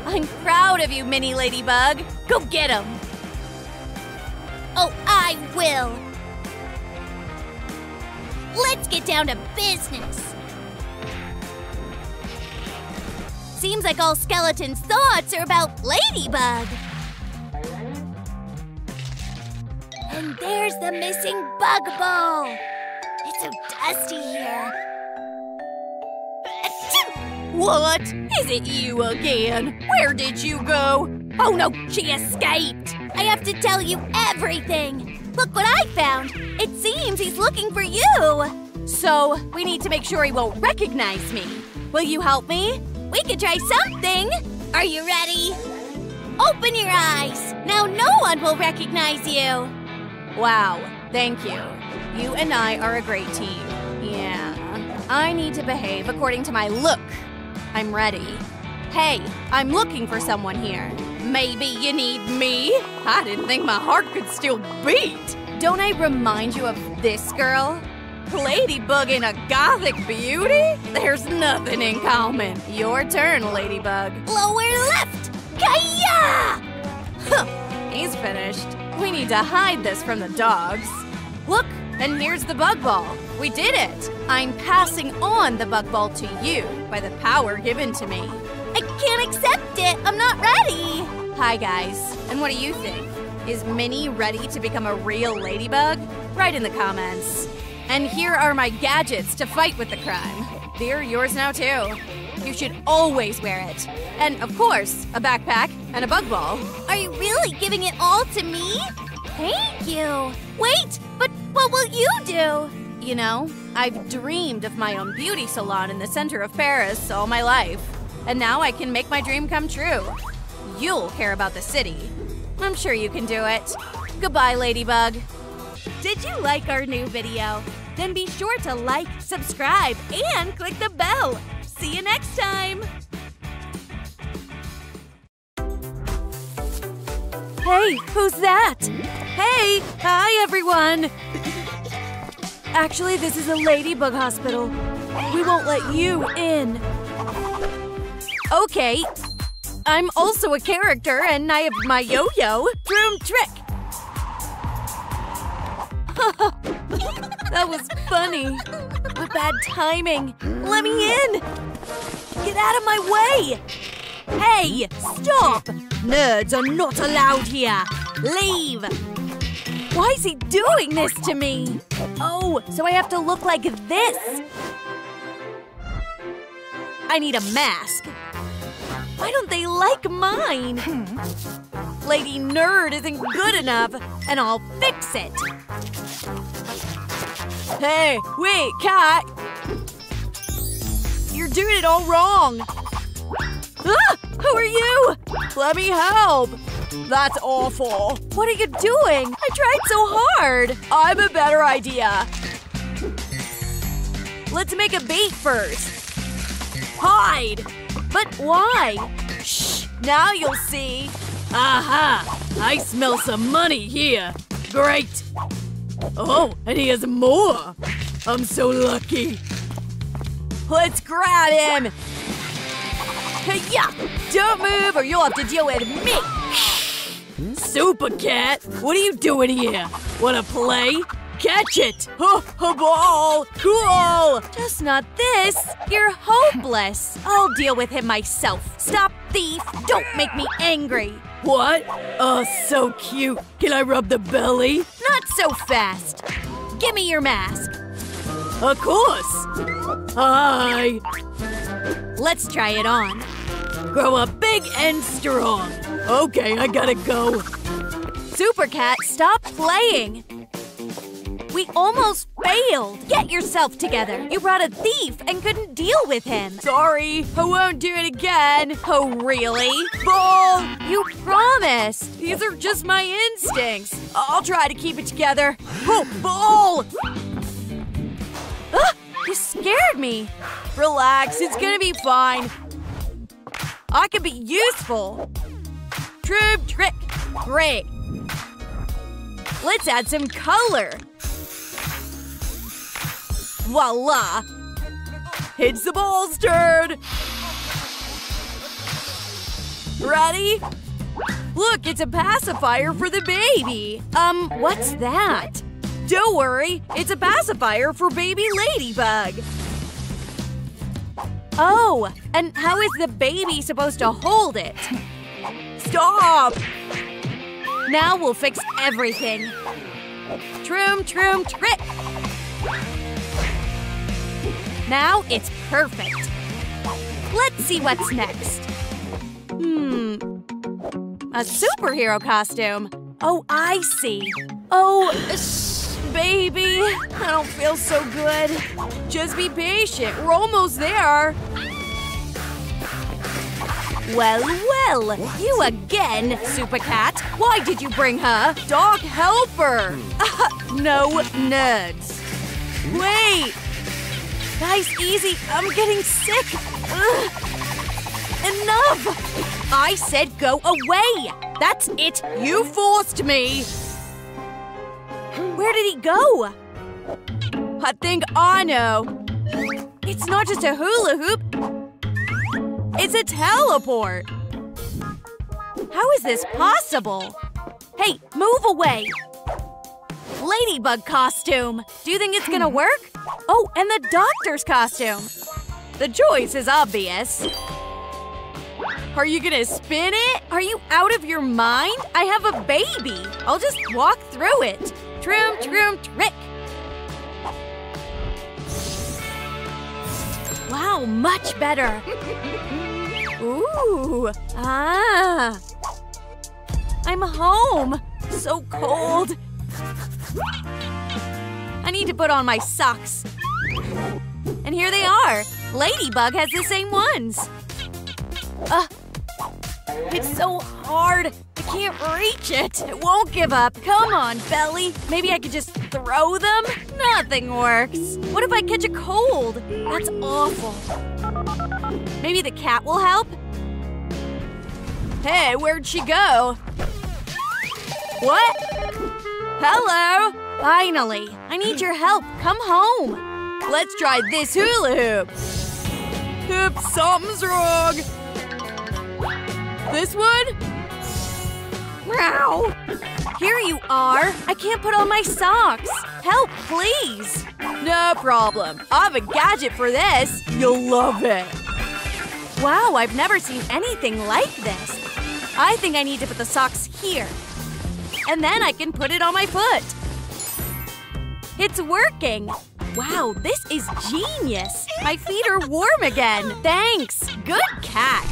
I'm proud of you, Mini Ladybug. Go get him. Oh, I will. Let's get down to business. Seems like all Skeleton's thoughts are about Ladybug. And there's the missing bug ball. It's so dusty here. What? Is it you again? Where did you go? Oh no, she escaped. I have to tell you everything. Look what I found. It seems he's looking for you. So, we need to make sure he won't recognize me. Will you help me? We could try something. Are you ready? Open your eyes. Now no one will recognize you. Wow, thank you. You and I are a great team. Yeah, I need to behave according to my look. I'm ready. Hey, I'm looking for someone here. Maybe you need me? I didn't think my heart could still beat. Don't I remind you of this girl? Ladybug in a gothic beauty? There's nothing in common. Your turn, Ladybug. Lower left. Kaya! Huh, he's finished. We need to hide this from the dogs. Look, and here's the bug ball. We did it. I'm passing on the bug ball to you by the power given to me. I can't accept it. I'm not ready. Hi, guys. And what do you think? Is Minnie ready to become a real ladybug? Write in the comments. And here are my gadgets to fight with the crime. They're yours now, too. You should always wear it. And of course, a backpack and a bug ball. Are you really giving it all to me? Thank you. Wait, but what will you do? You know, I've dreamed of my own beauty salon in the center of Paris all my life. And now I can make my dream come true. You'll care about the city. I'm sure you can do it. Goodbye, Ladybug. Did you like our new video? Then be sure to like, subscribe, and click the bell. See you next time! Hey, who's that? Hmm? Hey, hi everyone! Actually, this is a ladybug hospital. We won't let you in. Okay, I'm also a character and I have my yo-yo. Troom trick! that was funny. What bad timing. Let me in! Get out of my way! Hey, stop! Nerds are not allowed here. Leave! Why is he doing this to me? Oh, so I have to look like this? I need a mask. Why don't they like mine? Lady Nerd isn't good enough, and I'll fix it. Hey, wait, cat! You're doing it all wrong! Ah! Who are you? Let me help! That's awful. What are you doing? I tried so hard. I'm a better idea. Let's make a bait first. Hide! But why? Shh! Now you'll see. Aha! I smell some money here. Great! Oh, and he has more! I'm so lucky. Let's grab him! Yeah! Don't move or you'll have to deal with me! Super Cat, what are you doing here? Wanna play? Catch it! Oh, a ball! Cool! Just not this! You're hopeless! I'll deal with him myself. Stop, thief! Don't make me angry! What? Oh, so cute! Can I rub the belly? Not so fast! Give me your mask! Of course! Hi! Let's try it on. Grow up big and strong. Okay, I gotta go. Super Cat, stop playing! We almost failed! Get yourself together! You brought a thief and couldn't deal with him! Sorry, I won't do it again! Oh, really? Ball! You promised! These are just my instincts! I'll try to keep it together! Oh, Ball! Ah, you scared me! Relax, it's gonna be fine. I can be useful! Troom trick! Great! Let's add some color. Voila! It's the ball's turn! Ready? Look, it's a pacifier for the baby! Um, what's that? Don't worry, it's a pacifier for baby ladybug. Oh, and how is the baby supposed to hold it? Stop! Now we'll fix everything. Troom, troom, trick! Now it's perfect. Let's see what's next. Hmm. A superhero costume. Oh, I see. Oh, baby. I don't feel so good. Just be patient. We're almost there. Well, well, you again, Super Cat. Why did you bring her? Dog helper. no nerds. Wait. Guys, easy. I'm getting sick. Ugh. Enough! I said go away! That's it! You forced me! Where did he go? I think I know. It's not just a hula hoop. It's a teleport. How is this possible? Hey, move away! Ladybug costume. Do you think it's gonna work? Oh, and the doctor's costume. The choice is obvious. Are you gonna spin it? Are you out of your mind? I have a baby. I'll just walk through it. Troom, troom, trick. Wow, much better. Ooh, ah. I'm home. So cold. I need to put on my socks. And here they are. Ladybug has the same ones. Uh, it's so hard. I can't reach it. It won't give up. Come on, Belly. Maybe I could just throw them? Nothing works. What if I catch a cold? That's awful. Maybe the cat will help? Hey, where'd she go? What? Hello? Finally. I need your help. Come home. Let's try this hula hoop. Oops, something's wrong. This one? Wow! Here you are. I can't put on my socks. Help, please. No problem. I have a gadget for this. You'll love it. Wow, I've never seen anything like this. I think I need to put the socks here. And then I can put it on my foot. It's working. Wow, this is genius. My feet are warm again. Thanks. Good cat.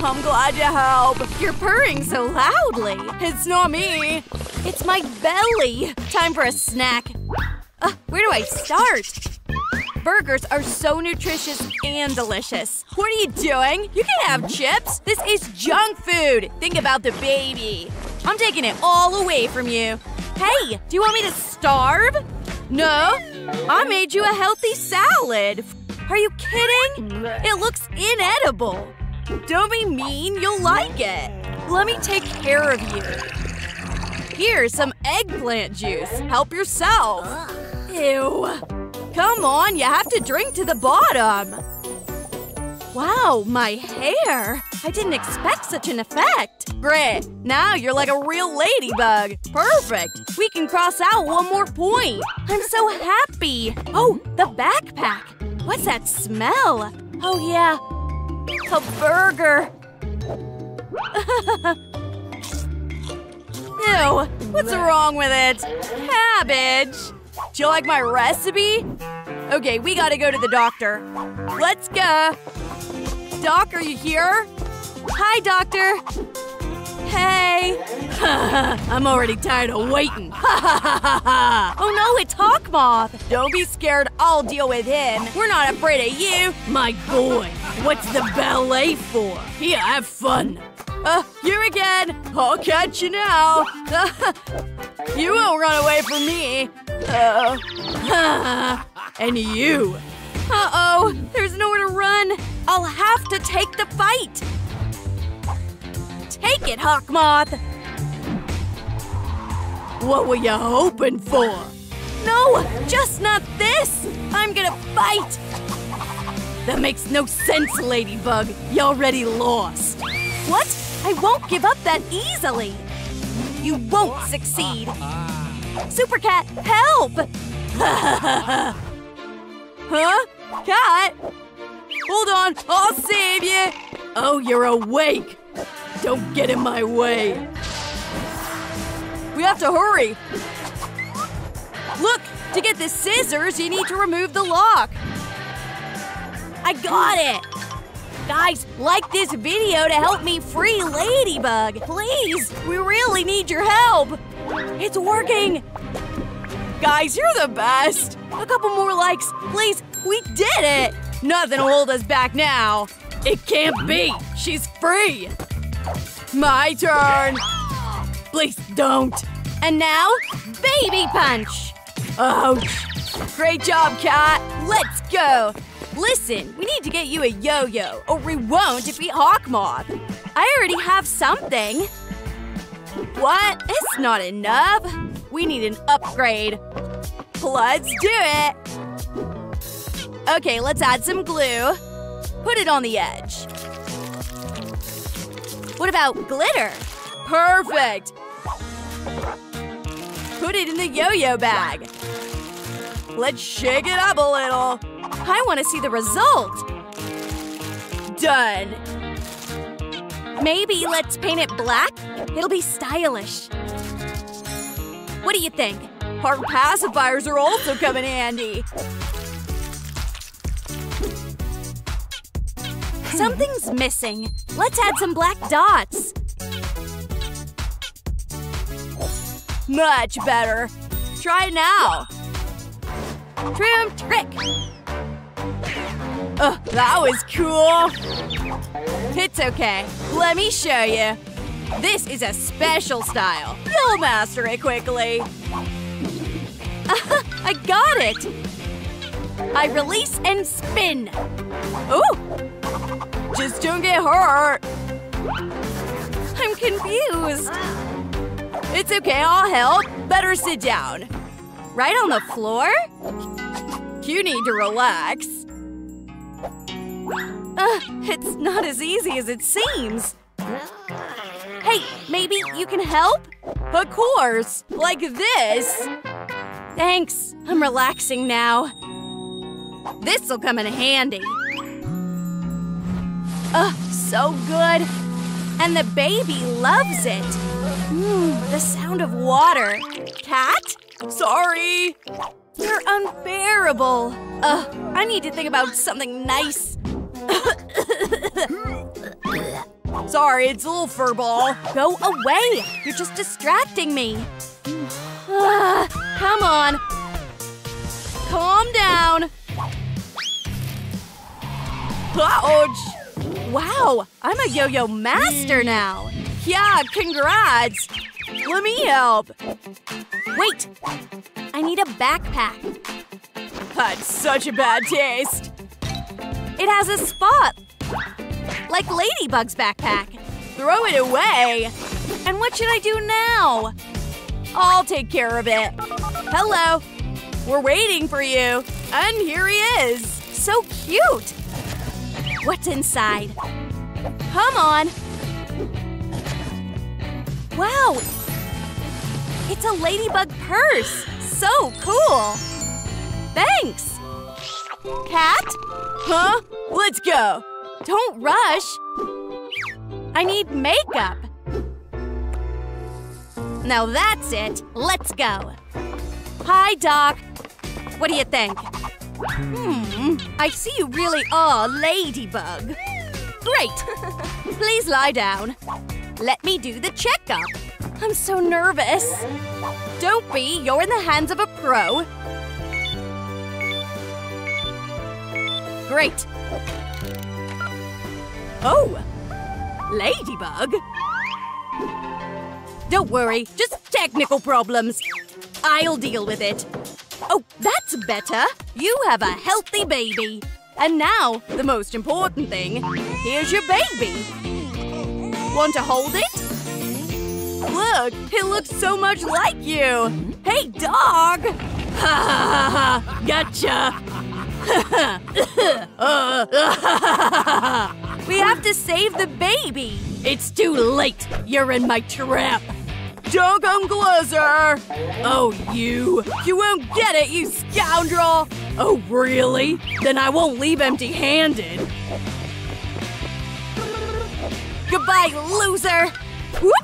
I'm glad you help. You're purring so loudly. It's not me. It's my belly. Time for a snack. Uh, where do I start? Burgers are so nutritious and delicious. What are you doing? You can have chips. This is junk food. Think about the baby. I'm taking it all away from you. Hey, do you want me to starve? No. I made you a healthy salad. Are you kidding? It looks inedible. Don't be mean, you'll like it. Let me take care of you. Here's some eggplant juice. Help yourself. Ew. Come on, you have to drink to the bottom. Wow, my hair. I didn't expect such an effect. Great. Now you're like a real ladybug. Perfect. We can cross out one more point. I'm so happy. Oh, the backpack. What's that smell? Oh, yeah. A burger. Ew, what's wrong with it? Cabbage. Do you like my recipe? Okay, we gotta go to the doctor. Let's go. Doc, are you here? Hi, doctor. Hey. I'm already tired of waiting. oh no, it's Hawkmoth. Don't be scared, I'll deal with him. We're not afraid of you. My boy, what's the ballet for? Here, have fun. Uh, you again. I'll catch you now. you won't run away from me. Uh, and you. Uh-oh, there's nowhere to run. I'll have to take the fight. Take it, Hawkmoth! What were you hoping for? No, just not this! I'm gonna fight! That makes no sense, Ladybug. You already lost. What? I won't give up that easily! You won't succeed! Super Cat, help! Huh? Cat? Hold on, I'll save you! Oh, you're awake! Don't get in my way! We have to hurry! Look! To get the scissors, you need to remove the lock! I got it! Guys, like this video to help me free Ladybug! Please! We really need your help! It's working! Guys, you're the best! A couple more likes, please! We did it! Nothing will hold us back now! It can't be! She's free! My turn! Please don't! And now, Baby Punch! Ouch! Great job, Cat! Let's go! Listen, we need to get you a yo-yo, or we won't defeat Hawkmoth. I already have something. What? It's not enough. We need an upgrade. Let's do it! Okay, let's add some glue. Put it on the edge. What about glitter? Perfect! Put it in the yo-yo bag. Let's shake it up a little. I want to see the result. Done. Maybe let's paint it black? It'll be stylish. What do you think? Our pacifiers are also coming handy. Something's missing. Let's add some black dots. Much better. Try now. Troom trick. Uh, that was cool. It's okay. Let me show you. This is a special style. You'll master it quickly. I got it! I release and spin. Ooh! Just don't get hurt. I'm confused. It's okay, I'll help. Better sit down. Right on the floor? You need to relax. Uh, it's not as easy as it seems. Hey, maybe you can help? Of course, like this. Thanks, I'm relaxing now. This'll come in handy. Ugh, so good. And the baby loves it. Mmm, the sound of water. Cat? Sorry. You're unbearable. Ugh, I need to think about something nice. Sorry, it's a little furball. Go away! You're just distracting me. Ah, come on. Calm down. Ouch! Wow, I'm a yo-yo master now. Yeah, congrats. Let me help. Wait, I need a backpack. That's such a bad taste. It has a spot. Like Ladybug's backpack. Throw it away. And what should I do now? I'll take care of it. Hello. We're waiting for you. And here he is. So cute. What's inside? Come on. Wow. It's a ladybug purse. So cool. Thanks. Cat? Huh? Let's go. Don't rush. I need makeup. Now that's it. Let's go. Hi, Doc. What do you think? Hmm, I see you really are Ladybug. Great. Please lie down. Let me do the checkup. I'm so nervous. Don't be. You're in the hands of a pro. Great. Oh, Ladybug? Don't worry, just technical problems. I'll deal with it. Oh, that's better. You have a healthy baby. And now, the most important thing. Here's your baby. Want to hold it? Look, it looks so much like you! Hey, dog! Ha ha ha ha! Gotcha! we have to save the baby! It's too late! You're in my trap! Come closer! Oh, you! You won't get it, you scoundrel! Oh, really? Then I won't leave empty handed! Goodbye, loser! Whoop!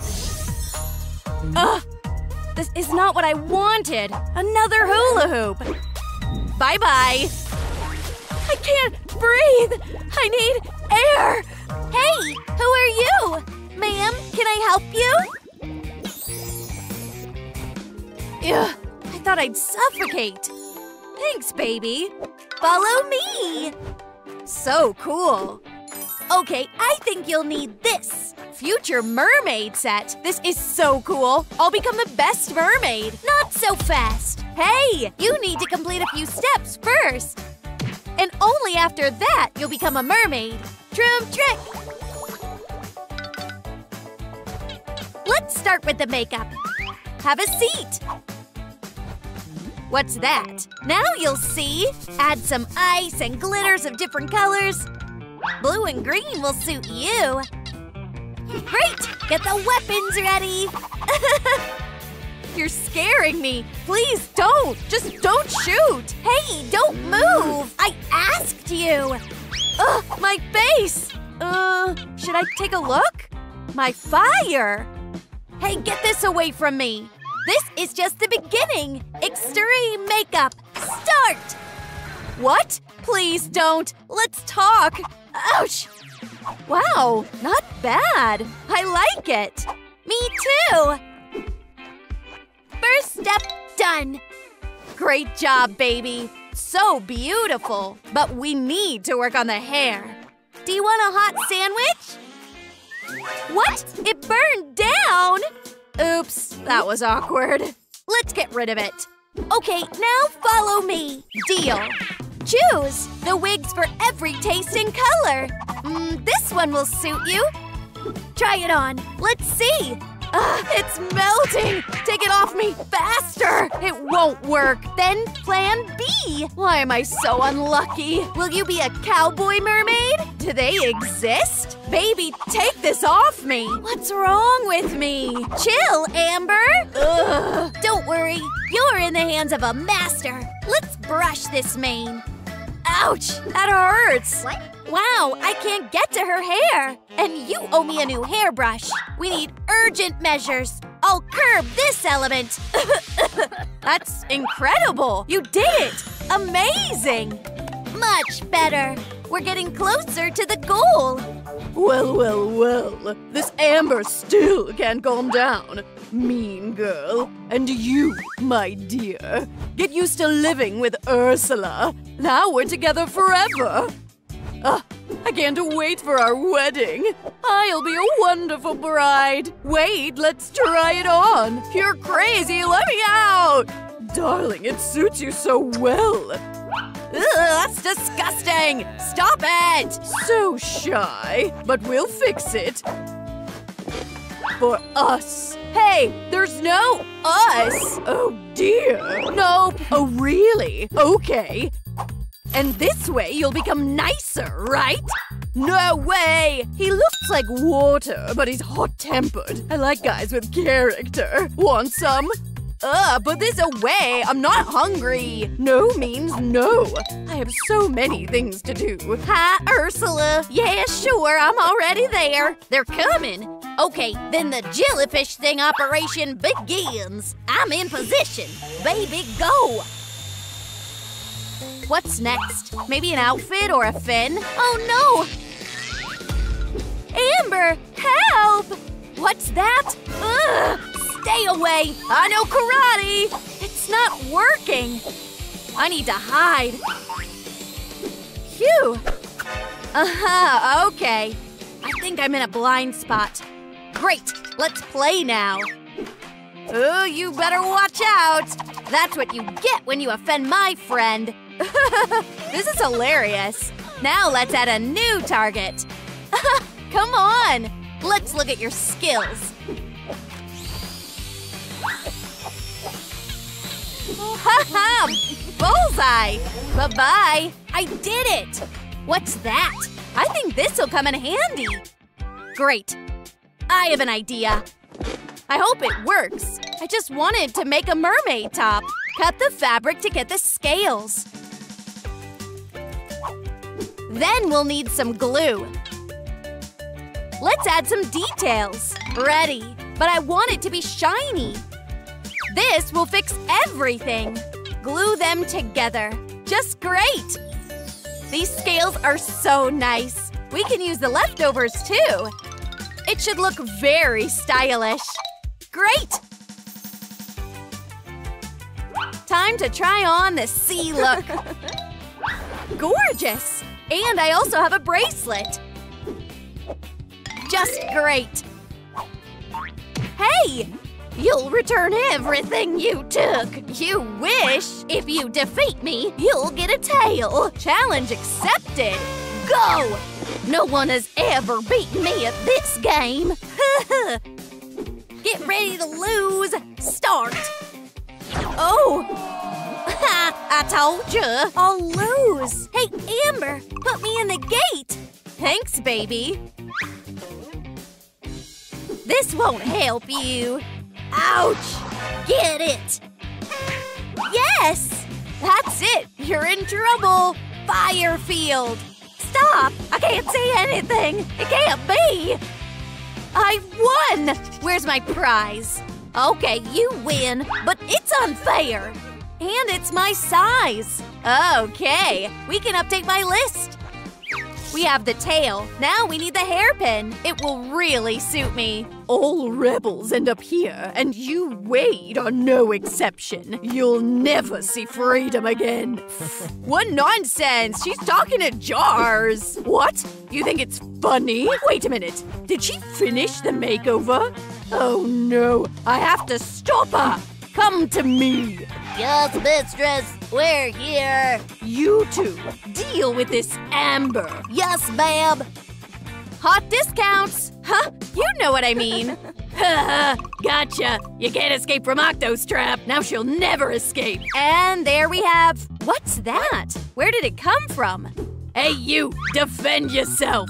Ugh! This is not what I wanted! Another hula hoop! Bye bye! I can't breathe! I need air! Hey, who are you? Ma'am, can I help you? Ugh, I thought I'd suffocate. Thanks, baby. Follow me. So cool. Okay, I think you'll need this. Future mermaid set. This is so cool. I'll become the best mermaid. Not so fast. Hey, you need to complete a few steps first. And only after that you'll become a mermaid. Troom trick. Let's start with the makeup. Have a seat. What's that? Now you'll see. Add some ice and glitters of different colors. Blue and green will suit you. Great! Get the weapons ready! You're scaring me. Please don't. Just don't shoot. Hey, don't move! I asked you! Ugh, my face. Uh, should I take a look? My fire. Hey, get this away from me. This is just the beginning! Extreme makeup! Start! What? Please don't. Let's talk. Ouch! Wow, not bad. I like it. Me too! First step done. Great job, baby. So beautiful. But we need to work on the hair. Do you want a hot sandwich? What? It burned down! Oops, that was awkward. Let's get rid of it. Okay, now follow me. Deal. Choose the wigs for every taste and color. Mm, this one will suit you. Try it on. Let's see. Ugh, it's melting! Take it off me faster! It won't work. Then plan B. Why am I so unlucky? Will you be a cowboy mermaid? Do they exist? Baby, take this off me! What's wrong with me? Chill, Amber! Ugh. Don't worry, you're in the hands of a master. Let's brush this mane. Ouch! That hurts! What? Wow, I can't get to her hair! And you owe me a new hairbrush. We need urgent measures. I'll curb this element. That's incredible! You did it! Amazing! Much better. We're getting closer to the goal. Well, well, well. This Amber still can't calm down. Mean girl. And you, my dear, get used to living with Ursula. Now we're together forever. Ah, I can't wait for our wedding. I'll be a wonderful bride. Wait, let's try it on. You're crazy, let me out. Darling, it suits you so well. Ugh, that's disgusting! Stop it! So shy, but we'll fix it. For us. Hey, there's no us! Oh dear. Nope. Oh really? Okay. And this way you'll become nicer, right? No way! He looks like water, but he's hot-tempered. I like guys with character. Want some? Ugh, put this away! I'm not hungry! No means no! I have so many things to do. Hi, Ursula. Yeah, sure, I'm already there. They're coming. Okay, then the jellyfish thing operation begins. I'm in position. Baby, go! What's next? Maybe an outfit or a fin? Oh no! Amber, help! What's that? Ugh! Stay away! I know karate! It's not working! I need to hide. Phew! Uh-huh, okay. I think I'm in a blind spot. Great, let's play now. Oh, you better watch out! That's what you get when you offend my friend. This is hilarious. Now let's add a new target. Come on! Let's look at your skills. Ha ha! Bullseye! Bye-bye! I did it! What's that? I think this'll come in handy. Great. I have an idea. I hope it works. I just wanted to make a mermaid top. Cut the fabric to get the scales. Then we'll need some glue. Let's add some details. Ready. But I want it to be shiny. This will fix everything. Glue them together. Just great. These scales are so nice. We can use the leftovers too. It should look very stylish. Great! Time to try on the sea look. Gorgeous! And I also have a bracelet. Just great. Hey! You'll return everything you took. You wish. If you defeat me, you'll get a tail. Challenge accepted. Go! No one has ever beaten me at this game. get ready to lose. Start. Oh! I told you. I'll lose. Hey, Amber, put me in the gate. Thanks, baby. This won't help you. Ouch! Get it! Yes! That's it! You're in trouble! Firefield! Stop! I can't see anything! It can't be! I won! Where's my prize? Okay, you win, but it's unfair. And it's my size. Okay, we can update my list. We have the tail. Now we need the hairpin. It will really suit me. All rebels end up here, and you, Wade, are no exception. You'll never see freedom again. what nonsense! She's talking to jars! What? You think it's funny? Wait a minute. Did she finish the makeover? Oh no, I have to stop her! Come to me! Yes, mistress, we're here. You two, deal with this Amber. Yes, ma'am. Hot discounts! Huh? You know what I mean. gotcha. You can't escape from Octo's trap. Now she'll never escape. And there we have. What's that? Where did it come from? Hey, you! Defend yourself!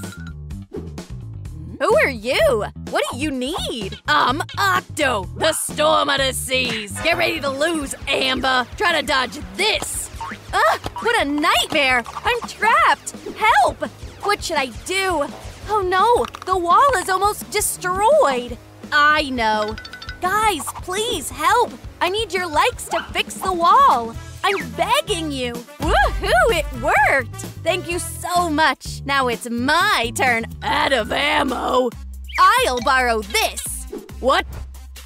Who are you? What do you need? I'm Octo, the storm of the seas. Get ready to lose, Amber. Try to dodge this. Ugh, what a nightmare. I'm trapped. Help! What should I do? Oh no, the wall is almost destroyed. I know. Guys, please help. I need your likes to fix the wall. I'm begging you! Woohoo! It worked! Thank you so much! Now it's my turn! Out of ammo! I'll borrow this! What?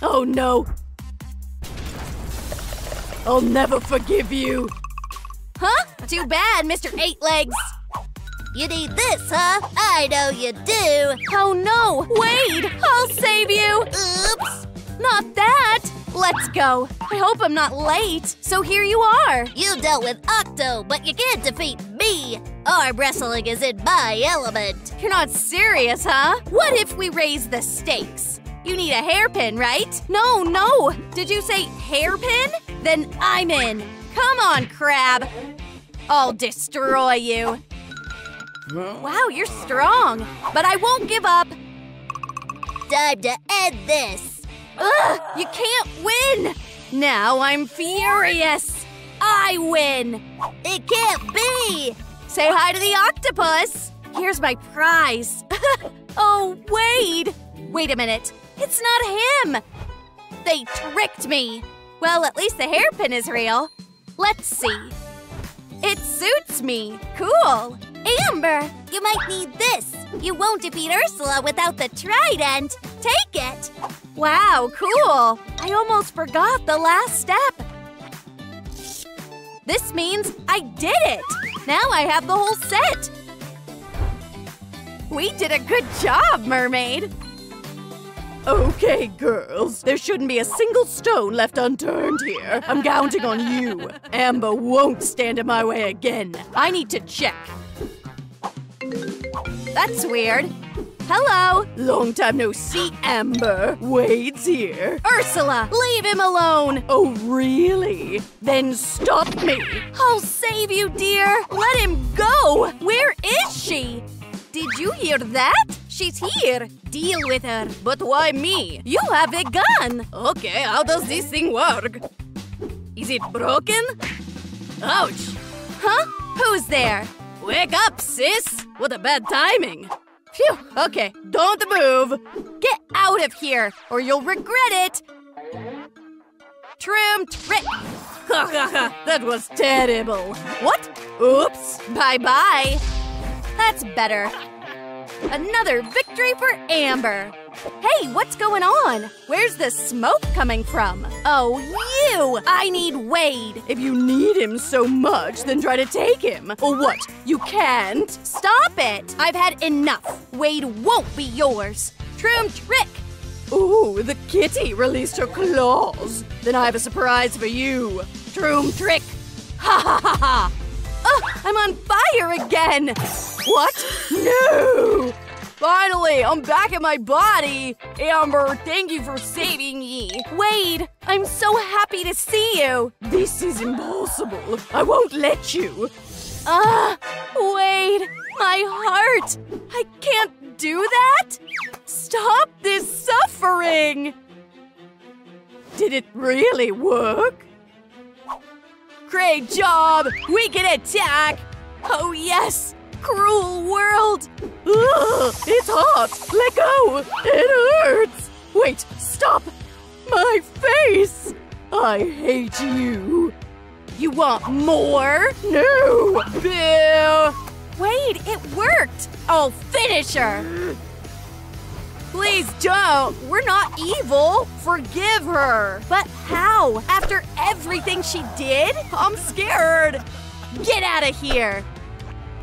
Oh no! I'll never forgive you! Huh? Too bad, Mr. Eight Legs! You need this, huh? I know you do! Oh no! Wade! I'll save you! Oops! Not that! Let's go. I hope I'm not late. So here you are. You dealt with Octo, but you can't defeat me. Arm wrestling is in my element. You're not serious, huh? What if we raise the stakes? You need a hairpin, right? No, no. Did you say hairpin? Then I'm in. Come on, Crab. I'll destroy you. Wow, you're strong. But I won't give up. Time to end this. Ugh, you can't win! Now I'm furious! I win! It can't be! Say hi to the octopus! Here's my prize! oh, Wade! Wait a minute, it's not him! They tricked me! Well, at least the hairpin is real. Let's see. It suits me! Cool! Amber, you might need this. You won't defeat Ursula without the trident. Take it. Wow, cool. I almost forgot the last step. This means I did it. Now I have the whole set. We did a good job, mermaid. Okay, girls. There shouldn't be a single stone left unturned here. I'm counting on you. Amber won't stand in my way again. I need to check. That's weird. Hello. Long time no see, Amber. Wade's here. Ursula, leave him alone. Oh, really? Then stop me. I'll save you, dear. Let him go. Where is she? Did you hear that? She's here. Deal with her. But why me? You have a gun. Okay, how does this thing work? Is it broken? Ouch! Huh? Who's there? Wake up, sis! What a bad timing! Phew, okay, don't move! Get out of here, or you'll regret it. Troom trick. Ha ha ha, that was terrible! What? Oops! Bye bye. That's better. Another victory for Amber. Hey, what's going on? Where's the smoke coming from? Oh, you! I need Wade. If you need him so much, then try to take him. Or what? You can't? Stop it! I've had enough. Wade won't be yours. Troom trick. Ooh, the kitty released her claws. Then I have a surprise for you. Troom trick. Ha ha ha ha! Ugh, I'm on fire again! What? No! Finally, I'm back in my body! Amber, thank you for saving me! Wade, I'm so happy to see you! This is impossible! I won't let you! Ah, uh, Wade, my heart! I can't do that! Stop this suffering! Did it really work? Great job! We can attack! Oh yes! Cruel world! Ugh, it's hot! Let go! It hurts! Wait, stop! My face! I hate you! You want more? No! Bill! Wait, it worked! I'll finish her! Please don't! We're not evil! Forgive her! But how? After everything she did? I'm scared! Get out of here!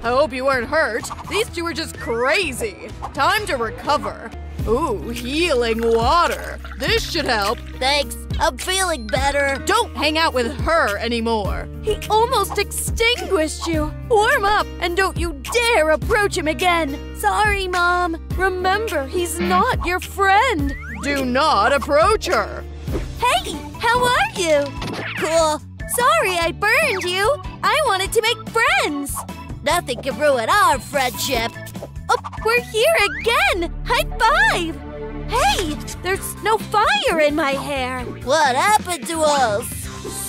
I hope you weren't hurt. These two are just crazy. Time to recover. Ooh, healing water. This should help. Thanks. I'm feeling better. Don't hang out with her anymore. He almost extinguished you. Warm up and don't you dare approach him again. Sorry, Mom. Remember, he's not your friend. Do not approach her. Hey, how are you? Cool. Sorry I burned you. I wanted to make friends. Nothing can ruin our friendship. Oh, we're here again! High five! Hey, there's no fire in my hair. What happened to us?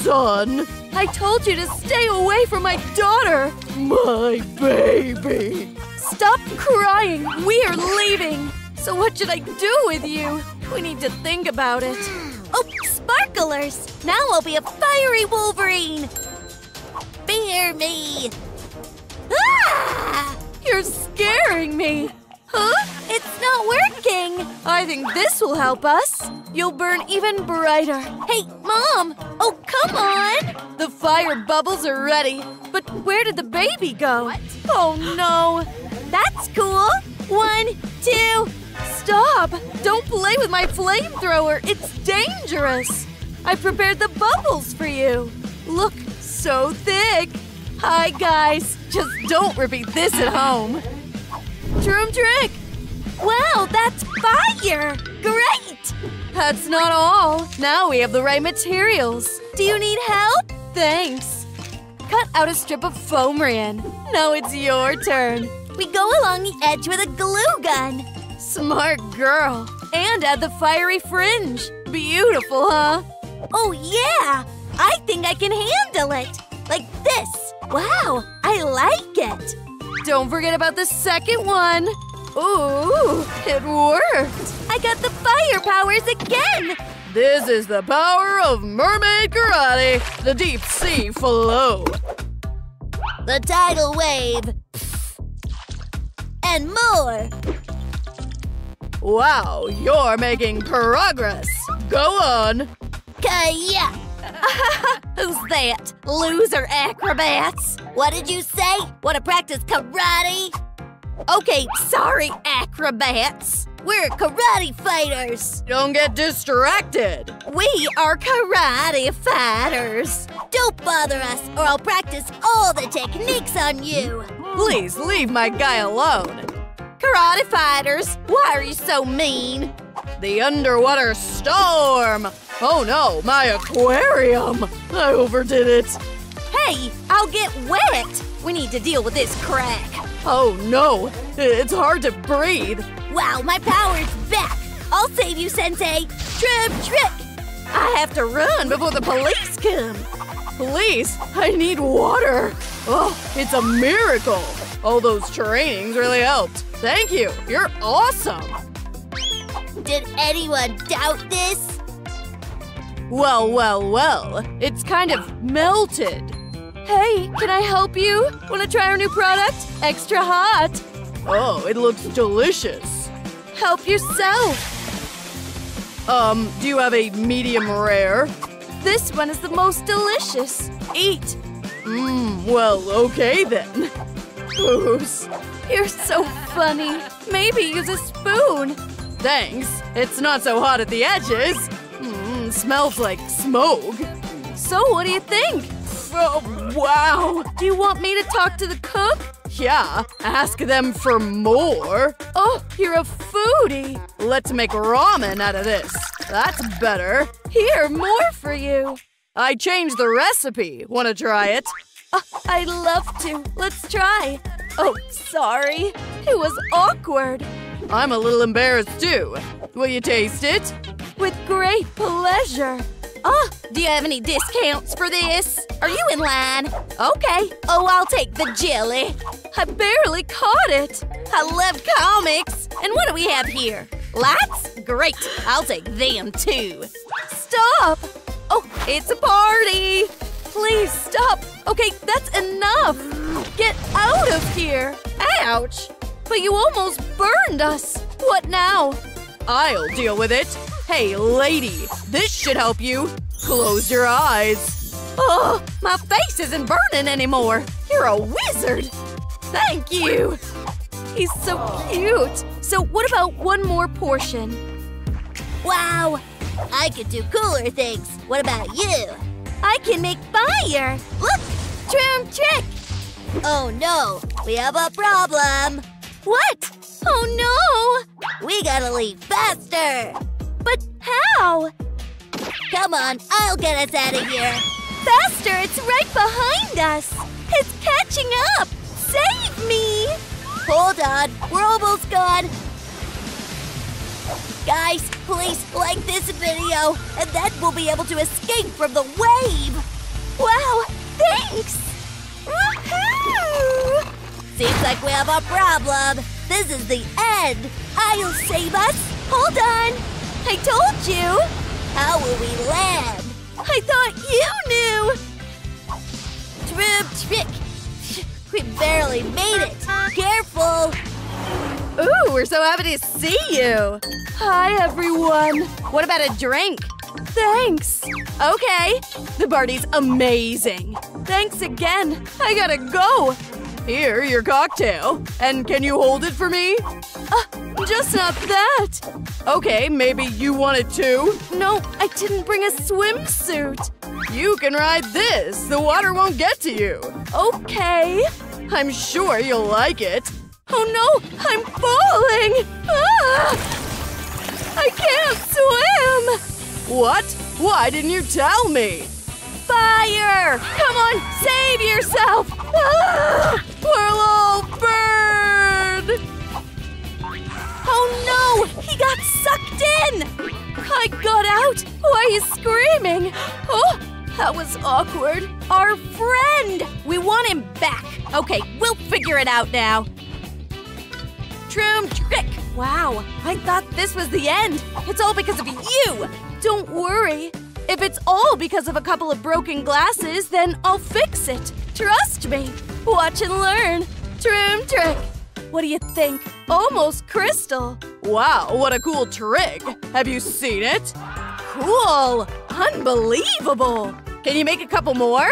Son, I told you to stay away from my daughter. My baby. Stop crying. We are leaving. So what should I do with you? We need to think about it. Oh, sparklers! Now I'll be a fiery Wolverine! Fear me! Ah! You're scaring me. Huh? It's not working! I think this will help us. You'll burn even brighter. Hey, Mom! Oh, come on! The fire bubbles are ready. But where did the baby go? What? Oh no! That's cool! One, two. Stop! Don't play with my flamethrower. It's dangerous. I prepared the bubbles for you. Look, so thick. Hi, guys. Just don't repeat this at home. Troom trick! Wow, that's fire! Great! That's not all. Now we have the right materials. Do you need help? Thanks. Cut out a strip of foamiran. Now it's your turn. We go along the edge with a glue gun. Smart girl. And add the fiery fringe. Beautiful, huh? Oh, yeah! I think I can handle it. Like this. Wow, I like it. Don't forget about the second one. Ooh, it worked. I got the fire powers again. This is the power of mermaid karate, the deep sea flow. The tidal wave. And more. Wow, you're making progress. Go on. Kaya. Who's that? Loser acrobats. What did you say? Want to practice karate? Okay, sorry, acrobats. We're karate fighters. Don't get distracted. We are karate fighters. Don't bother us, or I'll practice all the techniques on you. Please leave my guy alone. karate fighters. Why are you so mean? The underwater storm! Oh no, my aquarium! I overdid it. Hey, I'll get wet. We need to deal with this crack. Oh no, it's hard to breathe. Wow, my power's back. I'll save you, Sensei. Troom trick. I have to run before the police come. Police, I need water. Oh, it's a miracle. All those trainings really helped. Thank you. You're awesome. Did anyone doubt this? Well, well, well. It's kind of melted. Hey, can I help you? Want to try our new product? Extra hot. Oh, it looks delicious. Help yourself. Um, do you have a medium rare? This one is the most delicious. Eat. Mmm, well, okay then. Goose. You're so funny. Maybe use a spoon. Thanks. It's not so hot at the edges. Mmm, smells like smoke. So, what do you think? Oh, wow. Do you want me to talk to the cook? Yeah, ask them for more. Oh, you're a foodie. Let's make ramen out of this. That's better. Here, more for you. I changed the recipe. Want to try it? Uh, I'd love to. Let's try. Oh, sorry. It was awkward. I'm a little embarrassed too. Will you taste it? With great pleasure. Oh, do you have any discounts for this? Are you in line? Okay. Oh, I'll take the jelly. I barely caught it. I love comics. And what do we have here? Lights? Great. I'll take them too. Stop! Oh, it's a party! Please stop! Okay, that's enough! Get out of here! Ouch! But you almost burned us! What now? I'll deal with it. Hey, lady, this should help you. Close your eyes. Oh, my face isn't burning anymore. You're a wizard. Thank you. He's so cute. So what about one more portion? Wow, I could do cooler things. What about you? I can make fire. Look, troom trick. Oh no, we have a problem. What? Oh no! We gotta leave faster. But how? Come on, I'll get us out of here. Faster, it's right behind us. It's catching up. Save me. Hold on, we're almost gone. Guys, please like this video, and then we'll be able to escape from the wave. Wow, thanks. Woohoo! Seems like we have a problem. This is the end. I'll save us. Hold on. I told you. How will we land? I thought you knew. Troom trick. We barely made it. Careful. Ooh, we're so happy to see you. Hi, everyone. What about a drink? Thanks. Okay. The party's amazing. Thanks again. I gotta go. Here, your cocktail. And can you hold it for me? Uh, just not that. Okay, maybe you want it too? No, I didn't bring a swimsuit. You can ride this. The water won't get to you. Okay. I'm sure you'll like it. Oh no, I'm falling! Ah! I can't swim! What? Why didn't you tell me? Fire! Come on, save yourself! Ah! Burn! Oh no! He got sucked in! I got out! Why you screaming? Oh, that was awkward. Our friend! We want him back. Okay, we'll figure it out now. Troom trick! Wow, I thought this was the end. It's all because of you! Don't worry. If it's all because of a couple of broken glasses, then I'll fix it. Trust me. Watch and learn. Troom trick. What do you think? Almost crystal. Wow, what a cool trick. Have you seen it? Cool. Unbelievable. Can you make a couple more?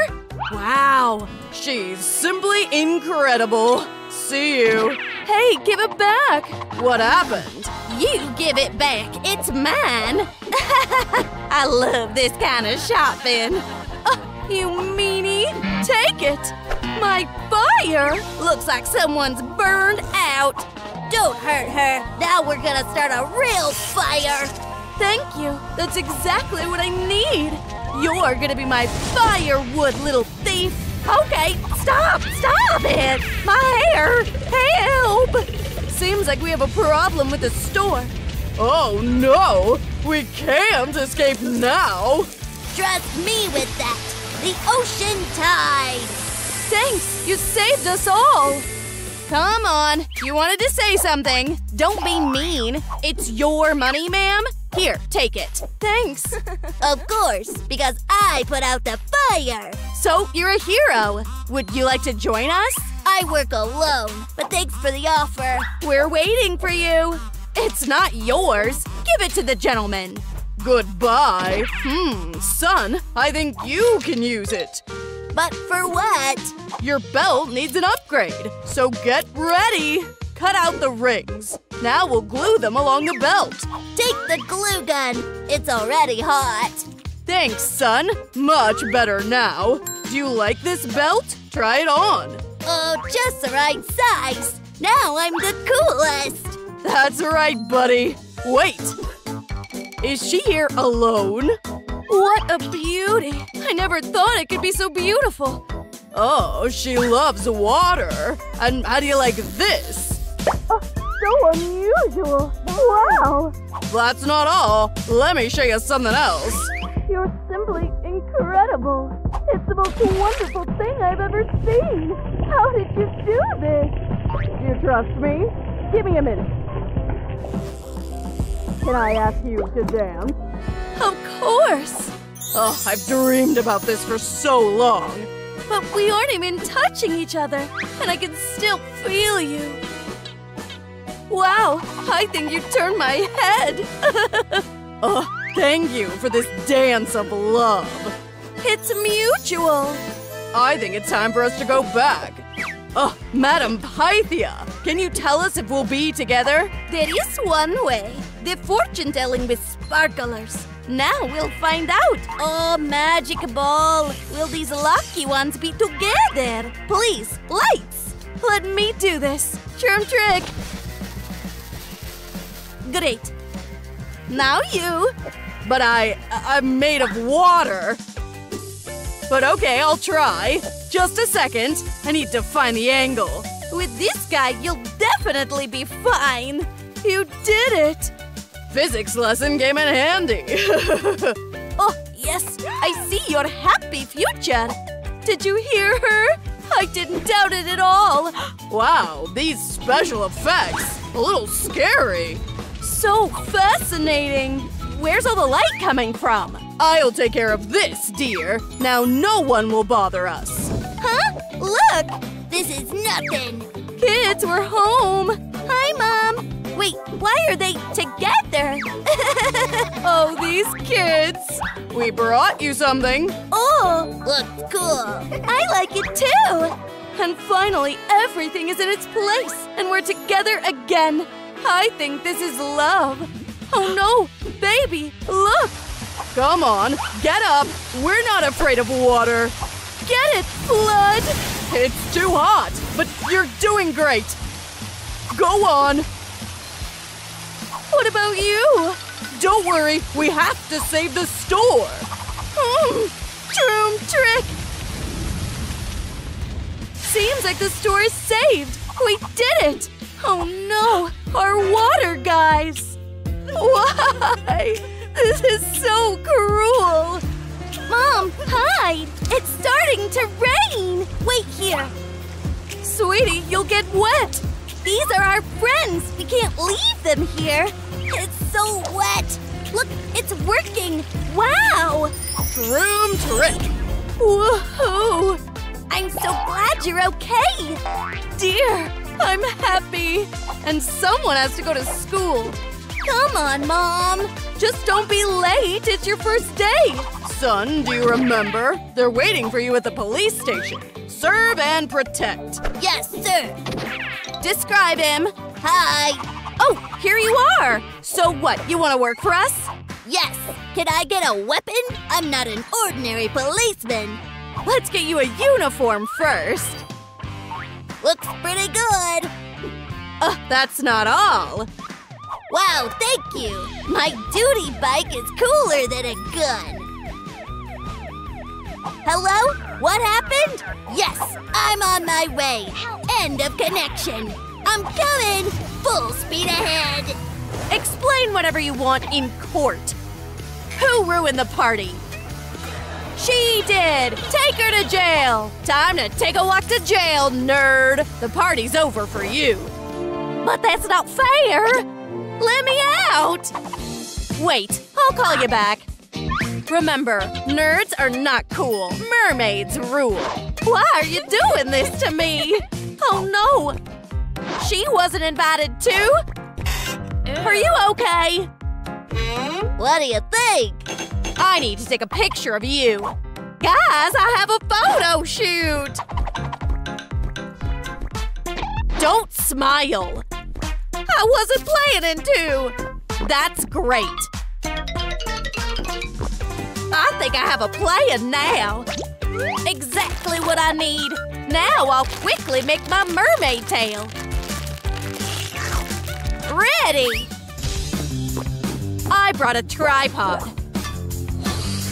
Wow. She's simply incredible. See you. Hey, give it back. What happened? You give it back. It's mine. I love this kind of shopping. Uh, you meanie. Take it. My fire. Looks like someone's burned out. Don't hurt her. Now we're gonna start a real fire. Thank you. That's exactly what I need. You're gonna be my firewood, little thief. Okay, stop, stop it. My hair, help. Seems like we have a problem with the store. Oh no! We can't escape now! Trust me with that. The ocean tide. Thanks, you saved us all. Come on, you wanted to say something. Don't be mean. It's your money, ma'am. Here, take it. Thanks. Of course, because I put out the fire. so, you're a hero. Would you like to join us? I work alone, but thanks for the offer. We're waiting for you. It's not yours. Give it to the gentleman. Goodbye. Hmm, son, I think you can use it. But for what? Your belt needs an upgrade, so get ready. Cut out the rings. Now we'll glue them along the belt. Take the glue gun. It's already hot. Thanks, son. Much better now. Do you like this belt? Try it on. Oh, just the right size. Now I'm the coolest. That's right, buddy. Wait. Is she here alone? What a beauty. I never thought it could be so beautiful. Oh, she loves water. And how do you like this? Oh, so unusual. Wow. That's not all. Let me show you something else. You're simply incredible. It's the most wonderful thing I've ever seen. How did you do this? Do you trust me? Give me a minute. Can I ask you to dance? Of course. Oh, I've dreamed about this for so long. But we aren't even touching each other, and I can still feel you. Wow, I think you turned my head. Oh, thank you for this dance of love. it's mutual. I think it's time for us to go back. Oh, Madam Pythia, can you tell us if we'll be together? There is one way. The fortune telling with sparklers. Now we'll find out. Oh, magic ball. Will these lucky ones be together? Please, lights. Let me do this. Troom trick. Great. Now you. But I, I'm made of water. But okay, I'll try. Just a second. I need to find the angle. With this guy, you'll definitely be fine. You did it. Physics lesson came in handy. Oh, yes, I see your happy future. Did you hear her? I didn't doubt it at all. wow, these special effects. A little scary. So fascinating. Where's all the light coming from? I'll take care of this, dear. Now no one will bother us. Huh? Look! This is nothing. Kids, we're home. Hi, Mom. Wait, why are they together? oh, these kids. We brought you something. Oh, Looks cool. I like it too. And finally, everything is in its place, and we're together again. I think this is love. Oh no, baby, look! Come on, get up. We're not afraid of water. Get it, blood! It's too hot, but you're doing great. Go on. What about you? Don't worry, we have to save the store. Hmm, Troom trick! Seems like the store is saved. We did it! Oh no, our water guys! Why? This is so cruel! Mom, hide! It's starting to rain! Wait here! Sweetie, you'll get wet! These are our friends! We can't leave them here! It's so wet. Look, it's working. Wow. Troom trick. Woohoo! I'm so glad you're okay. Dear, I'm happy! And someone has to go to school. Come on, Mom. Just don't be late. It's your first day. Son, do you remember? They're waiting for you at the police station. Serve and protect. Yes, sir. Describe him. Hi. Oh, here you are. So what? You want to work for us? Yes. Can I get a weapon? I'm not an ordinary policeman. Let's get you a uniform first. Looks pretty good. Uh, that's not all. Wow, thank you. My duty bike is cooler than a gun. Hello? What happened? Yes, I'm on my way. End of connection. I'm coming. Full speed ahead. Explain whatever you want in court. Who ruined the party? She did! Take her to jail! Time to take a walk to jail, nerd! The party's over for you. But that's not fair! Let me out! Wait, I'll call you back. Remember, nerds are not cool. Mermaids rule. Why are you doing this to me? Oh no! She wasn't invited too? Are you okay? What do you think? I need to take a picture of you. Guys, I have a photo shoot! Don't smile. I wasn't planning to. That's great. I think I have a plan now. Exactly what I need. Now I'll quickly make my mermaid tail. Ready! I brought a tripod.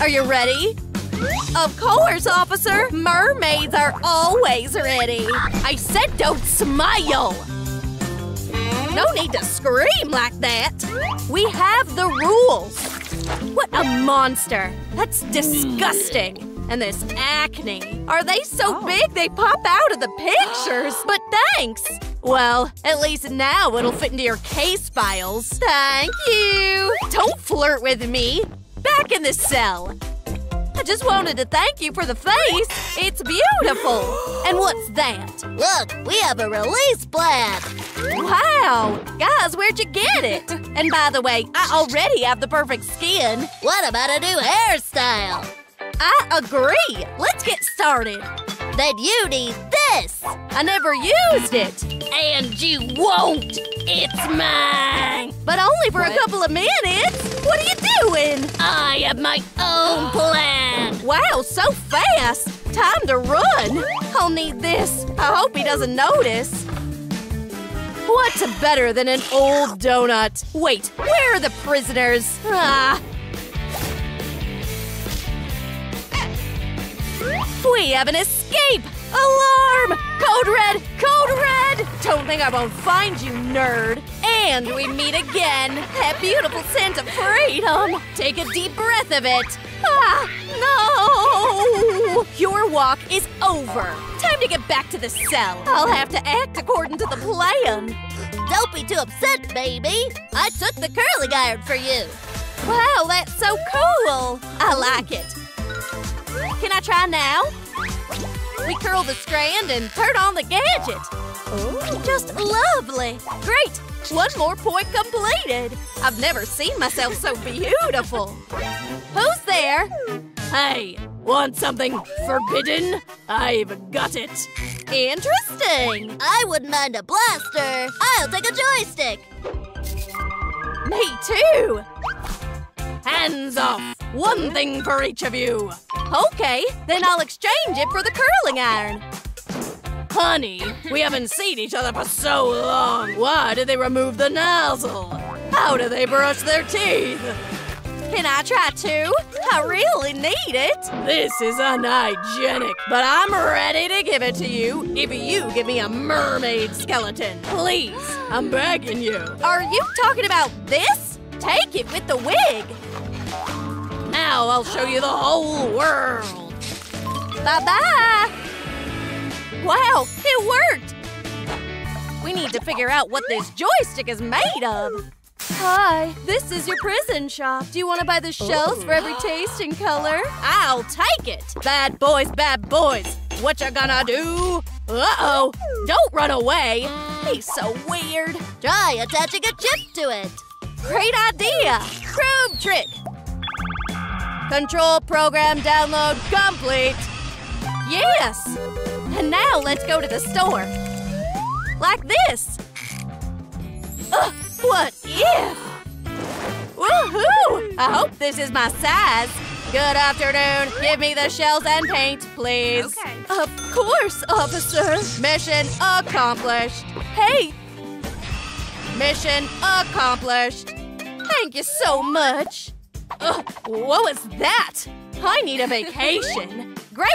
Are you ready? Of course, officer! Mermaids are always ready! I said don't smile! No need to scream like that! We have the rules! What a monster! That's disgusting! And this acne. Are they so oh. big they pop out of the pictures? But thanks! Well, at least now it'll fit into your case files. Thank you! Don't flirt with me! Back in the cell! I just wanted to thank you for the face. It's beautiful. And what's that? Look, we have a release plan. Wow. Guys, where'd you get it? And by the way, I already have the perfect skin. What about a new hairstyle? I agree. Let's get started. Then you need this. I never used it. And you won't. It's mine. But only for a couple of minutes. What are you doing? I have my own plan. Wow, so fast. Time to run. I'll need this. I hope he doesn't notice. What's better than an old donut? Wait, where are the prisoners? Ah. We have an escape! Alarm! Code red! Code red! Don't think I won't find you, nerd. And we meet again. That beautiful scent of freedom. Take a deep breath of it. Ah, no! Your walk is over. Time to get back to the cell. I'll have to act according to the plan. Don't be too upset, baby. I took the curling iron for you. Wow, that's so cool. I like it. Can I try now? We curl the strand and turn on the gadget. Oh, just lovely. Great. One more point completed. I've never seen myself so beautiful. Who's there? Hey, want something forbidden? I've got it. Interesting. I wouldn't mind a blaster. I'll take a joystick. Me too. Hands off. One thing for each of you. Okay, then I'll exchange it for the curling iron. Honey, we haven't seen each other for so long. Why did they remove the nozzle? How do they brush their teeth? Can I try too? I really need it. This is unhygienic, but I'm ready to give it to you if you give me a mermaid skeleton. Please, I'm begging you. Are you talking about this? Take it with the wig. Now I'll show you the whole world. Bye-bye. Wow, it worked. We need to figure out what this joystick is made of. Hi, this is your prison shop. Do you want to buy the shells for every oh. taste and color? I'll take it. Bad boys, bad boys. What you gonna do? Uh-oh. Don't run away. He's so weird. Try attaching a chip to it. Great idea. Troom trick. Control program download complete. Yes. And now let's go to the store. Like this. Ugh, what if? Woohoo! I hope this is my size. Good afternoon. Give me the shells and paint, please. Okay. Of course, officer. Mission accomplished. Hey, Mission accomplished. Thank you so much. Ugh, what was that? I need a vacation. Great,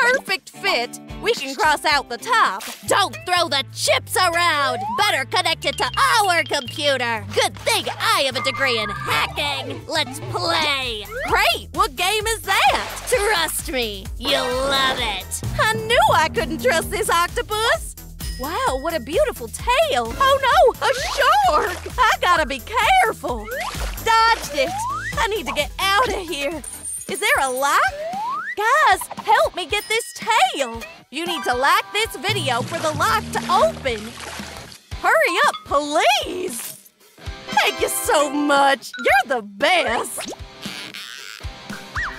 perfect fit. We can cross out the top. Don't throw the chips around! Better connect it to our computer! Good thing I have a degree in hacking! Let's play! Great, what game is that? Trust me, you'll love it! I knew I couldn't trust this octopus. Wow, what a beautiful tail. Oh no, a shark! I gotta be careful. Dodged it. I need to get out of here. Is there a lock? Guys, help me get this tail. You need to like this video for the lock to open. Hurry up, please. Thank you so much. You're the best.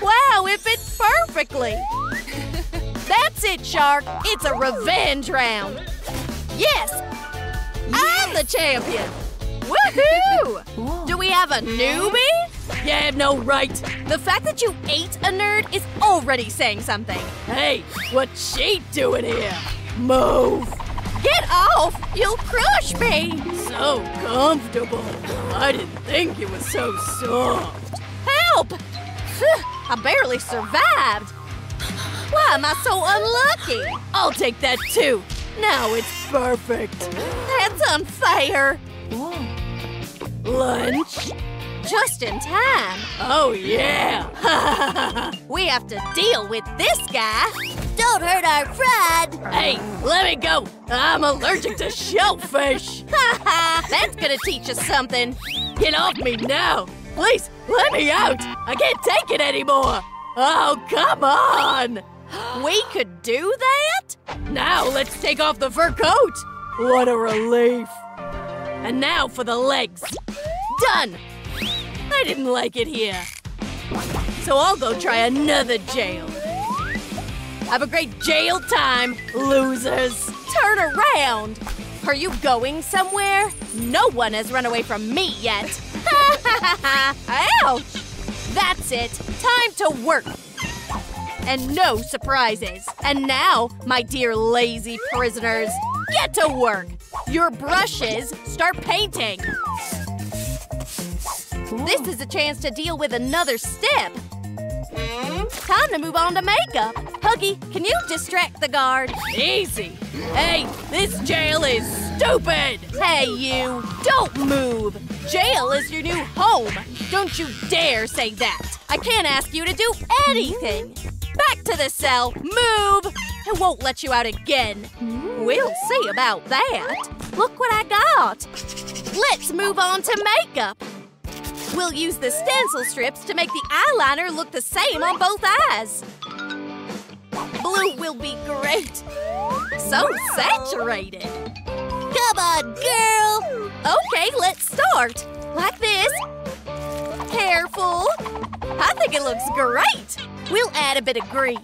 Wow, it fits perfectly. That's it, Shark. It's a revenge round. Yes! I'm the champion! Woohoo! Do we have a newbie? You have no right. The fact that you ate a nerd is already saying something. Hey, what's she doing here? Move. Get off! You'll crush me! So comfortable. I didn't think it was so soft. Help! I barely survived. Why am I so unlucky? I'll take that too. Now it's perfect. That's unfair. Lunch? Just in time. Oh, yeah. We have to deal with this guy. Don't hurt our friend! hey, let me go. I'm allergic to shellfish. That's gonna teach us something. Get off me now. Please, let me out. I can't take it anymore. Oh, come on. We could do that? Now let's take off the fur coat. What a relief. And now for the legs. Done. I didn't like it here. So I'll go try another jail. Have a great jail time, losers. Turn around! Are you going somewhere? No one has run away from me yet. Ouch! That's it. Time to work. And no surprises. And now, my dear lazy prisoners, get to work. Your brushes start painting. This is a chance to deal with another step. Time to move on to makeup. Huggy, can you distract the guard? Easy. Hey, this jail is stupid. Hey, you! Don't move! Jail is your new home! Don't you dare say that! I can't ask you to do anything! Back to the cell! Move! I won't let you out again! We'll see about that! Look what I got! Let's move on to makeup! We'll use the stencil strips to make the eyeliner look the same on both eyes! Blue will be great! So saturated! Come on, girl! Okay, let's start. Like this. Careful. I think it looks great. We'll add a bit of green.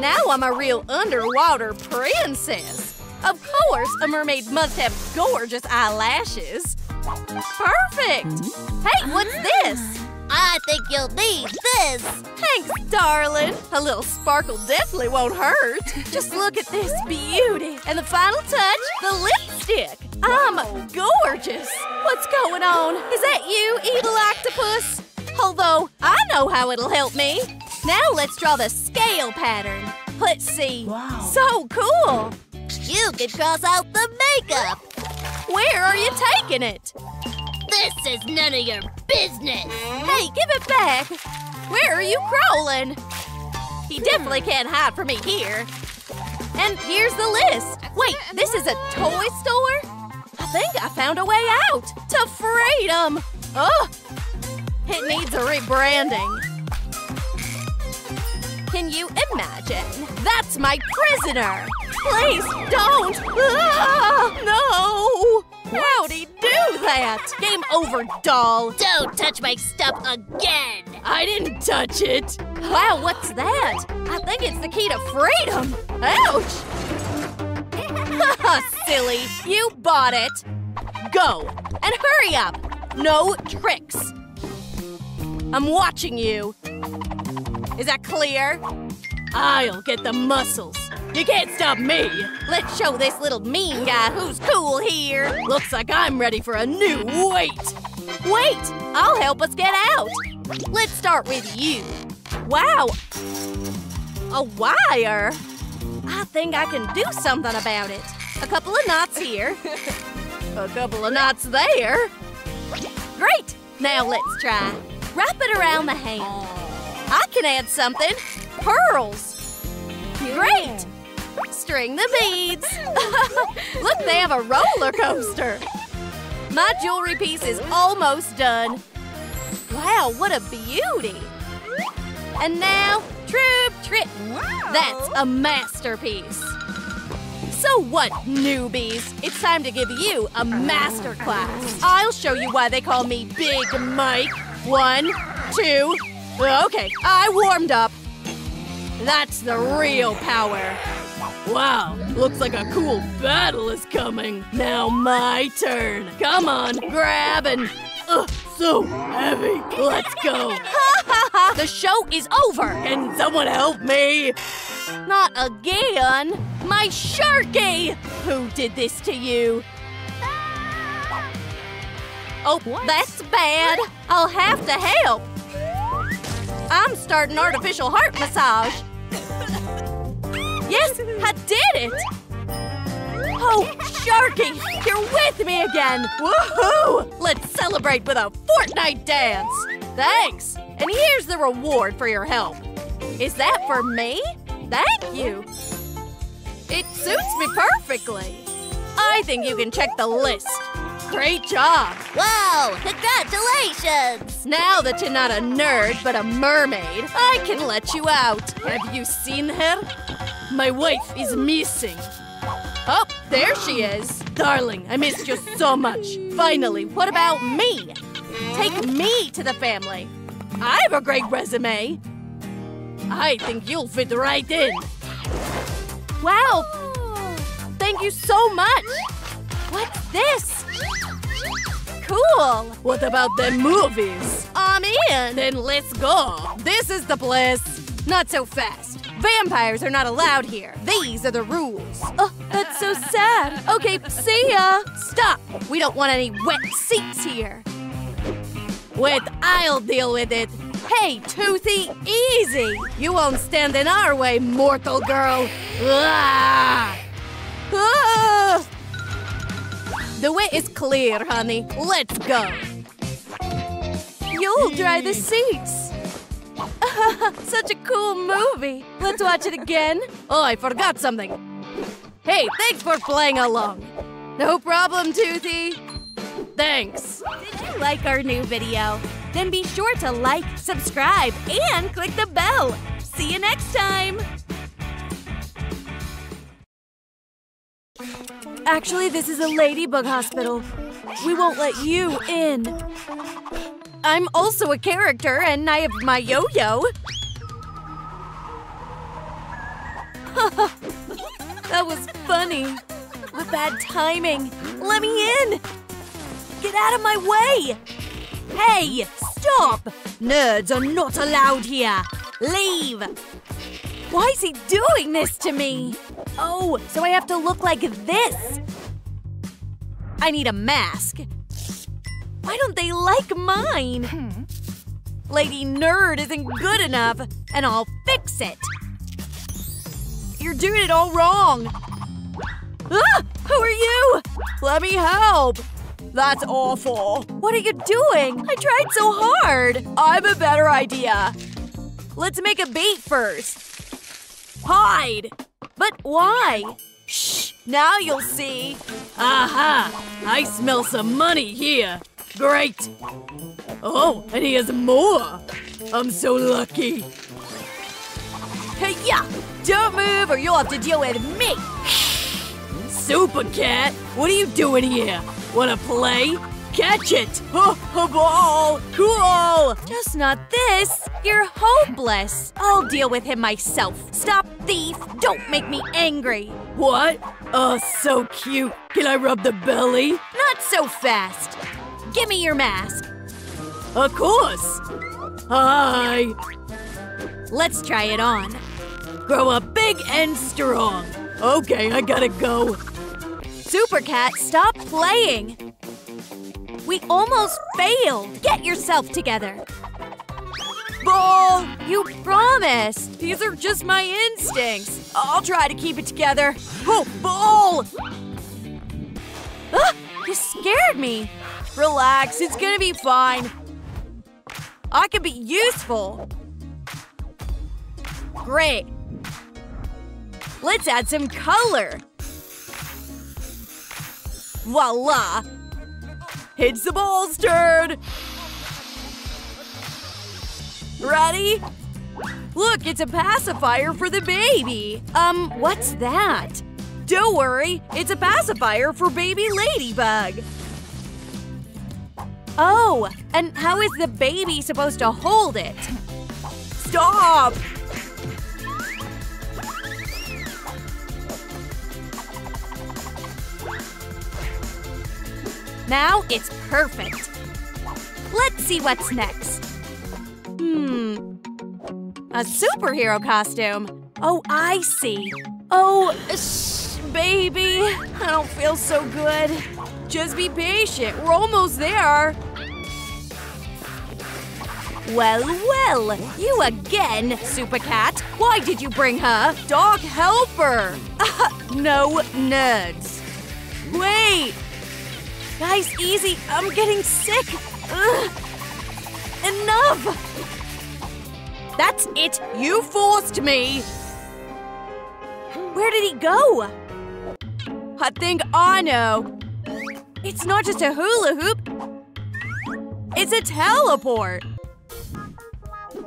Now I'm a real underwater princess. Of course, a mermaid must have gorgeous eyelashes. Perfect. Hmm? Hey, what's ah. this? I think you'll need this! Thanks, darling. A little sparkle definitely won't hurt. Just look at this beauty. And the final touch, the lipstick. I'm gorgeous. What's going on? Is that you, evil octopus? Although, I know how it'll help me. Now let's draw the scale pattern. Let's see. Wow. So cool. You can cross out the makeup! Where are you taking it? This is none of your business! Hey, give it back! Where are you crawling? He hmm. definitely can't hide from me here. And here's the list. Wait, this is a toy store? I think I found a way out to freedom. Oh, it needs a rebranding. Can you imagine? That's my prisoner. Please don't. Ah, no. How'd he do that? Game over, doll. Don't touch my stuff again! I didn't touch it. Wow, what's that? I think it's the key to freedom. Ouch! Silly, you bought it. Go, and hurry up. No tricks. I'm watching you. Is that clear? I'll get the muscles. You can't stop me! Let's show this little mean guy who's cool here. Looks like I'm ready for a new weight! Wait, I'll help us get out. Let's start with you. Wow, a wire. I think I can do something about it. A couple of knots here, a couple of knots there. Great, now let's try. Wrap it around the hand. I can add something. Pearls. Great. String the beads. Look, they have a roller coaster. My jewelry piece is almost done. Wow, what a beauty. And now, Troop Triton. That's a masterpiece. So what, newbies? It's time to give you a master class. I'll show you why they call me Big Mike. One, two, okay, I warmed up. That's the real power. Wow, looks like a cool battle is coming. Now my turn. Come on, grab and. Ugh, so heavy. Let's go. the show is over. Can someone help me? Not again. My Sharky! Who did this to you? Oh, that's bad. I'll have to help. I'm starting artificial heart massage. Yes, I did it! Oh, Sharky, you're with me again! Woohoo! Let's celebrate with a Fortnite dance! Thanks! And here's the reward for your help. Is that for me? Thank you! It suits me perfectly. I think you can check the list. Great job! Wow, congratulations! Now that you're not a nerd but a mermaid, I can let you out. Have you seen her? My wife is missing. Oh, there she is. Darling, I missed you so much. Finally, what about me? Take me to the family. I have a great resume. I think you'll fit right in. Wow! Thank you so much! What's this? Cool! What about the movies? I'm in! Then let's go. This is the place. Not so fast. Vampires are not allowed here. These are the rules. Oh, that's so sad. Okay, see ya. Stop. We don't want any wet seats here. Wait, I'll deal with it. Hey, Toothy, easy. You won't stand in our way, mortal girl. Ah! Ah! The way is clear, honey. Let's go. You'll dry the seats. Such a cool movie. Let's watch it again. Oh, I forgot something. Hey, thanks for playing along. No problem, Toothy. Thanks. Did you like our new video? Then be sure to like, subscribe, and click the bell. See you next time. Actually, this is a ladybug hospital. We won't let you in. I'm also a character, and I have my yo-yo. that was funny. What bad timing. Let me in. Get out of my way. Hey, stop. Nerds are not allowed here. Leave. Why is he doing this to me? Oh, so I have to look like this. I need a mask. Why don't they like mine? Lady Nerd isn't good enough, and I'll fix it. You're doing it all wrong. Ah! Who are you? Let me help. That's awful. What are you doing? I tried so hard. I have a better idea. Let's make a bait first. Hide! But why? Shh! Now you'll see. Aha! I smell some money here. Great. Oh, and he has more. I'm so lucky. Hey, yeah! Don't move or you'll have to deal with me! Super Cat, what are you doing here? Wanna play? Catch it! Oh, a ball! Cool! Just not this! You're hopeless! I'll deal with him myself. Stop, thief! Don't make me angry! What? Oh, so cute. Can I rub the belly? Not so fast! Give me your mask. Of course. Hi. Let's try it on. Grow up big and strong. Okay, I gotta go. Super Cat, stop playing! We almost failed! Get yourself together! Ball! You promised! These are just my instincts. I'll try to keep it together. Oh, ball! Ah, you scared me! Relax, it's gonna be fine. I can be useful. Great. Let's add some color. Voila! It's the ball's turn! Ready? Look, it's a pacifier for the baby! Um, what's that? Don't worry, it's a pacifier for baby ladybug. Oh, and how is the baby supposed to hold it? Stop! Now it's perfect. Let's see what's next. Hmm. A superhero costume. Oh, I see. Oh, shh, baby. I don't feel so good. Just be patient, we're almost there. Well, well, you again, Super Cat. Why did you bring her? Dog helper. no nerds. Wait! Guys, easy. I'm getting sick. Ugh. Enough! That's it! You forced me! Where did he go? I think I know. It's not just a hula hoop. It's a teleport.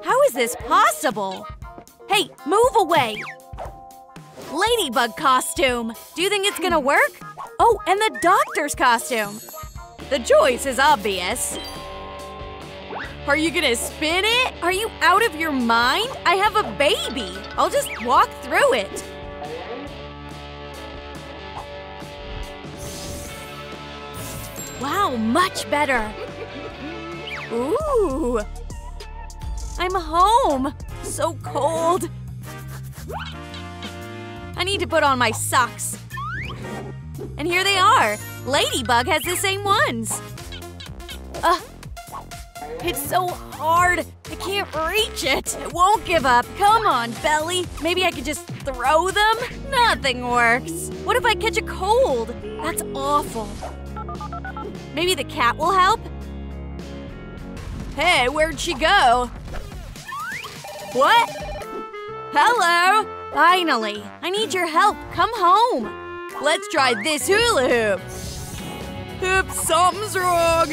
How is this possible? Hey, move away! Ladybug costume. Do you think it's gonna work? Oh, and the doctor's costume. The choice is obvious. Are you gonna spin it? Are you out of your mind? I have a baby. I'll just walk through it. Wow, much better. Ooh. I'm home. So cold. I need to put on my socks. And here they are. Ladybug has the same ones. Ugh. It's so hard. I can't reach it. It won't give up. Come on, Belly. Maybe I could just throw them? Nothing works. What if I catch a cold? That's awful. Maybe the cat will help? Hey, where'd she go? What? Hello? Finally. I need your help. Come home. Let's try this hula hoop. Oops, something's wrong.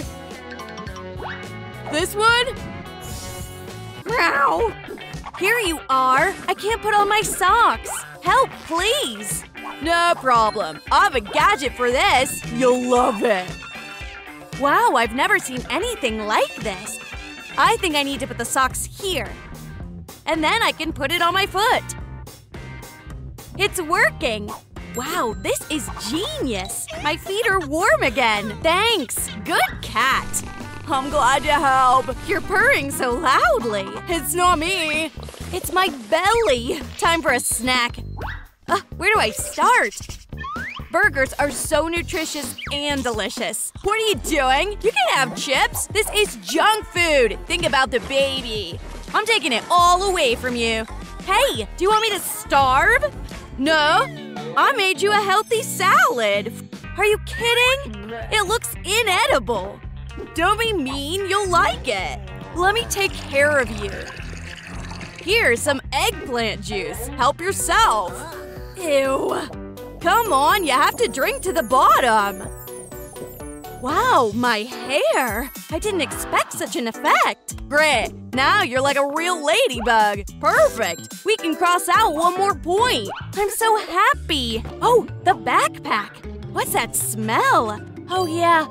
This one? Meow. Here you are. I can't put on my socks. Help, please. No problem. I have a gadget for this. You'll love it. Wow, I've never seen anything like this. I think I need to put the socks here. And then I can put it on my foot. It's working. Wow, this is genius. My feet are warm again. Thanks. Good cat. I'm glad to help. You're purring so loudly. It's not me. It's my belly. Time for a snack. Uh, where do I start? Burgers are so nutritious and delicious. What are you doing? You can have chips. This is junk food. Think about the baby. I'm taking it all away from you. Hey, do you want me to starve? No, I made you a healthy salad. Are you kidding? It looks inedible. Don't be mean, you'll like it. Let me take care of you. Here's some eggplant juice. Help yourself. Ew. Come on, you have to drink to the bottom. Wow, my hair! I didn't expect such an effect. Great. Now you're like a real ladybug. Perfect. We can cross out one more point. I'm so happy. Oh, the backpack. What's that smell? Oh, yeah.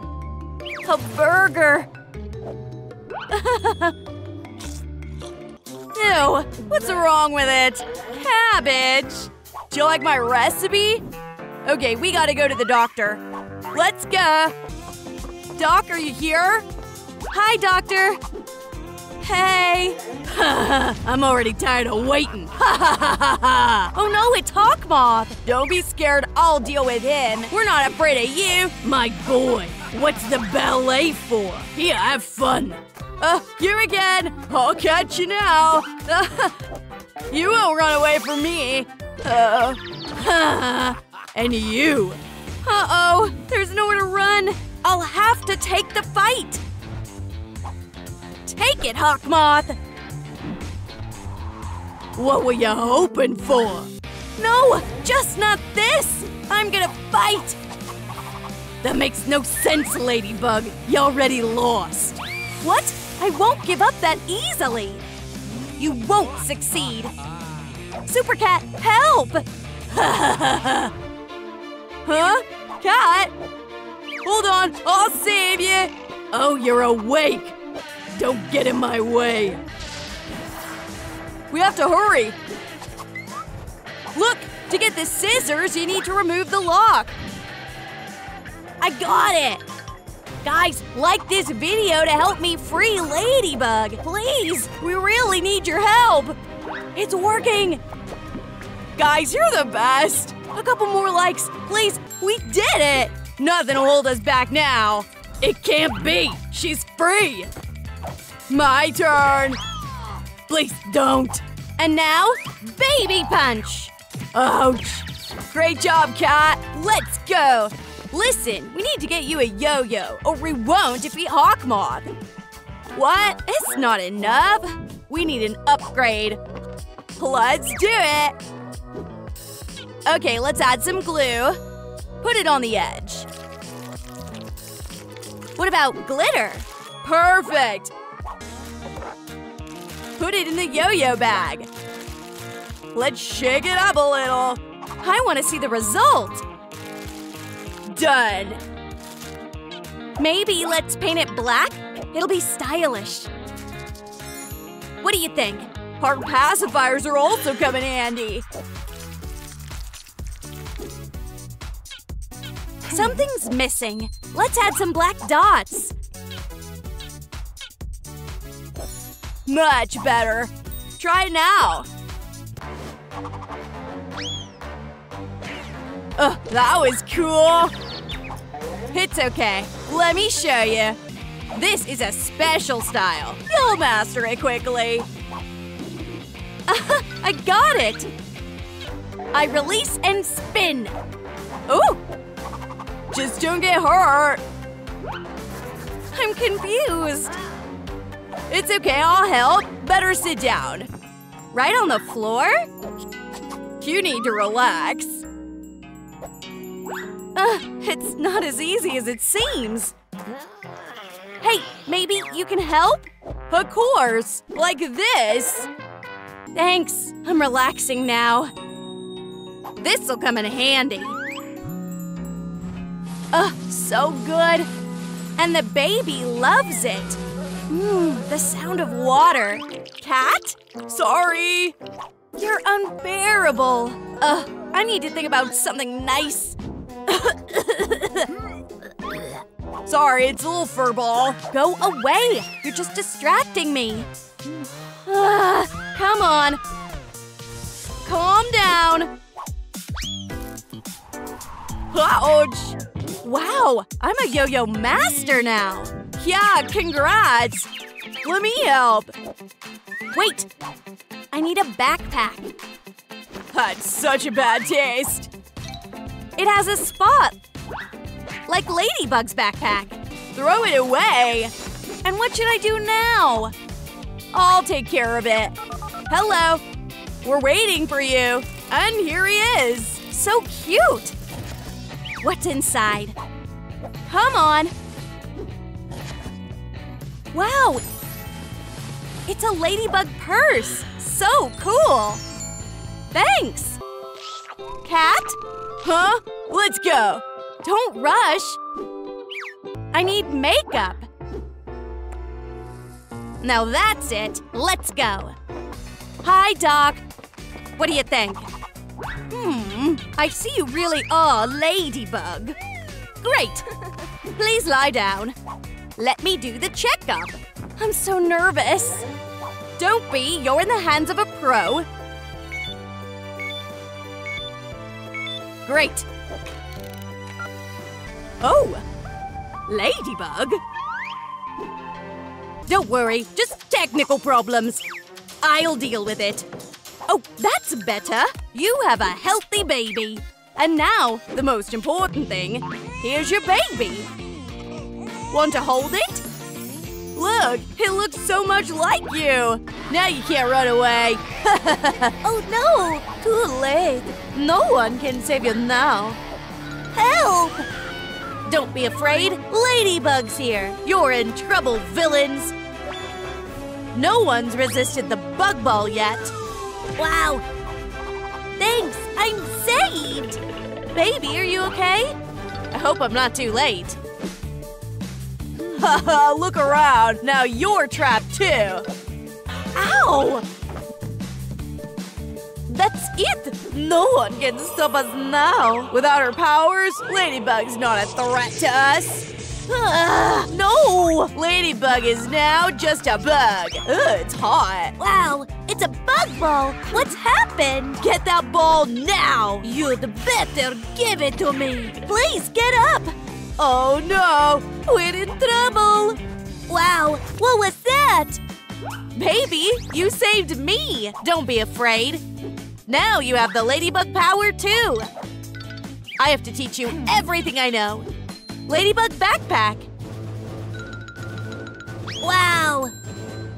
A burger. Ew, what's wrong with it? Cabbage. Do you like my recipe? Okay, we gotta go to the doctor. Let's go. Doc, are you here? Hi, doctor. Hey. I'm already tired of waiting. oh no, it's Hawkmoth. Don't be scared, I'll deal with him. We're not afraid of you. My boy, what's the ballet for? Here, have fun. Uh, you again. I'll catch you now. you won't run away from me. Uh, and you. Uh-oh, there's nowhere to run. I'll have to take the fight. Take it, Hawkmoth. What were you hoping for? No, just not this. I'm gonna fight. That makes no sense, Ladybug. You already lost. What? I won't give up that easily. You won't succeed. Super Cat, help! huh? Cat? Hold on, I'll save you. Oh, you're awake. Don't get in my way. We have to hurry. Look, to get the scissors, you need to remove the lock. I got it. Guys, like this video to help me free Ladybug. Please, we really need your help. It's working. Guys, you're the best. A couple more likes, please. We did it. Nothing will hold us back now. It can't be. She's free. My turn. Please don't. And now, Baby Punch. Ouch. Great job, Cat. Let's go. Listen, we need to get you a yo-yo, or we won't defeat Hawkmoth. What? It's not enough. We need an upgrade. Let's do it. Okay, let's add some glue. Put it on the edge. What about glitter? Perfect. Put it in the yo-yo bag. Let's shake it up a little. I want to see the result. Done. Maybe let's paint it black? It'll be stylish. What do you think? Our pacifiers are also coming handy. Something's missing. Let's add some black dots. Much better. Try now. Ugh, that was cool. It's okay. Let me show you. This is a special style. You'll master it quickly. I got it! I release and spin. Ooh! Just don't get hurt. I'm confused. It's okay, I'll help. Better sit down. Right on the floor? You need to relax. Uh, it's not as easy as it seems. Hey, maybe you can help? Of course, like this. Thanks, I'm relaxing now. This'll come in handy. Ugh, so good. And the baby loves it. Mmm, the sound of water. Cat? Sorry. You're unbearable. Ugh, I need to think about something nice. Sorry, it's a little furball. Go away! You're just distracting me. Uh, come on. Calm down. Ouch! Wow, I'm a yo-yo master now. Yeah, congrats. Let me help. Wait, I need a backpack. That's such a bad taste. It has a spot. Like Ladybug's backpack. Throw it away. And what should I do now? I'll take care of it. Hello. We're waiting for you. And here he is. So cute. What's inside? Come on. Wow. It's a ladybug purse. So cool. Thanks. Cat? Huh? Let's go. Don't rush. I need makeup. Now that's it. Let's go. Hi, Doc. What do you think? Hmm, I see you really are Ladybug. Great. Please lie down. Let me do the checkup. I'm so nervous. Don't be, you're in the hands of a pro. Great. Oh, Ladybug? Don't worry, just technical problems. I'll deal with it. Oh, that's better. You have a healthy baby. And now, the most important thing. Here's your baby. Want to hold it? Look, it looks so much like you. Now you can't run away. Oh no! Too late. No one can save you now. Help! Don't be afraid. Ladybug's here. You're in trouble, villains. No one's resisted the bug ball yet. Wow! Thanks, I'm saved! Baby, are you okay? I hope I'm not too late. Haha, look around. Now you're trapped too. Ow! That's it! No one can stop us now! Without her powers, Ladybug's not a threat to us! No! Ladybug is now just a bug! Ugh, it's hot! Wow, it's a bug ball! What's happened? Get that ball now! You'd better give it to me! Please get up! Oh no! We're in trouble! Wow, what was that? Baby, you saved me! Don't be afraid. Now you have the ladybug power too. I have to teach you everything I know. Ladybug backpack. Wow!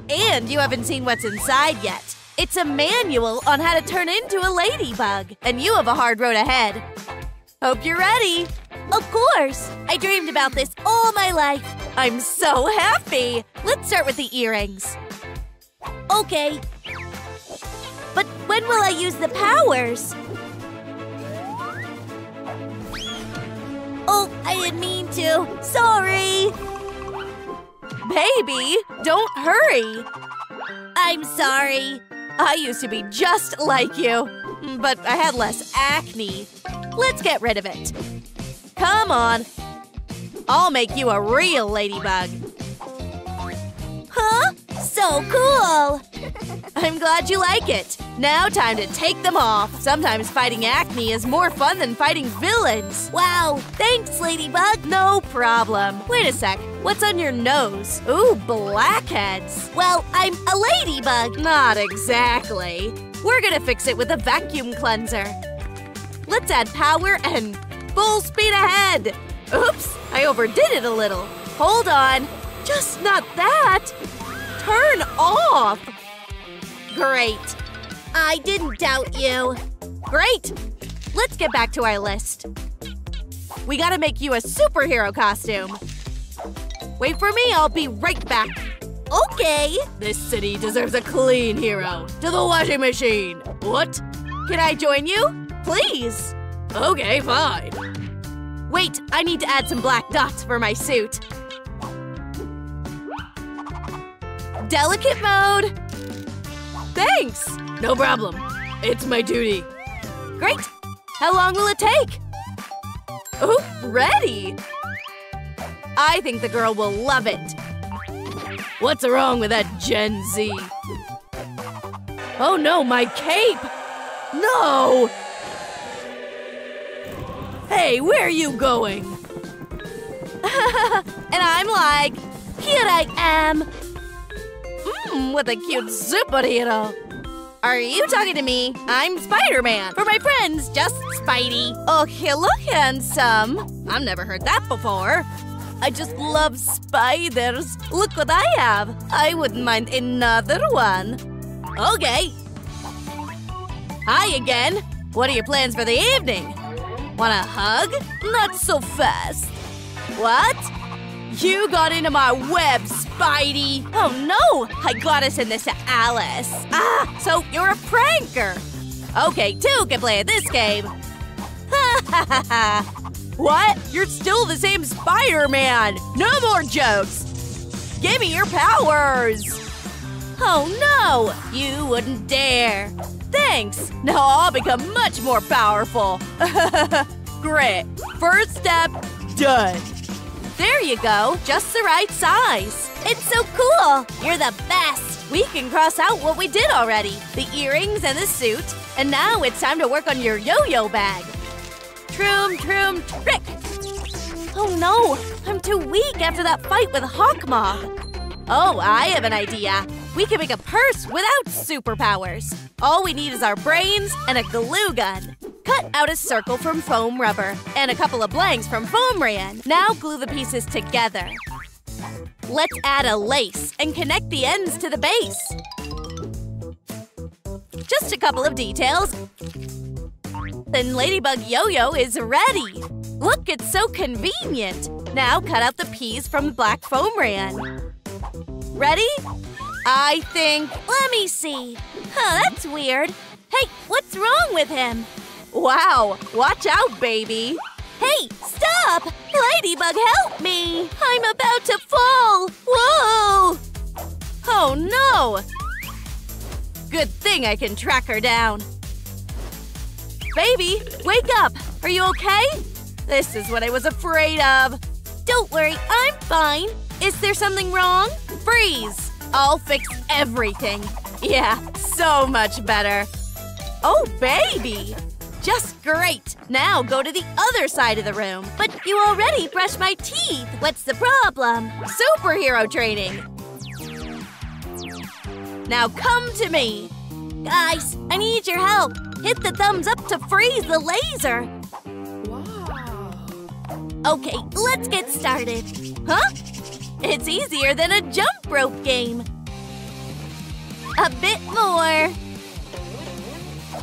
And you haven't seen what's inside yet. It's a manual on how to turn into a ladybug, and you have a hard road ahead. Hope you're ready. Of course! I dreamed about this all my life. I'm so happy. Let's start with the earrings. Okay. But when will I use the powers? Oh, I didn't mean to. Sorry. Baby, don't hurry. I'm sorry. I used to be just like you, but I had less acne. Let's get rid of it. Come on. I'll make you a real ladybug. Huh? So cool! I'm glad you like it. Now time to take them off. Sometimes fighting acne is more fun than fighting villains. Wow, thanks, Ladybug. No problem. Wait a sec. What's on your nose? Ooh, blackheads. Well, I'm a ladybug. Not exactly. We're gonna fix it with a vacuum cleanser. Let's add power and full speed ahead. Oops, I overdid it a little. Hold on. Just not that. Turn off. Great. I didn't doubt you. Great. Let's get back to our list. We gotta make you a superhero costume. Wait for me, I'll be right back. Okay. This city deserves a clean hero. To the washing machine. What? Can I join you? Please. Okay, fine. Wait, I need to add some black dots for my suit. Delicate mode. Thanks. No problem. It's my duty. Great. How long will it take? Oh, ready. I think the girl will love it. What's wrong with that Gen Z? Oh no, my cape! No! Hey, where are you going? and I'm like, here I am. Mmm, what a cute superhero. Are you talking to me? I'm Spider-Man. For my friends, just Spidey. Oh, hello, handsome. I've never heard that before. I just love spiders. Look what I have. I wouldn't mind another one. Okay. Hi again. What are your plans for the evening? Want a hug? Not so fast. What? You got into my web, Spidey! Oh no! I gotta send this to Alice. Ah, so you're a pranker! Okay, two can play at this game. Ha ha ha ha! What? You're still the same Spider-Man! No more jokes! Give me your powers! Oh no! You wouldn't dare! Thanks! Now I'll become much more powerful! Great! First step, done! There you go, just the right size. It's so cool! You're the best! We can cross out what we did already the earrings and the suit. And now it's time to work on your yo yo bag. Troom, troom, trick! Oh no! I'm too weak after that fight with Hawkmoth. Oh, I have an idea. We can make a purse without superpowers. All we need is our brains and a glue gun. Cut out a circle from foam rubber and a couple of blanks from foamiran. Now glue the pieces together. Let's add a lace and connect the ends to the base. Just a couple of details. Then Ladybug Yo-Yo is ready. Look, it's so convenient. Now cut out the peas from the black foamiran. Ready? I think. Let me see. Huh, that's weird. Hey, what's wrong with him? Wow, watch out, baby. Hey, stop! Ladybug, help me! I'm about to fall! Whoa! Oh no! Good thing I can track her down. Baby, wake up! Are you okay? This is what I was afraid of. Don't worry, I'm fine. Is there something wrong? Freeze! I'll fix everything. Yeah, so much better. Oh, baby! Just great! Now go to the other side of the room. But you already brushed my teeth. What's the problem? Superhero training! Now come to me! Guys, I need your help. Hit the thumbs up to freeze the laser. Wow. Okay, let's get started. Huh? It's easier than a jump rope game. A bit more.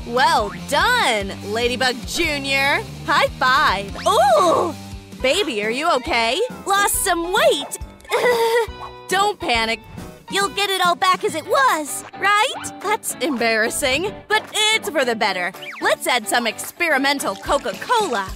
Well done, Ladybug Jr. High five. Ooh! Baby, are you okay? Lost some weight. Don't panic. You'll get it all back as it was, right? That's embarrassing, but it's for the better. Let's add some experimental Coca-Cola.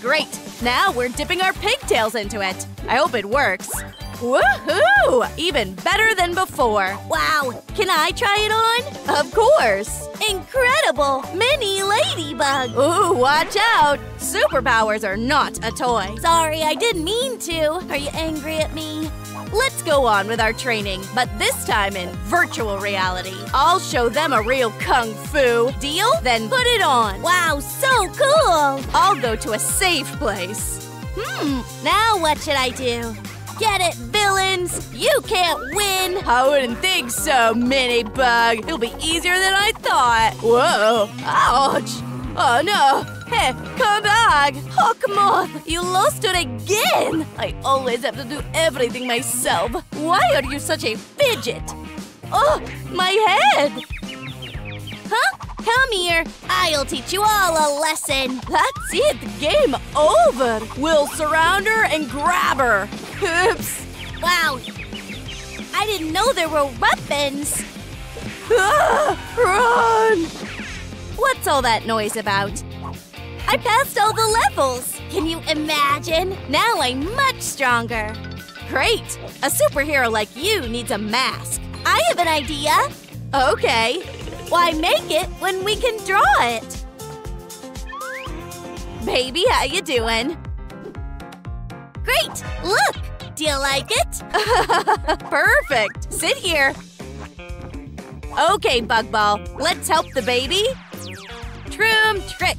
Great, now we're dipping our pigtails into it. I hope it works. Woohoo! Even better than before. Wow, can I try it on? Of course. Incredible! Mini ladybug! Ooh, watch out! Superpowers are not a toy. Sorry, I didn't mean to. Are you angry at me? Let's go on with our training, but this time in virtual reality. I'll show them a real kung fu. Deal? Then put it on. Wow, so cool! I'll go to a safe place. Hmm, now what should I do? Get it, villains! You can't win! I wouldn't think so, Mini Bug. It'll be easier than I thought. Whoa! Ouch! Oh no! Hey, come back! Hawkmoth, you lost it again! I always have to do everything myself. Why are you such a fidget? Oh, my head! Huh? Come here. I'll teach you all a lesson. That's it. Game over. We'll surround her and grab her. Oops. Wow. I didn't know there were weapons. Ah, run! What's all that noise about? I passed all the levels. Can you imagine? Now I'm much stronger. Great. A superhero like you needs a mask. I have an idea. Okay. Why make it when we can draw it? Baby, how you doing? Great! Look! Do you like it? Perfect! Sit here. Okay, Bugball, let's help the baby. Troom trick.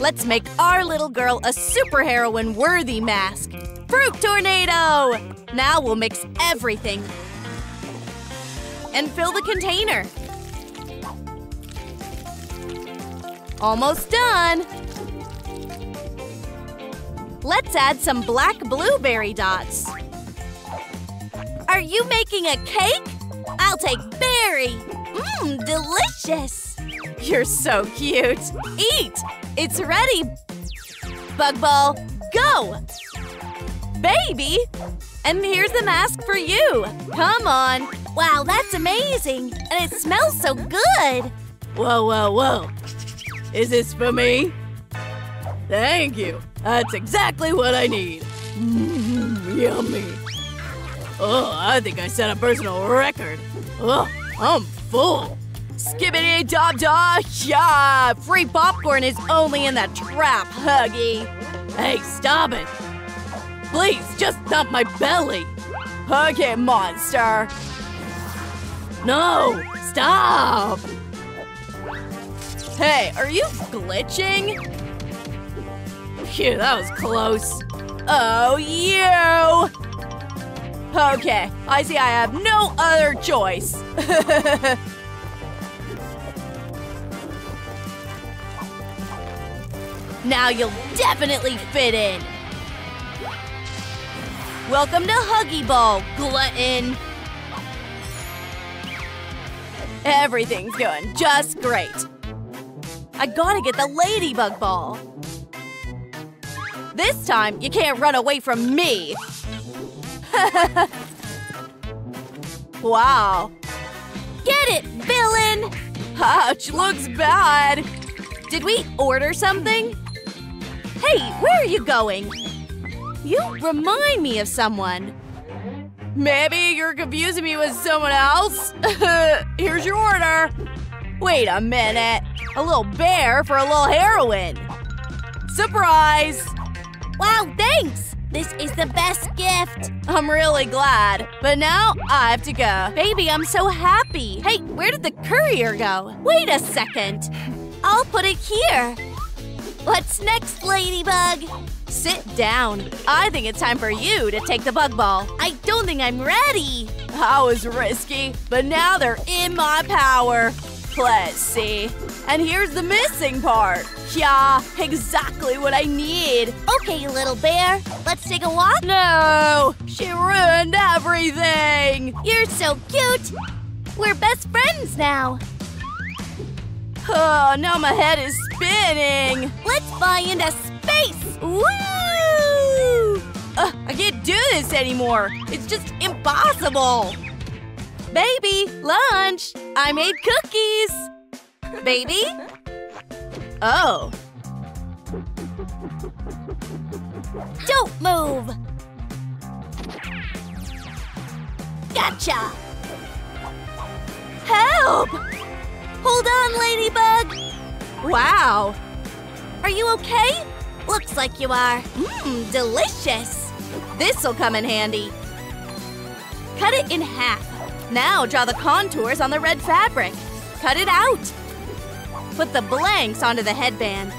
Let's make our little girl a superheroine worthy mask. Fruit tornado! Now we'll mix everything and fill the container. Almost done. Let's add some black blueberry dots. Are you making a cake? I'll take berry. Mmm, delicious. You're so cute. Eat. It's ready. Bugball, go. Baby. And here's the mask for you. Come on. Wow, that's amazing. And it smells so good. Whoa, whoa, whoa. Is this for me? Thank you. That's exactly what I need. Mmm, yummy. Oh, I think I set a personal record. Oh, I'm full. Skibbity dop da, yeah! Free popcorn is only in that trap, Huggy. Hey, stop it. Please, just not my belly. Okay, monster. No, stop. Hey, are you glitching? Phew, that was close. Oh, you! Okay, I see I have no other choice. now you'll definitely fit in. Welcome to Huggy Ball, glutton. Everything's going just great. I gotta get the ladybug ball. This time, you can't run away from me. wow. Get it, villain! Ouch, looks bad. Did we order something? Hey, where are you going? You remind me of someone. Maybe you're confusing me with someone else? Here's your order. Wait a minute. A little bear for a little heroine. Surprise! Wow, thanks! This is the best gift! I'm really glad. But now I have to go. Baby, I'm so happy! Hey, where did the courier go? Wait a second. I'll put it here. What's next, Ladybug? Sit down. I think it's time for you to take the bug ball. I don't think I'm ready. I was risky, but now they're in my power. Let's see. And here's the missing part. Yeah, exactly what I need. Okay, little bear. Let's take a walk. No, she ruined everything. You're so cute. We're best friends now. Oh, now my head is spinning. Let's fly into space. Woo! Uh, I can't do this anymore. It's just impossible. Baby, lunch. I made cookies. Baby? Oh. Don't move. Gotcha. Help! Hold on, Ladybug. Wow. Are you okay? Looks like you are. Mmm, delicious. This'll come in handy. Cut it in half. Now draw the contours on the red fabric. Cut it out. Put the blanks onto the headband.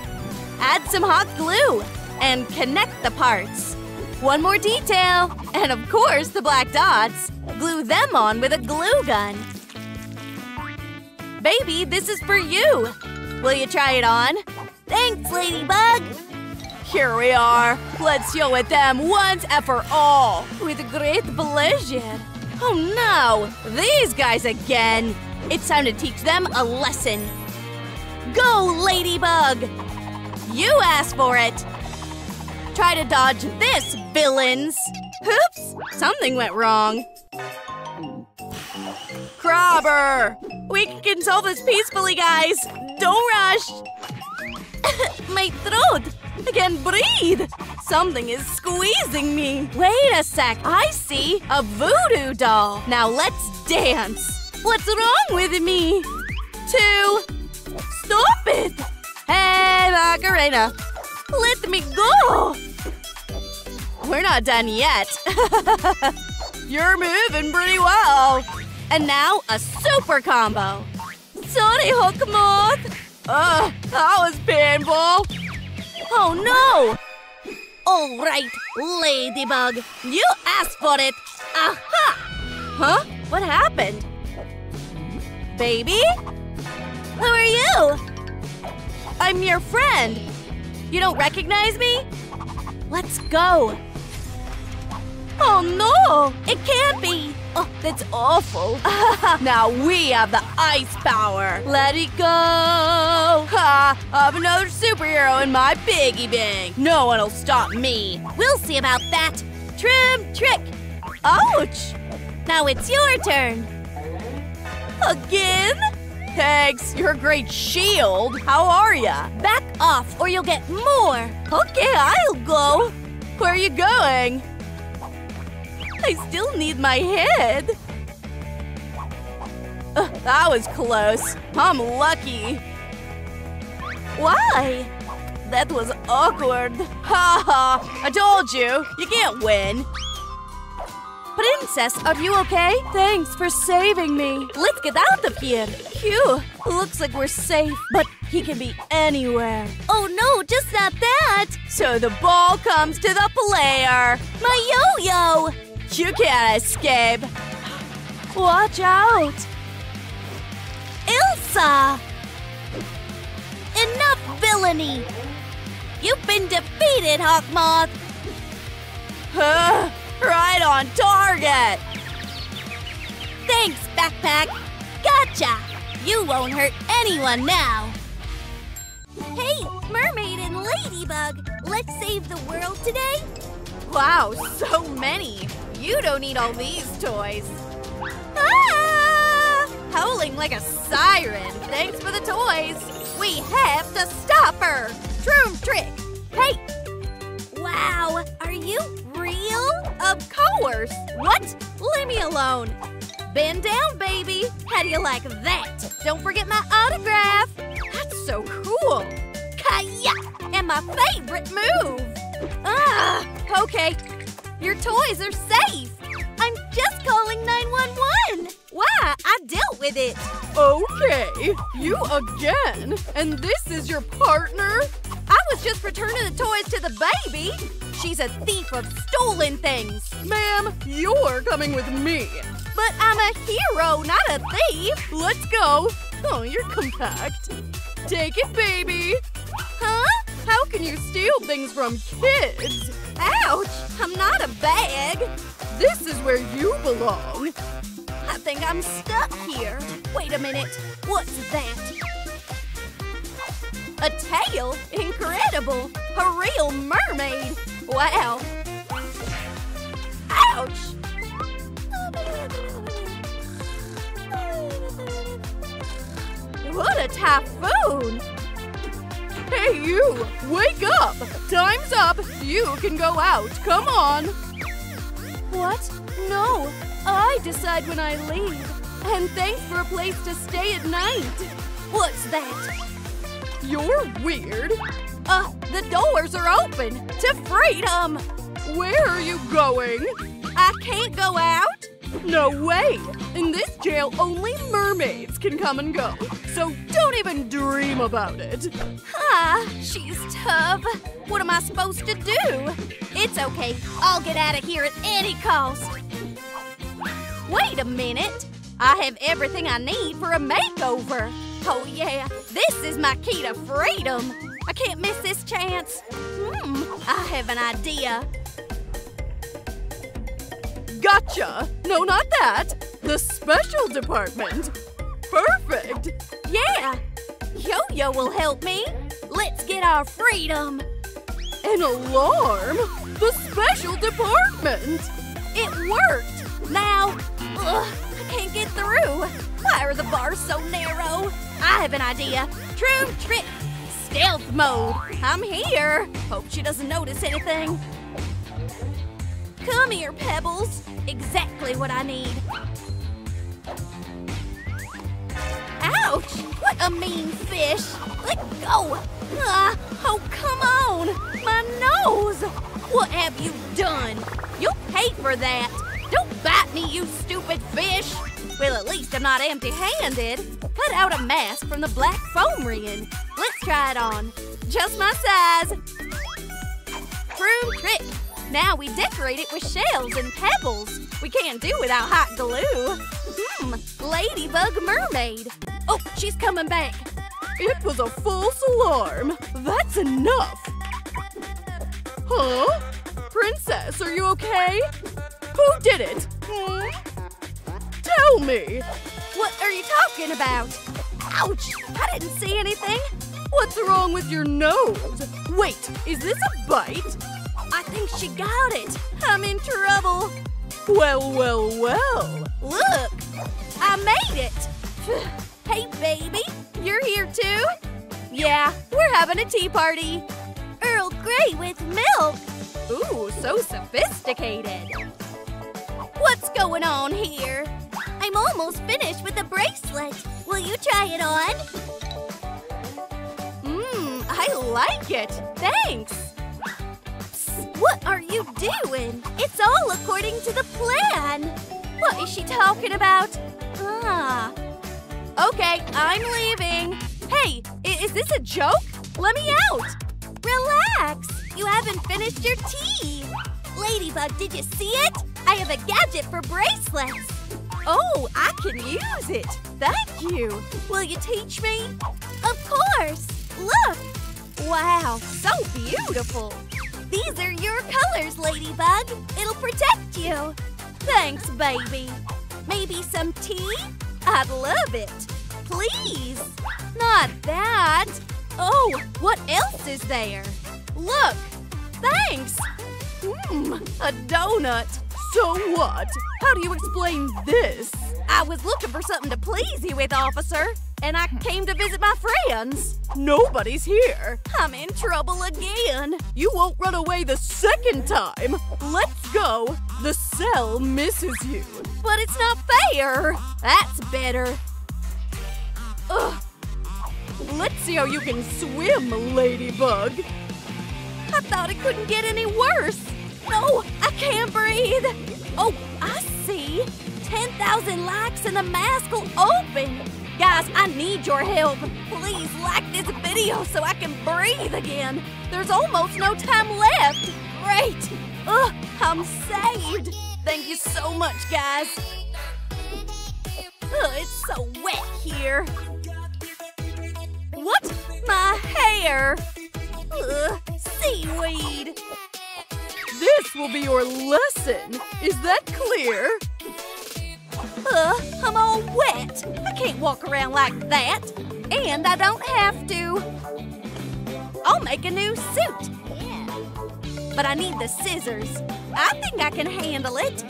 Add some hot glue and connect the parts. One more detail, and of course the black dots. Glue them on with a glue gun. Baby, this is for you. Will you try it on? Thanks, Ladybug. Here we are. Let's deal with them once and for all. With great pleasure. Oh no! These guys again! It's time to teach them a lesson. Go, Ladybug! You asked for it! Try to dodge this, villains! Oops! Something went wrong. Crabber! We can solve this peacefully, guys! Don't rush! My throat! I can't breathe! Something is squeezing me! Wait a sec! I see! A voodoo doll! Now let's dance! What's wrong with me? Two! Stop it! Hey, Macarena! Let me go! We're not done yet. You're moving pretty well. And now a super combo. Sorry, Hawkmoth. Ugh, that was painful. Oh no! All right, Ladybug. You asked for it. Aha! Huh? What happened? Baby? Who are you? I'm your friend. You don't recognize me? Let's go. Oh no! It can't be! Oh, that's awful. now we have the ice power. Let it go. Ha! I'm another superhero in my piggy bank. No one will stop me. We'll see about that. Troom trick. Ouch! Now it's your turn. Again? Thanks, you're a great shield. How are ya? Back off or you'll get more. Okay, I'll go. Where are you going? I still need my head. That was close. I'm lucky. Why? That was awkward. Ha ha! I told you, you can't win. Princess, are you okay? Thanks for saving me. Let's get out of here. Phew, looks like we're safe, but he can be anywhere. Oh no, just not that! So the ball comes to the player. My yo-yo! You can't escape. Watch out. Elsa! Enough villainy! You've been defeated, Hawkmoth! Huh, right on target! Thanks, Backpack! Gotcha! You won't hurt anyone now! Hey, Mermaid and Ladybug! Let's save the world today? Wow, so many! You don't need all these toys. Ah! Howling like a siren. Thanks for the toys. We have to stop her. Troom trick. Hey, Wow, are you real? of course. What? Leave me alone. Bend down, baby. How do you like that? Don't forget my autograph. That's so cool. Kaya! And my favorite move. Ah, okay. Your toys are safe. I'm just calling 911! Why? I dealt with it. Okay, you again. And this is your partner? I was just returning the toys to the baby. She's a thief of stolen things. Ma'am, you're coming with me. But I'm a hero, not a thief. Let's go. Oh, you're compact. Take it, baby. Huh? How can you steal things from kids? Ouch! I'm not a bag. This is where you belong. I think I'm stuck here. Wait a minute. What's that? A tail? Incredible! A real mermaid! Wow! Ouch! What a typhoon! Hey, you! Wake up! Time's up! You can go out! Come on! What? No! I decide when I leave. And thanks for a place to stay at night. What's that? You're weird. Uh, the doors are open to freedom. Where are you going? I can't go out. No way. In this jail, only mermaids can come and go. So don't even dream about it. Ah, she's tough. What am I supposed to do? It's okay. I'll get out of here at any cost. Wait a minute. I have everything I need for a makeover. Oh, yeah, this is my key to freedom. I can't miss this chance. Hmm, I have an idea. Gotcha! No, not that. The special department. Perfect. Yeah. Yo-Yo will help me. Let's get our freedom. An alarm? The special department. It worked. Now, ugh, I can't get through. Why are the bars so narrow? I have an idea. Troom trick. Stealth mode. I'm here. Hope she doesn't notice anything. Come here, Pebbles. Exactly what I need. Ouch! What a mean fish! Let go! Ah, oh, come on! My nose! What have you done? You'll pay for that! Don't bite me, you stupid fish! Well, at least I'm not empty-handed. Cut out a mask from the black foamiran. Let's try it on. Just my size. Troom trick. Now we decorate it with shells and pebbles. We can't do without hot glue. Hmm, ladybug mermaid. Oh, she's coming back. It was a false alarm. That's enough. Huh? Princess, are you okay? Who did it? Hmm? Tell me. What are you talking about? Ouch! I didn't see anything. What's wrong with your nose? Wait, is this a bite? I think she got it. I'm in trouble. Well, well, well. Look, I made it. hey, baby, you're here too? Yeah, we're having a tea party. Earl Grey with milk. Ooh, so sophisticated. What's going on here? I'm almost finished with the bracelet. Will you try it on? Mmm, I like it. Thanks. What are you doing? It's all according to the plan. What is she talking about? Ah. Okay, I'm leaving. Hey, is this a joke? Let me out. Relax. You haven't finished your tea. Ladybug, did you see it? I have a gadget for bracelets. Oh, I can use it. Thank you. Will you teach me? Of course. Look, Wow, so beautiful. These are your colors, Ladybug. It'll protect you. Thanks, baby. Maybe some tea? I'd love it. Please. Not that. Oh, what else is there? Look. Thanks. Mmm, a donut. So what? How do you explain this? I was looking for something to please you with, officer. And I came to visit my friends. Nobody's here. I'm in trouble again. You won't run away the second time. Let's go. The cell misses you. But it's not fair. That's better. Ugh. Let's see how you can swim, Ladybug. I thought it couldn't get any worse. No, I can't breathe. Oh, I see. 10,000 likes and the mask will open. Guys, I need your help. Please like this video so I can breathe again. There's almost no time left. Great. Ugh, I'm saved. Thank you so much, guys. Ugh, it's so wet here. What? My hair. Ugh, seaweed. This will be your lesson. Is that clear? Ugh, I'm all wet. I can't walk around like that. And I don't have to. I'll make a new suit. But I need the scissors. I think I can handle it.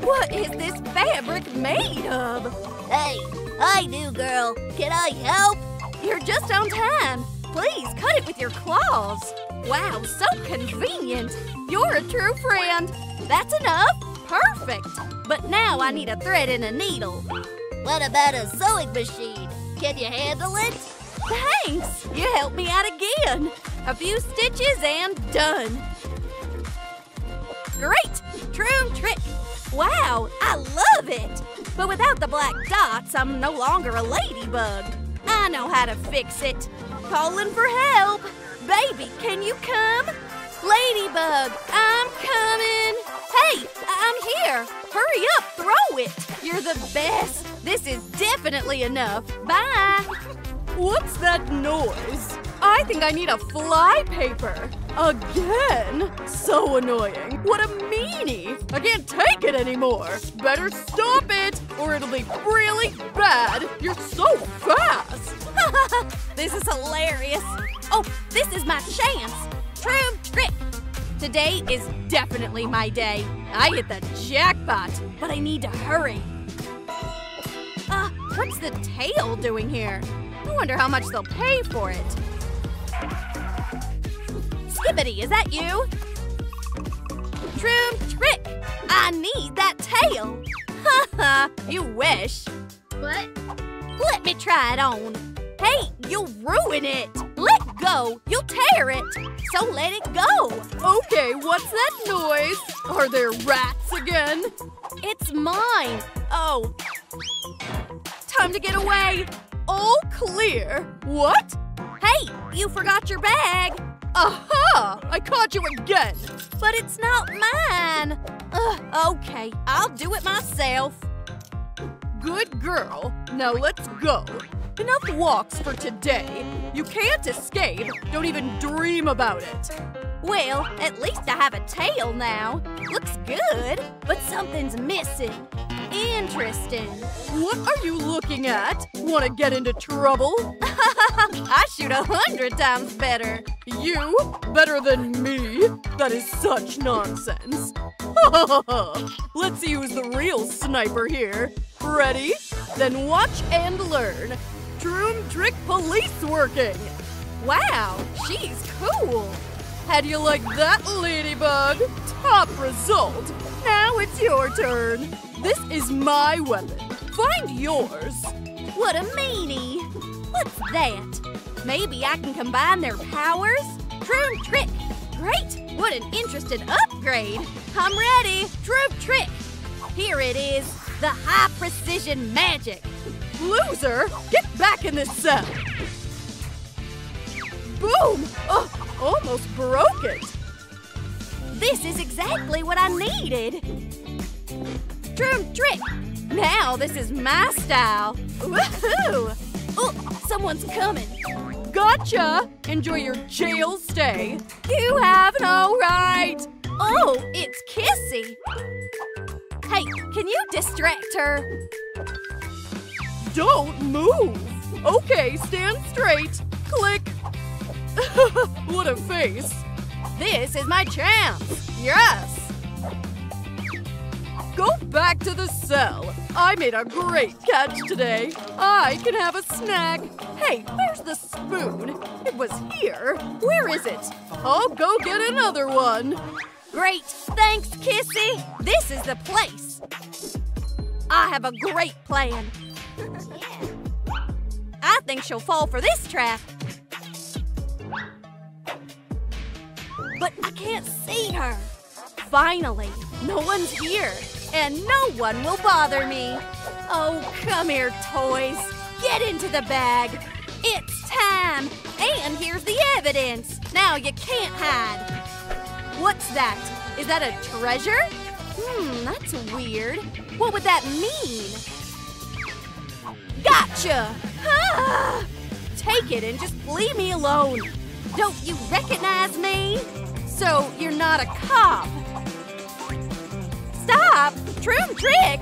What is this fabric made of? Hey, I do, girl. Can I help? You're just on time. Please cut it with your claws. Wow, so convenient. You're a true friend. That's enough. Perfect. But now I need a thread and a needle. What about a sewing machine? Can you handle it? Thanks. You helped me out again. A few stitches and done. Great. Troom trick. Wow, I love it. But without the black dots, I'm no longer a ladybug. I know how to fix it. Calling for help. Baby, can you come? Ladybug, I'm coming. Hey, I'm here. Hurry up, throw it. You're the best. This is definitely enough. Bye. What's that noise? I think I need a fly paper. Again? So annoying. What a meanie. I can't take it anymore. Better stop it or it'll be really bad. You're so fast. this is hilarious. Oh, this is my chance. Troom trick. Today is definitely my day. I hit the jackpot, but I need to hurry. Ah, what's the tail doing here? I wonder how much they'll pay for it. Skibbity, is that you? Troom trick! I need that tail! Ha ha, you wish. But let me try it on. Hey, you'll ruin it! Let go! You'll tear it! So let it go! Okay, what's that noise? Are there rats again? It's mine! Oh. Time to get away! All clear! What? Hey, you forgot your bag! Aha! I caught you again! But it's not mine! Ugh, okay, I'll do it myself. Good girl. Now let's go. Enough walks for today. You can't escape. Don't even dream about it. Well, at least I have a tail now. Looks good, but something's missing. Interesting. What are you looking at? Want to get into trouble? I shoot a hundred times better. You? Better than me? That is such nonsense. Let's see who's the real sniper here. Ready? Then watch and learn. Troom Trick Police working. Wow, she's cool. How do you like that, Ladybug? Top result. Now it's your turn. This is my weapon. Find yours. What a meanie. What's that? Maybe I can combine their powers? Troom Trick. Great! What an interesting upgrade! I'm ready! Troom trick! Here it is, the high precision magic! Loser, get back in this cell! Boom! Oh, almost broke it! This is exactly what I needed! Troom trick! Now this is my style! Woohoo! Oh, someone's coming! Gotcha! Enjoy your jail stay! You have no right! Oh, it's Kissy! Hey, can you distract her? Don't move! Okay, stand straight. Click. what a face. This is my chance! Yes! Go back to the cell. I made a great catch today. I can have a snack. Hey, where's the spoon? It was here. Where is it? I'll go get another one. Great! Thanks, Kissy! This is the place! I have a great plan. I think she'll fall for this trap. But I can't see her. Finally, no one's here, and no one will bother me. Oh, come here, toys. Get into the bag. It's time. And here's the evidence. Now you can't hide. What's that? Is that a treasure? Hmm, that's weird. What would that mean? Gotcha! Ah! Take it and just leave me alone. Don't you recognize me? So you're not a cop. Stop! Troom trick!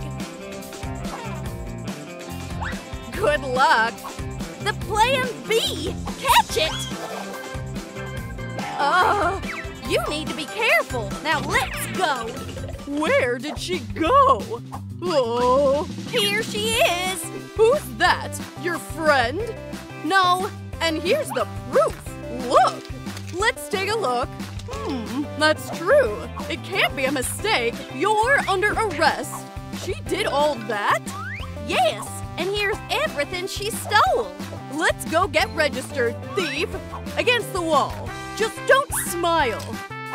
Good luck. The plan B! Catch it! Oh, you need to be careful. Now let's go. Where did she go? Oh, Here she is. who's that? Your friend? No, And here's the proof. Look. Let's take a look. Hmm, that's true. It can't be a mistake. You're under arrest. She did all that? yes, and here's everything she stole. Let's go get registered, thief. Against the wall. Just don't smile.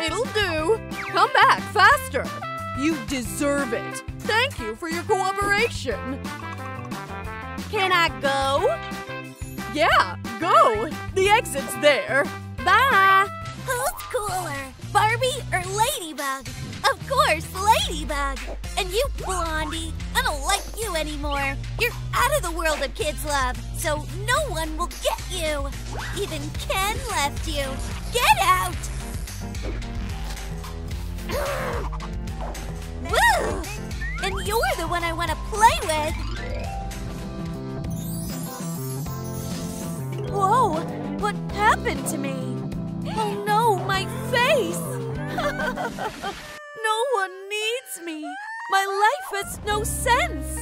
It'll do. Come back faster. You deserve it. Thank you for your cooperation. Can I go? Yeah, go. The exit's there. Bye. Who's cooler, Barbie or Ladybug? Of course, Ladybug. And you, Blondie, I don't like you anymore. You're out of the world of kids' love, so no one will get you. Even Ken left you. Get out! Woo! And you're the one I want to play with. Whoa, what happened to me? Oh no, my face! no one needs me. My life has no sense.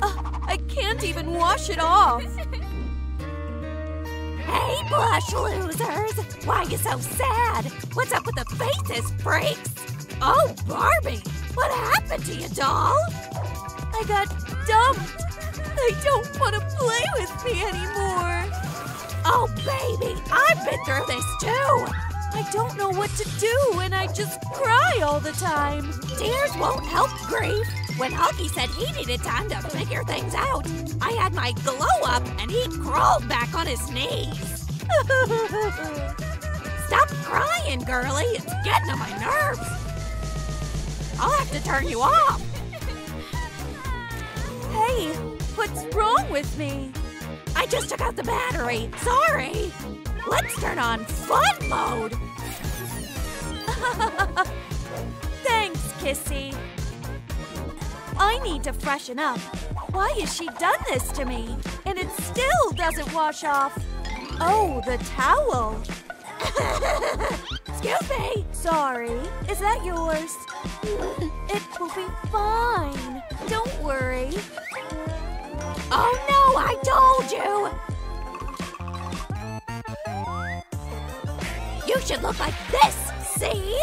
Uh, I can't even wash it off. Hey, blush losers! Why are you so sad? What's up with the faces, freaks? Oh, Barbie! What happened to you, doll? I got dumped. They don't want to play with me anymore. Oh, baby, I've been through this too! I don't know what to do and I just cry all the time. Tears won't help grief. When Huggy said he needed time to figure things out, I had my glow up and he crawled back on his knees. Stop crying, girlie. It's getting on my nerves. I'll have to turn you off. Hey, what's wrong with me? I just took out the battery. Sorry. Let's turn on fun mode. Thanks, Kissy. I need to freshen up. Why has she done this to me? And it still doesn't wash off. Oh, the towel. Excuse me. Sorry. Is that yours? It will be fine. Don't worry. Oh no, I told you. You should look like this, see?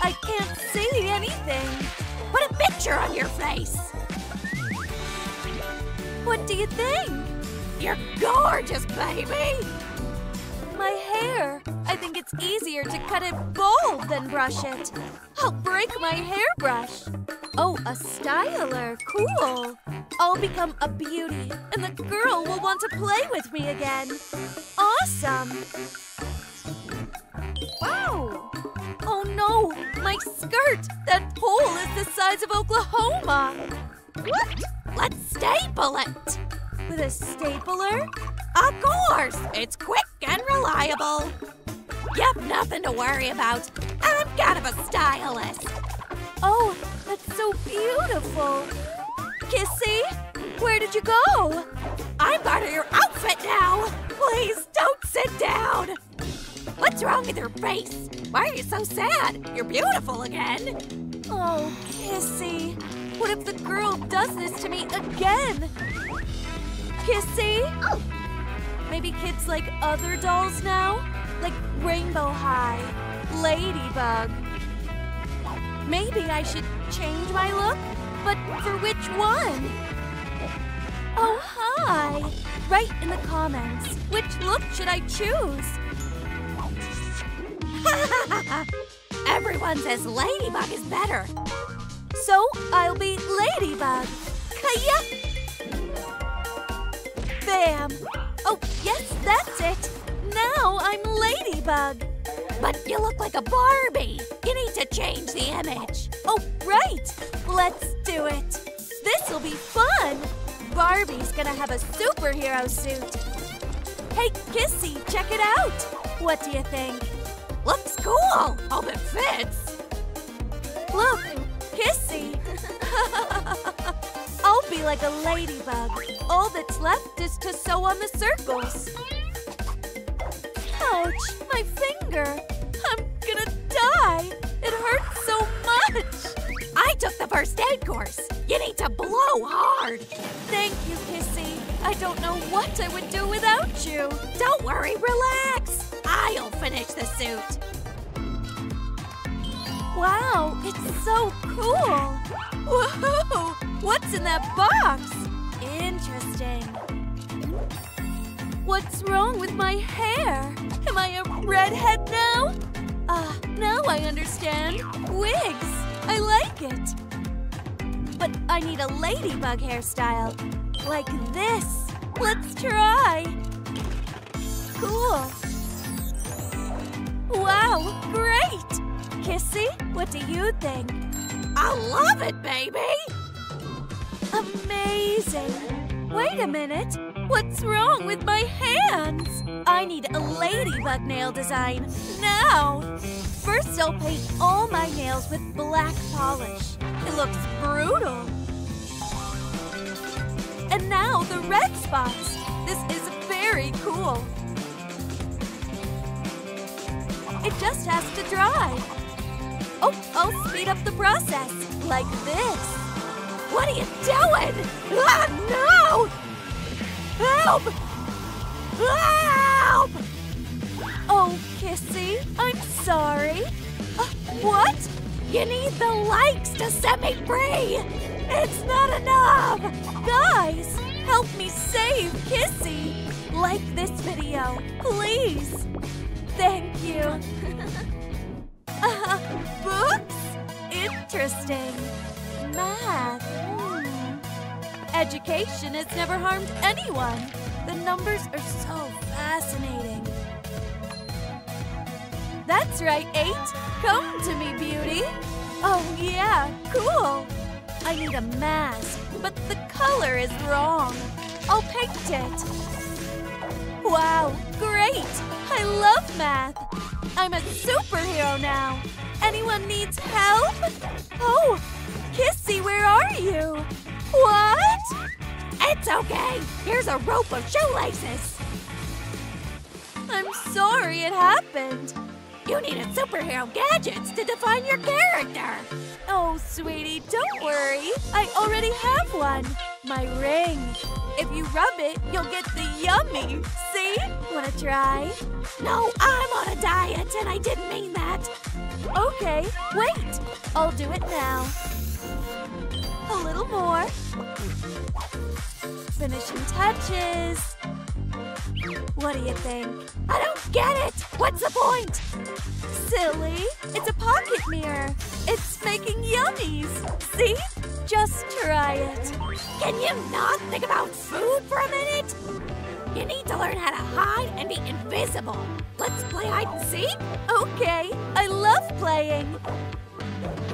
I can't see anything. Put a picture on your face. What do you think? You're gorgeous, baby. My hair. I think it's easier to cut it bold than brush it. I'll break my hairbrush. Oh, a styler. Cool. I'll become a beauty, and the girl will want to play with me again. Awesome. Wow. Oh no, my skirt! That hole is the size of Oklahoma! What? Let's staple it! With a stapler? Of course! It's quick and reliable. You've nothing to worry about. I'm kind of a stylist. Oh, that's so beautiful! Kissy, where did you go? I'm part of your outfit now! Please don't sit down! What's wrong with your face? Why are you so sad? You're beautiful again. Oh, Kissy, what if the girl does this to me again? Kissy? Oh. Maybe kids like other dolls now? Like Rainbow High, Ladybug. Maybe I should change my look? But for which one? Oh, hi! Write in the comments, which look should I choose? Everyone says Ladybug is better. So I'll be Ladybug. Kaya! Bam! Oh, yes, that's it. Now I'm Ladybug. But you look like a Barbie. You need to change the image. Oh, right. Let's do it. This'll be fun. Barbie's gonna have a superhero suit. Hey, Kissy, check it out. What do you think? Looks cool. Hope it fits. Look, Kissy. Like a ladybug. All that's left is to sew on the circles. Ouch, my finger. I'm gonna die. It hurts so much. I took the first aid course. You need to blow hard. Thank you, Kissy. I don't know what I would do without you. Don't worry, relax. I'll finish the suit. Wow, it's so cool. Whoa, what's in that box? Interesting. What's wrong with my hair? Am I a redhead now? Ah, now I understand. Wigs. I like it. But I need a ladybug hairstyle. Like this. Let's try. Cool. Wow, great! Kissy, what do you think? I love it, baby. Amazing! Wait a minute! What's wrong with my hands? I need a ladybug nail design now! First, I'll paint all my nails with black polish. It looks brutal. And now the red spots. This is very cool. It just has to dry. Oh, I'll speed up the process. Like this. What are you doing? Ah, no! Help! Help! Oh, Kissy, I'm sorry. Uh, what? You need the likes to set me free! It's not enough! Guys, help me save Kissy. Like this video, please. Thank you. uh, books? Interesting. Math. Hmm. Education has never harmed anyone. The numbers are so fascinating. That's right, Eight. Come to me, beauty. Oh, yeah, cool. I need a mask, but the color is wrong. I'll paint it. Wow, great! I love math. I'm a superhero now. Anyone needs help? Oh, Kissy, where are you? What? It's okay. Here's a rope of shoelaces. I'm sorry it happened. You needed superhero gadgets to define your character. Oh, sweetie, don't worry. I already have one. My ring. If you rub it, you'll get the yummy. See? Wanna try? No, I'm on a diet and I didn't mean that. Okay, wait. I'll do it now. A little more. Finishing touches. What do you think? I don't get it. What's the point? Silly. It's a pocket mirror. It's making yummies. See? Just try it. Can you not think about food for a minute? You need to learn how to hide and be invisible. Let's play hide and seek? Okay, I love playing.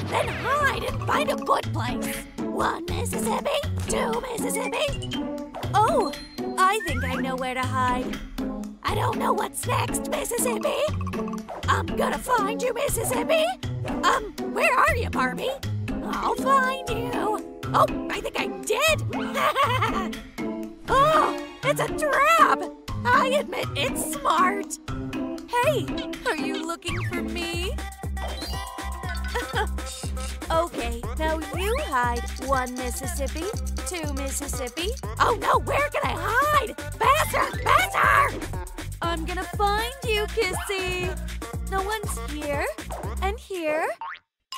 Then hide and find a good place. One Mississippi, two Mississippi. Oh, I think I know where to hide. I don't know what's next, Mississippi. I'm gonna find you, Mississippi. Um, where are you, Barbie? I'll find you. Oh, I think I did. oh, it's a trap. I admit it's smart. Hey, are you looking for me? okay, now you hide one Mississippi, two Mississippi. Oh no, where can I hide? Faster, faster! I'm gonna find you, Kissy. No one's here. And here.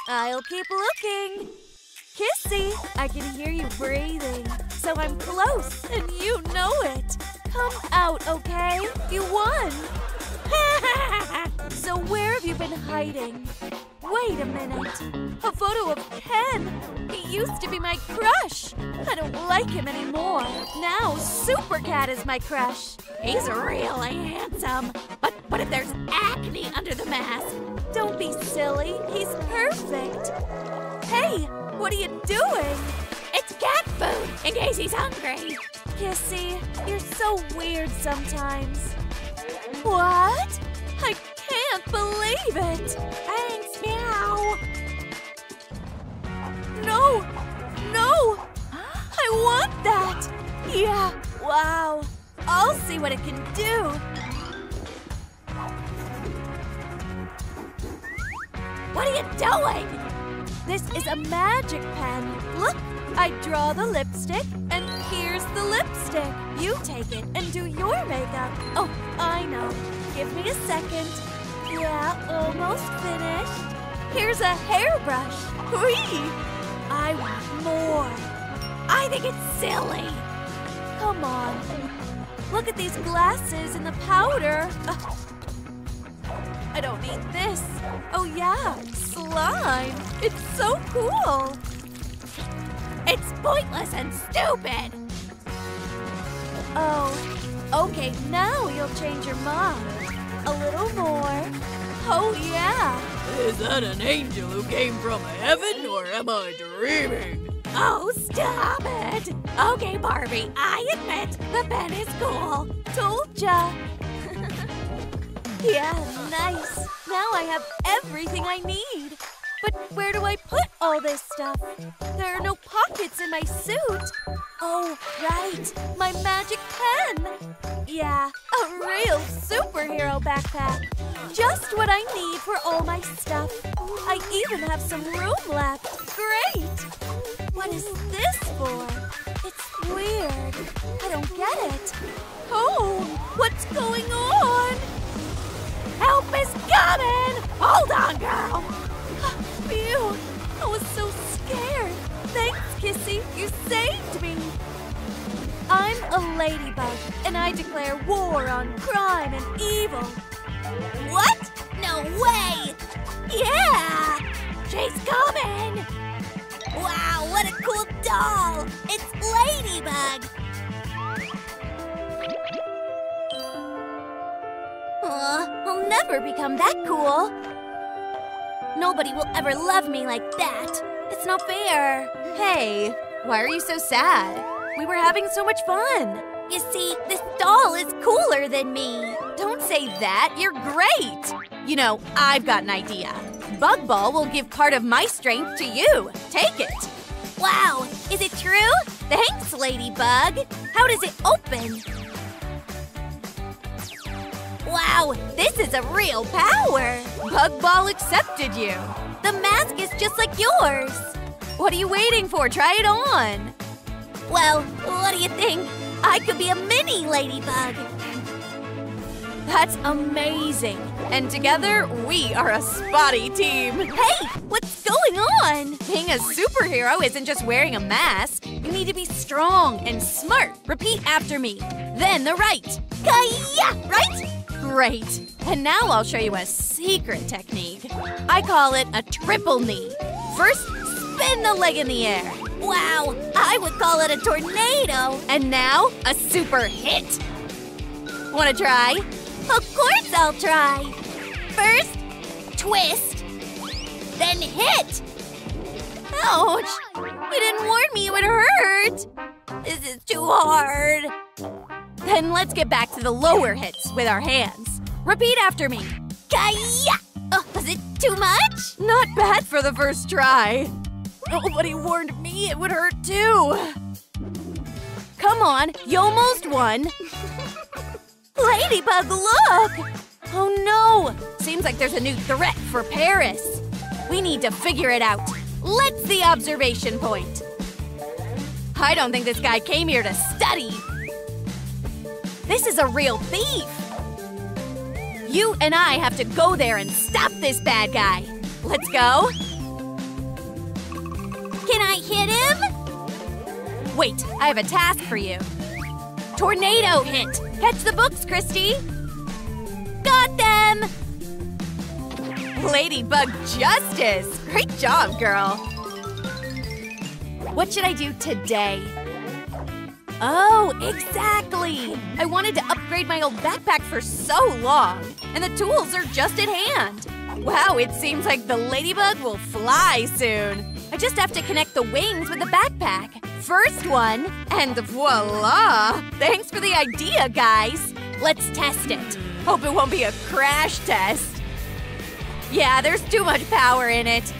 I'll keep looking. Kissy, I can hear you breathing. So I'm close, and you know it. Come out, okay? You won. so where have you been hiding? Wait a minute. A photo of Ken. He used to be my crush. I don't like him anymore. Now Super Cat is my crush. He's really handsome. But what if there's acne under the mask? Don't be silly. He's perfect. Hey, what are you doing? It's cat food, in case he's hungry. Kissy, you're so weird sometimes. What? I can't believe it. Thanks, meow. No, no. I want that. Yeah, wow. I'll see what it can do. What are you doing? This is a magic pen. Look, I draw the lipstick, and here's the lipstick. You take it and do your makeup. Oh, I know. Give me a second. Yeah, almost finished. Here's a hairbrush. Whee! I want more. I think it's silly. Come on. Look at these glasses and the powder. Ugh. I don't need this. Oh yeah, slime. It's so cool. It's pointless and stupid. Oh, okay, now you'll change your mind. A little more. Oh yeah. Is that an angel who came from heaven or am I dreaming? Oh, stop it. Okay, Barbie, I admit the pen is cool. Told ya. Yeah, nice. Now I have everything I need. But where do I put all this stuff? There are no pockets in my suit. Oh, right, my magic pen. Yeah, a real superhero backpack. Just what I need for all my stuff. I even have some room left. Great! What is this for? It's weird. I don't get it. Oh, what's going on? Help is coming! Hold on, girl! Phew! I was so scared. Thanks, Kissy. You saved me. I'm a ladybug, and I declare war on crime and evil. What? No way! Yeah! She's coming! Wow, what a cool doll! It's Ladybug! Aw, I'll never become that cool. Nobody will ever love me like that. It's not fair. Hey, why are you so sad? We were having so much fun. You see, this doll is cooler than me. Don't say that. You're great. You know, I've got an idea. Bug Ball will give part of my strength to you. Take it. Wow, is it true? Thanks, Ladybug. How does it open? Wow, this is a real power. Bug Ball accepted you. The mask is just like yours. What are you waiting for? Try it on. Well, what do you think? I could be a mini ladybug. That's amazing. And together, we are a spotty team. Hey, what's going on? Being a superhero isn't just wearing a mask. You need to be strong and smart. Repeat after me. Then the right. Kaya! Right? Great. And now I'll show you a secret technique. I call it a triple knee. First, spin the leg in the air. Wow, I would call it a tornado. And now, a super hit. Wanna try? Of course I'll try. First, twist, then hit. Ouch! You didn't warn me it would hurt. This is too hard. Then let's get back to the lower hits with our hands. Repeat after me. Kaya! Oh, was it too much? Not bad for the first try. Oh, Nobody warned me it would hurt too. Come on, you almost won. Ladybug, look! Oh no! Seems like there's a new threat for Paris. We need to figure it out. Let's the observation point. I don't think this guy came here to study. This is a real thief. You and I have to go there and stop this bad guy. Let's go. Can I hit him? Wait, I have a task for you. Tornado hit. Catch the books, Christy. Got them! Ladybug Justice! Great job, girl! What should I do today? Oh, exactly! I wanted to upgrade my old backpack for so long, and the tools are just at hand. Wow, it seems like the ladybug will fly soon. I just have to connect the wings with the backpack. First one, and voila! Thanks for the idea, guys! Let's test it. Hope it won't be a crash test. Yeah, there's too much power in it.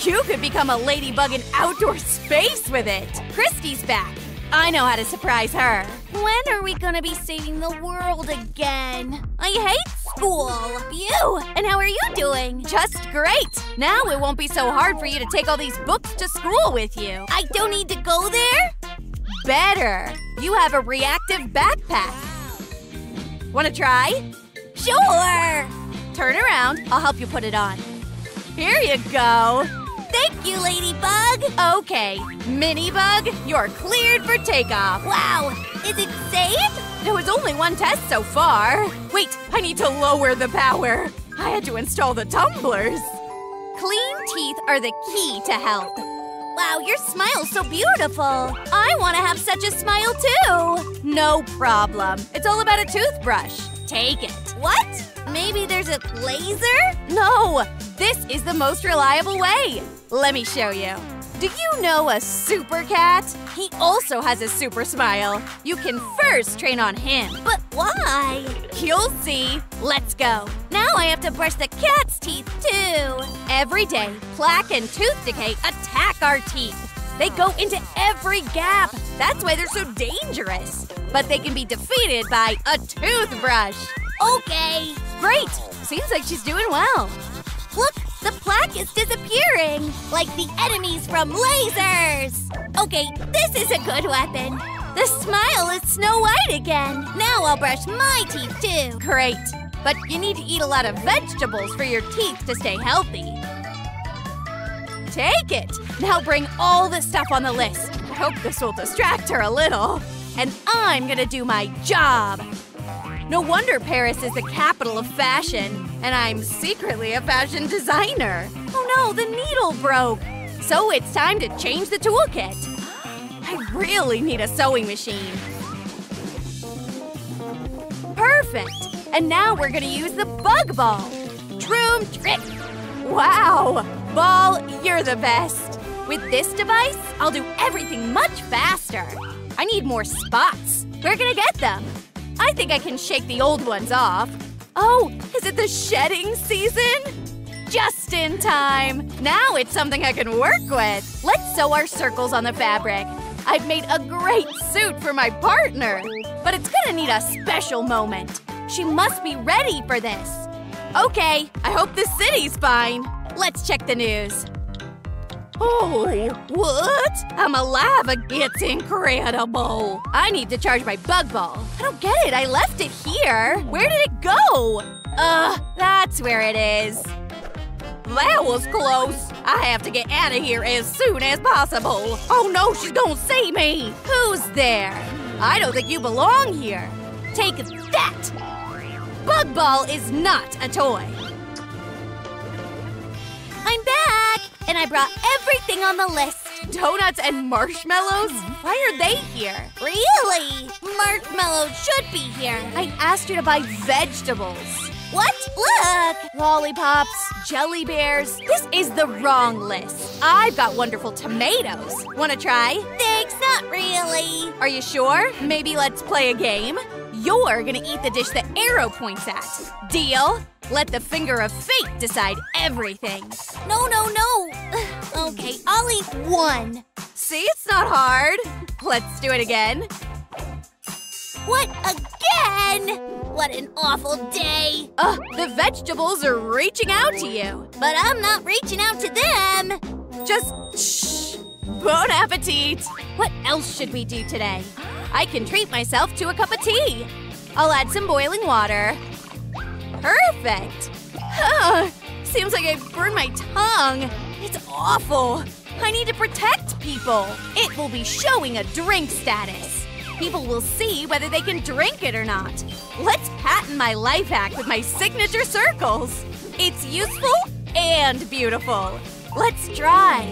You could become a ladybug in outdoor space with it. Christy's back. I know how to surprise her. When are we gonna be saving the world again? I hate school. You! And how are you doing? Just great. Now it won't be so hard for you to take all these books to school with you. I don't need to go there? Better. You have a reactive backpack. Want to try? Sure! Turn around. I'll help you put it on. Here you go. Thank you, Ladybug! Okay, Minibug, you're cleared for takeoff. Wow! Is it safe? There was only one test so far. Wait, I need to lower the power. I had to install the tumblers. Clean teeth are the key to health. Wow, your smile's so beautiful. I want to have such a smile too. No problem. It's all about a toothbrush. Take it. What? Maybe there's a laser? No, this is the most reliable way. Let me show you. Do you know a super cat? He also has a super smile. You can first train on him. But why? You'll see. Let's go. Now I have to brush the cat's teeth too. Every day, plaque and tooth decay attack our teeth. They go into every gap. That's why they're so dangerous. But they can be defeated by a toothbrush. Okay. Great. Seems like she's doing well. Look, the plaque is disappearing, like the enemies from lasers. Okay, this is a good weapon. The smile is Snow White again. Now I'll brush my teeth too. Great. But you need to eat a lot of vegetables for your teeth to stay healthy. Take it. Now bring all the stuff on the list. I hope this will distract her a little. And I'm gonna do my job. No wonder Paris is the capital of fashion, and I'm secretly a fashion designer. Oh no, the needle broke. So it's time to change the toolkit. I really need a sewing machine. Perfect. And now we're gonna use the bug ball. Troom trick. Wow. Ball, you're the best. With this device, I'll do everything much faster. I need more spots. Where can I get them? I think I can shake the old ones off. Oh, is it the shedding season? Just in time. Now it's something I can work with. Let's sew our circles on the fabric. I've made a great suit for my partner. But it's gonna need a special moment. She must be ready for this. Okay, I hope the city's fine. Let's check the news. Oh, what? I'm alive. It's incredible. I need to charge my bug ball. I don't get it. I left it here. Where did it go? Uh, that's where it is. That was close. I have to get out of here as soon as possible. Oh no, she's gonna see me. Who's there? I don't think you belong here. Take that! Bug Ball is not a toy. I'm back! And I brought everything on the list. Donuts and marshmallows? Mm-hmm. Why are they here? Really? Marshmallows should be here. I asked you to buy vegetables. What? Look! Lollipops, jelly bears. This is the wrong list. I've got wonderful tomatoes. Wanna try? Thanks, not really. Are you sure? Maybe let's play a game. You're gonna eat the dish the arrow points at. Deal? Let the finger of fate decide everything. No, no, no. okay, I'll eat one. See, it's not hard. Let's do it again. What again? What an awful day. Ugh, the vegetables are reaching out to you. But I'm not reaching out to them. Just shh. Bon appetit. What else should we do today? I can treat myself to a cup of tea. I'll add some boiling water. Perfect. Seems like I burned my tongue. It's awful. I need to protect people. It will be showing a drink status. People will see whether they can drink it or not. Let's patent my life hack with my signature circles. It's useful and beautiful. Let's try.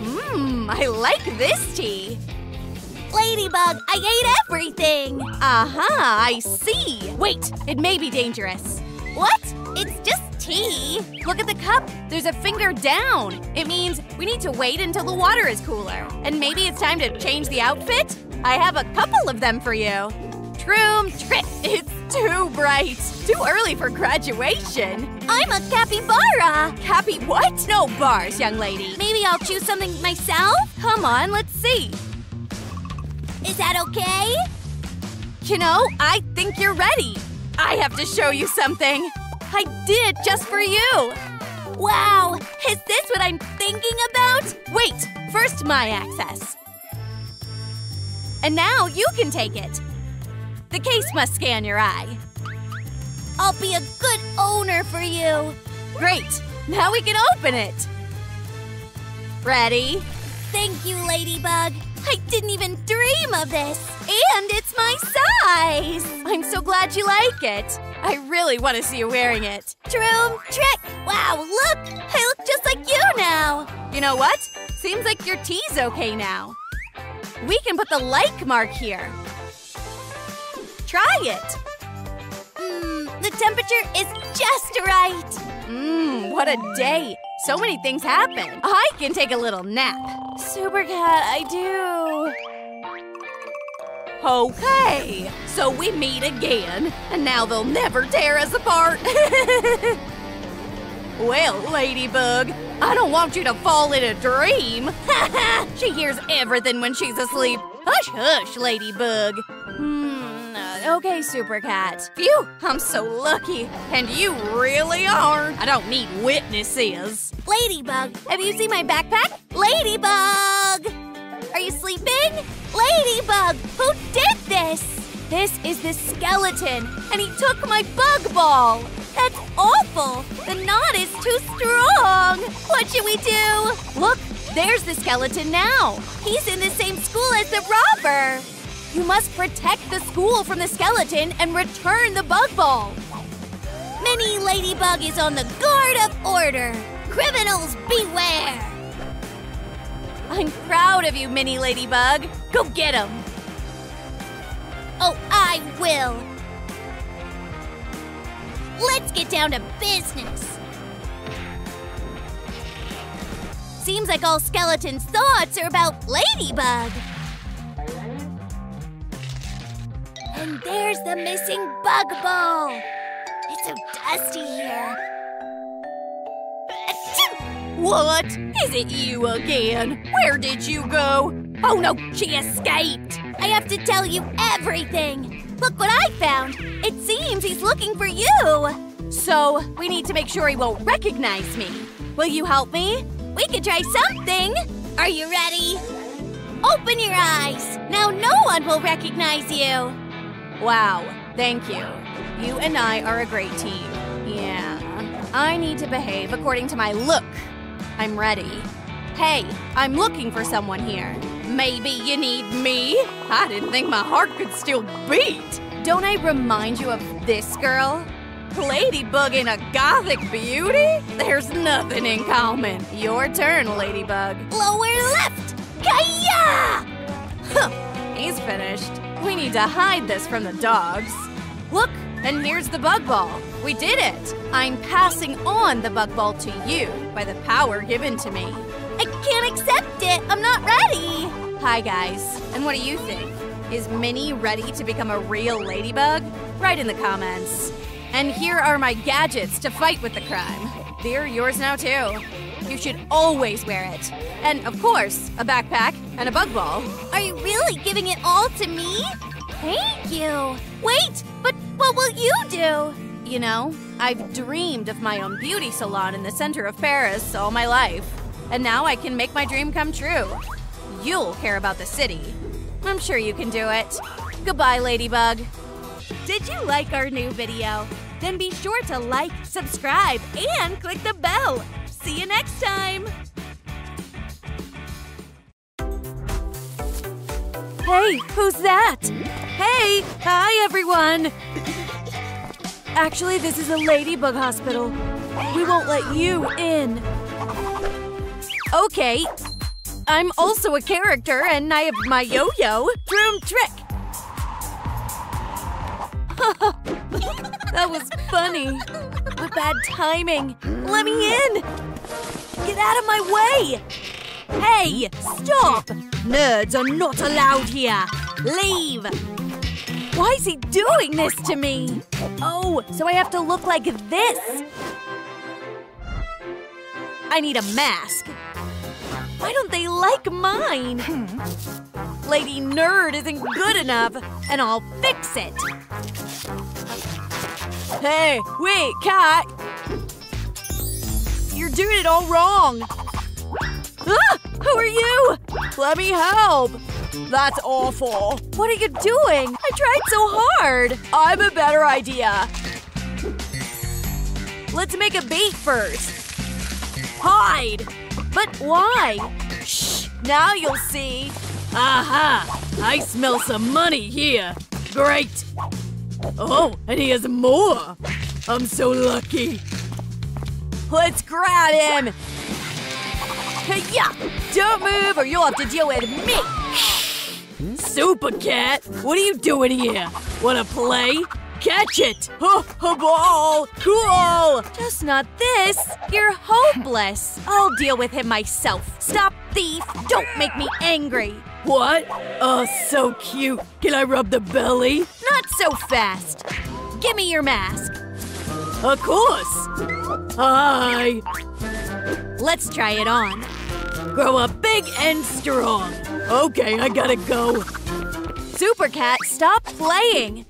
Mmm, I like this tea. Ladybug, I ate everything. Aha, I see. Wait, it may be dangerous. What? It's just tea. Look at the cup. There's a finger down. It means we need to wait until the water is cooler. And maybe it's time to change the outfit? I have a couple of them for you. Troom trick. It's too bright. Too early for graduation. I'm a capybara. Cappy what? No bars, young lady. Maybe I'll choose something myself? Come on, let's see. Is that okay? You know, I think you're ready. I have to show you something. I did it just for you. Wow, is this what I'm thinking about? Wait, first my access. And now you can take it. The case must scan your eye. I'll be a good owner for you. Great, now we can open it. Ready? Thank you, Ladybug. I didn't even dream of this. And it's my size. I'm so glad you like it. I really want to see you wearing it. Troom trick. Wow, look. I look just like you now. You know what? Seems like your tea's okay now. We can put the like mark here. Try it. Mmm, the temperature is just right. Mmm, what a day. So many things happen. I can take a little nap. Super Cat, I do. Okay, so we meet again, and now they'll never tear us apart. well, Ladybug, I don't want you to fall in a dream. she hears everything when she's asleep. Hush, hush, Ladybug. Hmm, okay, Super Cat. Phew, I'm so lucky. And you really are. I don't need witnesses. Ladybug, have you seen my backpack? Ladybug! Are you sleeping? Ladybug, who did this? This is the skeleton, and he took my bug ball. That's awful. The knot is too strong. What should we do? Look, there's the skeleton now. He's in the same school as the robber. You must protect the school from the skeleton and return the bug ball. Mini Ladybug is on the guard of order. Criminals beware. I'm proud of you, Mini Ladybug. Go get him. Oh, I will. Let's get down to business. Seems like all Skeleton's thoughts are about Ladybug. And there's the missing bug ball. It's so dusty here. What? Is it you again? Where did you go? Oh no, she escaped. I have to tell you everything. Look what I found. It seems he's looking for you. So, we need to make sure he won't recognize me. Will you help me? We could try something. Are you ready? Open your eyes. Now no one will recognize you. Wow, thank you. You and I are a great team. Yeah. I need to behave according to my look. I'm ready. Hey, I'm looking for someone here. Maybe you need me? I didn't think my heart could still beat. don't I remind you of this girl? Ladybug and a gothic beauty? There's nothing in common. Your turn, Ladybug. Lower left! Kaya! Huh, he's finished. We need to hide this from the dogs. Look, and here's the bug ball. We did it! I'm passing on the bug ball to you by the power given to me. I can't accept it. I'm not ready. Hi, guys. And what do you think? Is Minnie ready to become a real ladybug? Write in the comments. And here are my gadgets to fight with the crime. They're yours now, too. You should always wear it. And of course, a backpack and a bug ball. Are you really giving it all to me? Thank you. Wait, but what will you do? You know, I've dreamed of my own beauty salon in the center of Paris all my life. And now I can make my dream come true. You'll care about the city. I'm sure you can do it. Goodbye, Ladybug. Did you like our new video? Then be sure to like, subscribe, and click the bell. See you next time! Hey, who's that? Hey, hi everyone! Actually, this is a ladybug hospital. We won't let you in. Okay, I'm also a character and I have my yo-yo. Troom trick! that was funny. But bad timing. Let me in! Get out of my way! Hey, stop! Nerds are not allowed here. Leave! Why is he doing this to me? Oh, so I have to look like this? I need a mask. Why don't they like mine? Lady Nerd isn't good enough, and I'll fix it. Hey, wait, cat! You're doing it all wrong! Ah, who are you? Let me help! That's awful. What are you doing? I tried so hard. I'm a better idea. Let's make a bait first. Hide! But why? Shh! Now you'll see. Aha! I smell some money here. Great! Oh, and he has more! I'm so lucky. Let's grab him! Yeah! Don't move or you'll have to deal with me! Super Cat! What are you doing here? Wanna play? Catch it! Oh, a ball! Cool! Just not this! You're hopeless! I'll deal with him myself. Stop, thief! Don't make me angry! What? Oh, so cute! Can I rub the belly? Not so fast! Give me your mask! Of course! Hi! Let's try it on. Grow up big and strong. Okay, I gotta go. Super Cat, stop playing!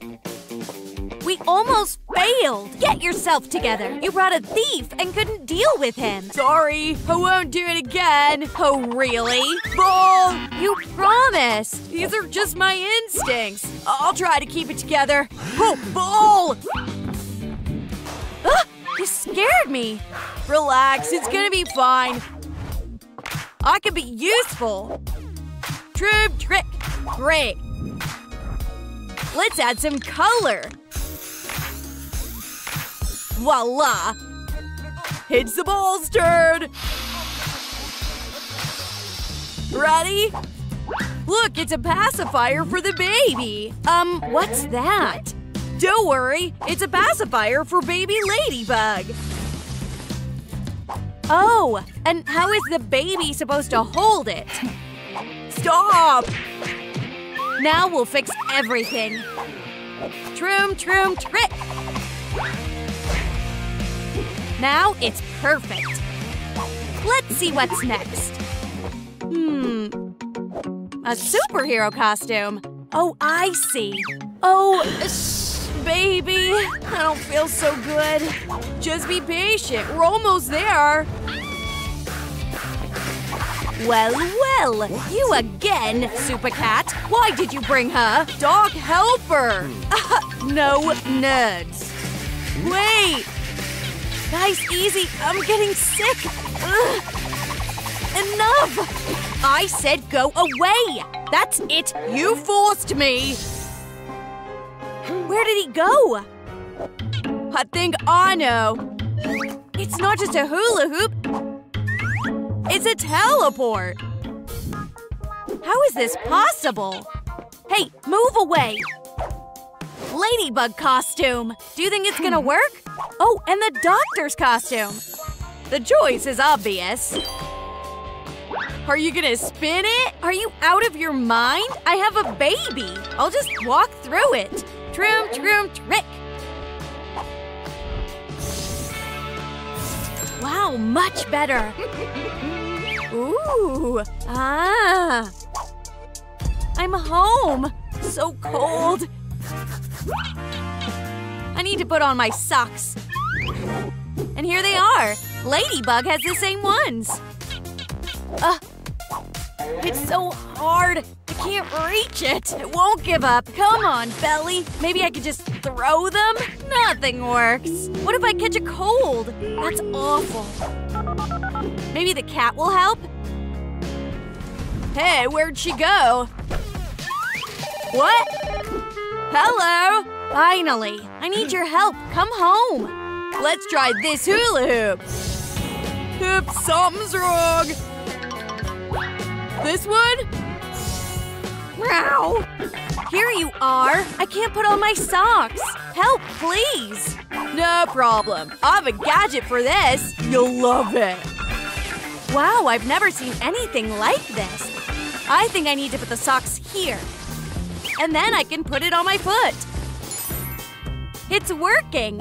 We almost failed! Get yourself together! You brought a thief and couldn't deal with him! Sorry, I won't do it again! Oh, really? Ball! You promised! These are just my instincts! I'll try to keep it together! Oh, Ball! Ah, you scared me! Relax, it's gonna be fine. I can be useful! Troom trick! Great! Let's add some color! Voila! It's the ball's turn! Ready? Look, it's a pacifier for the baby! Um, what's that? Don't worry, it's a pacifier for baby Ladybug! Oh, and how is the baby supposed to hold it? Stop! Now we'll fix everything. Troom, troom, trick! Now it's perfect. Let's see what's next. Hmm. A superhero costume. Oh, I see. Oh, baby. I don't feel so good. Just be patient. We're almost there. Well, well, you again, Super Cat. Why did you bring her? Dog helper. no nerds. Wait. Guys, easy. I'm getting sick. Ugh. Enough! I said go away! That's it! You forced me! Where did he go? I think I know. It's not just a hula hoop. It's a teleport. How is this possible? Hey, move away! Ladybug costume. Do you think it's gonna work? Oh, and the doctor's costume. The choice is obvious. Are you gonna spin it? Are you out of your mind? I have a baby. I'll just walk through it. Troom, troom, trick. Wow, much better. Ooh, ah. I'm home. So cold. I need to put on my socks. And here they are. Ladybug has the same ones. Ugh. It's so hard. I can't reach it. It won't give up. Come on, Belly. Maybe I could just throw them? Nothing works. What if I catch a cold? That's awful. Maybe the cat will help? Hey, where'd she go? What? Hello? Finally. I need your help. Come home. Let's try this hula hoop. Hoop, something's wrong. This one? Meow. Here you are. I can't put on my socks. Help, please. No problem. I have a gadget for this. You'll love it. Wow, I've never seen anything like this. I think I need to put the socks here. And then I can put it on my foot. It's working!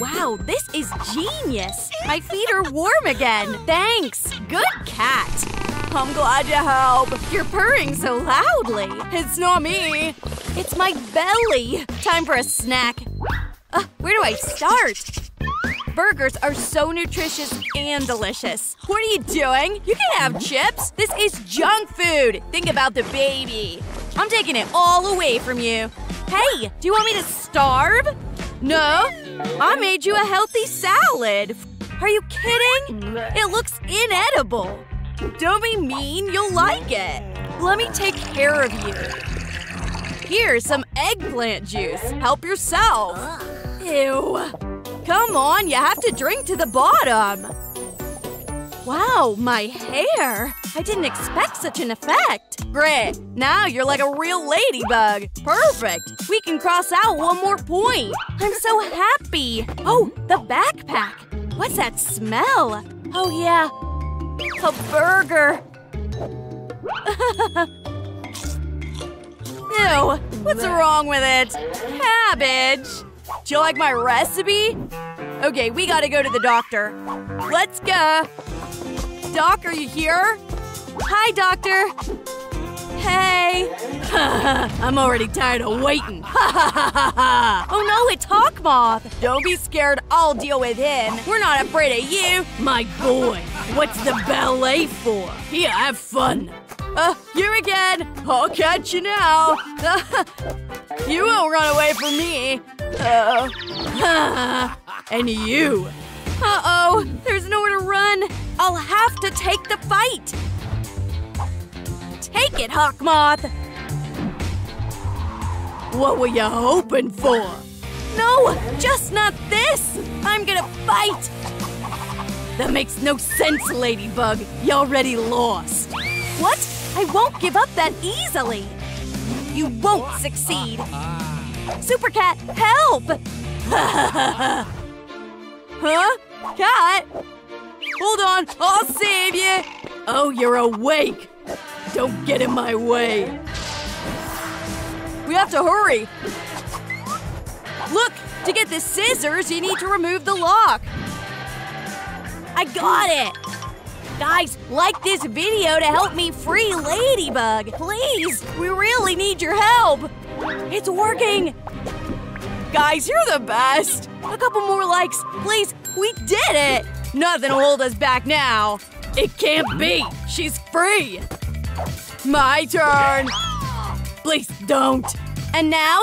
Wow, this is genius! My feet are warm again! Thanks! Good cat! I'm glad you help! You're purring so loudly! It's not me! It's my belly! Time for a snack! Uh, where do I start? Burgers are so nutritious and delicious. What are you doing? You can have chips! This is junk food! Think about the baby! I'm taking it all away from you. Hey, do you want me to starve? No, I made you a healthy salad. Are you kidding? It looks inedible. Don't be mean, you'll like it. Let me take care of you. Here's some eggplant juice. Help yourself. Ew. Come on, you have to drink to the bottom. Wow, my hair! I didn't expect such an effect! Great! Now you're like a real ladybug! Perfect! We can cross out one more point! I'm so happy! Oh, the backpack! What's that smell? Oh yeah, a burger! Ew, what's wrong with it? Cabbage! Do you like my recipe? Okay, we gotta go to the doctor. Let's go! Doc, are you here? Hi, Doctor! Hey! I'm already tired of waiting. oh no, it's Hawkmoth! Don't be scared, I'll deal with him. We're not afraid of you. My boy, what's the ballet for? Here, have fun. Uh, you again! I'll catch you now! you won't run away from me! Uh, and you! Uh-oh! There's nowhere to run! I'll have to take the fight! Take it, Hawkmoth! What were you hoping for? No! Just not this! I'm gonna fight! That makes no sense, Ladybug. You already lost. What? I won't give up that easily! You won't succeed! Super Cat, help! huh? Cat? Hold on, I'll save you! Oh, you're awake! Don't get in my way! We have to hurry! Look! To get the scissors, you need to remove the lock! I got it! Guys, like this video to help me free Ladybug! Please! We really need your help! It's working! Guys, you're the best! A couple more likes, please! We did it! Nothing will hold us back now! It can't be! She's free! My turn! Please don't! And now,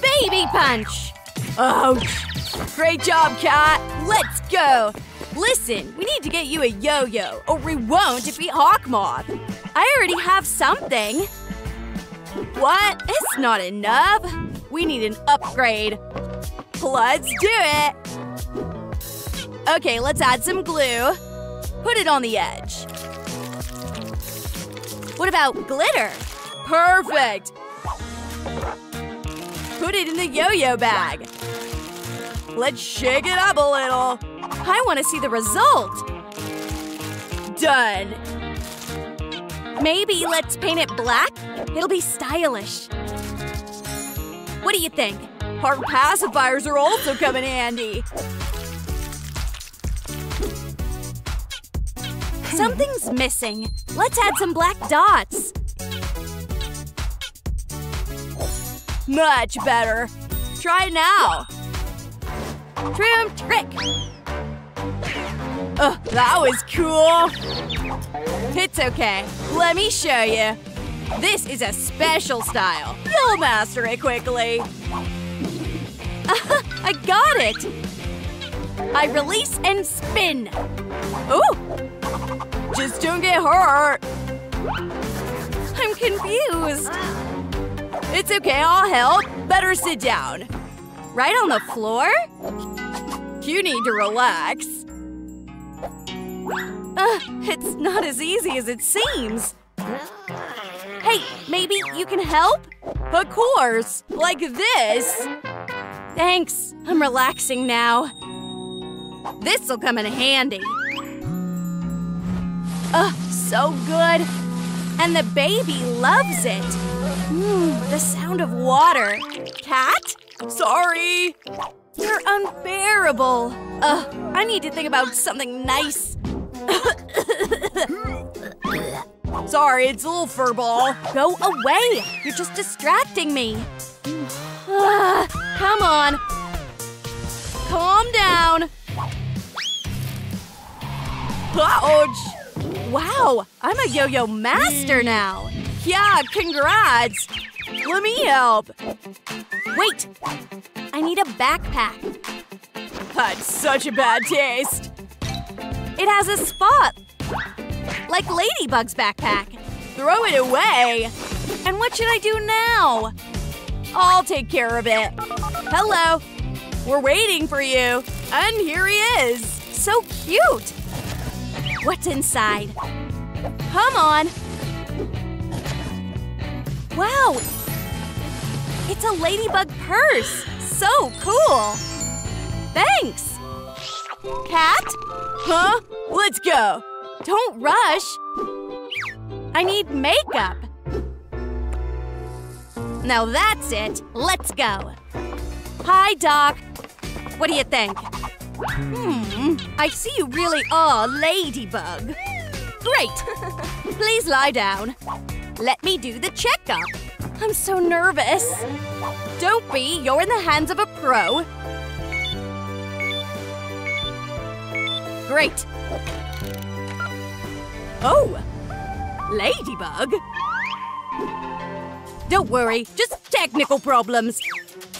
Baby Punch! Ouch! Great job, Cat! Let's go! Listen, we need to get you a yo-yo, or we won't defeat Hawkmoth! I already have something! What? It's not enough! We need an upgrade. Let's do it! Okay, let's add some glue. Put it on the edge. What about glitter? Perfect! Put it in the yo-yo bag. Let's shake it up a little. I want to see the result. Done. Maybe let's paint it black? It'll be stylish. What do you think? Our pacifiers are also coming handy. Something's missing. Let's add some black dots. Much better. Try now. Troom trick. Ugh, that was cool. It's okay. Let me show you. This is a special style. You'll master it quickly. I got it! I release and spin. Ooh! Just don't get hurt. I'm confused. It's okay, I'll help. Better sit down. Right on the floor? You need to relax. Uh, it's not as easy as it seems. Hey, maybe you can help? Of course! Like this! Thanks, I'm relaxing now. This'll come in handy. Ugh, so good! And the baby loves it! Mmm, the sound of water. Cat? Sorry! You're unbearable! Ugh, I need to think about something nice. Sorry, it's a little furball. Go away! You're just distracting me. Ah, come on. Calm down. Ouch! Wow, I'm a yo-yo master now. Yeah, congrats. Let me help. Wait, I need a backpack. That's such a bad taste. It has a spot. Like Ladybug's backpack. Throw it away. And what should I do now? I'll take care of it. Hello. We're waiting for you. And here he is. So cute. What's inside? Come on. Wow. It's a ladybug purse. So cool. Thanks. Cat? Huh? Let's go. Don't rush. I need makeup. Now that's it. Let's go. Hi, Doc. What do you think? Hmm, I see you really are Ladybug. Great. Please lie down. Let me do the checkup. I'm so nervous. Don't be. You're in the hands of a pro. Great. Oh! Ladybug? Don't worry, just technical problems.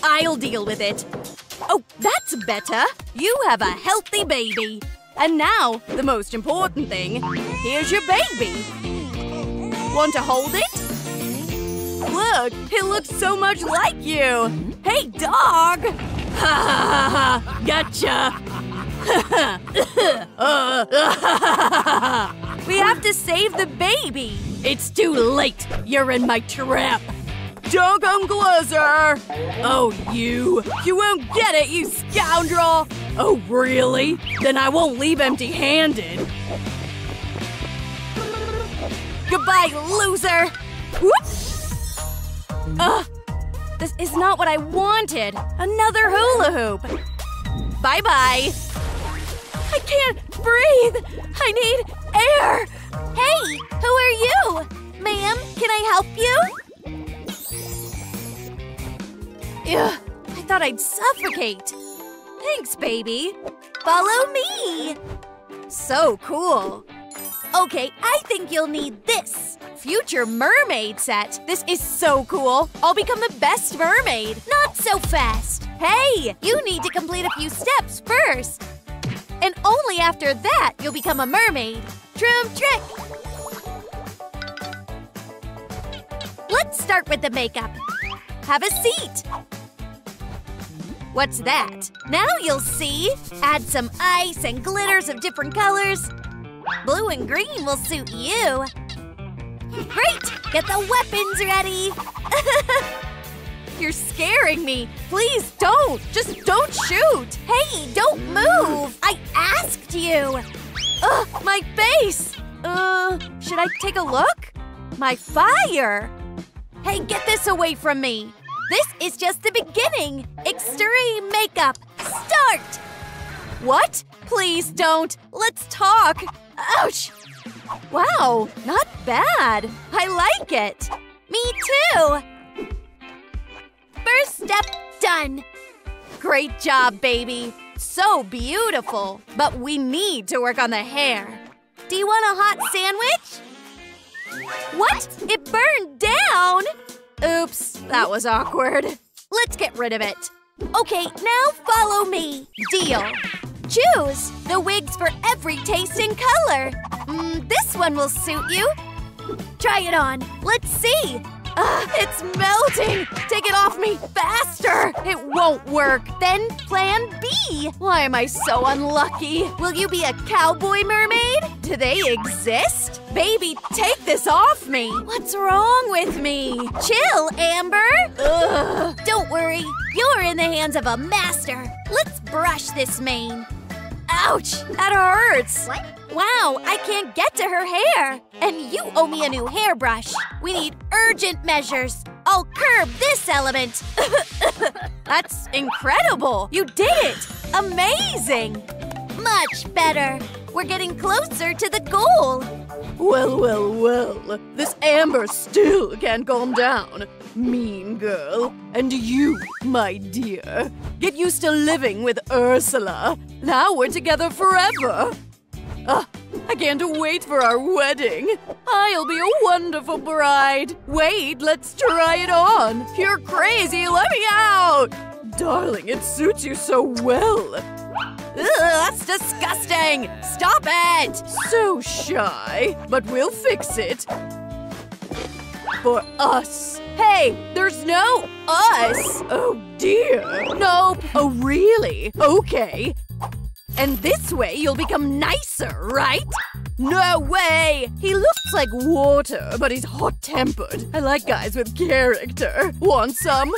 I'll deal with it. Oh, that's better. You have a healthy baby. And now, the most important thing. Here's your baby. Want to hold it? Look, it looks so much like you. Hey, dog! Ha ha ha! Gotcha! we have to save the baby! It's too late! You're in my trap! Don't come closer! Oh, you! You won't get it, you scoundrel! Oh, really? Then I won't leave empty handed! Goodbye, loser! Whoop! Ugh! This is not what I wanted! Another hula hoop! Bye bye! I can't breathe! I need air! Hey, who are you? Ma'am, can I help you? Ugh, I thought I'd suffocate. Thanks, baby. Follow me. So cool. Okay, I think you'll need this. Future mermaid set. This is so cool. I'll become the best mermaid. Not so fast. Hey, You need to complete a few steps first. And only after that you'll become a mermaid. Troom trick. Let's start with the makeup. Have a seat. What's that? Now you'll see. Add some ice and glitters of different colors. Blue and green will suit you. Great! Get the weapons ready! You're scaring me. Please don't. Just don't shoot. Hey, don't move. I asked you. Ugh, my face. Uh, should I take a look? My fire. Hey, get this away from me. This is just the beginning. Extreme makeup. Start. What? Please don't. Let's talk. Ouch. Wow, not bad. I like it. Me too. First step done. Great job, baby. So beautiful. But we need to work on the hair. Do you want a hot sandwich? What? It burned down? Oops, that was awkward. Let's get rid of it. Okay, now follow me. Deal. Choose the wigs for every taste and color. Mm, this one will suit you. Try it on. Let's see. It's melting! Take it off me faster! It won't work. Then plan B. Why am I so unlucky? Will you be a cowboy mermaid? Do they exist? Baby, take this off me. What's wrong with me? Chill, Amber. Ugh. Don't worry. You're in the hands of a master. Let's brush this mane. Ouch! That hurts! What? Wow, I can't get to her hair! And you owe me a new hairbrush. We need urgent measures. I'll curb this element. That's incredible! You did it! Amazing! Much better. We're getting closer to the goal. Well, well, well. This Amber still can't calm down. Mean girl. And you, my dear, get used to living with Ursula. Now we're together forever. Ah, I can't wait for our wedding. I'll be a wonderful bride. Wait, let's try it on. You're crazy. Let me out. Darling, it suits you so well. Ugh, that's disgusting! Stop it! So shy, but we'll fix it. For us. Hey, there's no us! Oh dear. Nope. Oh really? Okay. And this way you'll become nicer, right? No way! He looks like water, but he's hot-tempered. I like guys with character. Want some?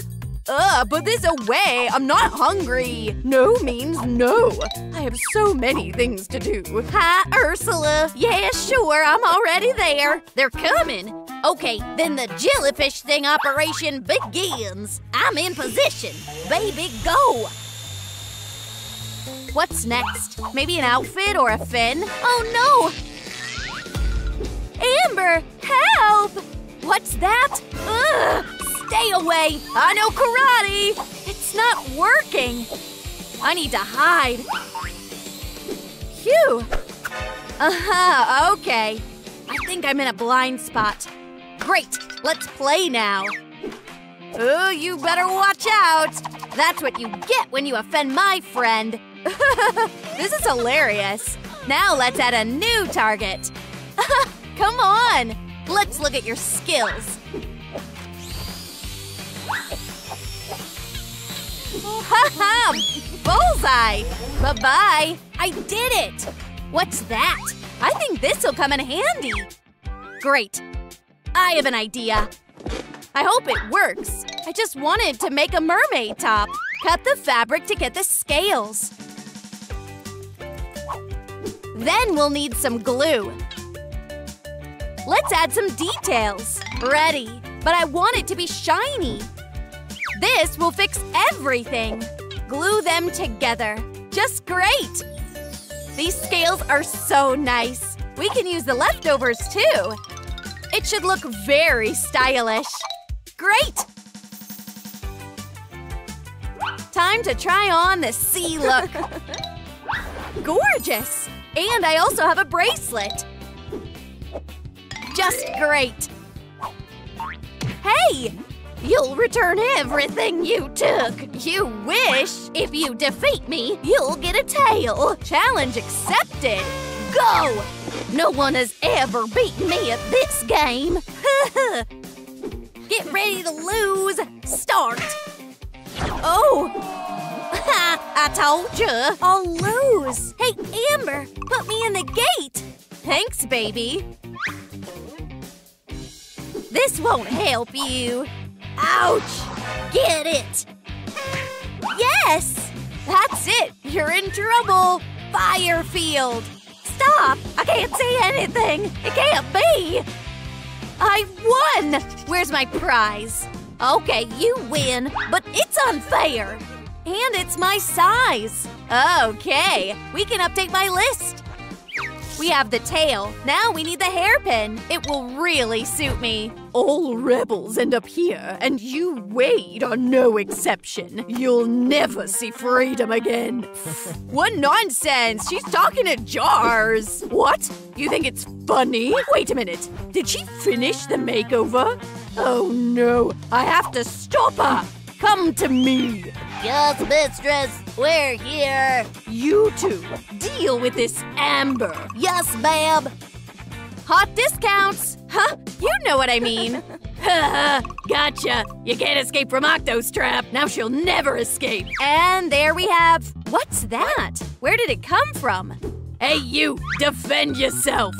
Ugh, put this away! I'm not hungry! No means no! I have so many things to do. Hi, Ursula. Yeah, sure, I'm already there. They're coming. Okay, then the jellyfish thing operation begins. I'm in position. Baby, go! What's next? Maybe an outfit or a fin? Oh no! Amber, help! What's that? Ugh! Stay away! I know karate! It's not working! I need to hide. Phew! Uh-huh, okay. I think I'm in a blind spot. Great, let's play now. Oh, you better watch out! That's what you get when you offend my friend. this is hilarious. Now let's add a new target. Come on! Let's look at your skills. Ha Bullseye! Bye bye! I did it! What's that? I think this'll come in handy. Great. I have an idea. I hope it works. I just wanted to make a mermaid top. Cut the fabric to get the scales. Then we'll need some glue. Let's add some details. Ready. But I want it to be shiny. This will fix everything. Glue them together. Just great. These scales are so nice. We can use the leftovers too. It should look very stylish. Great! Time to try on the sea look. Gorgeous! And I also have a bracelet. Just great. Hey! You'll return everything you took. You wish. If you defeat me, you'll get a tail. Challenge accepted. Go! No one has ever beaten me at this game. get ready to lose. Start. Oh! I told you. I'll lose. Hey, Amber, put me in the gate. Thanks, baby. This won't help you. Ouch! Get it. Yes! That's it! You're in trouble! Firefield! Stop! I can't see anything! It can't be! I won! Where's my prize? Okay, you win, but it's unfair! And it's my size! Okay, we can update my list! We have the tail. Now we need the hairpin. It will really suit me. All rebels end up here, and you, Wade, are no exception. You'll never see freedom again. what nonsense! She's talking to jars! What? You think it's funny? Wait a minute. Did she finish the makeover? Oh no, I have to stop her! Come to me! Yes, mistress, we're here. You two, deal with this Amber. Yes, ma'am. Hot discounts! Huh? You know what I mean. gotcha. You can't escape from Octo's trap. Now she'll never escape. And there we have. What's that? Where did it come from? Hey, you! Defend yourself!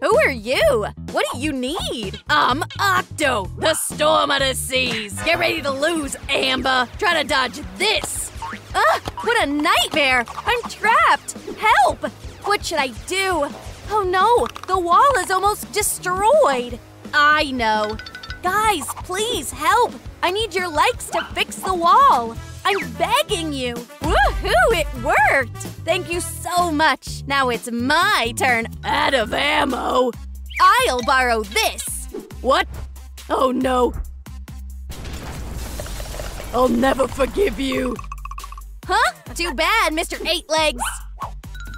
Who are you? What do you need? I'm Octo, the storm of the seas. Get ready to lose, Amber. Try to dodge this. Ugh, what a nightmare! I'm trapped! Help! What should I do? Oh no, the wall is almost destroyed. I know. Guys, please help. I need your likes to fix the wall. I'm begging you. Woohoo, it worked. Thank you so much. Now it's my turn. Out of ammo. I'll borrow this. What? Oh no. I'll never forgive you. Huh? Too bad, Mr. Eight Legs.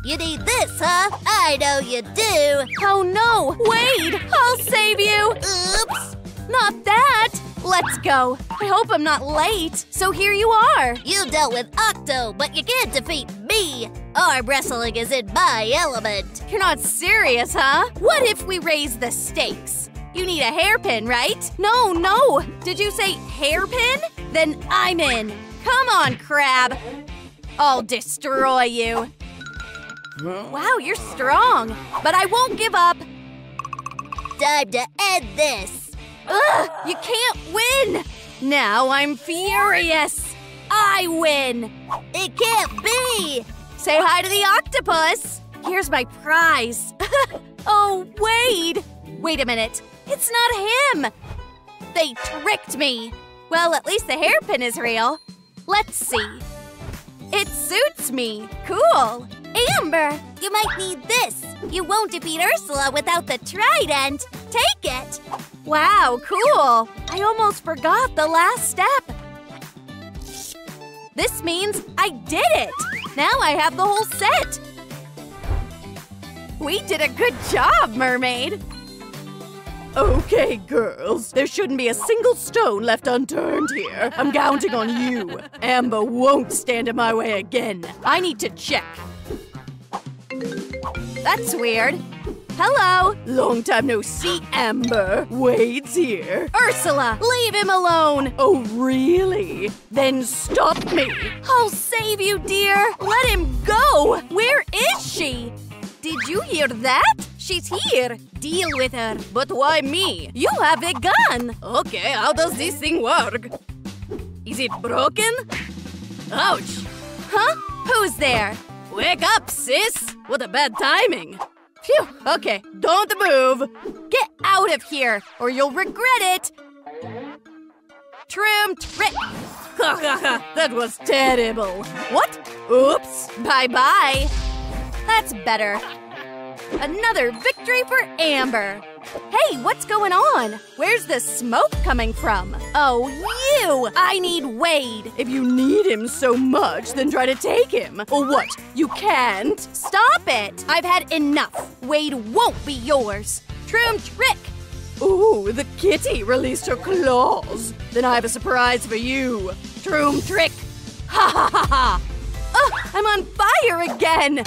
You need this, huh? I know you do. Oh no! Wade! I'll save you! Oops. Not that! Let's go. I hope I'm not late. So here you are. You dealt with Octo, but you can't defeat me. Arm wrestling is in my element. You're not serious, huh? What if we raise the stakes? You need a hairpin, right? No, no. Did you say hairpin? Then I'm in. Come on, crab. I'll destroy you. Wow, you're strong. But I won't give up. Time to end this. Ugh, you can't win! Now I'm furious! I win! It can't be. Say hi to the octopus! Here's my prize! oh, Wade! Wait a minute, it's not him! They tricked me! Well, at least the hairpin is real. Let's see. It suits me! Cool! Amber, you might need this. You won't defeat Ursula without the trident. Take it. Wow, cool! I almost forgot the last step. This means I did it! Now I have the whole set! We did a good job, mermaid! Okay, girls, there shouldn't be a single stone left unturned here. I'm counting on you. Amber won't stand in my way again. I need to check. That's weird. Hello! Long time no see, Amber. Wade's here. Ursula, leave him alone! Oh, really? Then stop me. I'll save you, dear. Let him go! Where is she? Did you hear that? She's here. Deal with her. But why me? You have a gun. Okay, how does this thing work? Is it broken? Ouch! Huh? Who's there? Wake up, sis! What a bad timing! Phew, okay, don't move! Get out of here, or you'll regret it! Troom trick! that was terrible! What? Oops! Bye bye! That's better. Another victory for Amber! Hey, what's going on? Where's the smoke coming from? Oh, you! I need Wade! If you need him so much, then try to take him. Or what? You can't? Stop it! I've had enough. Wade won't be yours. Troom trick! Ooh, the kitty released her claws. Then I have a surprise for you. Troom trick! Ha ha ha ha! Ugh, I'm on fire again!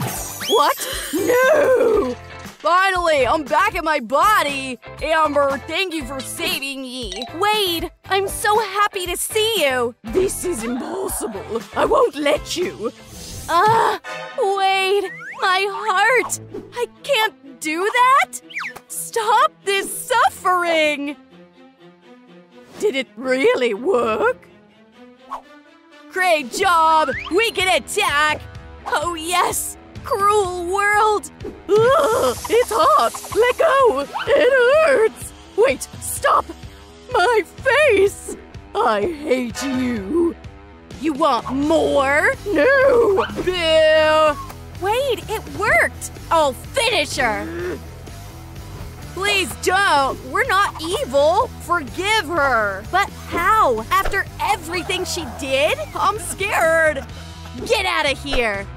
What? No! Finally, I'm back in my body! Amber, thank you for saving me. Wade, I'm so happy to see you! This is impossible. I won't let you. Ah, Wade! My heart! I can't do that! Stop this suffering! Did it really work? Great job! We can attack! Oh yes! Cruel world! Ugh, it's hot! Let go! It hurts! Wait, stop! My face! I hate you! You want more? No! Boo! Wait, it worked! I'll finish her! Please don't! We're not evil! Forgive her! But how? After everything she did? I'm scared! Get out of here!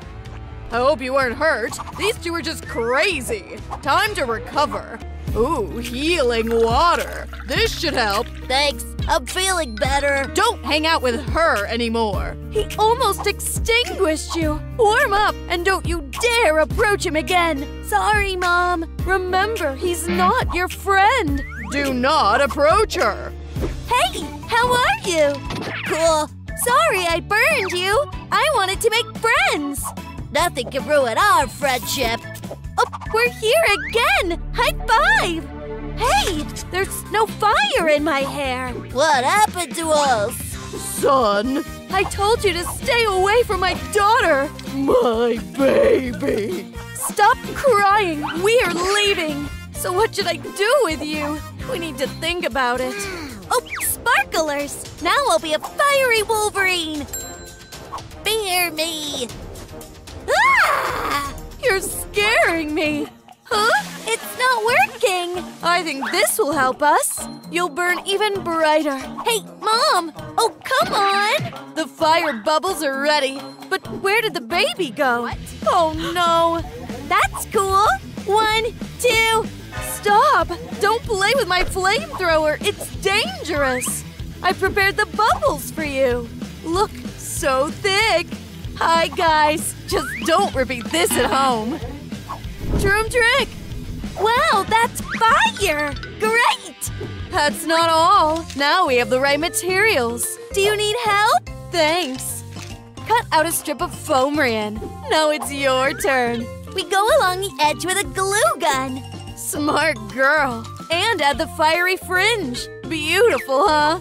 I hope you weren't hurt. These two are just crazy. Time to recover. Ooh, healing water. This should help. Thanks. I'm feeling better. Don't hang out with her anymore. He almost extinguished you! Warm up and don't you dare approach him again! Sorry, Mom! Remember, he's not your friend! Do not approach her. Hey, how are you? Cool. Sorry I burned you! I wanted to make friends! Nothing can ruin our friendship. Oh, we're here again! High five! Hey, there's no fire in my hair! What happened to us? Son, I told you to stay away from my daughter! my baby. Stop crying! We are leaving! So what should I do with you? We need to think about it. Oh, sparklers! Now I'll be a fiery Wolverine! Fear me! Ah! You're scaring me! Huh? It's not working! I think this will help us. You'll burn even brighter. Hey, Mom! Oh, come on! The fire bubbles are ready. But where did the baby go? Oh no! That's cool! One, two, Stop! Don't play with my flamethrower. It's dangerous. I prepared the bubbles for you. Look, so thick. Hi, guys. Just don't repeat this at home. Troom trick. Wow, that's fire! Great! That's not all. Now we have the right materials. Do you need help? Thanks. Cut out a strip of foamiran. Now it's your turn. We go along the edge with a glue gun. Smart girl. And add the fiery fringe. Beautiful, huh?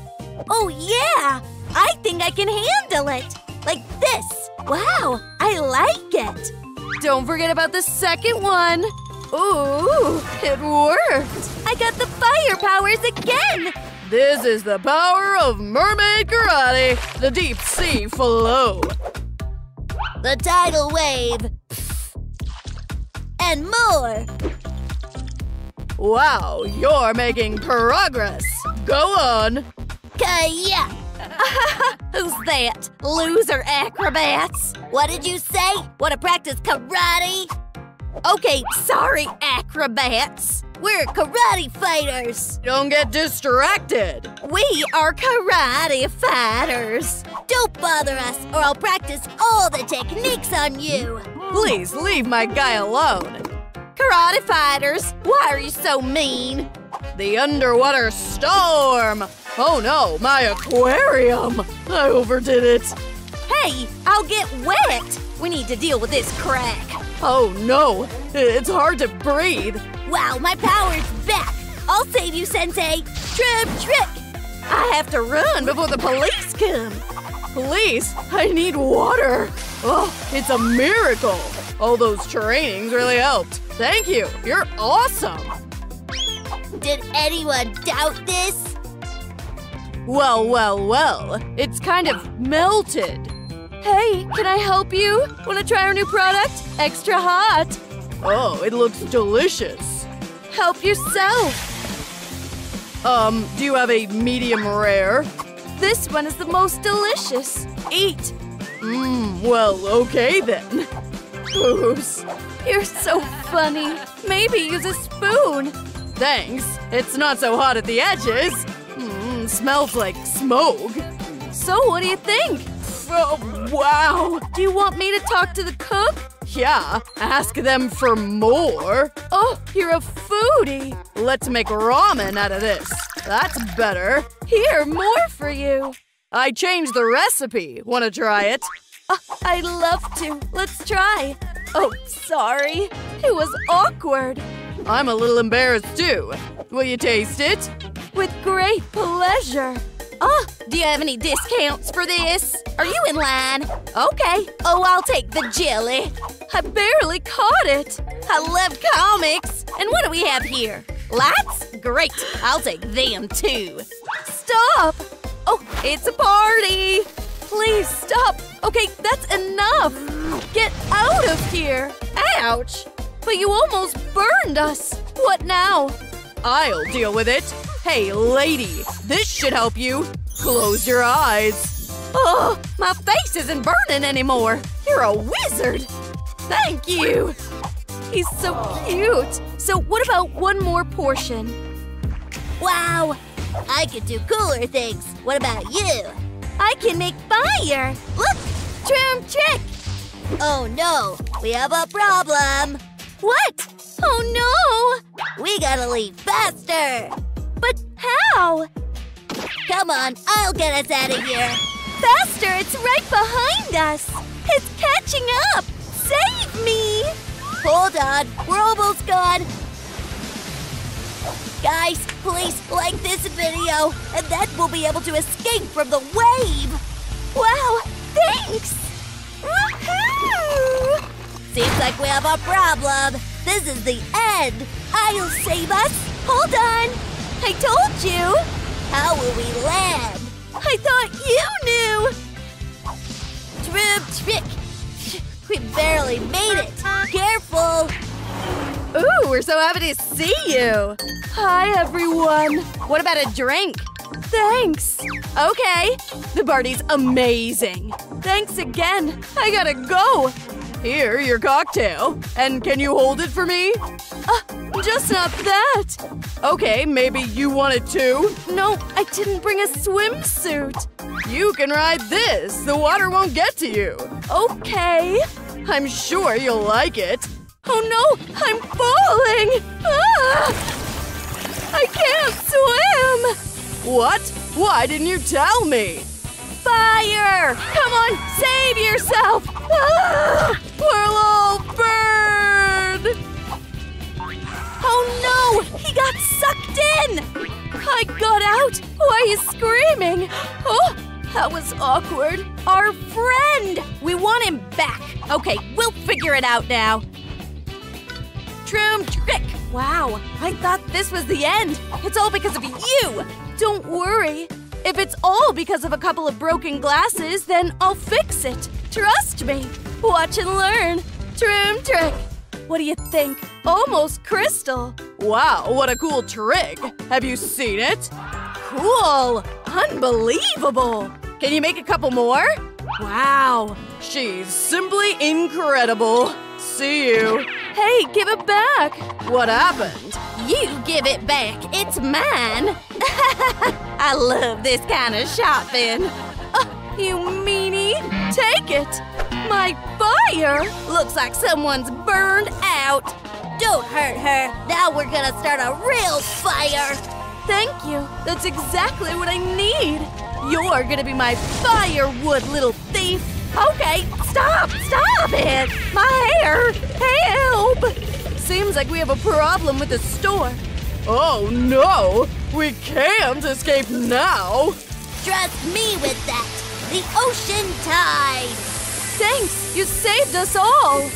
Oh, yeah! I think I can handle it! Like this! Wow, I like it! Don't forget about the second one. Ooh, it worked. I got the fire powers again! This is the power of mermaid karate, the deep sea flow. The tidal wave! And more! Wow, you're making progress. Go on. Kaya! Who's that? Loser acrobats? What did you say? Want to practice karate? Okay, sorry, acrobats. We're karate fighters! Don't get distracted. We are karate fighters. Don't bother us, or I'll practice all the techniques on you! Please leave my guy alone. Karate fighters, why are you so mean? The underwater storm. Oh no, my aquarium. I overdid it. Hey, I'll get wet. We need to deal with this crack. Oh no, it's hard to breathe. Wow, my power's back! I'll save you, Sensei! Troom trick! I have to run before the police come. Police, I need water. Oh, it's a miracle. All those trainings really helped. Thank you. You're awesome. Did anyone doubt this? Well, well, well. It's kind of melted. Hey, can I help you? Want to try our new product? Extra hot. Oh, it looks delicious. Help yourself. Um, do you have a medium rare? This one is the most delicious. Eat. Mmm, well, okay then. Goose. You're so funny. Maybe use a spoon. Thanks. It's not so hot at the edges. Mmm, smells like smoke. So, what do you think? Oh, wow. Do you want me to talk to the cook? Yeah, ask them for more. Oh, you're a foodie. Let's make ramen out of this. That's better. Here, more for you. I changed the recipe. Want to try it? Uh, I'd love to. Let's try. Oh, sorry. It was awkward. I'm a little embarrassed too. Will you taste it? With great pleasure. Oh, do you have any discounts for this? Are you in line? Okay. Oh, I'll take the jelly. I barely caught it. I love comics. And what do we have here? Lights? Great. I'll take them too. Stop! Oh, it's a party! Please stop. Okay, that's enough. Get out of here. Ouch. But you almost burned us. What now? I'll deal with it. Hey, lady, this should help you. Close your eyes. Oh, my face isn't burning anymore. You're a wizard. Thank you. He's so cute. So what about one more portion? Wow! I can do cooler things. What about you? I can make fire! Look! Troom trick! Oh no! We have a problem! What? Oh no! We gotta leave faster! But how? Come on, I'll get us out of here! Faster! It's right behind us! It's catching up! Save me! Hold on, we're almost gone! Guys, please like this video, and then we'll be able to escape from the wave! Wow, thanks! Woohoo! Seems like we have a problem. This is the end. I'll save us. Hold on. I told you. How will we land? I thought you knew. Troom trick. We barely made it. Careful. Ooh, we're so happy to see you! Hi, everyone! What about a drink? Thanks! Okay, the party's amazing! Thanks again! I gotta go! Here, your cocktail. And can you hold it for me? Uh, just not that! Okay, maybe you want it too? No, I didn't bring a swimsuit! You can ride this! The water won't get to you! Okay! I'm sure you'll like it! Oh no! I'm falling! Ah! I can't swim! What? Why didn't you tell me? Fire! Come on, save yourself! Ah! We'll all burn! Oh no! He got sucked in! I got out Why he's screaming! Oh, that was awkward. Our friend! We want him back. Okay, we'll figure it out now. Troom trick! Wow, I thought this was the end. It's all because of you! Don't worry. If it's all because of a couple of broken glasses, then I'll fix it. Trust me. Watch and learn. Troom trick. What do you think? Almost crystal. Wow, what a cool trick. Have you seen it? Cool. Unbelievable. Can you make a couple more? Wow, she's simply incredible. See you. Hey, give it back. What happened? You give it back. It's mine. I love this kind of shopping. Uh, you meanie. Take it. My fire. Looks like someone's burned out. Don't hurt her. Now we're gonna start a real fire. Thank you. That's exactly what I need. You're gonna be my firewood, little thief. Okay, stop, stop it! My hair! Help! Seems like we have a problem with the store. Oh no! We can't escape now! Trust me with that! The ocean tide! Thanks! You saved us all!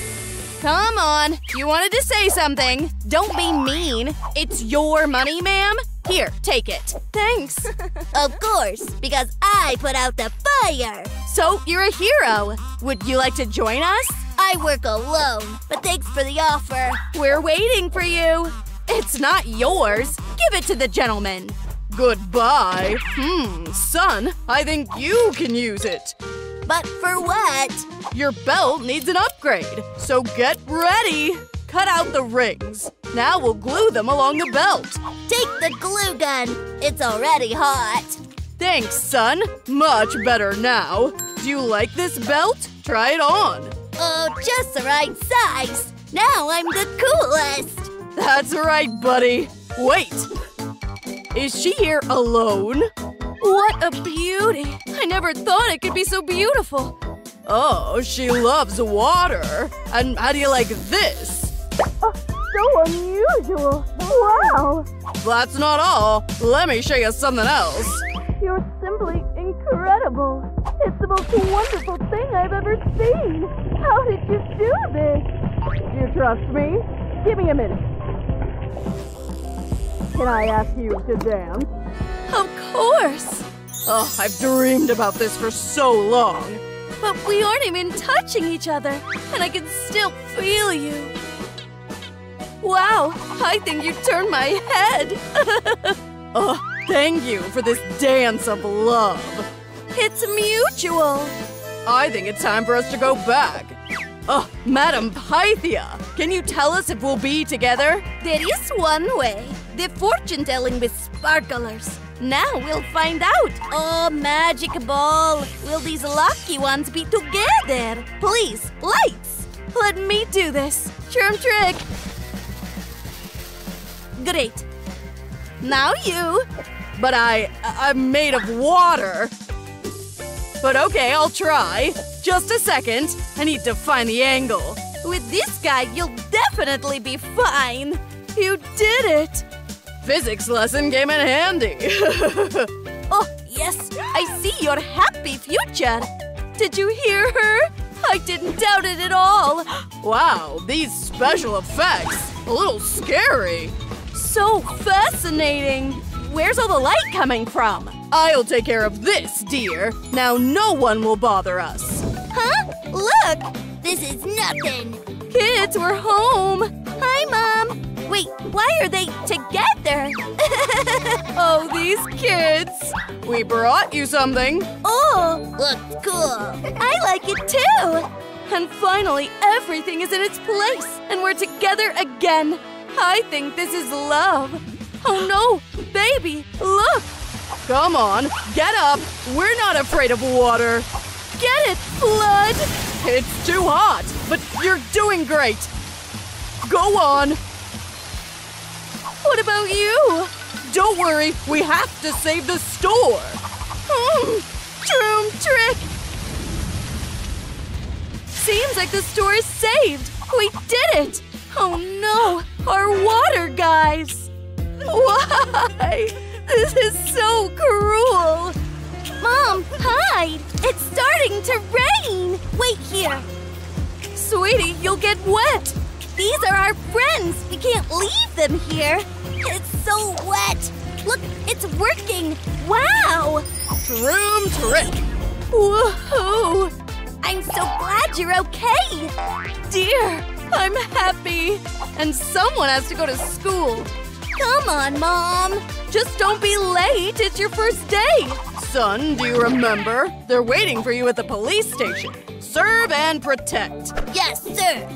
Come on, you wanted to say something. Don't be mean. It's your money, ma'am. Here, take it. Thanks. of course, because I put out the fire. So, you're a hero. Would you like to join us? I work alone, but thanks for the offer. We're waiting for you. It's not yours. Give it to the gentleman. Goodbye. Hmm, son, I think you can use it. But for what? Your belt needs an upgrade, so get ready! Cut out the rings. Now we'll glue them along the belt. Take the glue gun. It's already hot. Thanks, son. Much better now. Do you like this belt? Try it on. Oh, just the right size. Now I'm the coolest. That's right, buddy. Wait. Is she here alone? What a beauty! I never thought it could be so beautiful. Oh, she loves water. And how do you like this? Oh, so unusual. Wow! That's not all. Let me show you something else. You're simply incredible. It's the most wonderful thing I've ever seen. How did you do this? Do You trust me? Give me a minute. Can I ask you to dance? Of course! Oh, I've dreamed about this for so long. But we aren't even touching each other, and I can still feel you. Wow, I think you turned my head. oh, thank you for this dance of love. It's mutual. I think it's time for us to go back. Oh, Madam Pythia, can you tell us if we'll be together? There is one way. The fortune telling with sparklers. Now we'll find out. Oh, magic ball. Will these lucky ones be together? Please, lights. Let me do this. Charm trick. Great. Now you. But I, I'm made of water. But okay, I'll try. Just a second. I need to find the angle. With this guy, you'll definitely be fine. You did it. Physics lesson came in handy. oh, yes. I see your happy future. Did you hear her? I didn't doubt it at all. Wow, these special effects. A little scary. So fascinating. Where's all the light coming from? I'll take care of this, dear. Now no one will bother us. Huh? Look! This is nothing. Kids, we're home. Hi, Mom. Wait, why are they together? oh, these kids. We brought you something. Oh, looks cool. I like it too. And finally, everything is in its place, and we're together again. I think this is love. Oh no, baby, look! Come on, get up! We're not afraid of water! Get it, blood! It's too hot, but you're doing great! Go on! What about you? Don't worry, we have to save the store! Mm, Troom trick! Seems like the store is saved! We did it! Oh no! Our water guys! Why? This is so cruel! Mom, hide! It's starting to rain! Wait here! Sweetie, you'll get wet! These are our friends! We can't leave them here! It's so wet! Look, it's working! Wow! Troom trick! Woohoo! I'm so glad you're okay! Dear, I'm happy! And someone has to go to school! Come on, Mom! Just don't be late! It's your first day! Son, do you remember? They're waiting for you at the police station. Serve and protect. Yes, sir.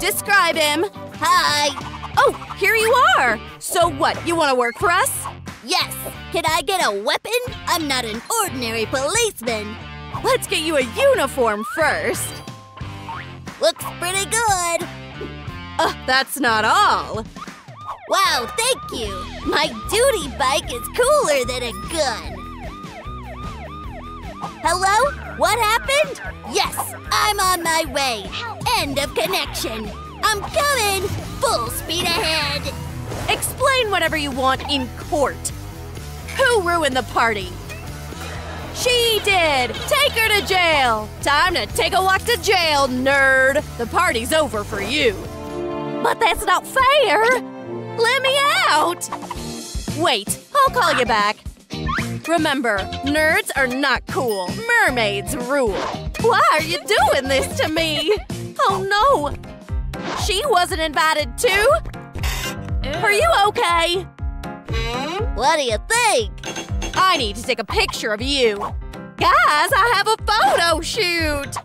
Describe him. Hi. Oh, here you are. So what, you want to work for us? Yes. Can I get a weapon? I'm not an ordinary policeman. Let's get you a uniform first. Looks pretty good. Uh, that's not all. Wow, thank you. My duty bike is cooler than a gun. Hello? What happened? Yes, I'm on my way. End of connection. I'm coming. Full speed ahead. Explain whatever you want in court. Who ruined the party? She did! Take her to jail! Time to take a walk to jail, nerd! The party's over for you. But that's not fair! Let me out! Wait, I'll call you back. Remember, nerds are not cool. Mermaids rule. Why are you doing this to me? Oh no! She wasn't invited too? Are you okay? What do you think? I need to take a picture of you. Guys, I have a photo shoot!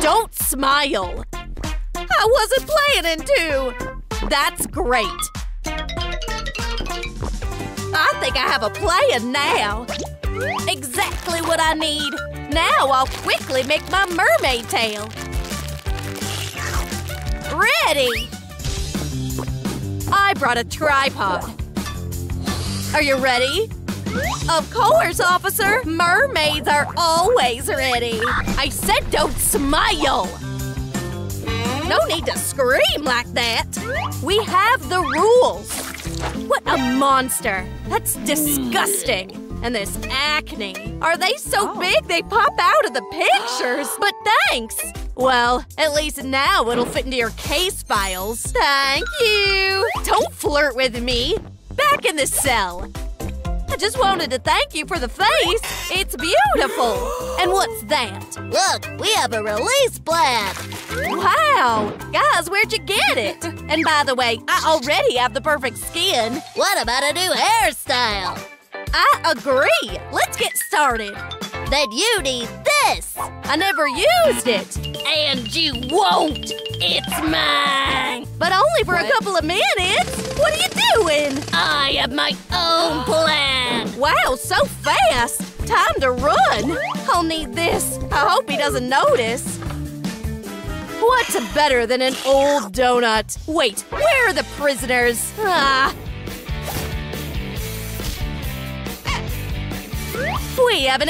Don't smile! I wasn't playing into! That's great! I think I have a plan now! Exactly what I need! Now I'll quickly make my mermaid tail! Ready! I brought a tripod. Are you ready? Of course, officer! Mermaids are always ready! I said don't smile! No need to scream like that! We have the rules! What a monster! That's disgusting! And this acne. Are they so oh. big they pop out of the pictures? But thanks! Well, at least now it'll fit into your case files. Thank you! Don't flirt with me! Back in the cell! I just wanted to thank you for the face. It's beautiful. And what's that? Look, we have a release plan. Wow. Guys, where'd you get it? And by the way, I already have the perfect skin. What about a new hairstyle? I agree. Let's get started. Then you need this. I never used it. And you won't! It's mine! But only for a couple of minutes. What are you doing? I have my own plan! Wow, so fast. Time to run. I'll need this. I hope he doesn't notice. What's better than an old donut? Wait, where are the prisoners? Ah. We have an